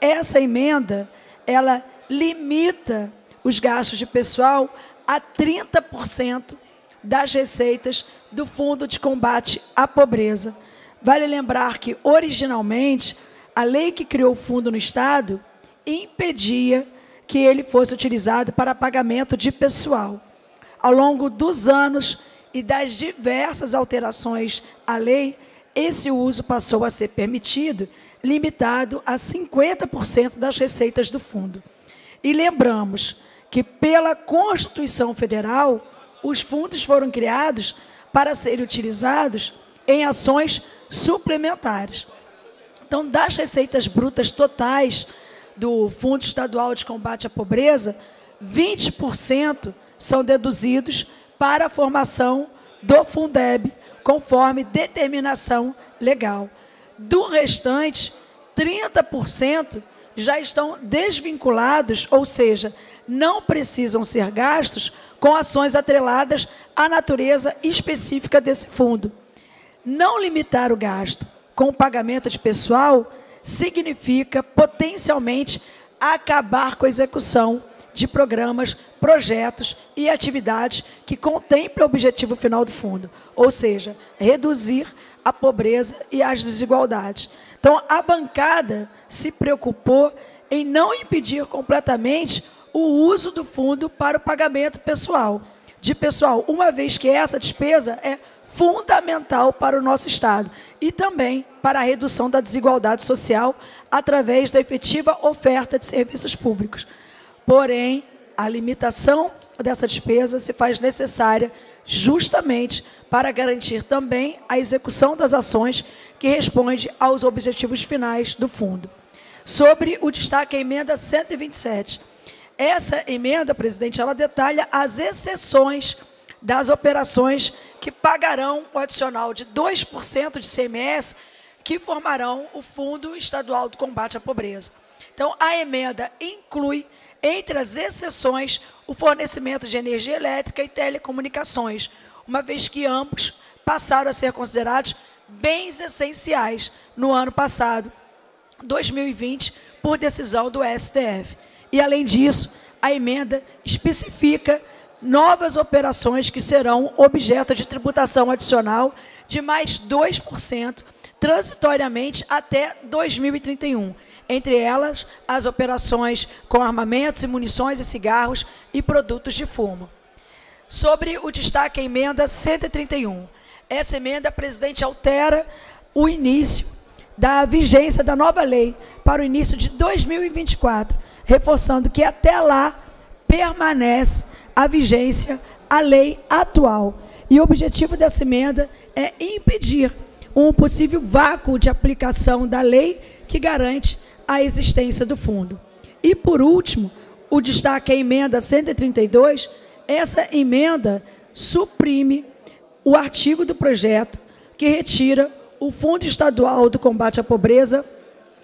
essa emenda, ela limita os gastos de pessoal a 30% das receitas do Fundo de Combate à Pobreza. Vale lembrar que, originalmente, a lei que criou o fundo no Estado impedia que ele fosse utilizado para pagamento de pessoal. Ao longo dos anos e das diversas alterações à lei, esse uso passou a ser permitido, limitado a 50% das receitas do fundo. E lembramos que, pela Constituição Federal, os fundos foram criados para serem utilizados em ações suplementares. Então, das receitas brutas totais do Fundo Estadual de Combate à Pobreza, 20% são deduzidos para a formação do Fundeb, conforme determinação legal. Do restante, 30% já estão desvinculados, ou seja, não precisam ser gastos com ações atreladas à natureza específica desse fundo. Não limitar o gasto com o pagamento de pessoal significa potencialmente acabar com a execução de programas, projetos e atividades que contemplam o objetivo final do fundo, ou seja, reduzir a pobreza e as desigualdades. Então, a bancada se preocupou em não impedir completamente o uso do fundo para o pagamento pessoal, de pessoal, uma vez que essa despesa é fundamental para o nosso Estado e também para a redução da desigualdade social através da efetiva oferta de serviços públicos. Porém, a limitação dessa despesa se faz necessária justamente para garantir também a execução das ações que responde aos objetivos finais do fundo. Sobre o destaque à emenda 127, Essa emenda, presidente, ela detalha as exceções das operações que pagarão o adicional de 2% de CMS que formarão o Fundo Estadual do Combate à Pobreza. Então, a emenda inclui, entre as exceções, o fornecimento de energia elétrica e telecomunicações, uma vez que ambos passaram a ser considerados bens essenciais no ano passado, 2020, por decisão do STF. E, além disso, a emenda especifica novas operações que serão objeto de tributação adicional de mais 2%, transitoriamente até 2031. Entre elas, as operações com armamentos e munições e cigarros e produtos de fumo. Sobre o destaque emenda 131. Essa emenda, presidente, altera o início da vigência da nova lei para o início de 2024, reforçando que até lá permanece a vigência a lei atual. E o objetivo dessa emenda é impedir um possível vácuo de aplicação da lei que garante a existência do fundo. E, por último, o destaque é a emenda 132. Essa emenda suprime o artigo do projeto que retira o Fundo Estadual do Combate à Pobreza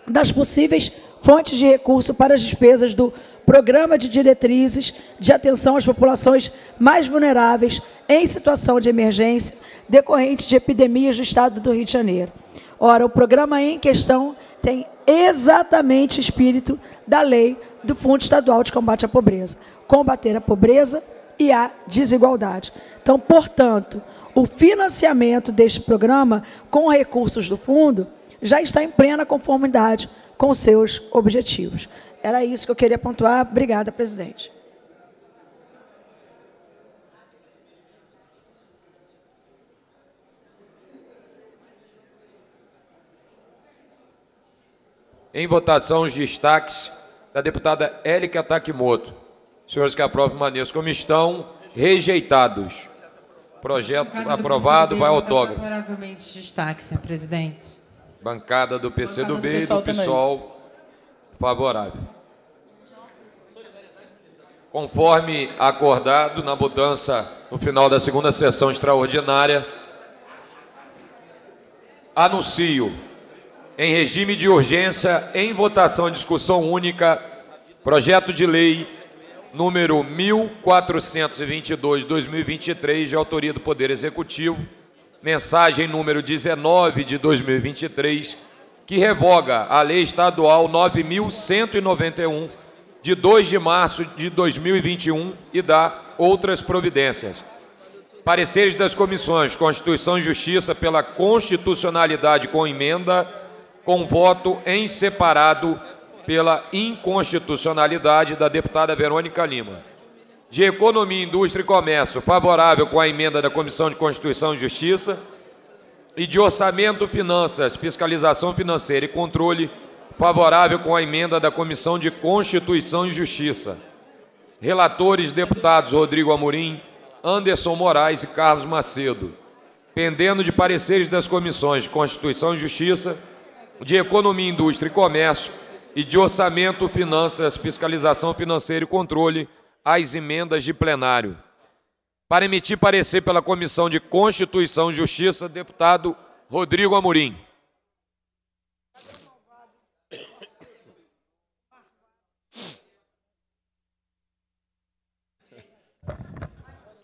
das possíveis fontes de recurso para as despesas do Programa de Diretrizes de Atenção às Populações Mais Vulneráveis em Situação de Emergência decorrente de epidemias do Estado do Rio de Janeiro. Ora, o programa em questão tem exatamente o espírito da lei do Fundo Estadual de Combate à Pobreza, combater a pobreza e a desigualdade. Então, portanto, o financiamento deste programa com recursos do fundo já está em plena conformidade com seus objetivos. Era isso que eu queria pontuar. Obrigada, presidente. Em votação, os destaques da deputada Élica Takimoto. Senhores que aprovam, permaneçam como estão. Rejeitados. Projeto aprovado, vai autógrafo. Favoravelmente destaque, senhor presidente. Bancada do PCdoB e do PSOL. PSOL favorável. Conforme acordado na mudança no final da segunda sessão extraordinária, anuncio em regime de urgência, em votação e discussão única, projeto de lei número 1422/2023, de autoria do Poder Executivo, mensagem número 19 de 2023, que revoga a Lei Estadual 9191 de 2 de março de 2021 e dá outras providências. Pareceres das comissões Constituição e Justiça pela constitucionalidade com emenda, com voto em separado pela inconstitucionalidade da deputada Verônica Lima. De Economia, Indústria e Comércio, favorável com a emenda da Comissão de Constituição e Justiça. E de Orçamento, Finanças, Fiscalização Financeira e Controle, favorável com a emenda da Comissão de Constituição e Justiça. Relatores, deputados Rodrigo Amorim, Anderson Moraes e Carlos Macedo. Pendendo de pareceres das comissões de Constituição e Justiça, de Economia, Indústria e Comércio e de Orçamento, Finanças, Fiscalização Financeira e Controle, as emendas de plenário. Para emitir parecer pela Comissão de Constituição e Justiça, deputado Rodrigo Amorim.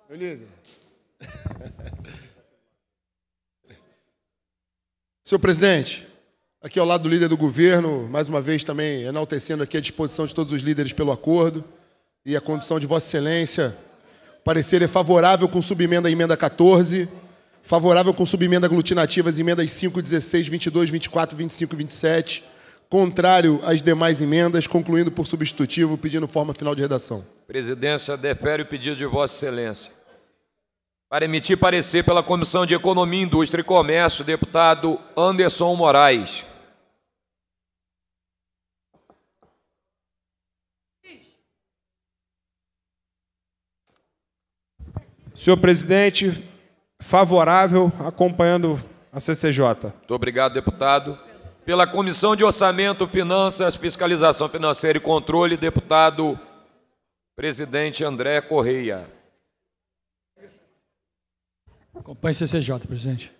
Senhor presidente, aqui ao lado do líder do governo, mais uma vez também enaltecendo aqui a disposição de todos os líderes pelo acordo e a condição de Vossa Excelência. O parecer é favorável com subemenda à emenda 14, favorável com subemenda às emendas 5, 16, 22, 24, 25 e 27, contrário às demais emendas, concluindo por substitutivo, pedindo forma final de redação. Presidência defere o pedido de Vossa Excelência. Para emitir parecer pela Comissão de Economia, Indústria e Comércio, deputado Anderson Moraes. Senhor presidente, favorável, acompanhando a CCJ. Muito obrigado, deputado. Pela Comissão de Orçamento, Finanças, Fiscalização Financeira e Controle, deputado Presidente André Correia. Acompanhe CCJ, presidente.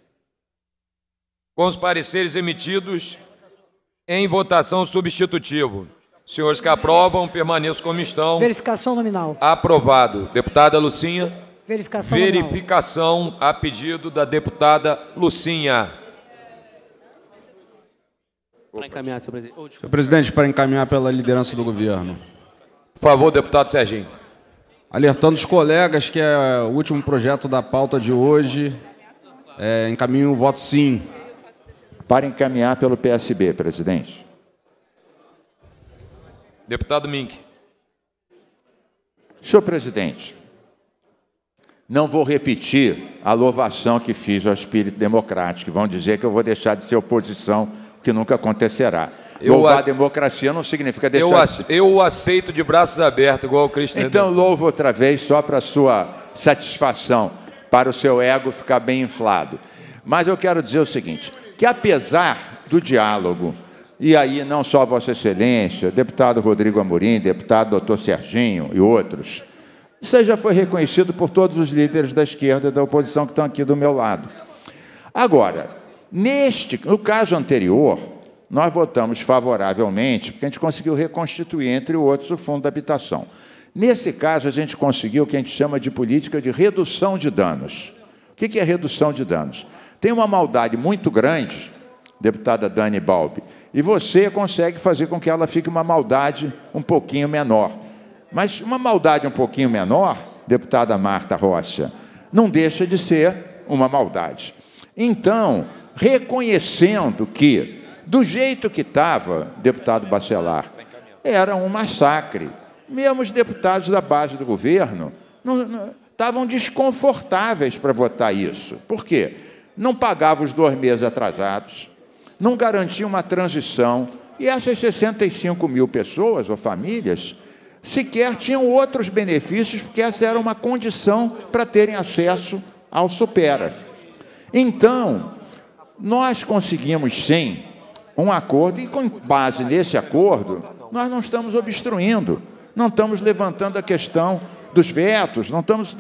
Com os pareceres emitidos em votação substitutivo. Senhores que aprovam, permaneçam como estão. Verificação nominal. Aprovado. Deputada Lucinha. Verificação. Verificação a pedido da deputada Lucinha. Para encaminhar, senhor presidente. Oh, Senhor presidente, para encaminhar pela liderança do governo. Por favor, deputado Serginho. Alertando os colegas que é o último projeto da pauta de hoje. É, encaminho o voto sim. Para encaminhar pelo PSB, presidente. Deputado Mink. Senhor presidente, não vou repetir a louvação que fiz ao espírito democrático, vão dizer que eu vou deixar de ser oposição, o que nunca acontecerá. Eu Louvar a- a democracia não significa deixar Eu, ace- eu o aceito de braços abertos, igual o Cristian. Então louvo outra vez só para sua satisfação, para o seu ego ficar bem inflado. Mas eu quero dizer o seguinte, que apesar do diálogo, e aí não só Vossa Excelência, deputado Rodrigo Amorim, deputado doutor Serginho e outros, isso aí já foi reconhecido por todos os líderes da esquerda e da oposição que estão aqui do meu lado. Agora, neste, no caso anterior, nós votamos favoravelmente, porque a gente conseguiu reconstituir, entre outros, o Fundo da Habitação. Nesse caso, a gente conseguiu o que a gente chama de política de redução de danos. O que é redução de danos? Tem uma maldade muito grande, deputada Dani Balbi, e você consegue fazer com que ela fique uma maldade um pouquinho menor. Mas uma maldade um pouquinho menor, deputada Marta Rocha, não deixa de ser uma maldade. Então, reconhecendo que, do jeito que estava, deputado Bacelar, era um massacre. Mesmo os deputados da base do governo estavam desconfortáveis para votar isso. Por quê? Não pagavam os dois meses atrasados, não garantia uma transição, e essas 65 mil pessoas ou famílias sequer tinham outros benefícios, porque essa era uma condição para terem acesso ao Supera. Então, nós conseguimos sim um acordo, e com base nesse acordo, nós não estamos obstruindo, não estamos levantando a questão dos vetos, não estamos.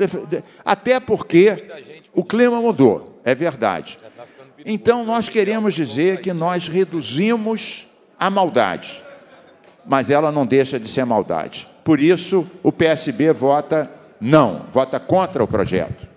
Até porque o clima mudou, é verdade. Então, nós queremos dizer que nós reduzimos a maldade, mas ela não deixa de ser maldade. Por isso, o PSB vota não, vota contra o projeto.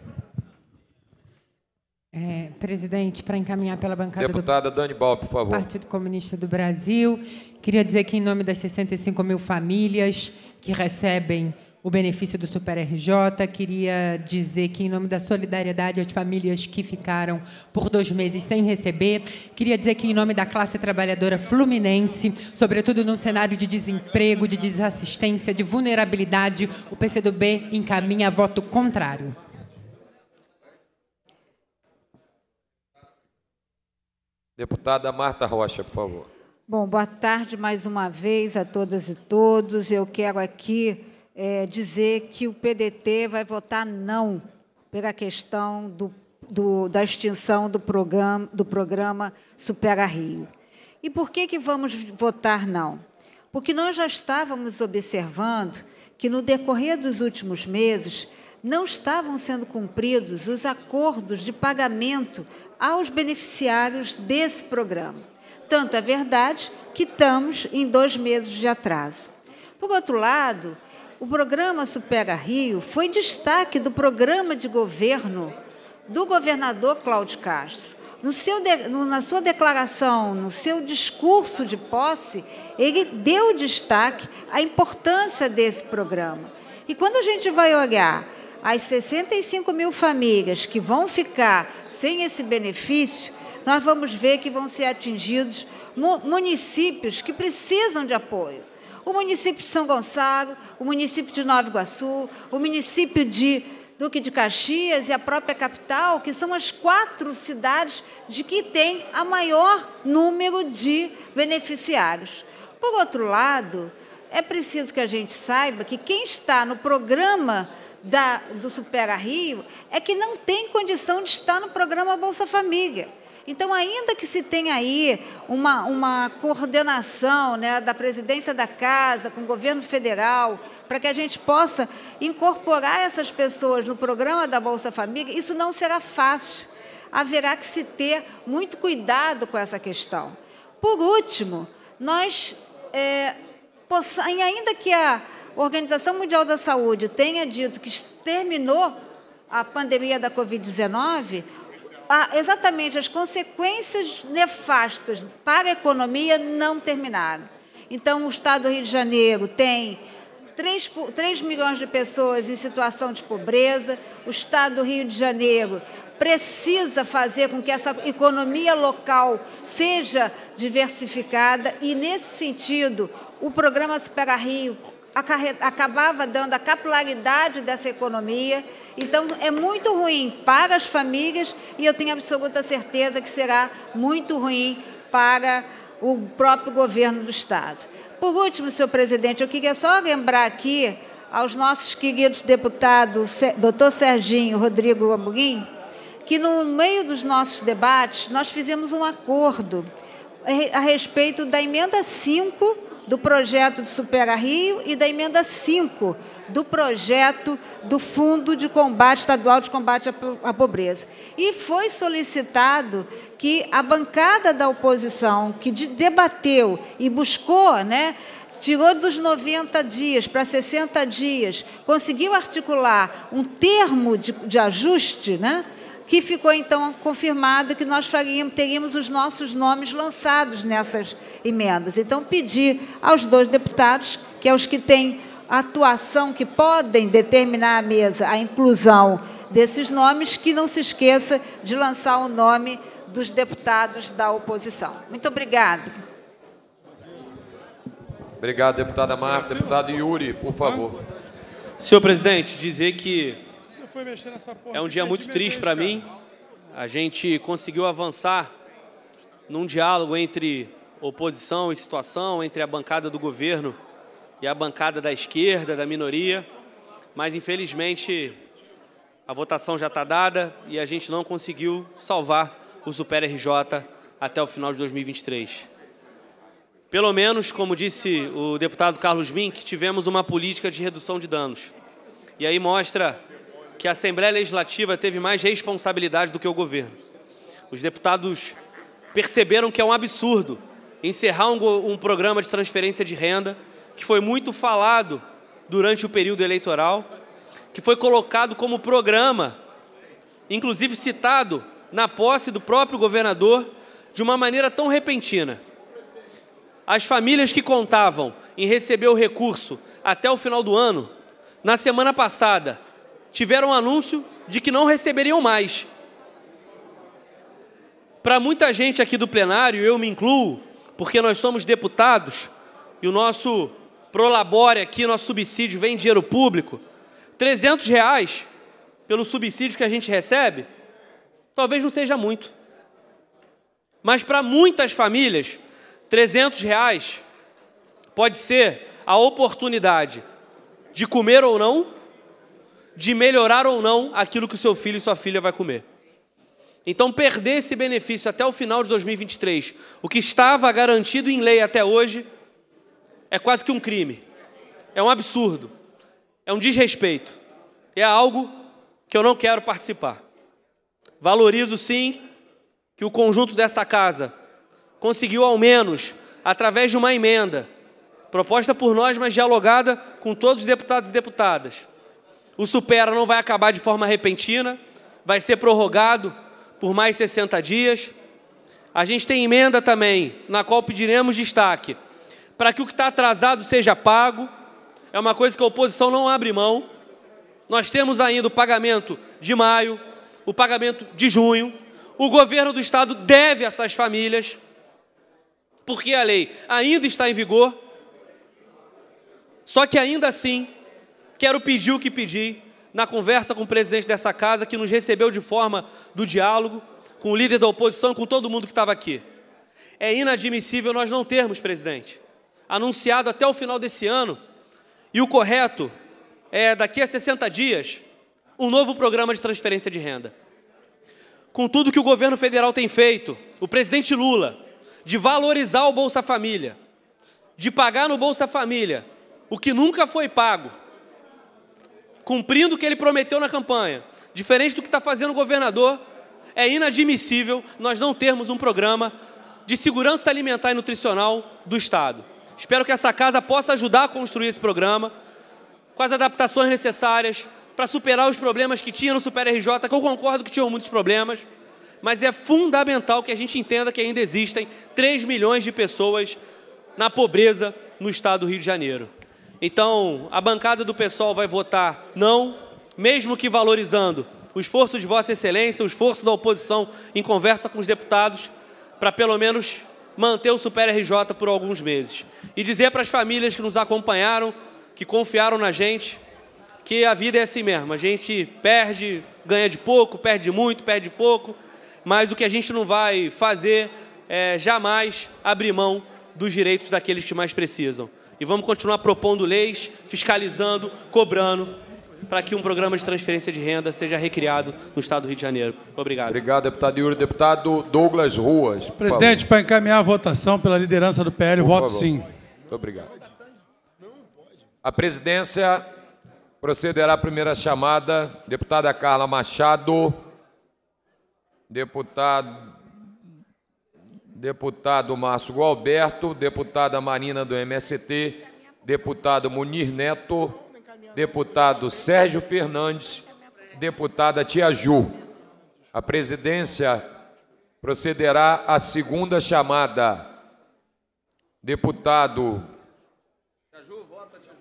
É, presidente, para encaminhar pela bancada do Deputada Dani Bal, por favor. Partido Comunista do Brasil. Queria dizer que, em nome das 65 mil famílias que recebem o benefício do Super RJ, queria dizer que, em nome da solidariedade às famílias que ficaram por dois meses sem receber, queria dizer que, em nome da classe trabalhadora fluminense, sobretudo num cenário de desemprego, de desassistência, de vulnerabilidade, o PCdoB encaminha voto contrário. Deputada Marta Rocha, por favor. Bom, boa tarde mais uma vez a todas e todos. Eu quero aqui eh, dizer que o PDT vai votar não pela questão do, do- da extinção do programa, do programa Supera Rio. E por que, que vamos votar não? Porque nós já estávamos observando que, no decorrer dos últimos meses, não estavam sendo cumpridos os acordos de pagamento aos beneficiários desse programa. Tanto é verdade que estamos em dois meses de atraso. Por outro lado, o programa Supera Rio foi destaque do programa de governo do governador Cláudio Castro. Seu na sua declaração, no seu discurso de posse, ele deu destaque à importância desse programa. E quando a gente vai olhar as 65 mil famílias que vão ficar sem esse benefício, nós vamos ver que vão ser atingidos mu- municípios que precisam de apoio. O município de São Gonçalo, o município de Nova Iguaçu, o município de Duque de Caxias e a própria capital, que são as quatro cidades de que tem a maior número de beneficiários. Por outro lado, é preciso que a gente saiba que quem está no programa da, do Supera Rio é que não tem condição de estar no programa Bolsa Família. Então, ainda que se tenha aí uma, uma coordenação né, da presidência da casa com o governo federal, para que a gente possa incorporar essas pessoas no programa da Bolsa Família, isso não será fácil. Haverá que se ter muito cuidado com essa questão. Por último, nós, é, ainda que a Organização Mundial da Saúde tenha dito que terminou a pandemia da Covid-19, exatamente as consequências nefastas para a economia não terminaram. Então, o Estado do Rio de Janeiro tem 3, 3 milhões de pessoas em situação de pobreza, o Estado do Rio de Janeiro precisa fazer com que essa economia local seja diversificada e, nesse sentido, o programa Supera Rio acabava dando a capilaridade dessa economia. Então, é muito ruim para as famílias e eu tenho absoluta certeza que será muito ruim para o próprio governo do Estado. Por último, senhor presidente, eu queria só lembrar aqui aos nossos queridos deputados, doutor Serginho Rodrigo Amorim, que no meio dos nossos debates nós fizemos um acordo a respeito da emenda 5 do projeto de Supera Rio e da emenda 5 do projeto do Fundo de Combate Estadual de Combate à Pobreza. E foi solicitado que a bancada da oposição, que debateu e buscou, né, tirou dos 90 dias para 60 dias, conseguiu articular um termo de, de ajuste, né, que ficou então confirmado que nós faríamos, teríamos os nossos nomes lançados nessas emendas. Então, pedi aos dois deputados, que é os que têm atuação, que podem determinar a mesa a inclusão desses nomes, que não se esqueça de lançar o nome dos deputados da oposição. Muito obrigada. Obrigado, deputada Marta. Deputado Yuri, por favor. Senhor presidente, dizer que é um dia muito triste para mim. A gente conseguiu avançar num diálogo entre oposição e situação, entre a bancada do governo e a bancada da esquerda, da minoria, mas infelizmente a votação já está dada e a gente não conseguiu salvar o Super RJ até o final de 2023. Pelo menos, como disse o deputado Carlos Mink, tivemos uma política de redução de danos. E aí mostra que a Assembleia Legislativa teve mais responsabilidade do que o governo. Os deputados perceberam que é um absurdo encerrar um, um programa de transferência de renda que foi muito falado durante o período eleitoral, que foi colocado como programa, inclusive citado na posse do próprio governador, de uma maneira tão repentina. As famílias que contavam em receber o recurso até o final do ano, na semana passada, tiveram um anúncio de que não receberiam mais. Para muita gente aqui do plenário, eu me incluo, porque nós somos deputados e o nosso prolabore aqui, nosso subsídio vem dinheiro público, 300 reais pelo subsídio que a gente recebe, talvez não seja muito. Mas para muitas famílias, 300 reais pode ser a oportunidade de comer ou não, de melhorar ou não aquilo que o seu filho e sua filha vai comer. Então, perder esse benefício até o final de 2023, o que estava garantido em lei até hoje, é quase que um crime. É um absurdo. É um desrespeito. É algo que eu não quero participar. Valorizo sim que o conjunto dessa casa conseguiu, ao menos, através de uma emenda, proposta por nós, mas dialogada com todos os deputados e deputadas, o Supera não vai acabar de forma repentina, vai ser prorrogado por mais 60 dias. A gente tem emenda também, na qual pediremos destaque, para que o que está atrasado seja pago. É uma coisa que a oposição não abre mão. Nós temos ainda o pagamento de maio, o pagamento de junho. O governo do estado deve essas famílias, porque a lei ainda está em vigor. Só que ainda assim, Quero pedir o que pedi na conversa com o presidente dessa casa, que nos recebeu de forma do diálogo, com o líder da oposição, com todo mundo que estava aqui. É inadmissível nós não termos, presidente, anunciado até o final desse ano, e o correto é daqui a 60 dias, um novo programa de transferência de renda. com tudo que o governo federal tem feito, o presidente Lula, de valorizar o Bolsa Família, de pagar no Bolsa Família o que nunca foi pago, cumprindo o que ele prometeu na campanha, diferente do que está fazendo o governador, é inadmissível nós não termos um programa de segurança alimentar e nutricional do Estado. Espero que essa casa possa ajudar a construir esse programa, com as adaptações necessárias, para superar os problemas que tinha no Super RJ, que eu concordo que tinham muitos problemas, mas é fundamental que a gente entenda que ainda existem 3 milhões de pessoas na pobreza no estado do Rio de Janeiro. Então, a bancada do pessoal vai votar não, mesmo que valorizando o esforço de Vossa Excelência, o esforço da oposição em conversa com os deputados, para pelo menos manter o Super RJ por alguns meses. E dizer para as famílias que nos acompanharam, que confiaram na gente, que a vida é assim mesmo. A gente perde, ganha de pouco, perde muito, perde pouco, mas o que a gente não vai fazer é jamais abrir mão dos direitos daqueles que mais precisam. E vamos continuar propondo leis, fiscalizando, cobrando, para que um programa de transferência de renda seja recriado no Estado do Rio de Janeiro. Obrigado. Obrigado, deputado Yuri. Deputado Douglas Ruas. Presidente, para encaminhar a votação pela liderança do PL, Por voto favor. sim. Muito obrigado. A presidência procederá à primeira chamada. Deputada Carla Machado. Deputado, deputado Márcio Gualberto. Deputada Marina do MST. Deputado Munir Neto. Deputado Sérgio Fernandes. Deputada Tia Ju. A presidência procederá à segunda chamada. Deputado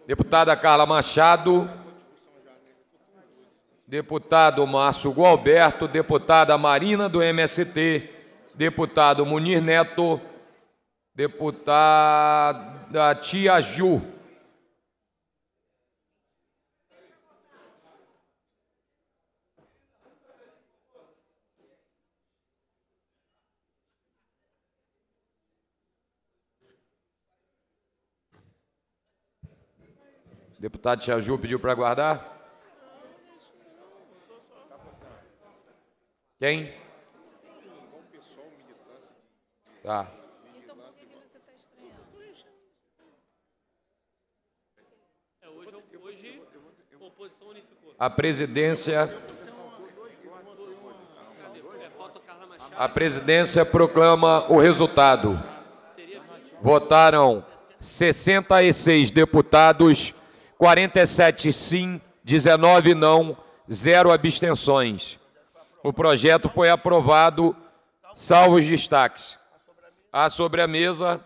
Deputada Carla Machado. Deputado Márcio Gualberto, deputada Marina do MST, deputado Munir Neto, deputada Tia Ju. Deputado Tia Ju pediu para aguardar? Quem? Tá. A presidência. A presidência proclama o resultado. Votaram 66 deputados, 47 sim, 19 não, zero abstenções. O projeto foi aprovado, salvo os destaques. Há sobre a mesa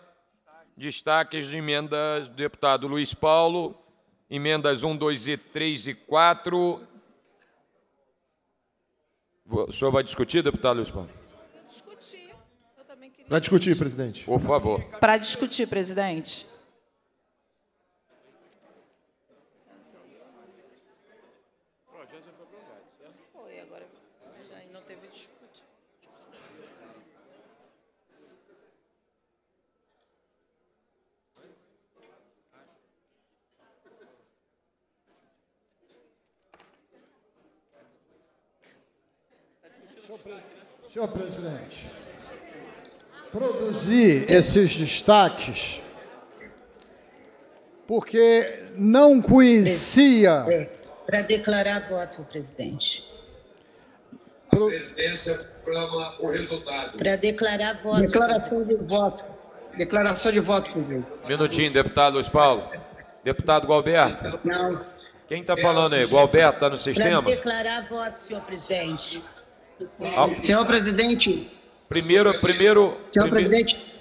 destaques de emendas do deputado Luiz Paulo, emendas 1, 2 e 3 e 4. O senhor vai discutir, deputado Luiz Paulo? Para discutir, presidente. Por favor. Para discutir, presidente. Senhor presidente, produzi esses destaques porque não conhecia. Para declarar voto, presidente. A presidência proclama o resultado. Para declarar voto. Declaração de voto. Declaração de voto, presidente. Minutinho, deputado Luiz Paulo. Deputado Gualberto. Não. Quem está falando aí? Gualberto está no Para sistema? declarar voto, senhor presidente. Senhor presidente. Primeiro, primeiro. Senhor primeiro- presidente.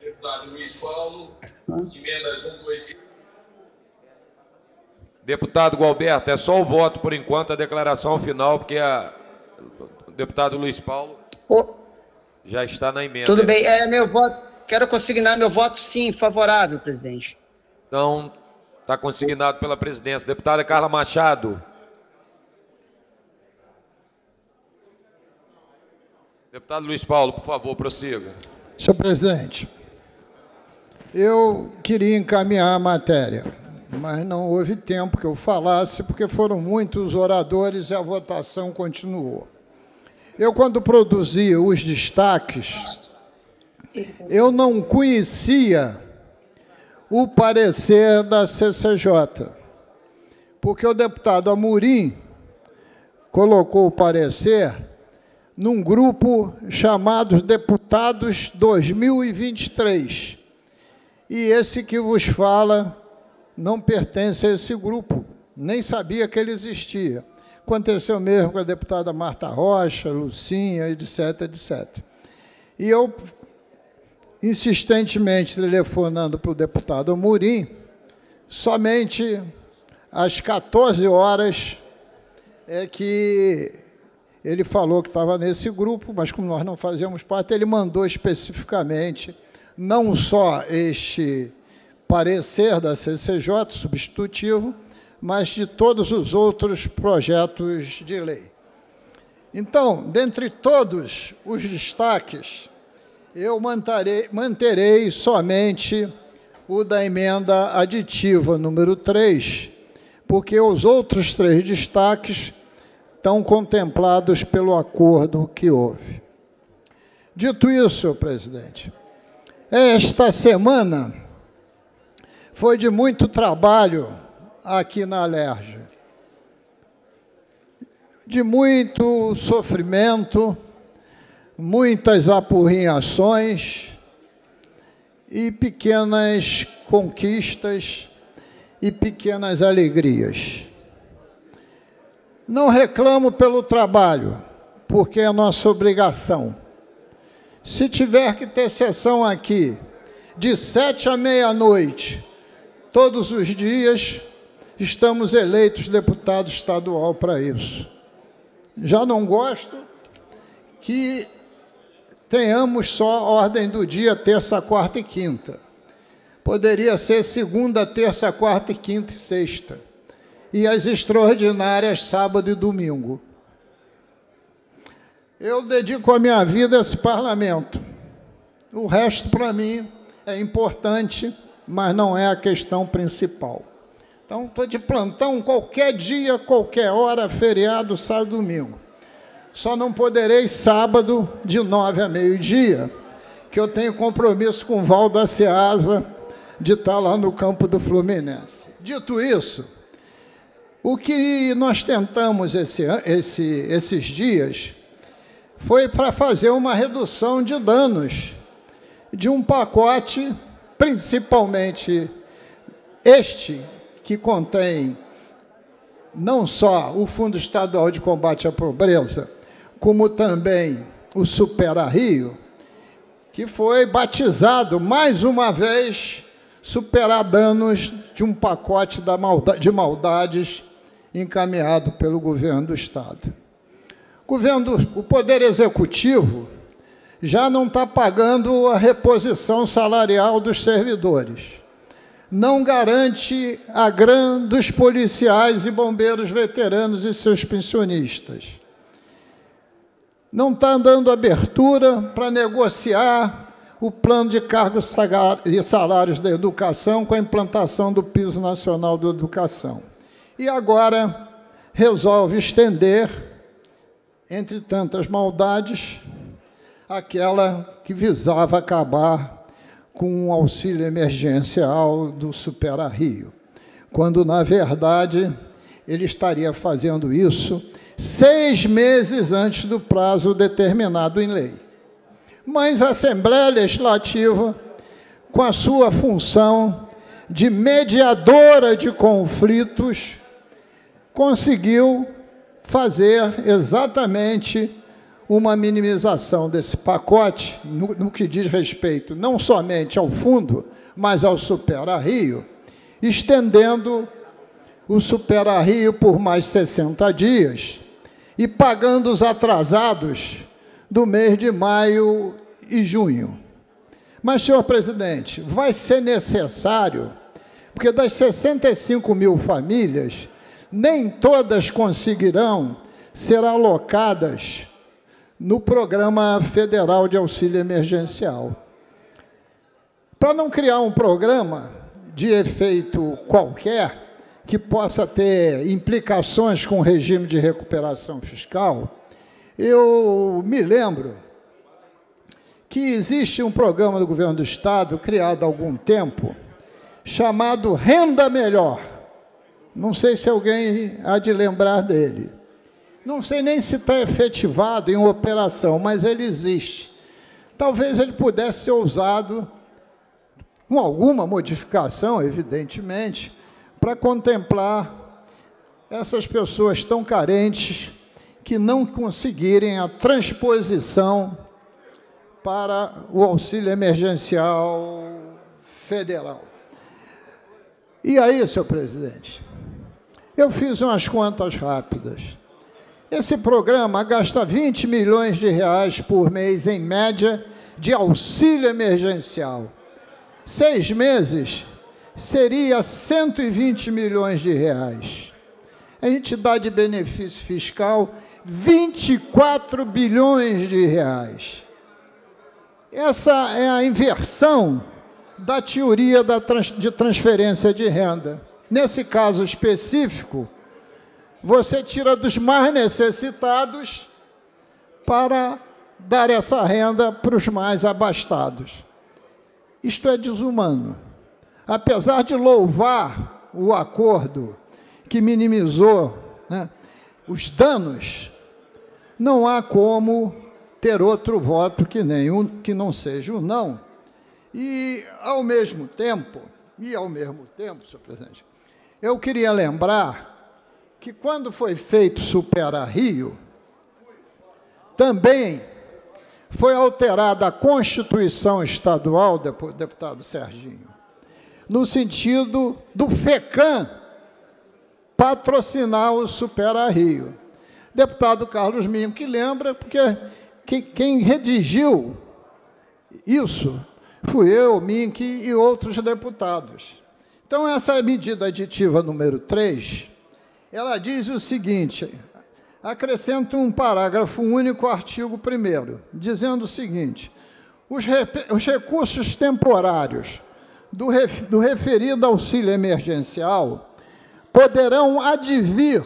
Deputado Luiz Paulo. Emendas 1, 2 e... Deputado Gualberto, é só o voto por enquanto, a declaração final, porque a... o deputado Luiz Paulo já está na emenda. Tudo bem, é meu voto. Quero consignar meu voto sim, favorável, presidente. Então, está consignado pela presidência. Deputada Carla Machado. Deputado Luiz Paulo, por favor, prossiga. Senhor presidente, eu queria encaminhar a matéria, mas não houve tempo que eu falasse, porque foram muitos oradores e a votação continuou. Eu, quando produzi os destaques, eu não conhecia o parecer da CCJ, porque o deputado Amorim colocou o parecer num grupo chamado Deputados 2023. E esse que vos fala não pertence a esse grupo, nem sabia que ele existia. Aconteceu mesmo com a deputada Marta Rocha, Lucinha, etc, etc. E eu, insistentemente telefonando para o deputado Amorim, somente às 14 horas é que ele falou que estava nesse grupo, mas como nós não fazíamos parte, ele mandou especificamente não só este parecer da CCJ substitutivo, mas de todos os outros projetos de lei. Então, dentre todos os destaques, eu manterei, manterei somente o da emenda aditiva número 3, porque os outros três destaques estão contemplados pelo acordo que houve. Dito isso, senhor presidente, esta semana foi de muito trabalho aqui na Alerj, de muito sofrimento, muitas apurrinhações e pequenas conquistas e pequenas alegrias. Não reclamo pelo trabalho, porque é nossa obrigação. Se tiver que ter sessão aqui, de sete à meia-noite, todos os dias, estamos eleitos deputado estadual para isso. Já não gosto que tenhamos só ordem do dia terça, quarta e quinta. Poderia ser segunda, terça, quarta, quinta e sexta. E as extraordinárias sábado e domingo. Eu dedico a minha vida a esse parlamento. O resto, para mim, é importante, mas não é a questão principal. Então, estou de plantão qualquer dia, qualquer hora, feriado, sábado, domingo. Só não poderei sábado, de nove a meio-dia, que eu tenho compromisso com o Val da Ceasa de estar lá no campo do Fluminense. Dito isso, o que nós tentamos esse, esse, esses dias foi para fazer uma redução de danos de um pacote, principalmente este, que contém não só o Fundo Estadual de Combate à Pobreza, como também o Supera Rio, que foi batizado mais uma vez superar danos de um pacote de maldades encaminhado pelo governo do Estado. O, governo, o Poder Executivo já não está pagando a reposição salarial dos servidores. Não garante a grã dos policiais e bombeiros veteranos e seus pensionistas. Não está dando abertura para negociar o plano de cargos e salários da educação com a implantação do piso nacional da educação. E agora resolve estender entre tantas maldades, aquela que visava acabar com o auxílio emergencial do Supera Rio, quando, na verdade, ele estaria fazendo isso seis meses antes do prazo determinado em lei. Mas a Assembleia Legislativa, com a sua função de mediadora de conflitos, conseguiu fazer exatamente uma minimização desse pacote no, no, que diz respeito não somente ao fundo, mas ao Supera Rio, estendendo o Supera Rio por mais 60 dias e pagando os atrasados do mês de maio e junho. Mas, senhor presidente, vai ser necessário, porque das 65 mil famílias, nem todas conseguirão ser alocadas no Programa Federal de Auxílio Emergencial. Para não criar um programa de efeito qualquer, que possa ter implicações com o regime de recuperação fiscal, Eu me lembro que existe um programa do governo do Estado, criado há algum tempo, chamado Renda Melhor. Não sei se alguém há de lembrar dele. Não sei nem se está efetivado em operação, mas ele existe. Talvez ele pudesse ser usado, com alguma modificação, evidentemente, para contemplar essas pessoas tão carentes que não conseguirem a transposição para o auxílio emergencial federal. E aí, senhor presidente, eu fiz umas contas rápidas. Esse programa gasta 20 milhões de reais por mês, em média, de auxílio emergencial. Seis meses seria 120 milhões de reais. A gente dá de benefício fiscal 24 bilhões de reais. Essa é a inversão da teoria de transferência de renda. Nesse caso específico, você tira dos mais necessitados para dar essa renda para os mais abastados. Isto é desumano. Apesar de louvar o acordo que minimizou né, os danos, não há como ter outro voto que nenhum que não seja o não. E ao mesmo tempo, e ao mesmo tempo, senhor presidente, eu queria lembrar que quando foi feito Supera Rio, também foi alterada a Constituição Estadual, deputado Serginho, no sentido do FECAM patrocinar o Supera Rio. Deputado Carlos Minho, que lembra, porque quem, redigiu isso fui eu, Mink e outros deputados. Então, essa medida aditiva número 3, ela diz o seguinte, acrescenta um parágrafo único ao artigo 1 dizendo o seguinte, os, os recursos temporários do, ref, do referido auxílio emergencial poderão advir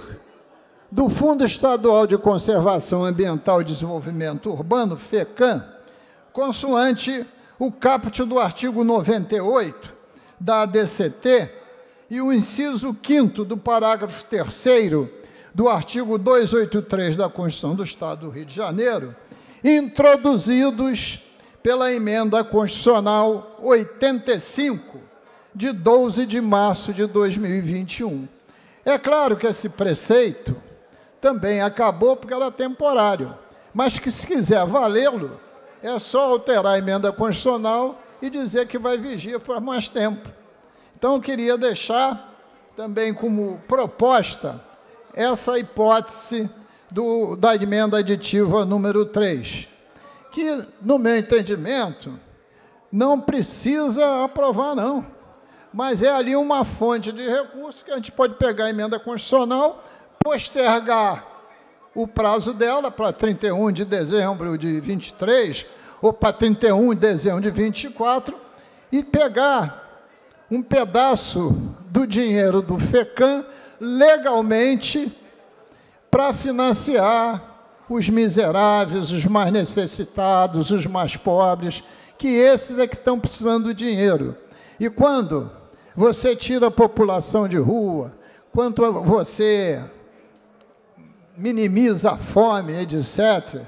do Fundo Estadual de Conservação Ambiental e Desenvolvimento Urbano, FECAM, consoante o caput do artigo 98 da ADCT e o inciso 5 do parágrafo 3 do artigo 283 da Constituição do Estado do Rio de Janeiro, introduzidos pela emenda constitucional 85 de 12 de março de 2021. É claro que esse preceito também acabou porque era temporário, mas que se quiser valê-lo, é só alterar a emenda constitucional e dizer que vai vigir por mais tempo. Então, eu queria deixar também como proposta essa hipótese do, da emenda aditiva número 3, que, no meu entendimento, não precisa aprovar, não. Mas é ali uma fonte de recurso que a gente pode pegar a emenda constitucional, postergar o prazo dela para 31 de dezembro de 23 ou para 31 de dezembro de 24 e pegar um pedaço do dinheiro do FECAM legalmente para financiar os miseráveis, os mais necessitados, os mais pobres, que esses é que estão precisando do dinheiro. E quando você tira a população de rua, quando você minimiza a fome, etc.,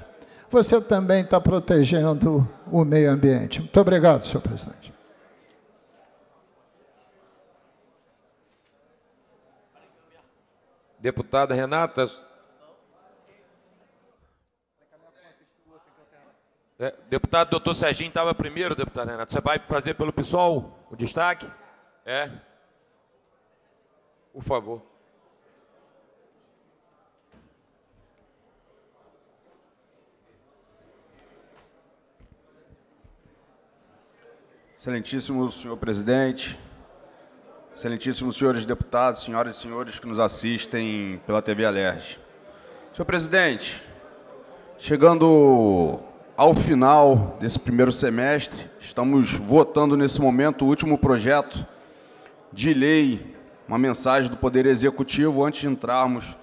você também está protegendo o meio ambiente. Muito obrigado, senhor presidente. Deputada Renata. É, deputado doutor Serginho estava primeiro, deputado Renato. Você vai fazer pelo PSOL o destaque? É. Por favor. Excelentíssimo senhor presidente, excelentíssimos senhores deputados, senhoras e senhores que nos assistem pela TV Alerj. Senhor presidente, chegando ao final desse primeiro semestre, estamos votando nesse momento o último projeto de lei, uma mensagem do Poder Executivo antes de entrarmos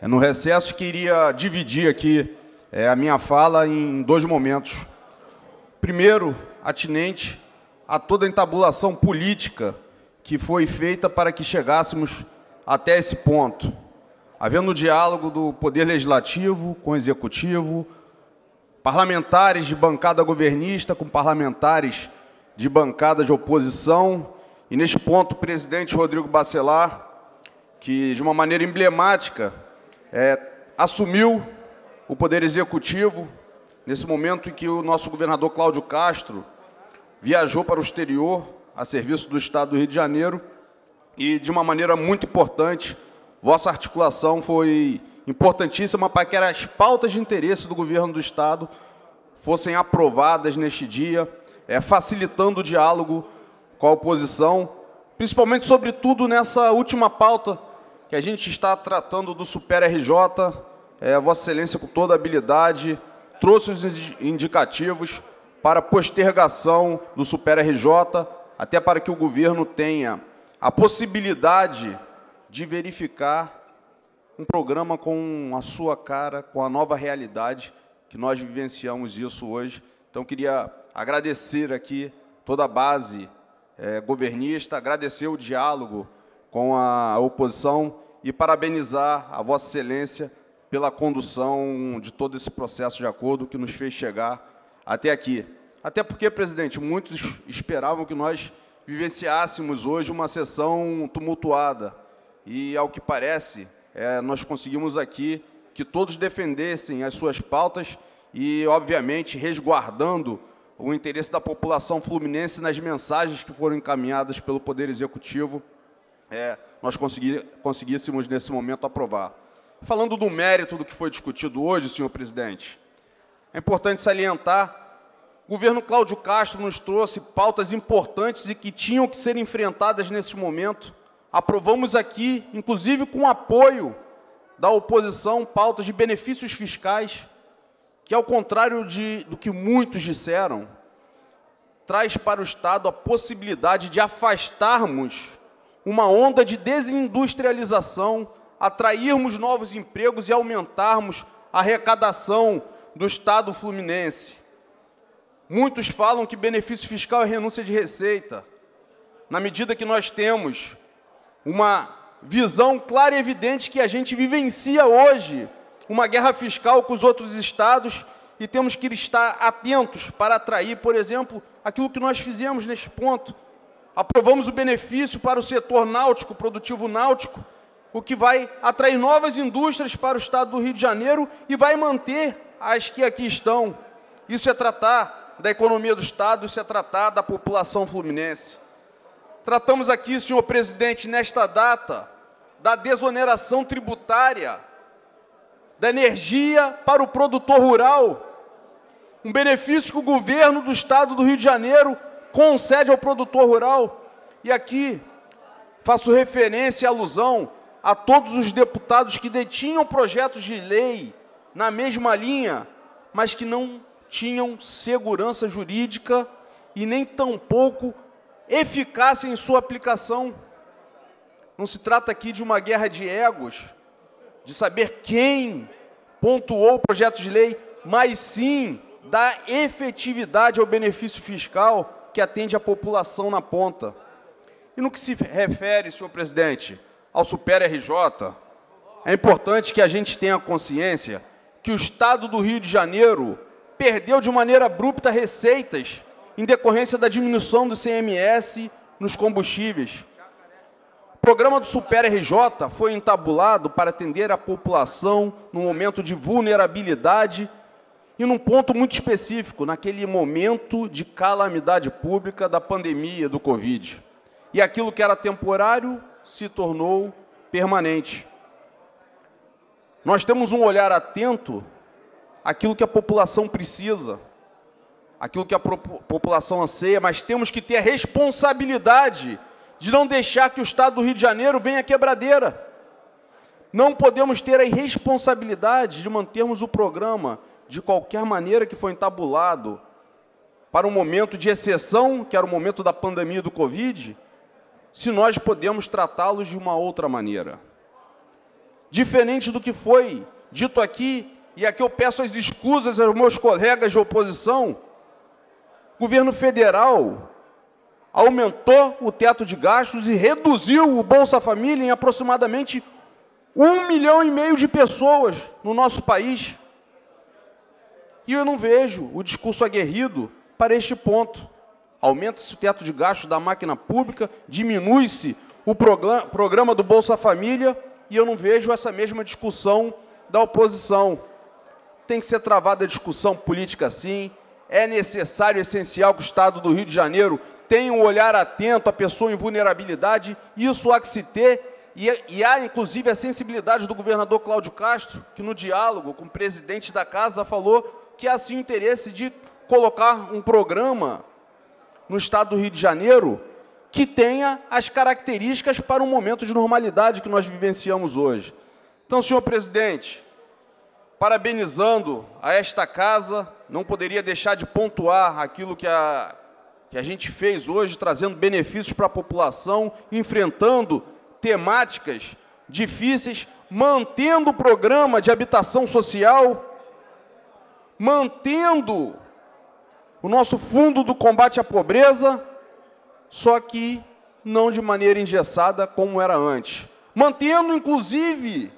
no recesso, que iria dividir aqui é, a minha fala em dois momentos. Primeiro, atinente a toda a entabulação política que foi feita para que chegássemos até esse ponto, havendo diálogo do Poder Legislativo com o Executivo, parlamentares de bancada governista com parlamentares de bancada de oposição, e neste ponto o presidente Rodrigo Bacelar, que de uma maneira emblemática é, assumiu o Poder Executivo, nesse momento em que o nosso governador Cláudio Castro viajou para o exterior a serviço do Estado do Rio de Janeiro e, de uma maneira muito importante, vossa articulação foi importantíssima para que as pautas de interesse do governo do Estado fossem aprovadas neste dia, é, facilitando o diálogo com a oposição, principalmente, sobretudo, nessa última pauta que a gente está tratando do Super RJ, é, Vossa Excelência, com toda a habilidade, trouxe os indicativos para postergação do Super RJ, até para que o governo tenha a possibilidade de verificar um programa com a sua cara, com a nova realidade que nós vivenciamos isso hoje. Então, queria agradecer aqui toda a base é, governista, agradecer o diálogo com a oposição e parabenizar a Vossa Excelência pela condução de todo esse processo de acordo que nos fez chegar até aqui. Até porque, presidente, muitos esperavam que nós vivenciássemos hoje uma sessão tumultuada. E, ao que parece, é, nós conseguimos aqui que todos defendessem as suas pautas e, obviamente, resguardando o interesse da população fluminense nas mensagens que foram encaminhadas pelo Poder Executivo, é, nós consegui, conseguíssemos, nesse momento, aprovar. Falando do mérito do que foi discutido hoje, senhor presidente, é importante salientar o governo Cláudio Castro nos trouxe pautas importantes e que tinham que ser enfrentadas nesse momento. Aprovamos aqui, inclusive com apoio da oposição, pautas de benefícios fiscais, que, ao contrário de, do que muitos disseram, traz para o Estado a possibilidade de afastarmos uma onda de desindustrialização, atrairmos novos empregos e aumentarmos a arrecadação do Estado fluminense. Muitos falam que benefício fiscal é renúncia de receita. Na medida que nós temos uma visão clara e evidente que a gente vivencia hoje uma guerra fiscal com os outros estados e temos que estar atentos para atrair, por exemplo, aquilo que nós fizemos neste ponto. Aprovamos o benefício para o setor náutico, produtivo náutico, o que vai atrair novas indústrias para o estado do Rio de Janeiro e vai manter as que aqui estão. Isso é tratar da economia do Estado, isso é tratar da população fluminense. Tratamos aqui, senhor presidente, nesta data, da desoneração tributária da energia para o produtor rural, um benefício que o governo do Estado do Rio de Janeiro concede ao produtor rural. E aqui faço referência e alusão a todos os deputados que detinham projetos de lei na mesma linha, mas que não tinham segurança jurídica e nem tampouco eficácia em sua aplicação. Não se trata aqui de uma guerra de egos, de saber quem pontuou o projeto de lei, mas sim da efetividade ao benefício fiscal que atende a população na ponta. E no que se refere, senhor presidente, ao Super RJ, é importante que a gente tenha consciência que o Estado do Rio de Janeiro perdeu de maneira abrupta receitas em decorrência da diminuição do CMS nos combustíveis. O programa do Super RJ foi entabulado para atender a população no momento de vulnerabilidade e num ponto muito específico, naquele momento de calamidade pública da pandemia do Covid. E aquilo que era temporário se tornou permanente. Nós temos um olhar atento aquilo que a população precisa, aquilo que a população anseia, mas temos que ter a responsabilidade de não deixar que o Estado do Rio de Janeiro venha quebradeira. Não podemos ter a irresponsabilidade de mantermos o programa de qualquer maneira que foi entabulado para um momento de exceção, que era o momento da pandemia do Covid, se nós podemos tratá-los de uma outra maneira. Diferente do que foi dito aqui e aqui eu peço as escusas aos meus colegas de oposição, o governo federal aumentou o teto de gastos e reduziu o Bolsa Família em aproximadamente um milhão e meio de pessoas no nosso país. E eu não vejo o discurso aguerrido para este ponto. Aumenta-se o teto de gastos da máquina pública, diminui-se o programa do Bolsa Família e eu não vejo essa mesma discussão da oposição. Tem que ser travada a discussão política sim, é necessário, essencial que o Estado do Rio de Janeiro tenha um olhar atento à pessoa em vulnerabilidade, isso há que se ter, e, há inclusive a sensibilidade do governador Cláudio Castro, que no diálogo com o presidente da casa falou que há sim o interesse de colocar um programa no Estado do Rio de Janeiro que tenha as características para um momento de normalidade que nós vivenciamos hoje. Então, senhor presidente, parabenizando a esta casa, não poderia deixar de pontuar aquilo que a, que a gente fez hoje, trazendo benefícios para a população, enfrentando temáticas difíceis, mantendo o programa de habitação social, mantendo o nosso fundo do combate à pobreza, só que não de maneira engessada como era antes. Mantendo, inclusive,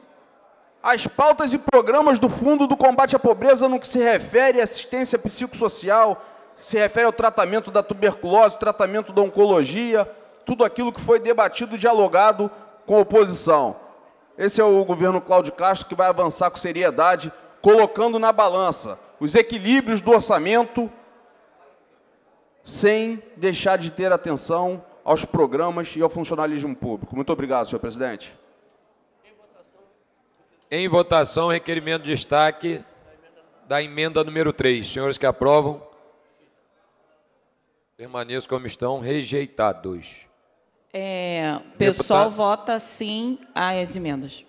as pautas e programas do Fundo do Combate à Pobreza no que se refere à assistência psicossocial, se refere ao tratamento da tuberculose, tratamento da oncologia, tudo aquilo que foi debatido e dialogado com a oposição. Esse é o governo Cláudio Castro que vai avançar com seriedade, colocando na balança os equilíbrios do orçamento sem deixar de ter atenção aos programas e ao funcionalismo público. Muito obrigado, senhor presidente. Em votação, requerimento de destaque da emenda número 3. Senhores que aprovam, permaneçam como estão, rejeitados. É, o pessoal vota sim às emendas.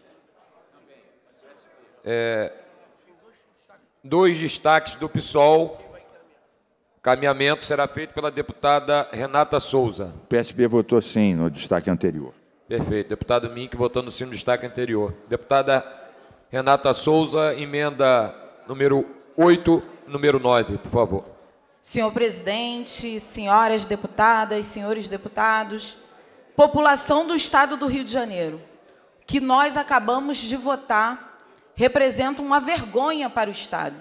É, dois destaques do PSOL Caminhamento será feito pela deputada Renata Souza. O PSB votou sim no destaque anterior. Perfeito. Deputado Mink votando sim no destaque anterior. Deputada Renata Souza, emenda número 8, número 9, por favor. Senhor presidente, senhoras deputadas, senhores deputados, população do estado do Rio de Janeiro, que nós acabamos de votar, representa uma vergonha para o estado.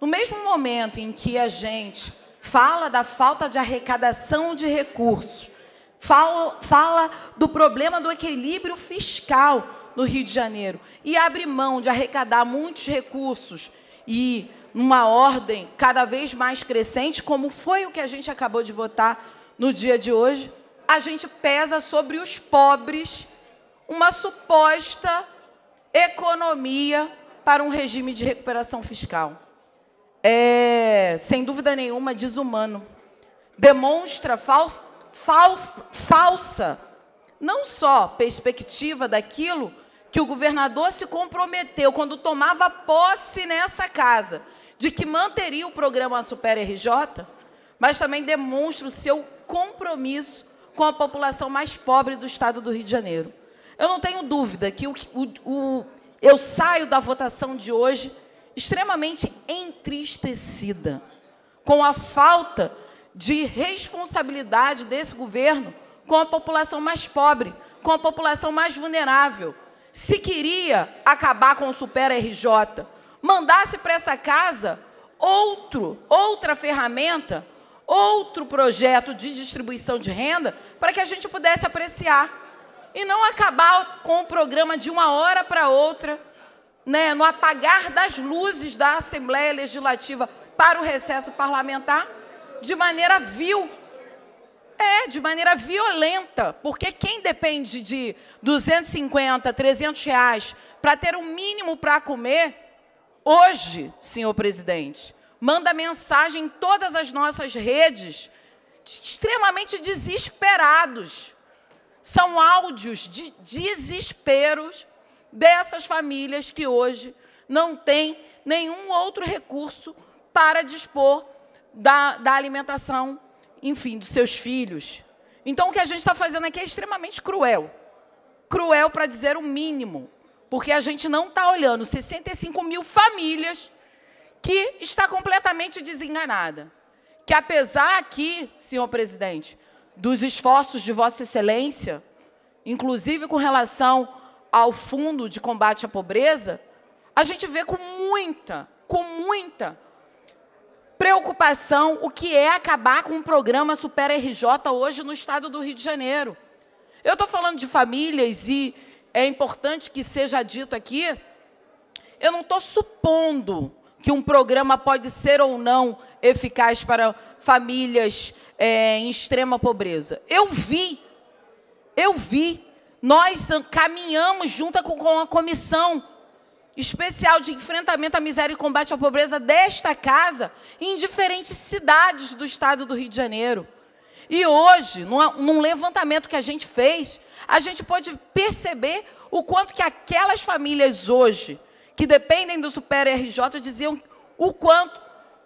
No mesmo momento em que a gente fala da falta de arrecadação de recursos, fala, fala do problema do equilíbrio fiscal no Rio de Janeiro. E abre mão de arrecadar muitos recursos e numa ordem cada vez mais crescente, como foi o que a gente acabou de votar no dia de hoje, a gente pesa sobre os pobres uma suposta economia para um regime de recuperação fiscal é, sem dúvida nenhuma, desumano. Demonstra falsa, falsa, falsa, não só perspectiva daquilo que o governador se comprometeu quando tomava posse nessa casa, de que manteria o programa Super RJ, mas também demonstra o seu compromisso com a população mais pobre do estado do Rio de Janeiro. Eu não tenho dúvida que o, o, o, eu saio da votação de hoje extremamente entristecida com a falta de responsabilidade desse governo com a população mais pobre, com a população mais vulnerável. Se queria acabar com o Super RJ, mandasse para essa casa outro, outra ferramenta, outro projeto de distribuição de renda para que a gente pudesse apreciar e não acabar com o programa de uma hora para outra né, no apagar das luzes da Assembleia Legislativa para o recesso parlamentar, de maneira vil. É, de maneira violenta, porque quem depende de 250, 300 reais para ter o um mínimo para comer, hoje, senhor presidente, manda mensagem em todas as nossas redes, extremamente desesperados. São áudios de desesperos dessas famílias que hoje não têm nenhum outro recurso para dispor da, da alimentação, enfim, dos seus filhos. Então, o que a gente está fazendo aqui é extremamente cruel. Cruel para dizer o mínimo. porque a gente não está olhando 65 mil famílias que está completamente desenganada. Que apesar aqui, senhor presidente, dos esforços de Vossa Excelência, inclusive com relação ao fundo de combate à pobreza, a gente vê com muita, com muita preocupação o que é acabar com o programa Super RJ hoje no estado do Rio de Janeiro. Eu estou falando de famílias e é importante que seja dito aqui, eu não estou supondo que um programa pode ser ou não eficaz para famílias é, em extrema pobreza. Eu vi, eu vi, nós caminhamos junto com, a comissão especial de enfrentamento à miséria e combate à pobreza desta casa em diferentes cidades do estado do Rio de Janeiro. E hoje, num levantamento que a gente fez, a gente pode perceber o quanto que aquelas famílias hoje, que dependem do Super RJ, diziam o quanto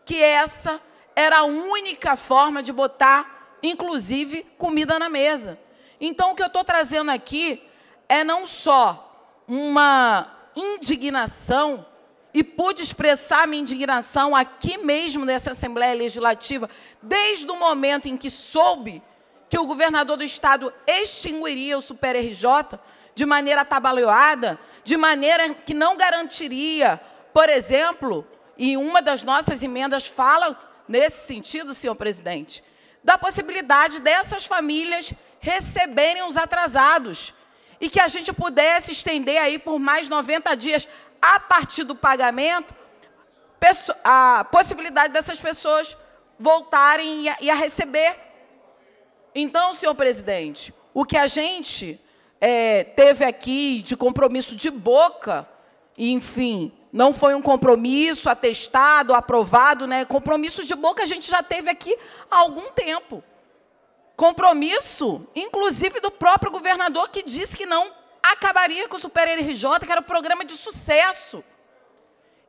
que essa era a única forma de botar, inclusive, comida na mesa. Então, o que eu estou trazendo aqui é não só uma indignação, e pude expressar minha indignação aqui mesmo nessa Assembleia Legislativa, desde o momento em que soube que o governador do Estado extinguiria o Super RJ de maneira atabalhoada, de maneira que não garantiria, por exemplo, e uma das nossas emendas fala nesse sentido, senhor presidente, da possibilidade dessas famílias receberem os atrasados e que a gente pudesse estender aí por mais 90 dias a partir do pagamento a possibilidade dessas pessoas voltarem e a, receber então, senhor presidente, o que a gente é, teve aqui de compromisso de boca, enfim, não foi um compromisso atestado, aprovado, né? Compromisso de boca a gente já teve aqui há algum tempo. Compromisso, inclusive do próprio governador que disse que não acabaria com o Super RJ, que era um programa de sucesso.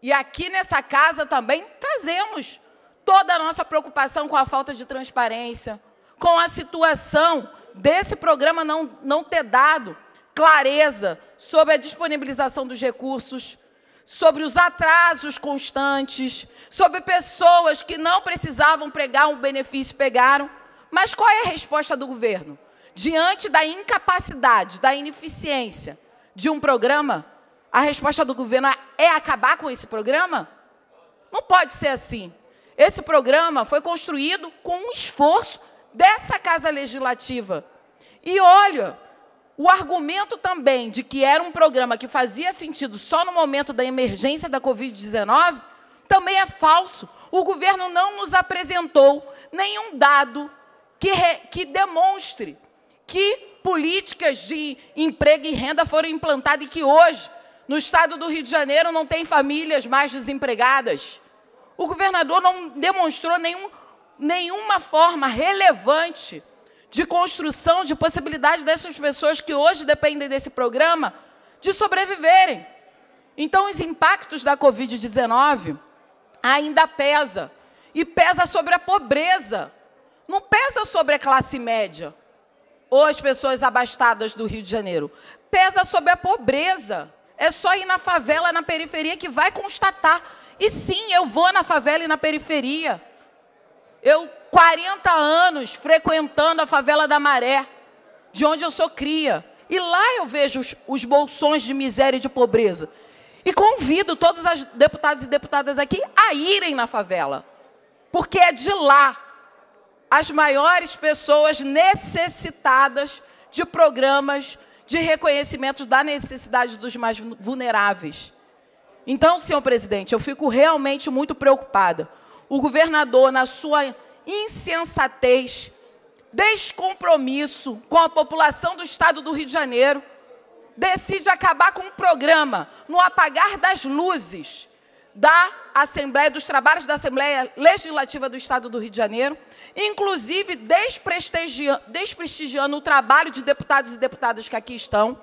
E aqui nessa casa também trazemos toda a nossa preocupação com a falta de transparência, com a situação desse programa não, não ter dado clareza sobre a disponibilização dos recursos, sobre os atrasos constantes, sobre pessoas que não precisavam pregar um benefício pegaram. Mas qual é a resposta do governo? Diante da incapacidade, da ineficiência de um programa, a resposta do governo é acabar com esse programa? Não pode ser assim. Esse programa foi construído com um esforço dessa Casa Legislativa. E olha, o argumento também de que era um programa que fazia sentido só no momento da emergência da Covid-19 também é falso. O governo não nos apresentou nenhum dado que, re, que demonstre que políticas de emprego e renda foram implantadas e que hoje, no estado do Rio de Janeiro, não tem famílias mais desempregadas. O governador não demonstrou nenhum nenhuma forma relevante de construção de possibilidade dessas pessoas que hoje dependem desse programa de sobreviverem. Então, os impactos da Covid-19 ainda pesa e pesa sobre a pobreza. Não pesa sobre a classe média ou as pessoas abastadas do Rio de Janeiro. Pesa sobre a pobreza. É só ir na favela, na periferia, que vai constatar. E sim, eu vou na favela e na periferia. Eu, 40 anos frequentando a favela da Maré, de onde eu sou cria. E lá eu vejo os, os bolsões de miséria e de pobreza. E convido todos os deputados e deputadas aqui a irem na favela. Porque é de lá as maiores pessoas necessitadas de programas de reconhecimento da necessidade dos mais vulneráveis. Então, senhor presidente, eu fico realmente muito preocupada o governador, na sua insensatez, descompromisso com a população do estado do Rio de Janeiro, decide acabar com um programa no apagar das luzes da Assembleia, dos trabalhos da Assembleia Legislativa do Estado do Rio de Janeiro, inclusive desprestigiando, desprestigiando o trabalho de deputados e deputadas que aqui estão,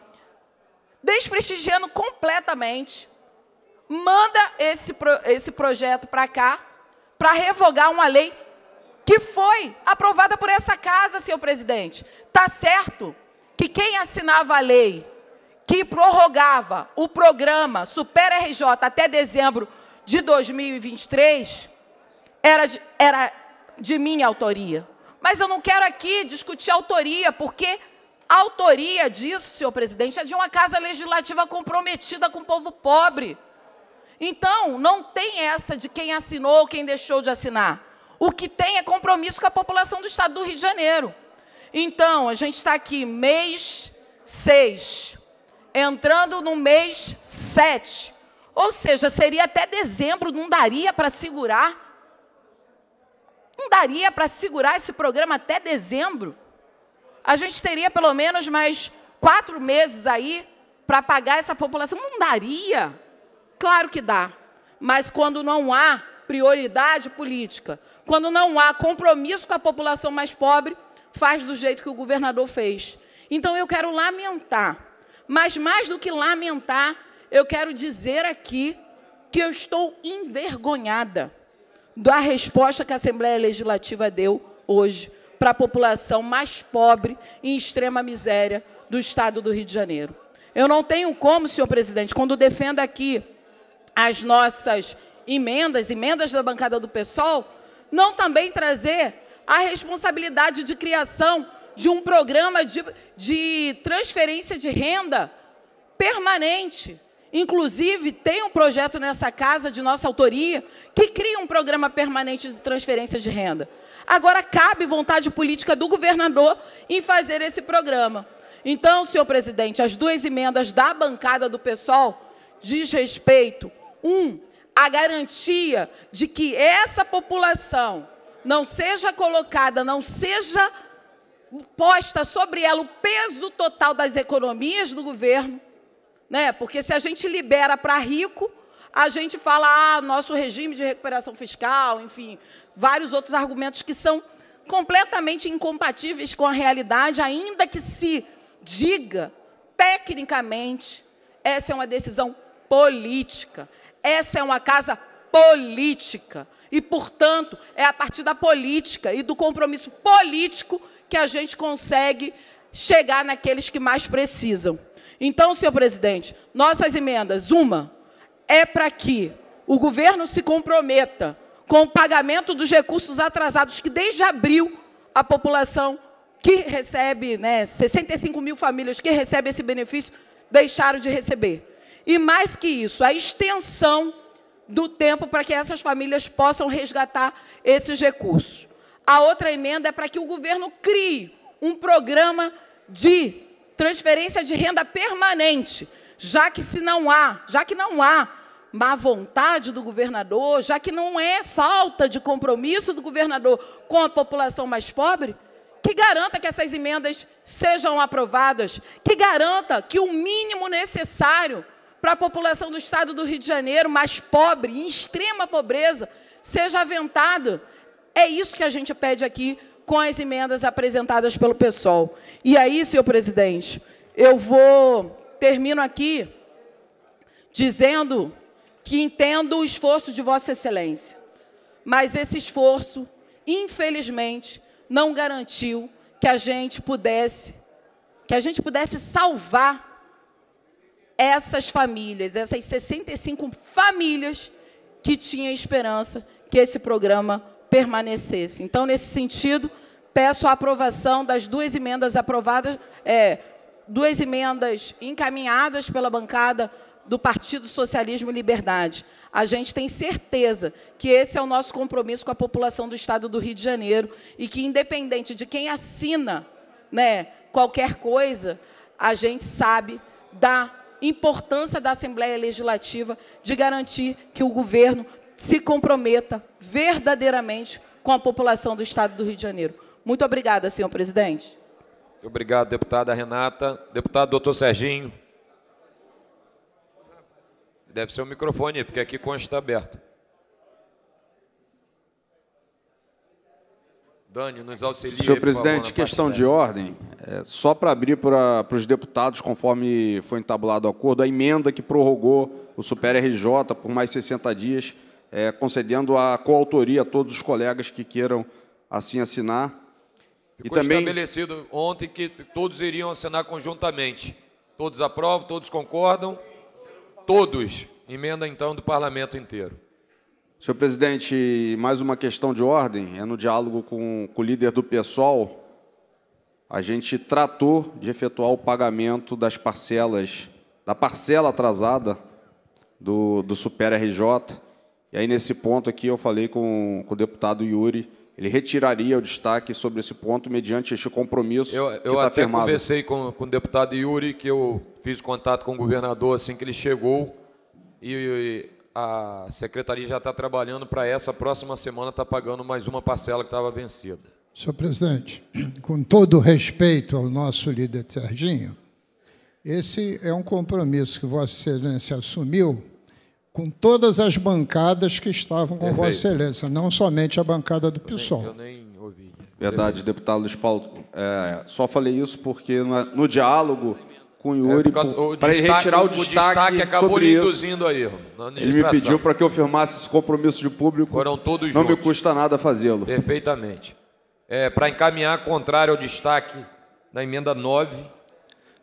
desprestigiando completamente, manda esse, esse projeto para cá, para revogar uma lei que foi aprovada por essa casa, senhor presidente. Está certo que quem assinava a lei, que prorrogava o programa Super RJ até dezembro de 2023 era de, era de minha autoria. Mas eu não quero aqui discutir autoria, porque a autoria disso, senhor presidente, é de uma casa legislativa comprometida com o povo pobre. Então, não tem essa de quem assinou ou quem deixou de assinar. O que tem é compromisso com a população do Estado do Rio de Janeiro. Então, a gente está aqui, mês 6, entrando no mês 7. Ou seja, seria até dezembro, não daria para segurar? Não daria para segurar esse programa até dezembro? A gente teria pelo menos mais quatro meses aí para pagar essa população? Não daria. Claro que dá. Mas quando não há prioridade política, quando não há compromisso com a população mais pobre, faz do jeito que o governador fez. Então eu quero lamentar, mas mais do que lamentar, eu quero dizer aqui que eu estou envergonhada da resposta que a Assembleia Legislativa deu hoje para a população mais pobre e em extrema miséria do Estado do Rio de Janeiro. Eu não tenho como, senhor presidente, quando defendo aqui as nossas emendas, emendas da bancada do PSOL, não também trazer a responsabilidade de criação de um programa de, de transferência de renda permanente. Inclusive, tem um projeto nessa casa de nossa autoria que cria um programa permanente de transferência de renda. Agora, cabe vontade política do governador em fazer esse programa. Então, senhor presidente, as duas emendas da bancada do PSOL diz respeito, um, a garantia de que essa população não seja colocada, não seja posta sobre ela o peso total das economias do governo, né? Porque se a gente libera para rico, a gente fala, ah, nosso regime de recuperação fiscal, enfim, vários outros argumentos que são completamente incompatíveis com a realidade, ainda que se diga tecnicamente, essa é uma decisão política. Essa é uma casa política. E, portanto, é a partir da política e do compromisso político que a gente consegue chegar naqueles que mais precisam. Então, senhor presidente, nossas emendas, uma, é para que o governo se comprometa com o pagamento dos recursos atrasados, que desde abril a população que recebe, né, 65 mil famílias que recebem esse benefício, deixaram de receber. E mais que isso, a extensão do tempo para que essas famílias possam resgatar esses recursos. A outra emenda é para que o governo crie um programa de transferência de renda permanente, já que se não há, já que não há má vontade do governador, já que não é falta de compromisso do governador com a população mais pobre, que garanta que essas emendas sejam aprovadas, que garanta que o mínimo necessário para a população do estado do Rio de Janeiro mais pobre, em extrema pobreza, seja aventado. É isso que a gente pede aqui com as emendas apresentadas pelo PSOL. E aí, senhor presidente, eu vou termino aqui dizendo que entendo o esforço de Vossa Excelência, mas esse esforço, infelizmente, não garantiu que a gente pudesse que a gente pudesse salvar essas famílias, essas 65 famílias que tinham esperança que esse programa permanecesse. Então, nesse sentido, peço a aprovação das duas emendas aprovadas, é, duas emendas encaminhadas pela bancada do Partido Socialismo e Liberdade. A gente tem certeza que esse é o nosso compromisso com a população do Estado do Rio de Janeiro e que, independente de quem assina né, qualquer coisa, a gente sabe da importância da Assembleia Legislativa de garantir que o governo se comprometa verdadeiramente com a população do Estado do Rio de Janeiro. Muito obrigada, senhor presidente. Obrigado, deputada Renata. Deputado doutor Serginho. Deve ser o microfone, porque aqui consta aberto. Dani, nos auxilia. Senhor presidente, favor, questão de ordem. É, só para abrir para os deputados, conforme foi entabulado o acordo, a emenda que prorrogou o Super RJ por mais 60 dias, é, concedendo a coautoria a todos os colegas que queiram assim assinar. Ficou e também... estabelecido ontem que todos iriam assinar conjuntamente. Todos aprovam, todos concordam? Todos. Emenda então do parlamento inteiro. Senhor presidente, mais uma questão de ordem, é no diálogo com, com o líder do PSOL. A gente tratou de efetuar o pagamento das parcelas, da parcela atrasada do, do Super RJ. E aí, nesse ponto aqui, eu falei com, com o deputado Yuri, ele retiraria o destaque sobre esse ponto mediante este compromisso Eu, que eu está até firmado. conversei com, com o deputado Yuri, que eu fiz contato com o governador assim que ele chegou, e, e a secretaria já está trabalhando para essa próxima semana estar pagando mais uma parcela que estava vencida. Senhor presidente, com todo o respeito ao nosso líder Serginho, esse é um compromisso que Vossa Excelência assumiu com todas as bancadas que estavam com Perfeito. Vossa Excelência, não somente a bancada do PSOL. Eu nem ouvi. Verdade, deputado Luiz Paulo. É, só falei isso porque no, no diálogo com o Yuri, É, por causa- o para ele retirar o o destaque, destaque acabou sobre lhe isso, induzindo a erro, na Ele me pediu para que eu firmasse esse compromisso de público. Foram todos Não me juntos. custa nada fazê-lo. Perfeitamente. É, para encaminhar contrário ao destaque da emenda 9,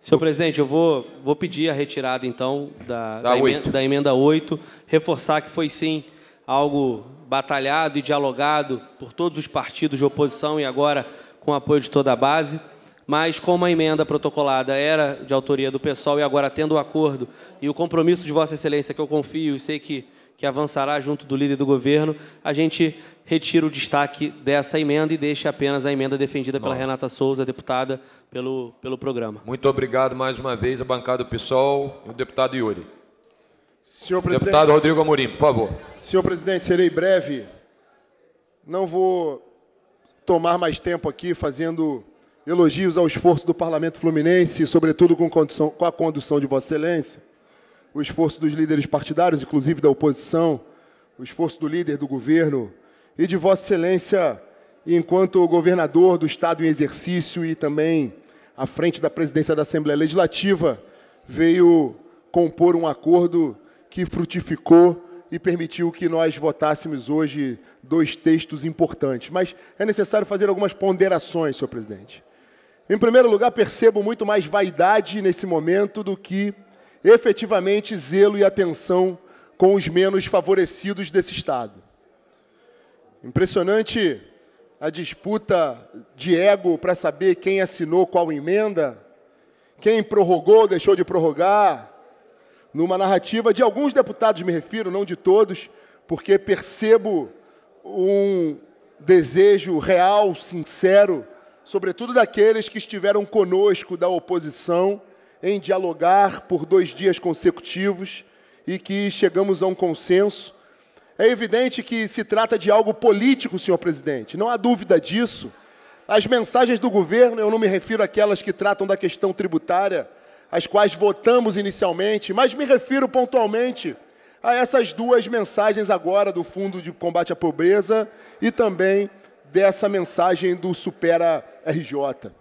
Senhor presidente, eu vou, vou pedir a retirada, então, da, Da da, emen- oito. da emenda 8, reforçar que foi, sim, algo batalhado e dialogado por todos os partidos de oposição e agora com o apoio de toda a base, mas como a emenda protocolada era de autoria do PSOL e agora tendo o acordo e o compromisso de Vossa Excelência, que eu confio e sei que, que avançará junto do líder do governo, a gente retira o destaque dessa emenda e deixa apenas a emenda defendida pela. Renata Souza, deputada, pelo, pelo programa. muito obrigado mais uma vez à bancada do PSOL e o deputado Yuri. Senhor presidente. Deputado Rodrigo Amorim, por favor. Senhor presidente, serei breve. Não vou tomar mais tempo aqui fazendo elogios ao esforço do Parlamento Fluminense, sobretudo com, condição, com a condução de Vossa Excelência, o esforço dos líderes partidários, inclusive da oposição, o esforço do líder do governo e de Vossa Excelência, enquanto governador do Estado em exercício e também à frente da presidência da Assembleia Legislativa, veio compor um acordo que frutificou e permitiu que nós votássemos hoje dois textos importantes. Mas é necessário fazer algumas ponderações, senhor presidente. Em primeiro lugar, percebo muito mais vaidade nesse momento do que efetivamente zelo e atenção com os menos favorecidos desse Estado. Impressionante a disputa de ego para saber quem assinou qual emenda, quem prorrogou, deixou de prorrogar, numa narrativa de alguns deputados, me refiro, não de todos, porque percebo um desejo real, sincero, sobretudo daqueles que estiveram conosco da oposição, em dialogar por dois dias consecutivos e que chegamos a um consenso. É evidente que se trata de algo político, senhor presidente, não há dúvida disso. As mensagens do governo, eu não me refiro àquelas que tratam da questão tributária, as quais votamos inicialmente, mas me refiro pontualmente a essas duas mensagens agora do Fundo de Combate à Pobreza e também dessa mensagem do Supera RJ.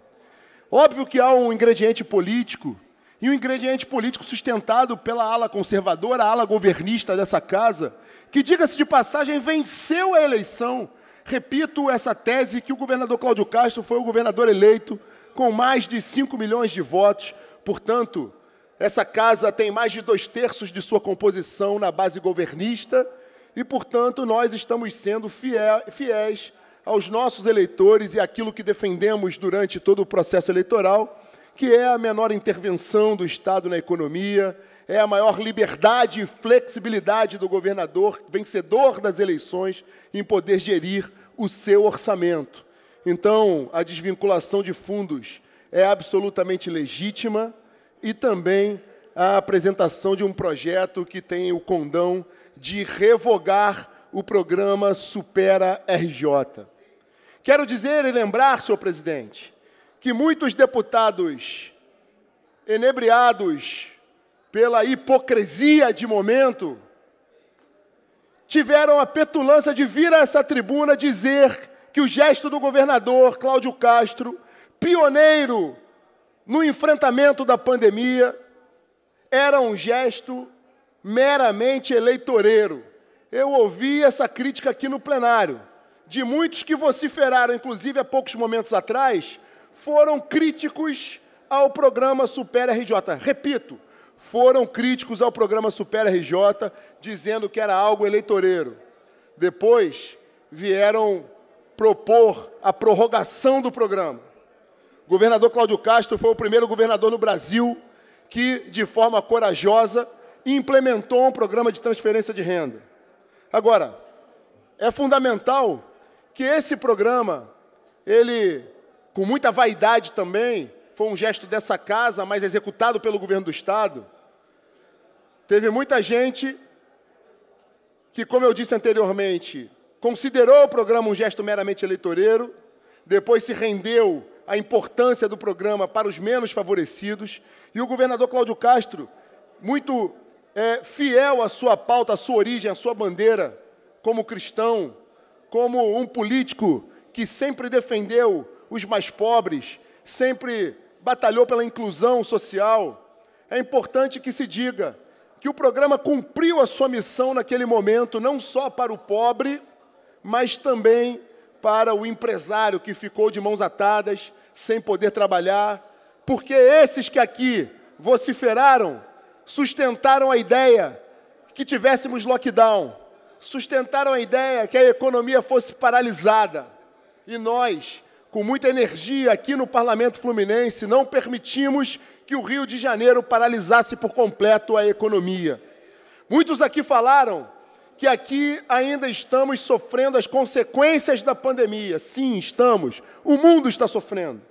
Óbvio que há um ingrediente político, e um ingrediente político sustentado pela ala conservadora, a ala governista dessa casa, que, diga-se de passagem, venceu a eleição. Repito essa tese que o governador Cláudio Castro foi o governador eleito com mais de 5 milhões de votos. Portanto, essa casa tem mais de dois terços de sua composição na base governista e, portanto, nós estamos sendo fiéis aos nossos eleitores e aquilo que defendemos durante todo o processo eleitoral, que é a menor intervenção do Estado na economia, é a maior liberdade e flexibilidade do governador, vencedor das eleições, em poder gerir o seu orçamento. Então, a desvinculação de fundos é absolutamente legítima e também a apresentação de um projeto que tem o condão de revogar o programa Supera RJ. Quero dizer e lembrar, senhor presidente, que muitos deputados enebriados pela hipocrisia de momento tiveram a petulância de vir a essa tribuna dizer que o gesto do governador Cláudio Castro, pioneiro no enfrentamento da pandemia, era um gesto meramente eleitoreiro. Eu ouvi essa crítica aqui no plenário, de muitos que vociferaram, inclusive há poucos momentos atrás, foram críticos ao programa Super RJ. Repito, foram críticos ao programa Super RJ, dizendo que era algo eleitoreiro. Depois vieram propor a prorrogação do programa. O governador Cláudio Castro foi o primeiro governador no Brasil que, de forma corajosa, implementou um programa de transferência de renda. Agora, é fundamental que esse programa, ele, com muita vaidade também, foi um gesto dessa casa, mas executado pelo governo do Estado, teve muita gente que, como eu disse anteriormente, considerou o programa um gesto meramente eleitoreiro, depois se rendeu à importância do programa para os menos favorecidos, e o governador Cláudio Castro, muito é, fiel à sua pauta, à sua origem, à sua bandeira, como cristão, como um político que sempre defendeu os mais pobres, sempre batalhou pela inclusão social. É importante que se diga que o programa cumpriu a sua missão naquele momento, não só para o pobre, mas também para o empresário que ficou de mãos atadas, sem poder trabalhar, porque esses que aqui vociferaram sustentaram a ideia que tivéssemos lockdown, sustentaram a ideia que a economia fosse paralisada. E nós, com muita energia aqui no Parlamento Fluminense, não permitimos que o Rio de Janeiro paralisasse por completo a economia. Muitos aqui falaram que aqui ainda estamos sofrendo as consequências da pandemia. Sim, estamos. O mundo está sofrendo.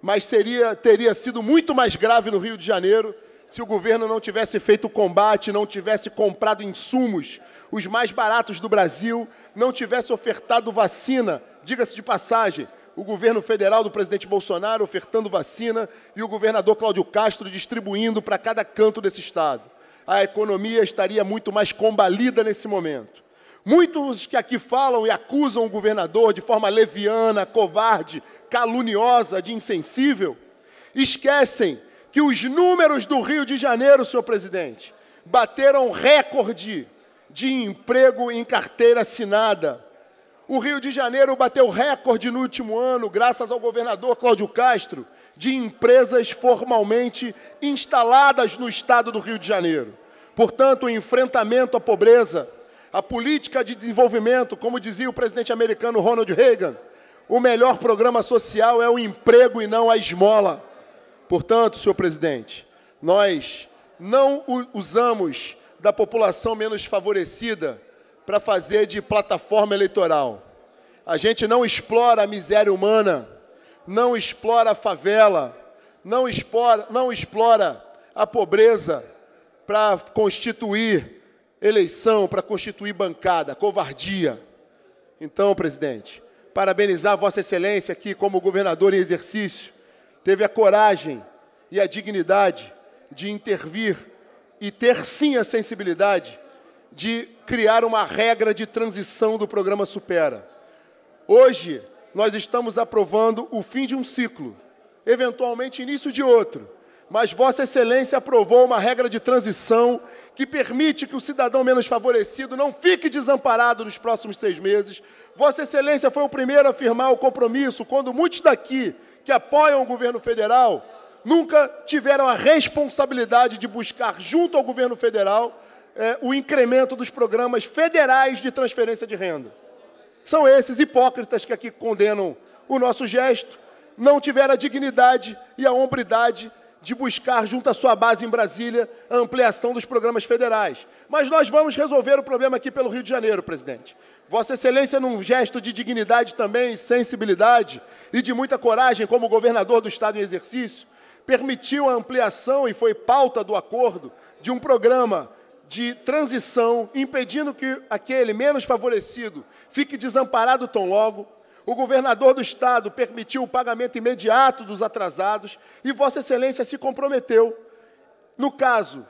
Mas seria, teria sido muito mais grave no Rio de Janeiro se o governo não tivesse feito o combate, não tivesse comprado insumos, os mais baratos do Brasil, não tivesse ofertado vacina, diga-se de passagem, o governo federal do presidente Bolsonaro ofertando vacina e o governador Cláudio Castro distribuindo para cada canto desse estado. A economia estaria muito mais combalida nesse momento. Muitos que aqui falam e acusam o governador de forma leviana, covarde, caluniosa, de insensível, esquecem que os números do Rio de Janeiro, senhor presidente, bateram recorde de emprego em carteira assinada. O Rio de Janeiro bateu recorde no último ano, graças ao governador Cláudio Castro, de empresas formalmente instaladas no estado do Rio de Janeiro. Portanto, o enfrentamento à pobreza, a política de desenvolvimento, como dizia o presidente americano Ronald Reagan, o melhor programa social é o emprego e não a esmola. Portanto, senhor presidente, nós não usamos da população menos favorecida para fazer de plataforma eleitoral. A gente não explora a miséria humana, não explora a favela, não explora, não explora a pobreza para constituir eleição, para constituir bancada, covardia. Então, presidente, parabenizar Vossa Excelência aqui como governador em exercício, teve a coragem e a dignidade de intervir e ter sim a sensibilidade de criar uma regra de transição do programa Supera. Hoje, nós estamos aprovando o fim de um ciclo, eventualmente início de outro, mas Vossa Excelência aprovou uma regra de transição que permite que o cidadão menos favorecido não fique desamparado nos próximos seis meses. Vossa Excelência foi o primeiro a afirmar o compromisso, quando muitos daqui que apoiam o governo federal nunca tiveram a responsabilidade de buscar, junto ao governo federal, é, o incremento dos programas federais de transferência de renda. São esses hipócritas que aqui condenam o nosso gesto, não tiveram a dignidade e a hombridade de buscar, junto à sua base em Brasília, a ampliação dos programas federais. Mas nós vamos resolver o problema aqui pelo Rio de Janeiro, presidente. Vossa Excelência, num gesto de dignidade também, sensibilidade e de muita coragem, como governador do Estado em exercício, permitiu a ampliação e foi pauta do acordo de um programa de transição, impedindo que aquele menos favorecido fique desamparado tão logo. O governador do estado permitiu o pagamento imediato dos atrasados e Vossa Excelência se comprometeu, no caso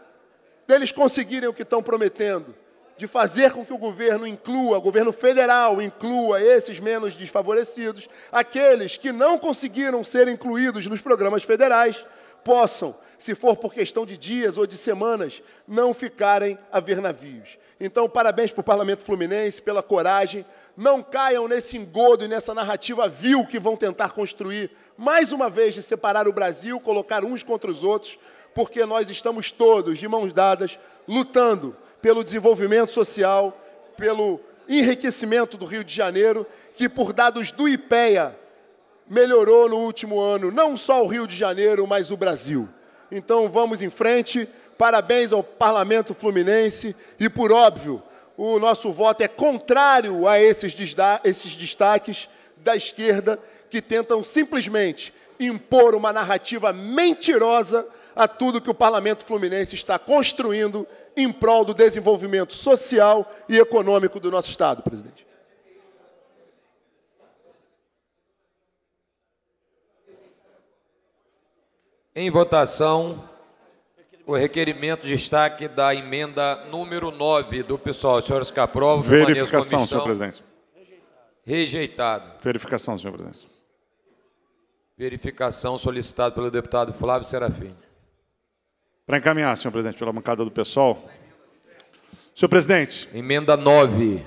deles conseguirem o que estão prometendo, de fazer com que o governo inclua, o governo federal inclua esses menos desfavorecidos, aqueles que não conseguiram ser incluídos nos programas federais, possam, se for por questão de dias ou de semanas, não ficarem a ver navios. Então, parabéns para o Parlamento Fluminense pela coragem. Não caiam nesse engodo e nessa narrativa vil que vão tentar construir, mais uma vez, de separar o Brasil, colocar uns contra os outros, porque nós estamos todos, de mãos dadas, lutando pelo desenvolvimento social, pelo enriquecimento do Rio de Janeiro, que, por dados do IPEA, melhorou no último ano, não só o Rio de Janeiro, mas o Brasil. Então, vamos em frente. Parabéns ao Parlamento Fluminense e, por óbvio, o nosso voto é contrário a esses, destaques da esquerda que tentam simplesmente impor uma narrativa mentirosa a tudo que o Parlamento Fluminense está construindo em prol do desenvolvimento social e econômico do nosso Estado, presidente. Em votação, o requerimento de destaque da emenda número 9 do pessoal. Senhores que aprovam, Verificação, senhor presidente. Rejeitado. Verificação, senhor presidente. Verificação solicitada pelo deputado Flávio Serafim. Para encaminhar, senhor presidente, pela bancada do pessoal. Senhor presidente. Emenda 9.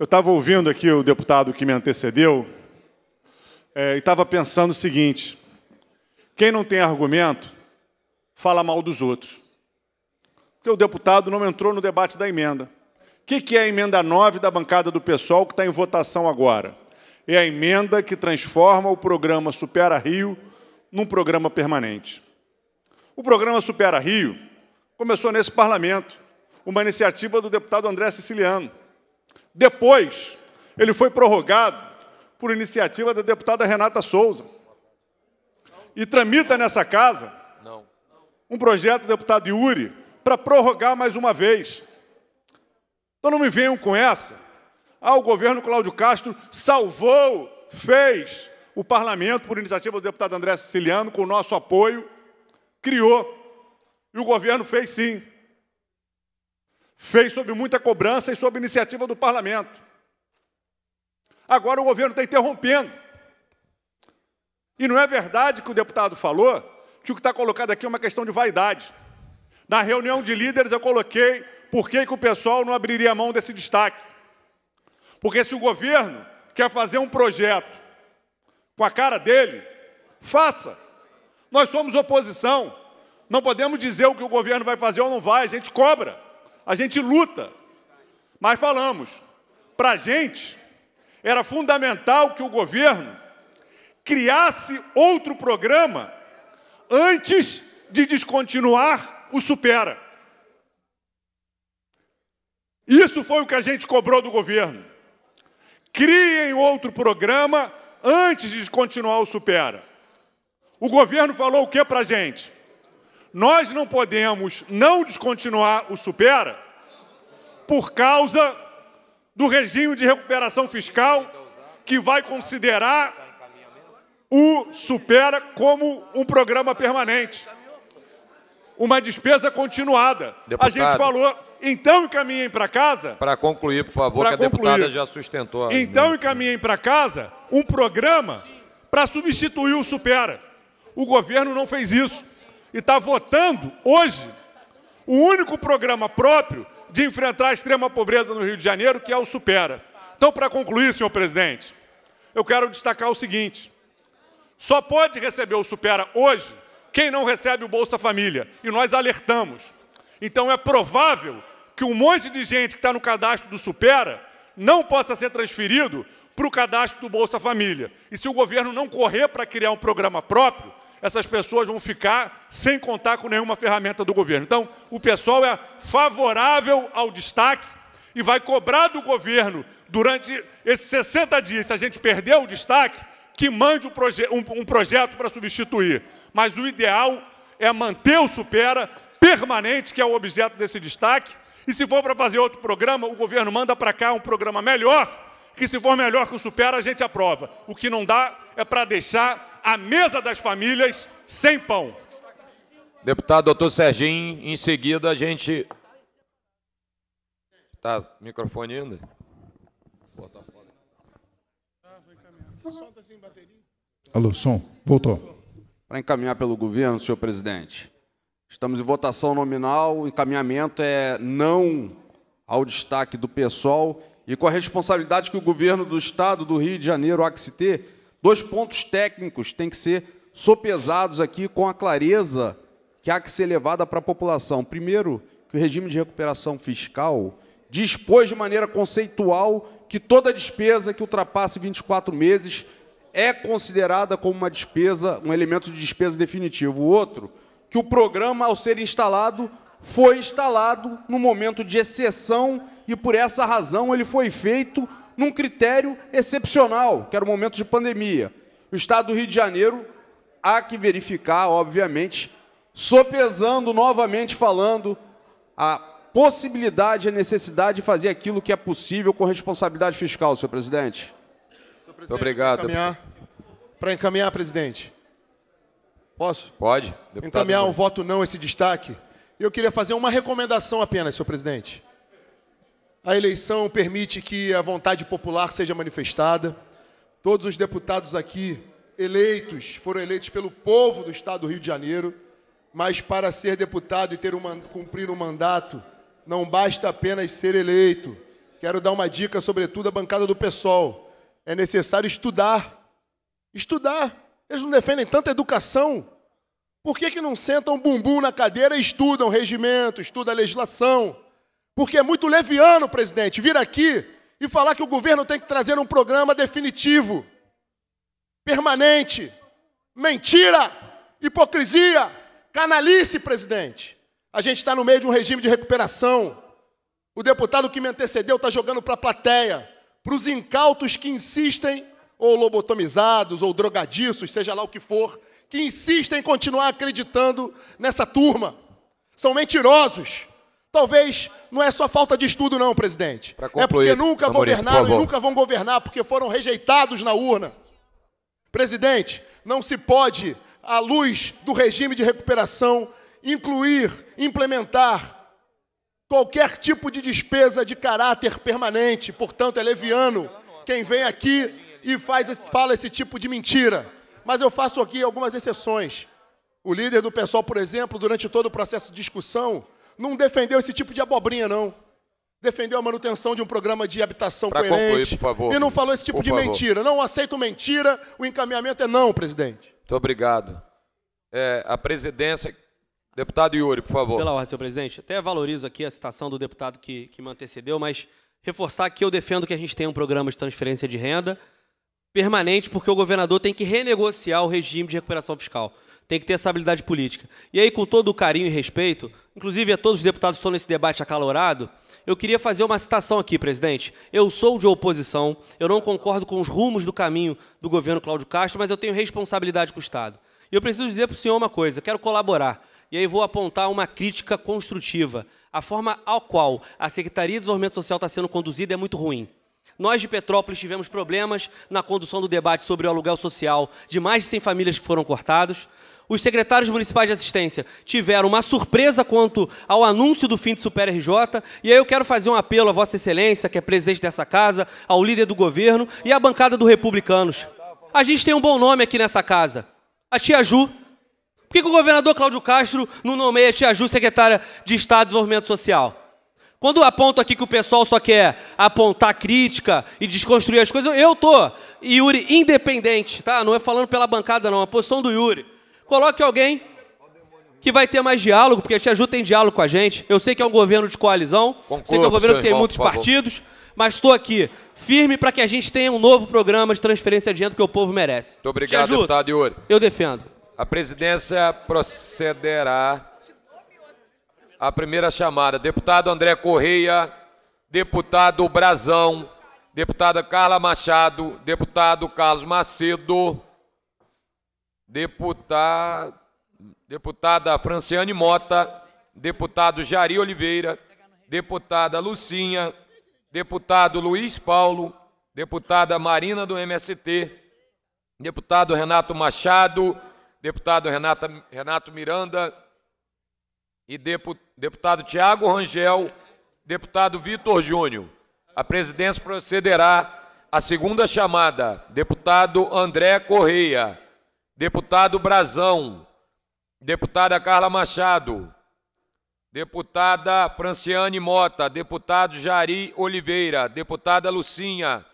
Eu estava ouvindo aqui o deputado que me antecedeu é, e estava pensando o seguinte: quem não tem argumento, fala mal dos outros. Porque o deputado não entrou no debate da emenda. O que, é a emenda 9 da bancada do PSOL que está em votação agora? É a emenda que transforma o programa Supera Rio num programa permanente. O programa Supera Rio começou nesse parlamento, uma iniciativa do deputado André Siciliano. Depois, ele foi prorrogado por iniciativa da deputada Renata Souza. E tramita nessa casa Não. um projeto do deputado Yuri para prorrogar mais uma vez. Então não me venham com essa. Ah, o governo Cláudio Castro salvou, fez o parlamento por iniciativa do deputado André Siciliano, com o nosso apoio, criou. E o governo fez sim. Fez sob muita cobrança e sob iniciativa do parlamento. Agora o governo está interrompendo. E não é verdade que o deputado falou que o que está colocado aqui é uma questão de vaidade. Na reunião de líderes eu coloquei por que, que o pessoal não abriria mão desse destaque. Porque se o governo quer fazer um projeto com a cara dele, faça. Nós somos oposição. Não podemos dizer o que o governo vai fazer ou não vai, a gente cobra, a gente luta. Mas falamos, para a gente era fundamental que o governo criasse outro programa antes de descontinuar o Supera. Isso foi o que a gente cobrou do governo. Criem outro programa antes de descontinuar o Supera. O governo falou o que para a gente? Nós não podemos não descontinuar o Supera por causa do regime de recuperação fiscal que vai considerar o Supera como um programa permanente. Uma despesa continuada. Deputado. A gente falou, então encaminhem para casa. Para concluir, por favor, que a deputada concluir. já sustentou. Então encaminhem para casa um programa para substituir o Supera. O governo não fez isso. E está votando hoje o único programa próprio de enfrentar a extrema pobreza no Rio de Janeiro, que é o Supera. Então, para concluir, senhor presidente, eu quero destacar o seguinte: só pode receber o Supera hoje quem não recebe o Bolsa Família. E nós alertamos. Então é provável que um monte de gente que está no cadastro do Supera não possa ser transferido para o cadastro do Bolsa Família. E se o governo não correr para criar um programa próprio, essas pessoas vão ficar sem contar com nenhuma ferramenta do governo. Então, o pessoal é favorável ao destaque e vai cobrar do governo durante esses 60 dias, se a gente perder o destaque, que mande um, proje um, um projeto para substituir. Mas o ideal é manter o Supera permanente, que é o objeto desse destaque, e se for para fazer outro programa, o governo manda para cá um programa melhor, que se for melhor que o Supera, a gente aprova. O que não dá é para deixar a mesa das famílias sem pão. Deputado doutor Serginho, em seguida a gente. Tá, microfone ainda? Bota fora. Alô, som, voltou. para encaminhar pelo governo, senhor presidente. Estamos em votação nominal, o encaminhamento é não ao destaque do PSOL e com a responsabilidade que o governo do Estado do Rio de Janeiro há que se ter, dois pontos técnicos têm que ser sopesados aqui com a clareza que há que ser levada para a população. Primeiro, que o regime de recuperação fiscal dispôs de maneira conceitual que toda despesa que ultrapasse 24 meses é considerada como uma despesa, um elemento de despesa definitivo. O outro, que o programa, ao ser instalado, foi instalado no momento de exceção e, por essa razão, ele foi feito num critério excepcional, que era o momento de pandemia. O Estado do Rio de Janeiro há que verificar, obviamente, sopesando novamente falando a possibilidade, a necessidade de fazer aquilo que é possível com responsabilidade fiscal, senhor presidente. Muito obrigado. Para encaminhar, presidente. Posso? Pode. Deputado Encaminhar um voto não esse destaque. Eu queria fazer uma recomendação apenas, senhor presidente. A eleição permite que a vontade popular seja manifestada. Todos os deputados aqui eleitos foram eleitos pelo povo do Estado do Rio de Janeiro, mas para ser deputado e ter um, cumprir um mandato, não basta apenas ser eleito. Quero dar uma dica, sobretudo à bancada do PSOL. É necessário estudar. Estudar. Eles não defendem tanta educação. Por que, que não sentam bumbum na cadeira e estudam regimento, estudam a legislação? Porque é muito leviano, presidente, vir aqui e falar que o governo tem que trazer um programa definitivo, permanente. Mentira! Hipocrisia! Canalice, presidente! A gente está no meio de um regime de recuperação. O deputado que me antecedeu está jogando para a plateia, para os incautos que insistem, ou lobotomizados, ou drogadiços, seja lá o que for, que insistem em continuar acreditando nessa turma. São mentirosos. Talvez não é só falta de estudo, não, presidente. Pra é concluir, porque nunca Amorim, por governaram e favor. nunca vão governar, porque foram rejeitados na urna. Presidente, não se pode, à luz do regime de recuperação, incluir, implementar qualquer tipo de despesa de caráter permanente. Portanto, é leviano quem vem aqui e faz fala esse tipo de mentira. Mas eu faço aqui algumas exceções. O líder do pessoal, por exemplo, durante todo o processo de discussão, não defendeu esse tipo de abobrinha, não. Defendeu a manutenção de um programa de habitação Pra coerente. concluir, por favor. E não falou esse tipo Por de favor. mentira. Não aceito mentira, o encaminhamento é não, presidente. Muito obrigado. É, a presidência. Deputado Yuri, por favor. Pela ordem, senhor presidente. Até valorizo aqui a citação do deputado que, que me antecedeu, mas reforçar que eu defendo que a gente tenha um programa de transferência de renda permanente, porque o governador tem que renegociar o regime de recuperação fiscal. Tem que ter essa habilidade política. E aí, com todo o carinho e respeito, inclusive a todos os deputados que estão nesse debate acalorado, eu queria fazer uma citação aqui, presidente. Eu sou de oposição, eu não concordo com os rumos do caminho do governo Cláudio Castro, mas eu tenho responsabilidade com o Estado. E eu preciso dizer para o senhor uma coisa, quero colaborar. E aí vou apontar uma crítica construtiva. A forma ao qual a Secretaria de Desenvolvimento Social está sendo conduzida é muito ruim. Nós de Petrópolis tivemos problemas na condução do debate sobre o aluguel social de mais de 100 famílias que foram cortados. Os secretários municipais de assistência tiveram uma surpresa quanto ao anúncio do fim do Super RJ. E aí eu quero fazer um apelo a Vossa Excelência, que é presidente dessa casa, ao líder do governo e à bancada do Republicanos. A gente tem um bom nome aqui nessa casa. A Tia Ju. Por que, que o governador Cláudio Castro não nomeia Tia Ju secretária de Estado de Desenvolvimento Social? Quando eu aponto aqui que o pessoal só quer apontar crítica e desconstruir as coisas, eu tô, Yuri, independente, tá? Não é falando pela bancada, não, a posição do Yuri. Coloque alguém que vai ter mais diálogo, porque a Tia Ju tem diálogo com a gente. Eu sei que é um governo de coalizão, sei que é um governo que tem professor muitos partidos, mas estou aqui firme para que a gente tenha um novo programa de transferência de renda que o povo merece. Muito obrigado, Tia Ju, deputado Yuri. Eu defendo. A presidência procederá à primeira chamada. Deputado André Correia, deputado Brazão, deputada Carla Machado, deputado Carlos Macedo, deputado, deputada Franciane Mota, deputado Jari Oliveira, deputada Lucinha, deputado Luiz Paulo, deputada Marina do MST, deputado Renato Machado, deputado Renata, Renato Miranda e depu- deputado Tiago Rangel, deputado Vitor Júnior. A presidência procederá à segunda chamada. Deputado André Correia, Deputado Brazão. Deputada Carla Machado. Deputada Franciane Mota. Deputado Jari Oliveira. Deputada Lucinha.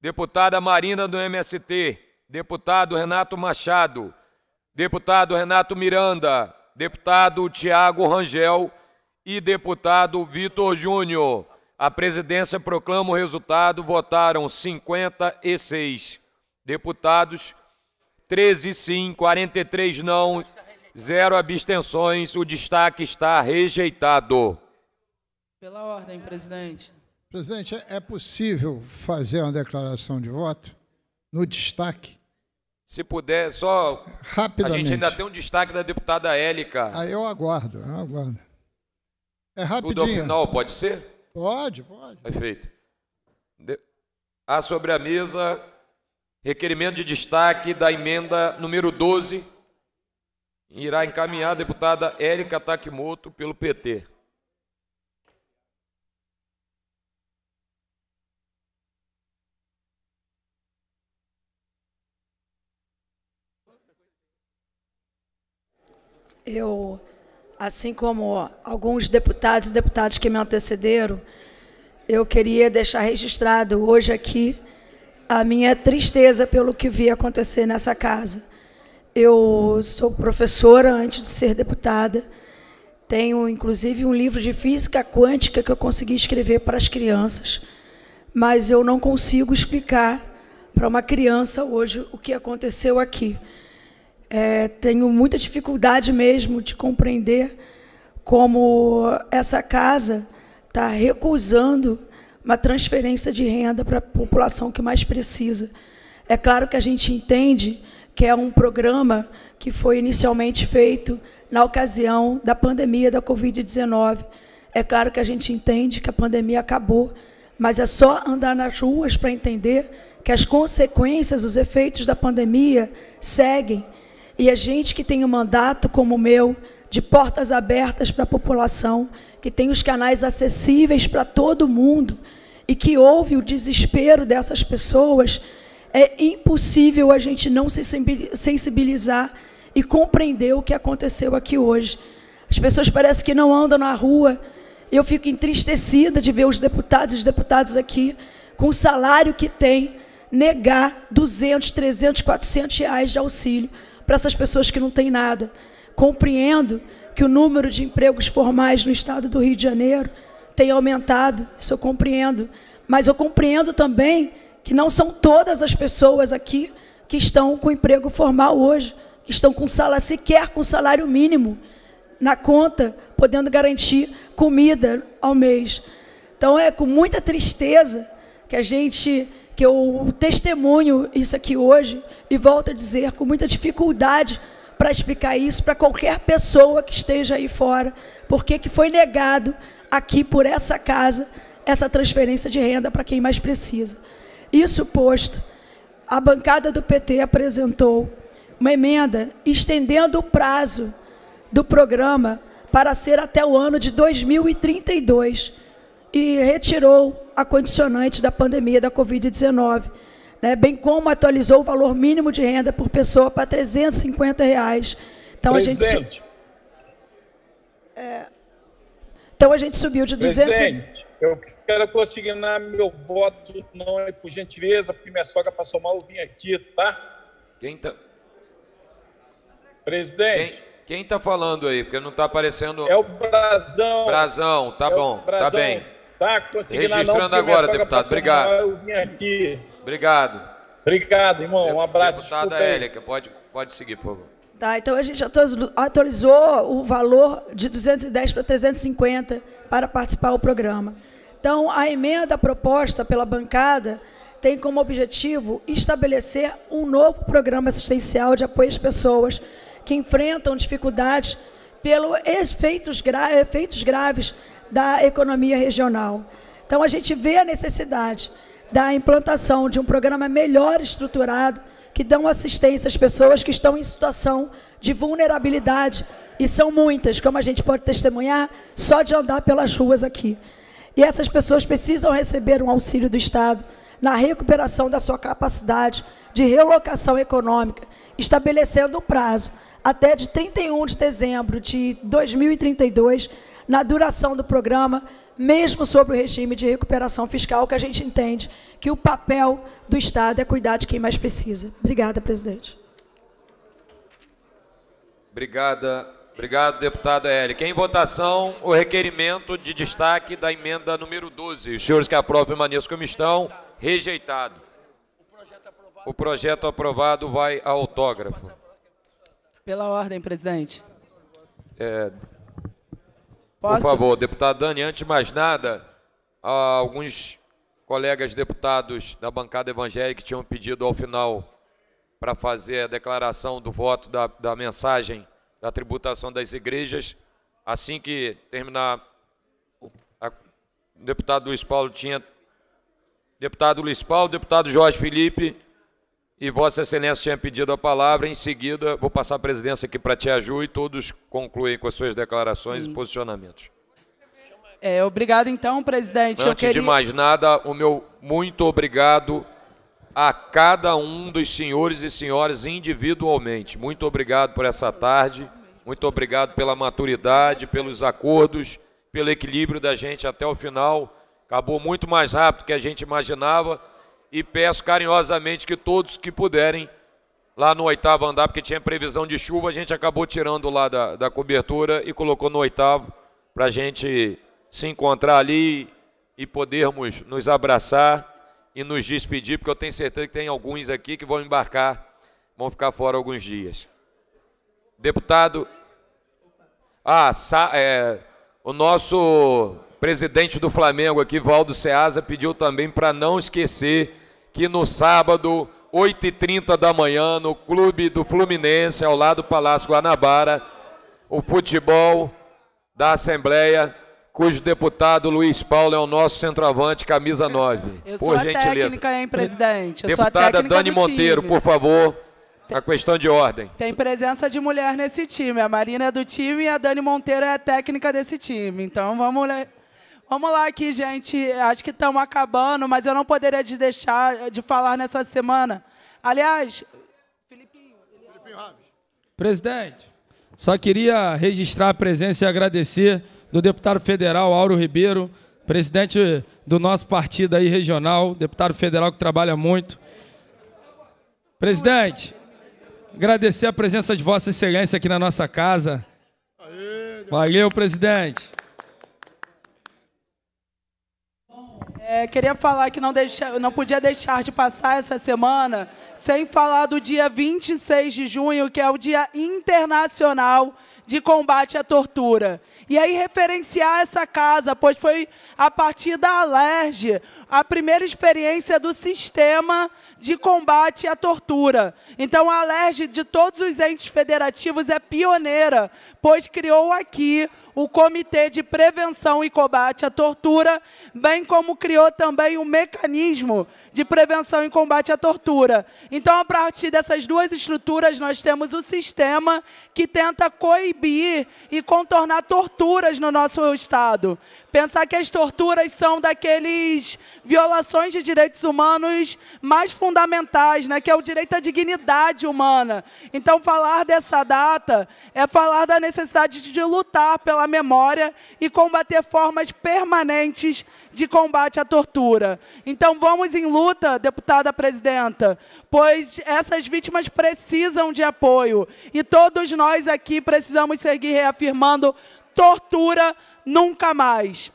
Deputada Marina do MST. Deputado Renato Machado. Deputado Renato Miranda. Deputado Tiago Rangel e deputado Vitor Júnior. A presidência proclama o resultado. Votaram 56 deputados, 13 sim, 43 não, zero abstenções. O destaque está rejeitado. Pela ordem, presidente. Presidente, é- é possível fazer uma declaração de voto no destaque? Se puder, só. Rapidamente. A gente ainda tem um destaque da deputada Élica. Aí eu aguardo, eu aguardo. É Tudo ao rapidinho. final, pode ser? Pode, pode. Perfeito. De... Há sobre a mesa requerimento de destaque da emenda número 12. Irá encaminhar a deputada Érica Takimoto pelo PT. Eu, assim como alguns deputados e deputadas que me antecederam, eu queria deixar registrado hoje aqui a minha tristeza pelo que vi acontecer nessa casa. Eu sou professora antes de ser deputada. Tenho, inclusive, um livro de física quântica que eu consegui escrever para as crianças, mas eu não consigo explicar para uma criança hoje o que aconteceu aqui. É, tenho muita dificuldade mesmo de compreender como essa casa está recusando uma transferência de renda para a população que mais precisa. É claro que a gente entende que é um programa que foi inicialmente feito na ocasião da pandemia da Covid-19. É claro que a gente entende que a pandemia acabou, mas é só andar nas ruas para entender que as consequências, os efeitos da pandemia seguem. E a gente que tem um mandato como o meu, de portas abertas para a população, que tem os canais acessíveis para todo mundo e que ouve o desespero dessas pessoas, é impossível a gente não se sensibilizar e compreender o que aconteceu aqui hoje. As pessoas parecem que não andam na rua. Eu fico entristecida de ver os deputados e os deputados aqui com o salário que têm negar 200, 300, 400 reais de auxílio para essas pessoas que não têm nada. Compreendo que o número de empregos formais no estado do Rio de Janeiro tem aumentado, isso eu compreendo, mas eu compreendo também que não são todas as pessoas aqui que estão com emprego formal hoje, que estão com salário, sequer com salário mínimo na conta, podendo garantir comida ao mês. Então é com muita tristeza que a gente, que eu testemunho isso aqui hoje e volto a dizer com muita dificuldade para explicar isso para qualquer pessoa que esteja aí fora, porque que foi negado aqui por essa casa essa transferência de renda para quem mais precisa. Isso posto, a bancada do PT apresentou uma emenda estendendo o prazo do programa para ser até o ano de 2032 e retirou a condicionante da pandemia da Covid-19, né, bem como atualizou o valor mínimo de renda por pessoa para 350 reais. Então a gente Presidente. é, então a gente subiu de 200 e- Presidente, eu quero consignar meu voto não é por gentileza, porque minha sogra passou mal, eu vim aqui, tá? Quem tá, Presidente. quem, quem tá falando aí? Porque não tá aparecendo. É o Brazão. Brazão, tá É bom, tá Brazão. bem. Tá não, Registrando minha agora, deputado. Obrigado. mal, eu vim aqui. Obrigado. Obrigado, irmão. Um abraço. Deputada. Élica, pode, pode seguir, por favor. Tá, então a gente atualizou- atualizou o valor de 210 para 350 para participar do programa. Então, a emenda proposta pela bancada tem como objetivo estabelecer um novo programa assistencial de apoio às pessoas que enfrentam dificuldades pelos efeitos, gra efeitos graves da economia regional. Então, a gente vê a necessidade da implantação de um programa melhor estruturado que dão assistência às pessoas que estão em situação de vulnerabilidade, e são muitas, como a gente pode testemunhar, só de andar pelas ruas aqui. E essas pessoas precisam receber um auxílio do Estado na recuperação da sua capacidade de relocação econômica estabelecendo o prazo até de 31 de dezembro de 2032 na duração do programa, mesmo sobre o regime de recuperação fiscal, que a gente entende que o papel do Estado é cuidar de quem mais precisa. Obrigada, presidente. Obrigada. Obrigado, deputada Érica. Em votação, o requerimento de destaque da emenda número 12. Os senhores que aprovam permaneçam como estão. Rejeitado. O projeto aprovado vai ao autógrafo. Pela ordem, presidente. É, por Posso? favor, deputado Dani, antes de mais nada, alguns colegas deputados da bancada evangélica que tinham pedido ao final para fazer a declaração do voto da, da mensagem da tributação das igrejas. Assim que terminar, a- o deputado Luiz Paulo tinha. Deputado Luiz Paulo, deputado Jorge Felipe e Vossa Excelência tinha pedido a palavra. Em seguida, vou passar a presidência aqui para a Tia Ju e todos concluem com as suas declarações e posicionamentos. É, obrigado, então, presidente. Antes queria... de mais nada, o meu muito obrigado a cada um dos senhores e senhoras individualmente. Muito obrigado por essa tarde, muito obrigado pela maturidade, pelos acordos, pelo equilíbrio da gente até o final. Acabou muito mais rápido do que a gente imaginava e peço carinhosamente que todos que puderem, lá no oitavo andar, porque tinha previsão de chuva, a gente acabou tirando lá da, da cobertura e colocou no oitavo para a gente se encontrar ali e podermos nos abraçar e nos despedir, porque eu tenho certeza que tem alguns aqui que vão embarcar, vão ficar fora alguns dias. Deputado, ah, é, o nosso presidente do Flamengo aqui, Valdo Ceasa, pediu também para não esquecer que no sábado, 8h30 da manhã, no clube do Fluminense, ao lado do Palácio Guanabara, o futebol da Assembleia, cujo deputado Luiz Paulo é o nosso centroavante, camisa 9. Eu sou por a gentileza. técnica, hein, presidente? Eu Deputada Dani Monteiro, por favor, a questão de ordem. Tem presença de mulher nesse time. A Marina é do time e a Dani Monteiro é a técnica desse time. Então vamos lá. Vamos lá aqui, gente. Acho que estamos acabando, mas eu não poderia de deixar de falar nessa semana. Aliás, Presidente, só queria registrar a presença e agradecer do deputado federal Auro Ribeiro, presidente do nosso partido aí regional, deputado federal que trabalha muito. Presidente, agradecer a presença de Vossa Excelência aqui na nossa casa. Valeu, presidente. É, queria falar que não, deixa, não podia deixar de passar essa semana sem falar do dia 26 de junho, que é o Dia Internacional de Combate à Tortura. E aí referenciar essa casa, pois foi a partir da Alerj a primeira experiência do sistema de combate à tortura. Então a Alerj de todos os entes federativos é pioneira, pois criou aqui o Comitê de Prevenção e Combate à Tortura, bem como criou também um mecanismo de prevenção e combate à tortura. Então, a partir dessas duas estruturas, nós temos o sistema que tenta coibir e contornar torturas no nosso Estado. Pensar que as torturas são daqueles violações de direitos humanos mais fundamentais, né, que é o direito à dignidade humana. Então, falar dessa data é falar da necessidade de lutar pela memória e combater formas permanentes de combate à tortura. Então, vamos em luta, deputada presidenta, pois essas vítimas precisam de apoio e todos nós aqui precisamos seguir reafirmando tortura nunca mais.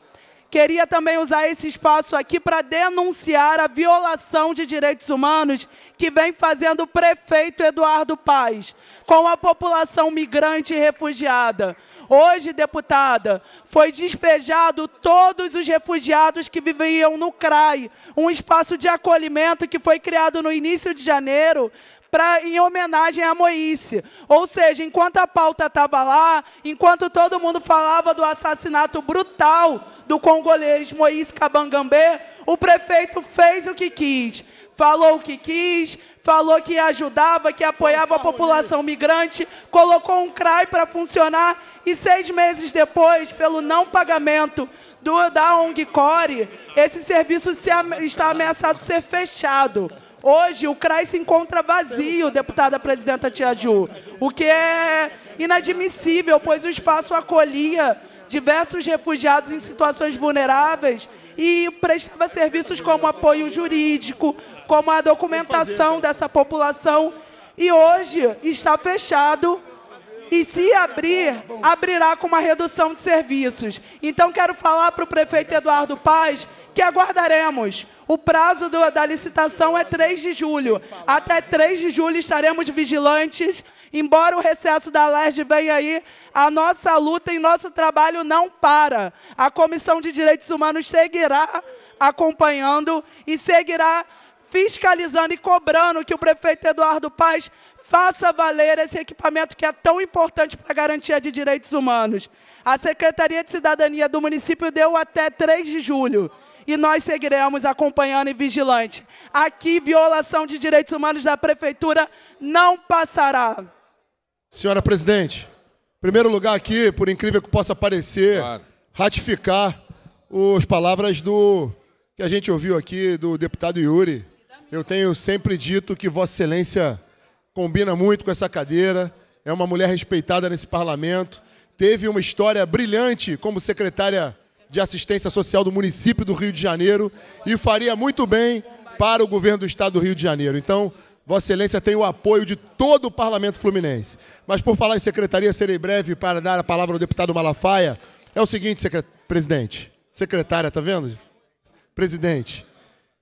Queria também usar esse espaço aqui para denunciar a violação de direitos humanos que vem fazendo o prefeito Eduardo Paes com a população migrante e refugiada. Hoje, deputada, foi despejado todos os refugiados que viviam no CRAI, um espaço de acolhimento que foi criado no início de janeiro pra, em homenagem a Moíse. Ou seja, enquanto a pauta estava lá, enquanto todo mundo falava do assassinato brutal do congolês Moïse Kabangambé, o prefeito fez o que quis. Falou o que quis, falou que ajudava, que apoiava a população migrante, colocou um CRAI para funcionar e seis meses depois, pelo não pagamento do, da ONG Core, esse serviço se está ameaçado de ser fechado. Hoje, o CRAI se encontra vazio, deputada presidenta Tia Ju, o que é inadmissível, pois o espaço acolhia diversos refugiados em situações vulneráveis e prestava serviços como apoio jurídico, como a documentação dessa população. E hoje está fechado e se abrir, abrirá com uma redução de serviços. Então quero falar para o prefeito Eduardo Paz que aguardaremos. O prazo do, da licitação é 3 de julho. Até 3 de julho estaremos vigilantes. Embora o recesso da LERJ venha aí, a nossa luta e nosso trabalho não para. A Comissão de Direitos Humanos seguirá acompanhando e seguirá fiscalizando e cobrando que o prefeito Eduardo Paz faça valer esse equipamento que é tão importante para a garantia de direitos humanos. A Secretaria de Cidadania do município deu até 3 de julho. E nós seguiremos acompanhando e vigilante. Aqui, violação de direitos humanos da prefeitura não passará. Senhora presidente, em primeiro lugar aqui, por incrível que possa parecer, Claro. ratificar as palavras do que a gente ouviu aqui do deputado Yuri. Eu tenho sempre dito que Vossa Excelência combina muito com essa cadeira, é uma mulher respeitada nesse parlamento, teve uma história brilhante como secretária de assistência social do município do Rio de Janeiro e faria muito bem para o governo do estado do Rio de Janeiro. Então, Vossa Excelência tem o apoio de todo o parlamento fluminense. Mas por falar em secretaria, serei breve para dar a palavra ao deputado Malafaia. É o seguinte, secre- presidente, secretária, tá vendo? Presidente,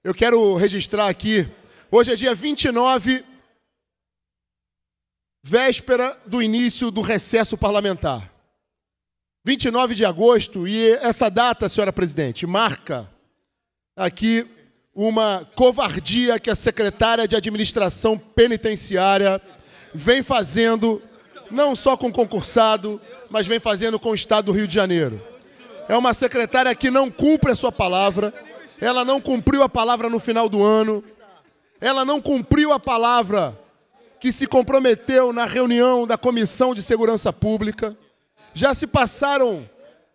eu quero registrar aqui, hoje é dia 29, véspera do início do recesso parlamentar. 29 de agosto, e essa data, senhora presidente, marca aqui uma covardia que a secretária de administração penitenciária vem fazendo, não só com concursado, mas vem fazendo com o Estado do Rio de Janeiro. É uma secretária que não cumpre a sua palavra, ela não cumpriu a palavra no final do ano, ela não cumpriu a palavra que se comprometeu na reunião da Comissão de Segurança Pública. Já se passaram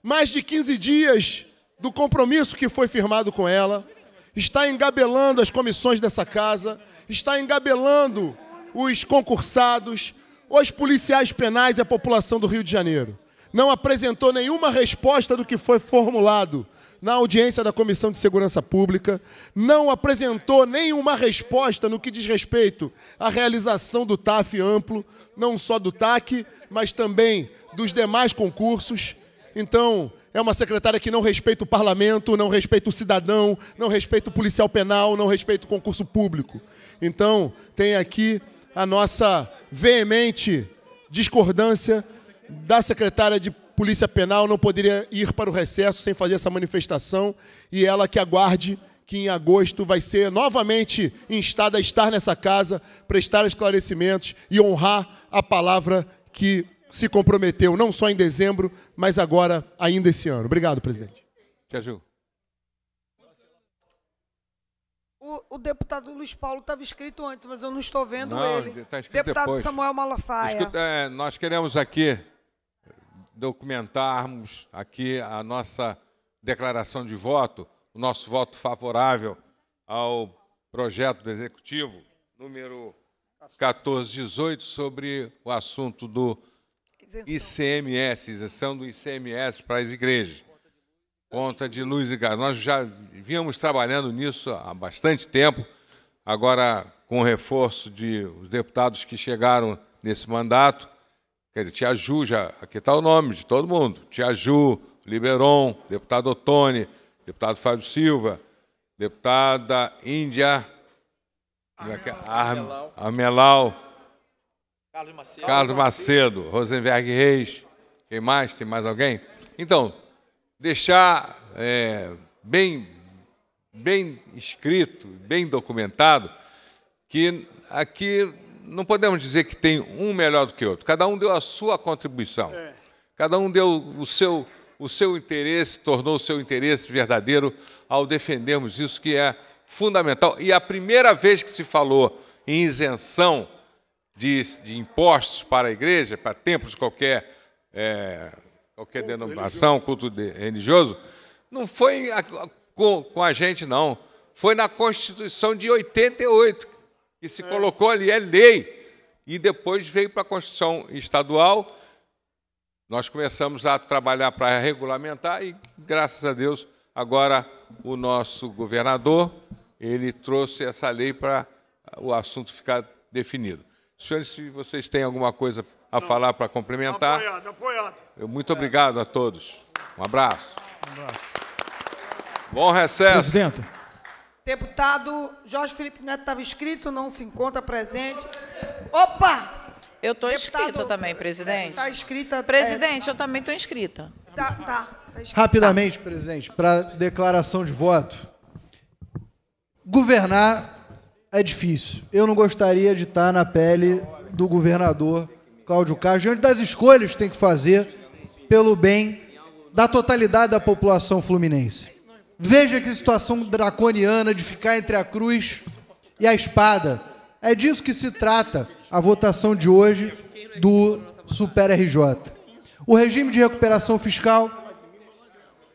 mais de 15 dias do compromisso que foi firmado com ela. Está engabelando as comissões dessa casa, está engabelando os concursados, os policiais penais e a população do Rio de Janeiro. Não apresentou nenhuma resposta do que foi formulado na audiência da Comissão de Segurança Pública, não apresentou nenhuma resposta no que diz respeito à realização do TAF amplo, não só do TAC, mas também dos demais concursos. Então, é uma secretária que não respeita o parlamento, não respeita o cidadão, não respeita o policial penal, não respeita o concurso público. Então, tem aqui a nossa veemente discordância da secretária de Polícia Penal não poderia ir para o recesso sem fazer essa manifestação e ela que aguarde que em agosto vai ser novamente instada a estar nessa casa, prestar esclarecimentos e honrar a palavra que se comprometeu, não só em dezembro, mas agora, ainda esse ano. Obrigado, presidente. Tia Ju. O, o deputado Luiz Paulo estava escrito antes, mas eu não estou vendo Não, ele. tá deputado depois. Samuel Malafaia. Escuta, é, nós queremos aqui documentarmos aqui a nossa declaração de voto, o nosso voto favorável ao projeto do Executivo, número 1418, sobre o assunto do ICMS, isenção do ICMS para as igrejas. Conta de luz e gás. Nós já vínhamos trabalhando nisso há bastante tempo, agora com o reforço de os deputados que chegaram nesse mandato, quer dizer, Tia Ju, já, aqui está o nome de todo mundo, Tia Ju, Liberon, deputado Otone, deputado Fábio Silva, deputada Índia, é é? Ar- Armelau, Carlos Macedo. Carlos Macedo, Rosenberg Reis, quem mais? Tem mais alguém? Então, deixar é, bem, bem escrito, bem documentado, que aqui não podemos dizer que tem um melhor do que outro. Cada um deu a sua contribuição. Cada um deu o seu, o seu interesse, tornou o seu interesse verdadeiro ao defendermos isso que é fundamental. E a primeira vez que se falou em isenção de, de impostos para a igreja, para templos de qualquer, é, qualquer denominação, culto de- religioso, não foi a- com, com a gente, não. Foi na Constituição de 88 que se colocou ali, é lei. E depois veio para a Constituição Estadual. Nós começamos a trabalhar para regulamentar e, graças a Deus, agora o nosso governador ele trouxe essa lei para o assunto ficar definido. Senhores, se vocês têm alguma coisa a falar para complementar. Apoiado, apoiado. Eu muito obrigado a todos. Um abraço. Bom recesso. Presidenta. Deputado Jorge Felipe Neto estava inscrito, não se encontra presente. Opa! Eu estou inscrita também, presidente. Está inscrita. Presidente, eu também estou inscrita. Tá, tá. tá inscrita. Rapidamente, presidente, para declaração de voto. Governar é difícil. Eu não gostaria de estar na pele do governador Cláudio Castro, diante das escolhas que tem que fazer pelo bem da totalidade da população fluminense. Veja que situação draconiana de ficar entre a cruz e a espada. É disso que se trata a votação de hoje do Super RJ. O regime de recuperação fiscal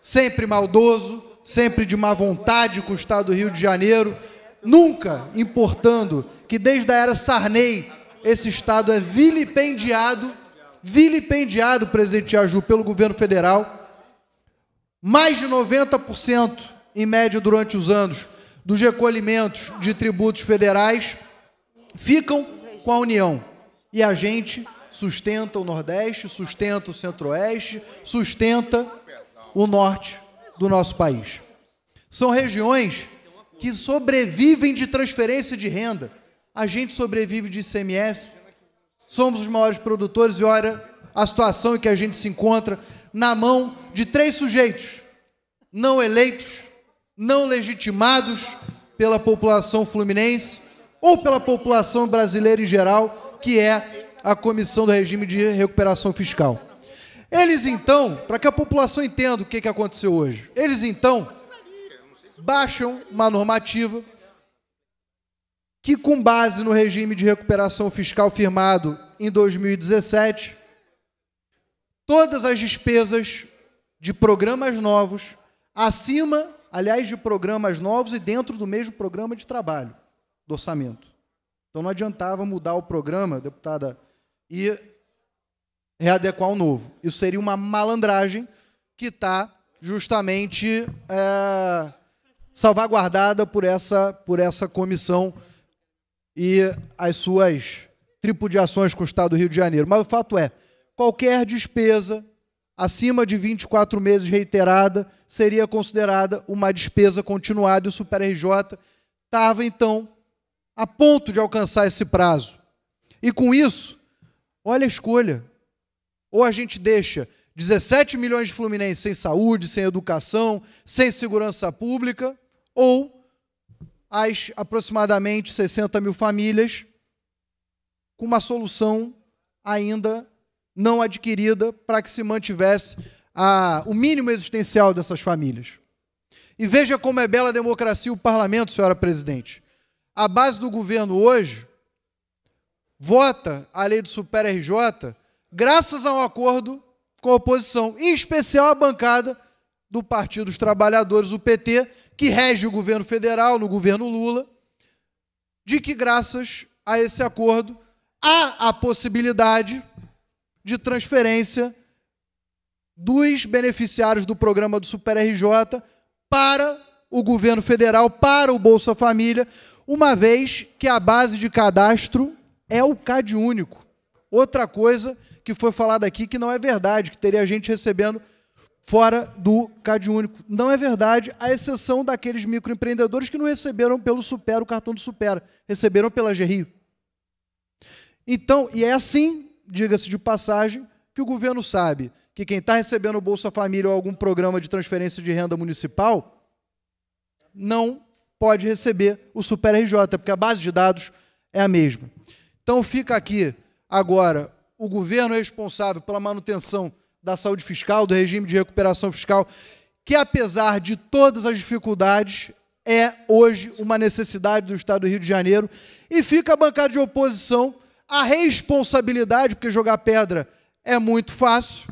sempre maldoso, sempre de má vontade com o Estado do Rio de Janeiro, nunca importando que desde a era Sarney esse Estado é vilipendiado, vilipendiado, presidente Aju, pelo governo federal. Mais de 90%, em média, durante os anos, dos recolhimentos de tributos federais ficam com a União. E a gente sustenta o Nordeste, sustenta o Centro-Oeste, sustenta o Norte do nosso país. São regiões que sobrevivem de transferência de renda. A gente sobrevive de ICMS. Somos os maiores produtores e olha a situação em que a gente se encontra na mão de três sujeitos não eleitos, não legitimados pela população fluminense ou pela população brasileira em geral, que é a Comissão do Regime de Recuperação Fiscal. Eles então, para que a população entenda o que, aconteceu hoje, eles então baixam uma normativa que, com base no regime de recuperação fiscal firmado em 2017, todas as despesas de programas novos, acima, aliás, de programas novos e dentro do mesmo programa de trabalho do orçamento. Então não adiantava mudar o programa, deputada, e readequar o novo. Isso seria uma malandragem que está justamente é, salvaguardada por essa, por essa comissão e as suas tripudiações com o Estado do Rio de Janeiro. Mas o fato é, qualquer despesa acima de 24 meses reiterada seria considerada uma despesa continuada e o Super RJ estava, então, a ponto de alcançar esse prazo. E com isso, olha a escolha. Ou a gente deixa 17 milhões de fluminenses sem saúde, sem educação, sem segurança pública, ou as aproximadamente 60 mil famílias com uma solução ainda não adquirida para que se mantivesse a, o mínimo existencial dessas famílias. E veja como é bela a democracia o parlamento, senhora presidente. A base do governo hoje vota a lei do Super RJ graças a um acordo com a oposição, em especial a bancada do Partido dos Trabalhadores, o PT, que rege o governo federal, no governo Lula, de que graças a esse acordo há a possibilidade de transferência dos beneficiários do programa do Super RJ para o governo federal, para o Bolsa Família, uma vez que a base de cadastro é o CAD único. Outra coisa que foi falada aqui que não é verdade, que teria gente recebendo fora do CAD único. Não é verdade, à exceção daqueles microempreendedores que não receberam pelo Supera, o cartão do Supera, receberam pela GRI. Então, e é assim, diga-se de passagem, que o governo sabe que quem está recebendo o Bolsa Família ou algum programa de transferência de renda municipal não pode receber o Super RJ, porque a base de dados é a mesma. Então fica aqui agora o governo responsável pela manutenção da saúde fiscal, do regime de recuperação fiscal, que apesar de todas as dificuldades, é hoje uma necessidade do Estado do Rio de Janeiro, e fica a bancada de oposição a responsabilidade, porque jogar pedra é muito fácil,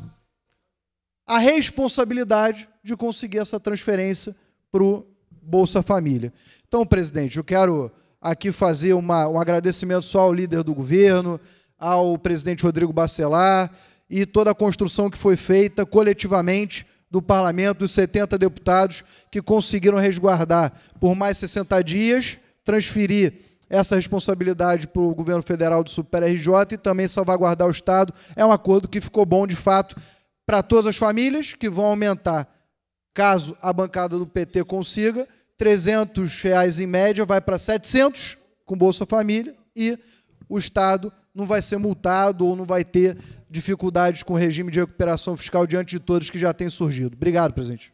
a responsabilidade de conseguir essa transferência para o Bolsa Família. Então, presidente, eu quero aqui fazer uma, um agradecimento só ao líder do governo, ao presidente Rodrigo Bacelar e toda a construção que foi feita coletivamente do parlamento, dos 70 deputados que conseguiram resguardar por mais 60 dias, transferir essa responsabilidade para o governo federal do Super RJ e também salvaguardar o Estado. É um acordo que ficou bom, de fato, para todas as famílias, que vão aumentar, caso a bancada do PT consiga, 300 reais em média, vai para 700 com Bolsa Família e o Estado não vai ser multado ou não vai ter dificuldades com o regime de recuperação fiscal diante de todos que já têm surgido. Obrigado, presidente.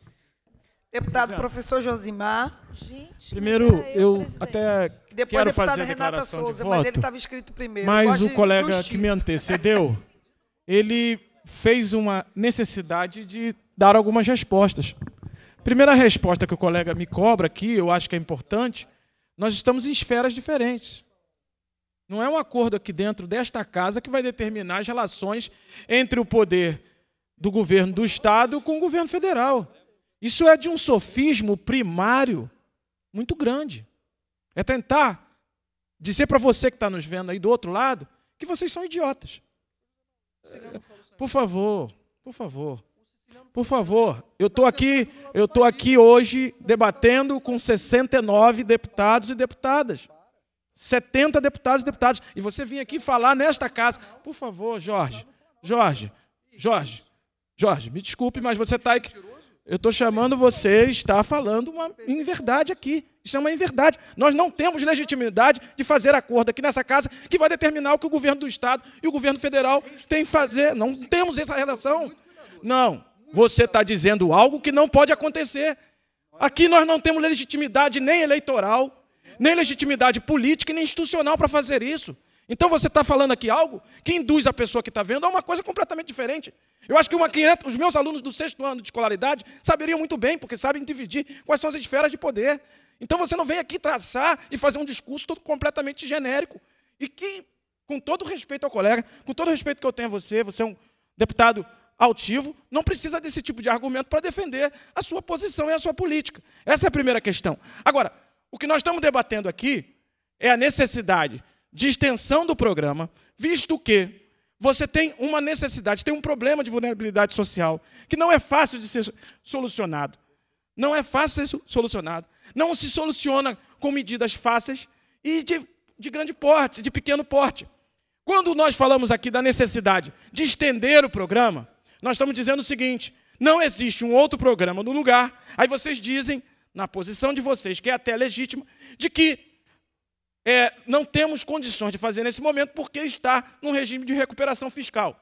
Deputado professor Josimar. Primeiro, eu até Depois quero a deputada fazer a Renata declaração Souza, de mas voto. ele estava escrito primeiro. Mas o colega justiça. que me antecedeu, ele fez uma necessidade de dar algumas respostas. Primeira resposta que o colega me cobra aqui, eu acho que é importante, nós estamos em esferas diferentes. Não é um acordo aqui dentro desta casa que vai determinar as relações entre o poder do governo do Estado com o governo federal. Isso é de um sofismo primário muito grande. É tentar dizer para você que está nos vendo aí do outro lado que vocês são idiotas. Por favor, por favor. Por favor, eu estou aqui, eu aqui hoje debatendo com 69 deputados e deputadas. 70 deputados e deputadas. E você vinha aqui falar nesta casa. Por favor, Jorge. Jorge. Jorge. Jorge, me desculpe, mas você está. Eu estou chamando você, está falando uma inverdade aqui. Isso é uma inverdade. Nós não temos legitimidade de fazer acordo aqui nessa casa que vai determinar o que o governo do Estado e o governo federal têm que fazer. Não temos essa relação. Não. Você está dizendo algo que não pode acontecer. Aqui nós não temos legitimidade nem eleitoral, nem legitimidade política e nem institucional para fazer isso. Então você está falando aqui algo que induz a pessoa que está vendo a uma coisa completamente diferente. Eu acho que uma criança, os meus alunos do sexto ano de escolaridade saberiam muito bem, porque sabem dividir quais são as esferas de poder. Então você não vem aqui traçar e fazer um discurso todo completamente genérico. E que, com todo respeito ao colega, com todo respeito que eu tenho a você, você é um deputado altivo, não precisa desse tipo de argumento para defender a sua posição e a sua política. Essa é a primeira questão. Agora, o que nós estamos debatendo aqui é a necessidade de extensão do programa, visto que você tem uma necessidade, tem um problema de vulnerabilidade social que não é fácil de ser solucionado. Não é fácil de ser solucionado. Não se soluciona com medidas fáceis e de, de grande porte, de pequeno porte. Quando nós falamos aqui da necessidade de estender o programa, nós estamos dizendo o seguinte: não existe um outro programa no lugar. Aí vocês dizem, na posição de vocês, que é até legítima, de que é, não temos condições de fazer nesse momento porque está num regime de recuperação fiscal.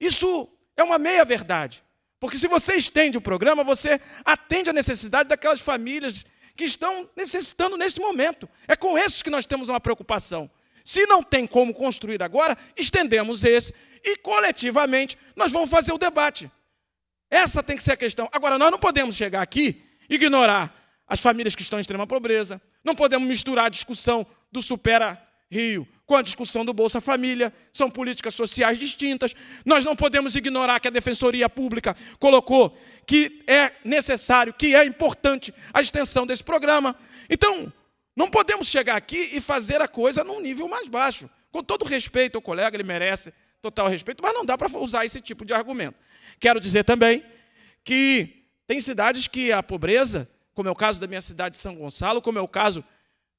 Isso é uma meia-verdade. Porque se você estende o programa, você atende a necessidade daquelas famílias que estão necessitando nesse momento. É com esses que nós temos uma preocupação. Se não tem como construir agora, estendemos esse e coletivamente nós vamos fazer o debate. Essa tem que ser a questão. Agora, nós não podemos chegar aqui ignorar as famílias que estão em extrema pobreza, não podemos misturar a discussão do Supera Rio com a discussão do Bolsa Família, são políticas sociais distintas. Nós não podemos ignorar que a Defensoria Pública colocou que é necessário, que é importante a extensão desse programa. Então, não podemos chegar aqui e fazer a coisa num nível mais baixo. Com todo respeito ao colega, ele merece total respeito, mas não dá para usar esse tipo de argumento. Quero dizer também que tem cidades que a pobreza, como é o caso da minha cidade de São Gonçalo, como é o caso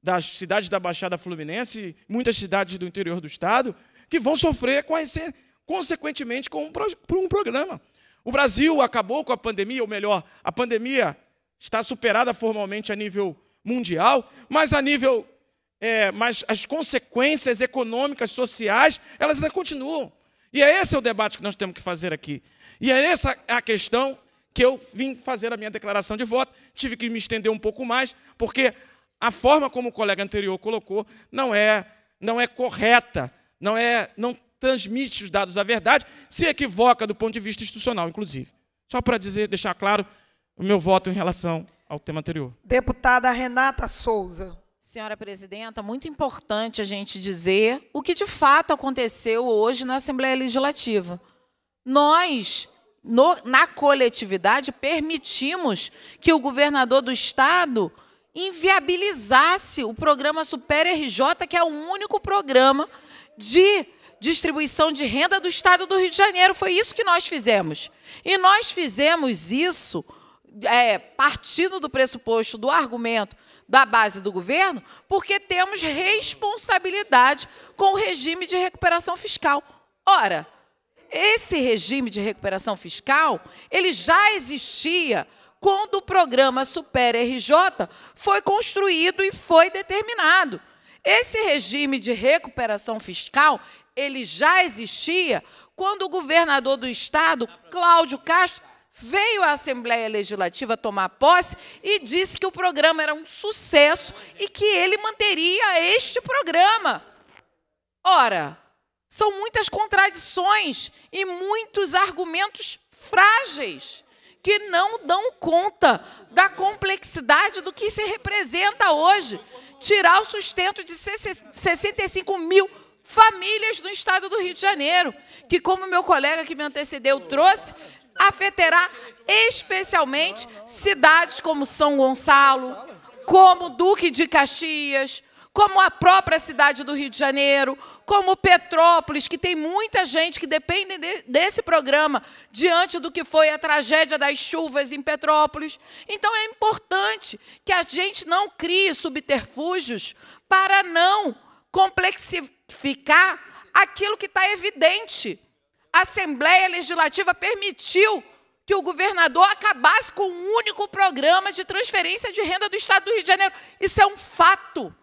das cidades da Baixada Fluminense, muitas cidades do interior do estado, que vão sofrer com consequentemente com um, por um programa. O Brasil acabou com a pandemia, ou melhor, a pandemia está superada formalmente a nível mundial, mas a nível, é, mas as consequências econômicas, sociais, elas ainda continuam. E é esse o debate que nós temos que fazer aqui. E é essa a questão que eu vim fazer a minha declaração de voto. Tive que me estender um pouco mais, porque a forma como o colega anterior colocou não é, não é correta, não é, não transmite os dados da verdade, se equivoca do ponto de vista institucional, inclusive. Só para dizer, deixar claro o meu voto em relação ao tema anterior. Deputada Renata Souza. Senhora presidenta, muito importante a gente dizer o que de fato aconteceu hoje na Assembleia Legislativa. Nós, no- na coletividade, permitimos que o governador do Estado inviabilizasse o programa Super RJ, que é o único programa de distribuição de renda do Estado do Rio de Janeiro. Foi isso que nós fizemos. E nós fizemos isso é, partindo do pressuposto, do argumento da base do governo, porque temos responsabilidade com o regime de recuperação fiscal. Ora, esse regime de recuperação fiscal, ele já existia quando o programa Super RJ foi construído e foi determinado. Esse regime de recuperação fiscal, ele já existia quando o governador do estado, Cláudio Castro, veio à Assembleia Legislativa tomar posse e disse que o programa era um sucesso e que ele manteria este programa. Ora, são muitas contradições e muitos argumentos frágeis que não dão conta da complexidade do que se representa hoje. Tirar o sustento de 65 mil famílias do estado do Rio de Janeiro, que, como meu colega que me antecedeu trouxe, afetará especialmente cidades como São Gonçalo, como Duque de Caxias, como a própria cidade do Rio de Janeiro, como Petrópolis, que tem muita gente que depende de, desse programa diante do que foi a tragédia das chuvas em Petrópolis. Então é importante que a gente não crie subterfúgios para não complexificar aquilo que está evidente. A Assembleia Legislativa permitiu que o governador acabasse com um único programa de transferência de renda do Estado do Rio de Janeiro. Isso é um fato.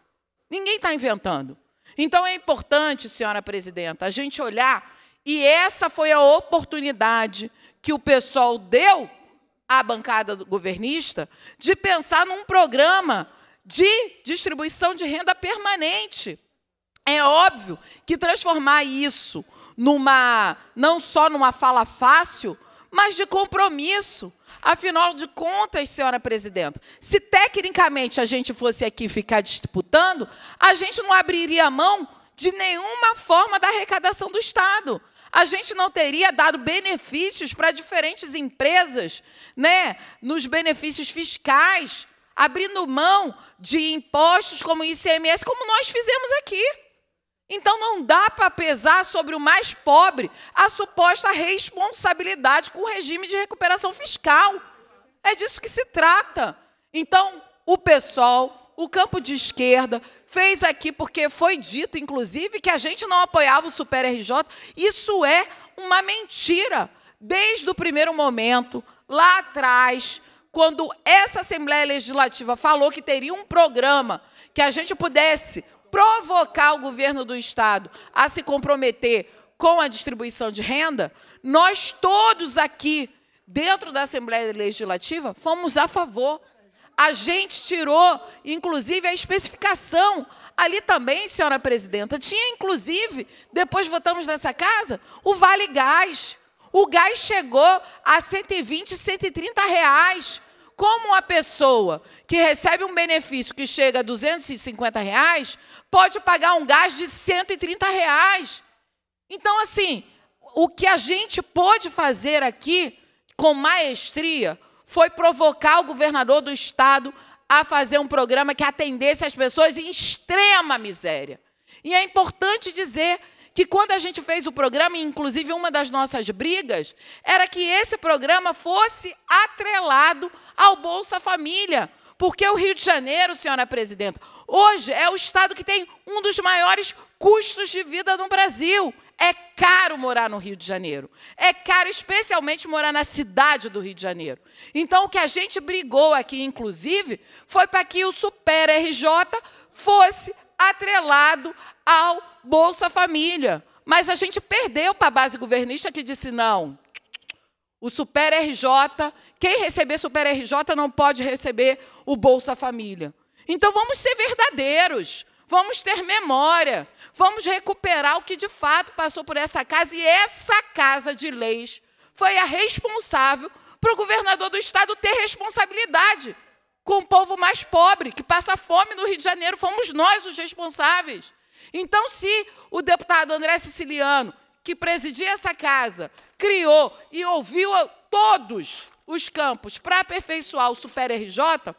Ninguém está inventando. Então é importante, senhora presidenta, a gente olhar, e essa foi a oportunidade que o pessoal deu à bancada governista de pensar num programa de distribuição de renda permanente. É óbvio que transformar isso numa não só numa fala fácil, mas de compromisso. Afinal de contas, senhora presidenta, se tecnicamente a gente fosse aqui ficar disputando, a gente não abriria mão de nenhuma forma da arrecadação do Estado. A gente não teria dado benefícios para diferentes empresas, né, nos benefícios fiscais, abrindo mão de impostos como ICMS, como nós fizemos aqui. Então não dá para pesar sobre o mais pobre a suposta responsabilidade com o regime de recuperação fiscal. É disso que se trata. Então, o pessoal, o campo de esquerda, fez aqui porque foi dito, inclusive, que a gente não apoiava o Super RJ. Isso é uma mentira. Desde o primeiro momento, lá atrás, quando essa Assembleia Legislativa falou que teria um programa que a gente pudesse provocar o governo do Estado a se comprometer com a distribuição de renda, nós todos aqui, dentro da Assembleia Legislativa, fomos a favor. A gente tirou, inclusive, a especificação. Ali também, senhora presidenta, tinha, inclusive, depois votamos nessa casa, o Vale Gás. O gás chegou a 120, 130 reais. Como uma pessoa que recebe um benefício que chega a 250 reais pode pagar um gás de 130 reais? Então, assim, o que a gente pôde fazer aqui com maestria foi provocar o governador do estado a fazer um programa que atendesse as pessoas em extrema miséria. E é importante dizer que quando a gente fez o programa, inclusive uma das nossas brigas, era que esse programa fosse atrelado ao Bolsa Família. Porque o Rio de Janeiro, senhora presidenta, hoje é o estado que tem um dos maiores custos de vida no Brasil. É caro morar no Rio de Janeiro. É caro, especialmente, morar na cidade do Rio de Janeiro. Então, o que a gente brigou aqui, inclusive, foi para que o Super RJ fosse atrelado ao Bolsa Família. Mas a gente perdeu para a base governista que disse não. O Super RJ, quem receber Super RJ não pode receber o Bolsa Família. Então vamos ser verdadeiros, vamos ter memória, vamos recuperar o que de fato passou por essa casa e essa casa de leis foi a responsável para o governador do estado ter responsabilidade com o povo mais pobre, que passa fome no Rio de Janeiro, fomos nós os responsáveis. Então, se o deputado André Siciliano, que presidia essa casa, criou e ouviu todos os campos para aperfeiçoar o Super RJ,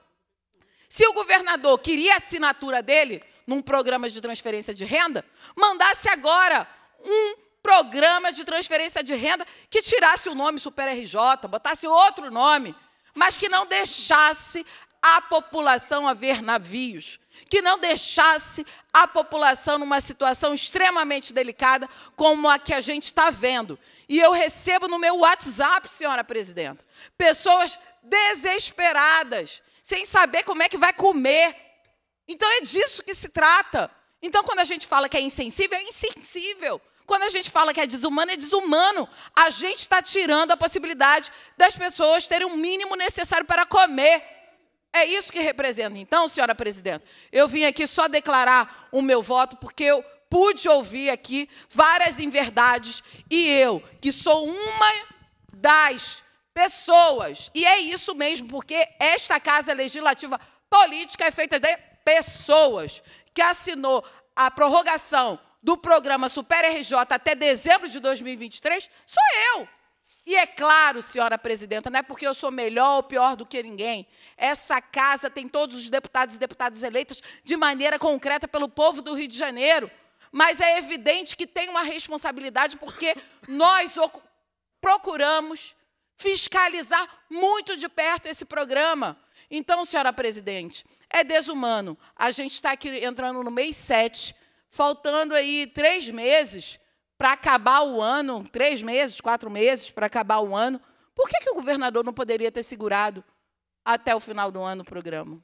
Se o governador queria a assinatura dele num programa de transferência de renda, mandasse agora um programa de transferência de renda que tirasse o nome Super RJ, botasse outro nome, mas que não deixasse a população a ver navios, que não deixasse a população numa situação extremamente delicada como a que a gente está vendo. E eu recebo no meu WhatsApp, senhora presidenta, pessoas desesperadas, sem saber como é que vai comer. Então é disso que se trata. Então, quando a gente fala que é insensível, é insensível. Quando a gente fala que é desumano, é desumano. A gente está tirando a possibilidade das pessoas terem o mínimo necessário para comer. É isso que representa. Então, senhora presidenta, eu vim aqui só declarar o meu voto, porque eu pude ouvir aqui várias inverdades, e eu, que sou uma das pessoas, e é isso mesmo, porque esta Casa Legislativa Política é feita de pessoas, que assinou a prorrogação do programa Super RJ até dezembro de 2023, sou eu. E é claro, senhora presidenta, não é porque eu sou melhor ou pior do que ninguém. Essa casa tem todos os deputados e deputadas eleitas de maneira concreta pelo povo do Rio de Janeiro. Mas é evidente que tem uma responsabilidade porque nós procuramos fiscalizar muito de perto esse programa. Então, senhora presidente, é desumano. A gente está aqui entrando no mês 7, faltando aí três meses para acabar o ano, três meses, quatro meses para acabar o ano, por que, que o governador não poderia ter segurado até o final do ano o programa?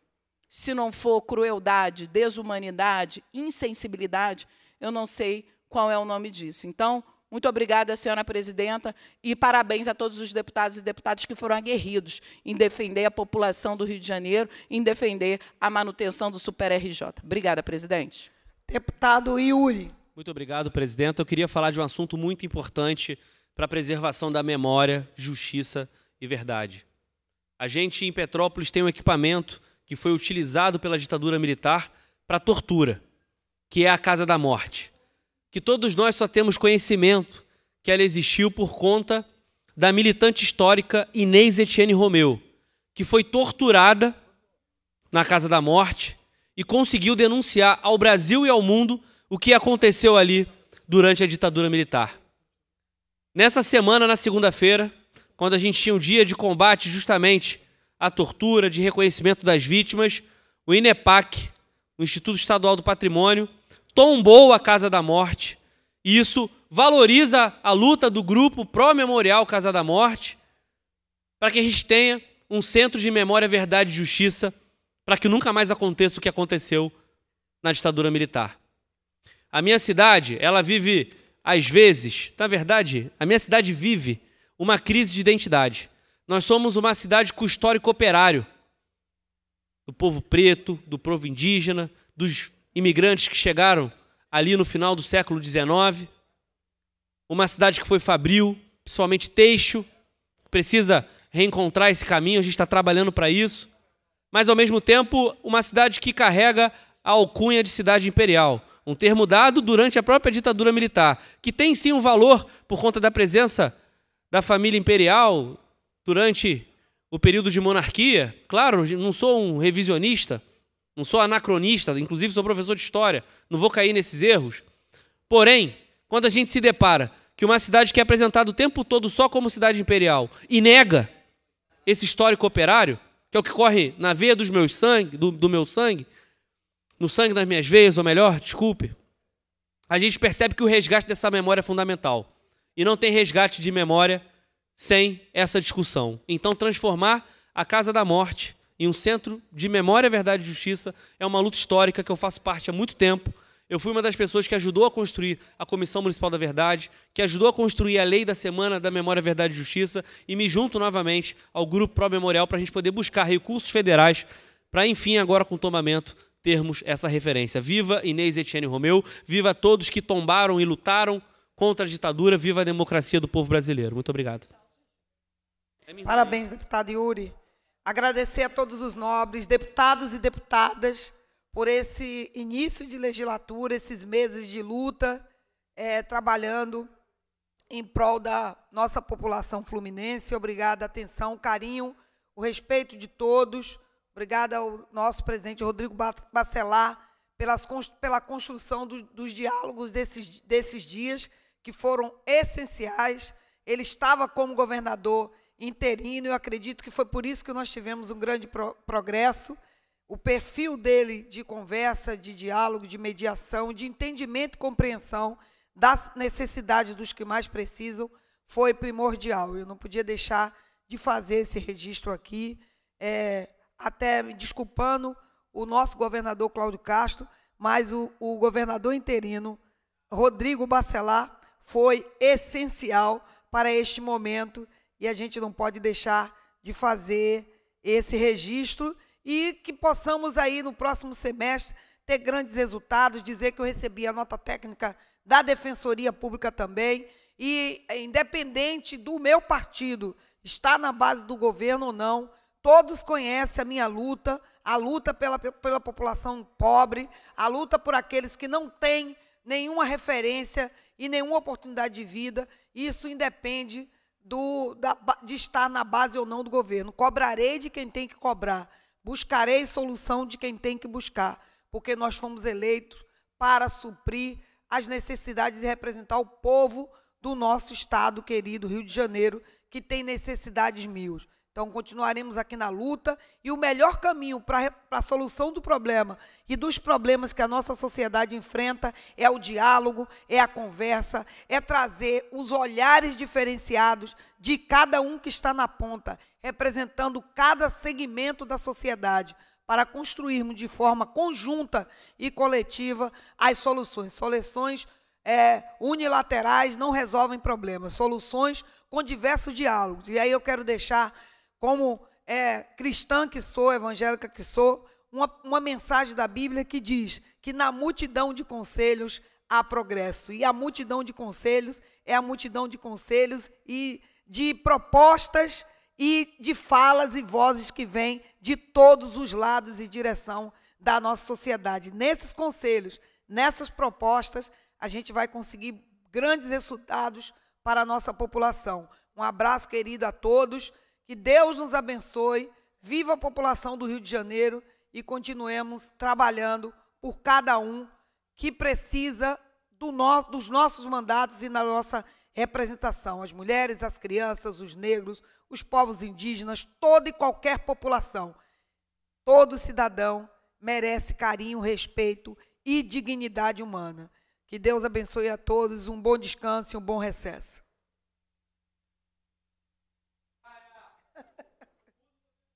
Se não for crueldade, desumanidade, insensibilidade, eu não sei qual é o nome disso. Então, muito obrigada, senhora presidenta, e parabéns a todos os deputados e deputadas que foram aguerridos em defender a população do Rio de Janeiro, em defender a manutenção do Super RJ. Obrigada, presidente. Deputado Yuri. Muito obrigado, presidente. Eu queria falar de um assunto muito importante para a preservação da memória, justiça e verdade. A gente em Petrópolis tem um equipamento que foi utilizado pela ditadura militar para tortura, que é a Casa da Morte. Que todos nós só temos conhecimento que ela existiu por conta da militante histórica Inês Etienne Romeu, que foi torturada na Casa da Morte e conseguiu denunciar ao Brasil e ao mundo o que aconteceu ali durante a ditadura militar. Nessa semana, na segunda-feira, quando a gente tinha um dia de combate justamente à tortura, de reconhecimento das vítimas, o INEPAC, o Instituto Estadual do Patrimônio, tombou a Casa da Morte. E isso valoriza a luta do grupo pró-memorial Casa da Morte, para que a gente tenha um centro de memória, verdade e justiça, para que nunca mais aconteça o que aconteceu na ditadura militar. A minha cidade, ela vive, às vezes, na verdade, a minha cidade vive uma crise de identidade. Nós somos uma cidade com histórico operário do povo preto, do povo indígena, dos imigrantes que chegaram ali no final do século XIX. Uma cidade que foi fabril, principalmente teixo, precisa reencontrar esse caminho, a gente está trabalhando para isso. Mas, ao mesmo tempo, uma cidade que carrega a alcunha de cidade imperial um termo dado durante a própria ditadura militar, que tem sim um valor por conta da presença da família imperial durante o período de monarquia. Claro, não sou um revisionista, não sou anacronista, inclusive sou professor de história, não vou cair nesses erros. Porém, quando a gente se depara que uma cidade que é apresentada o tempo todo só como cidade imperial e nega esse histórico operário, que é o que corre na veia dos meus sangue, do, do meu sangue, no sangue das minhas veias, ou melhor, desculpe, a gente percebe que o resgate dessa memória é fundamental. E não tem resgate de memória sem essa discussão. Então, transformar a Casa da Morte em um centro de memória, verdade e justiça é uma luta histórica que eu faço parte há muito tempo. Eu fui uma das pessoas que ajudou a construir a Comissão Municipal da Verdade, que ajudou a construir a Lei da Semana da Memória, Verdade e Justiça, e me junto novamente ao Grupo Pro Memorial para a gente poder buscar recursos federais para, enfim, agora com tombamento, termos essa referência. Viva Inês Etienne Romeu, viva todos que tombaram e lutaram contra a ditadura, viva a democracia do povo brasileiro. Muito obrigado. Parabéns, deputado Yuri. Agradecer a todos os nobres, deputados e deputadas, por esse início de legislatura, esses meses de luta, é, trabalhando em prol da nossa população fluminense. Obrigada, atenção, carinho, o respeito de todos. Obrigada ao nosso presidente Rodrigo Ba- Bacelar pelas, pela construção do- dos diálogos desses, desses dias, que foram essenciais. Ele estava como governador interino, e eu acredito que foi por isso que nós tivemos um grande pro- progresso. O perfil dele de conversa, de diálogo, de mediação, de entendimento e compreensão das necessidades dos que mais precisam foi primordial. Eu não podia deixar de fazer esse registro aqui, é, até me desculpando o nosso governador Cláudio Castro, mas o, o governador interino Rodrigo Bacelar foi essencial para este momento e a gente não pode deixar de fazer esse registro e que possamos aí no próximo semestre ter grandes resultados, dizer que eu recebi a nota técnica da Defensoria Pública também e independente do meu partido estar na base do governo ou não, todos conhecem a minha luta, a luta pela, pela população pobre, a luta por aqueles que não têm nenhuma referência e nenhuma oportunidade de vida. Isso independe do, da, de estar na base ou não do governo. Cobrarei de quem tem que cobrar, buscarei solução de quem tem que buscar, porque nós fomos eleitos para suprir as necessidades e representar o povo do nosso estado querido, Rio de Janeiro, que tem necessidades mil. Então, continuaremos aqui na luta e o melhor caminho para a solução do problema e dos problemas que a nossa sociedade enfrenta é o diálogo, é a conversa, é trazer os olhares diferenciados de cada um que está na ponta, representando cada segmento da sociedade, para construirmos de forma conjunta e coletiva as soluções. Soluções é, unilaterais não resolvem problemas, soluções com diversos diálogos. E aí eu quero deixar, como é, cristã que sou, evangélica que sou, uma, uma mensagem da Bíblia que diz que na multidão de conselhos há progresso. E a multidão de conselhos é a multidão de conselhos e de propostas e de falas e vozes que vêm de todos os lados e direção da nossa sociedade. Nesses conselhos, nessas propostas, a gente vai conseguir grandes resultados para a nossa população. Um abraço querido a todos, que Deus nos abençoe, viva a população do Rio de Janeiro e continuemos trabalhando por cada um que precisa do no- dos nossos mandatos e na nossa representação. As mulheres, as crianças, os negros, os povos indígenas, toda e qualquer população. Todo cidadão merece carinho, respeito e dignidade humana. Que Deus abençoe a todos, um bom descanso e um bom recesso.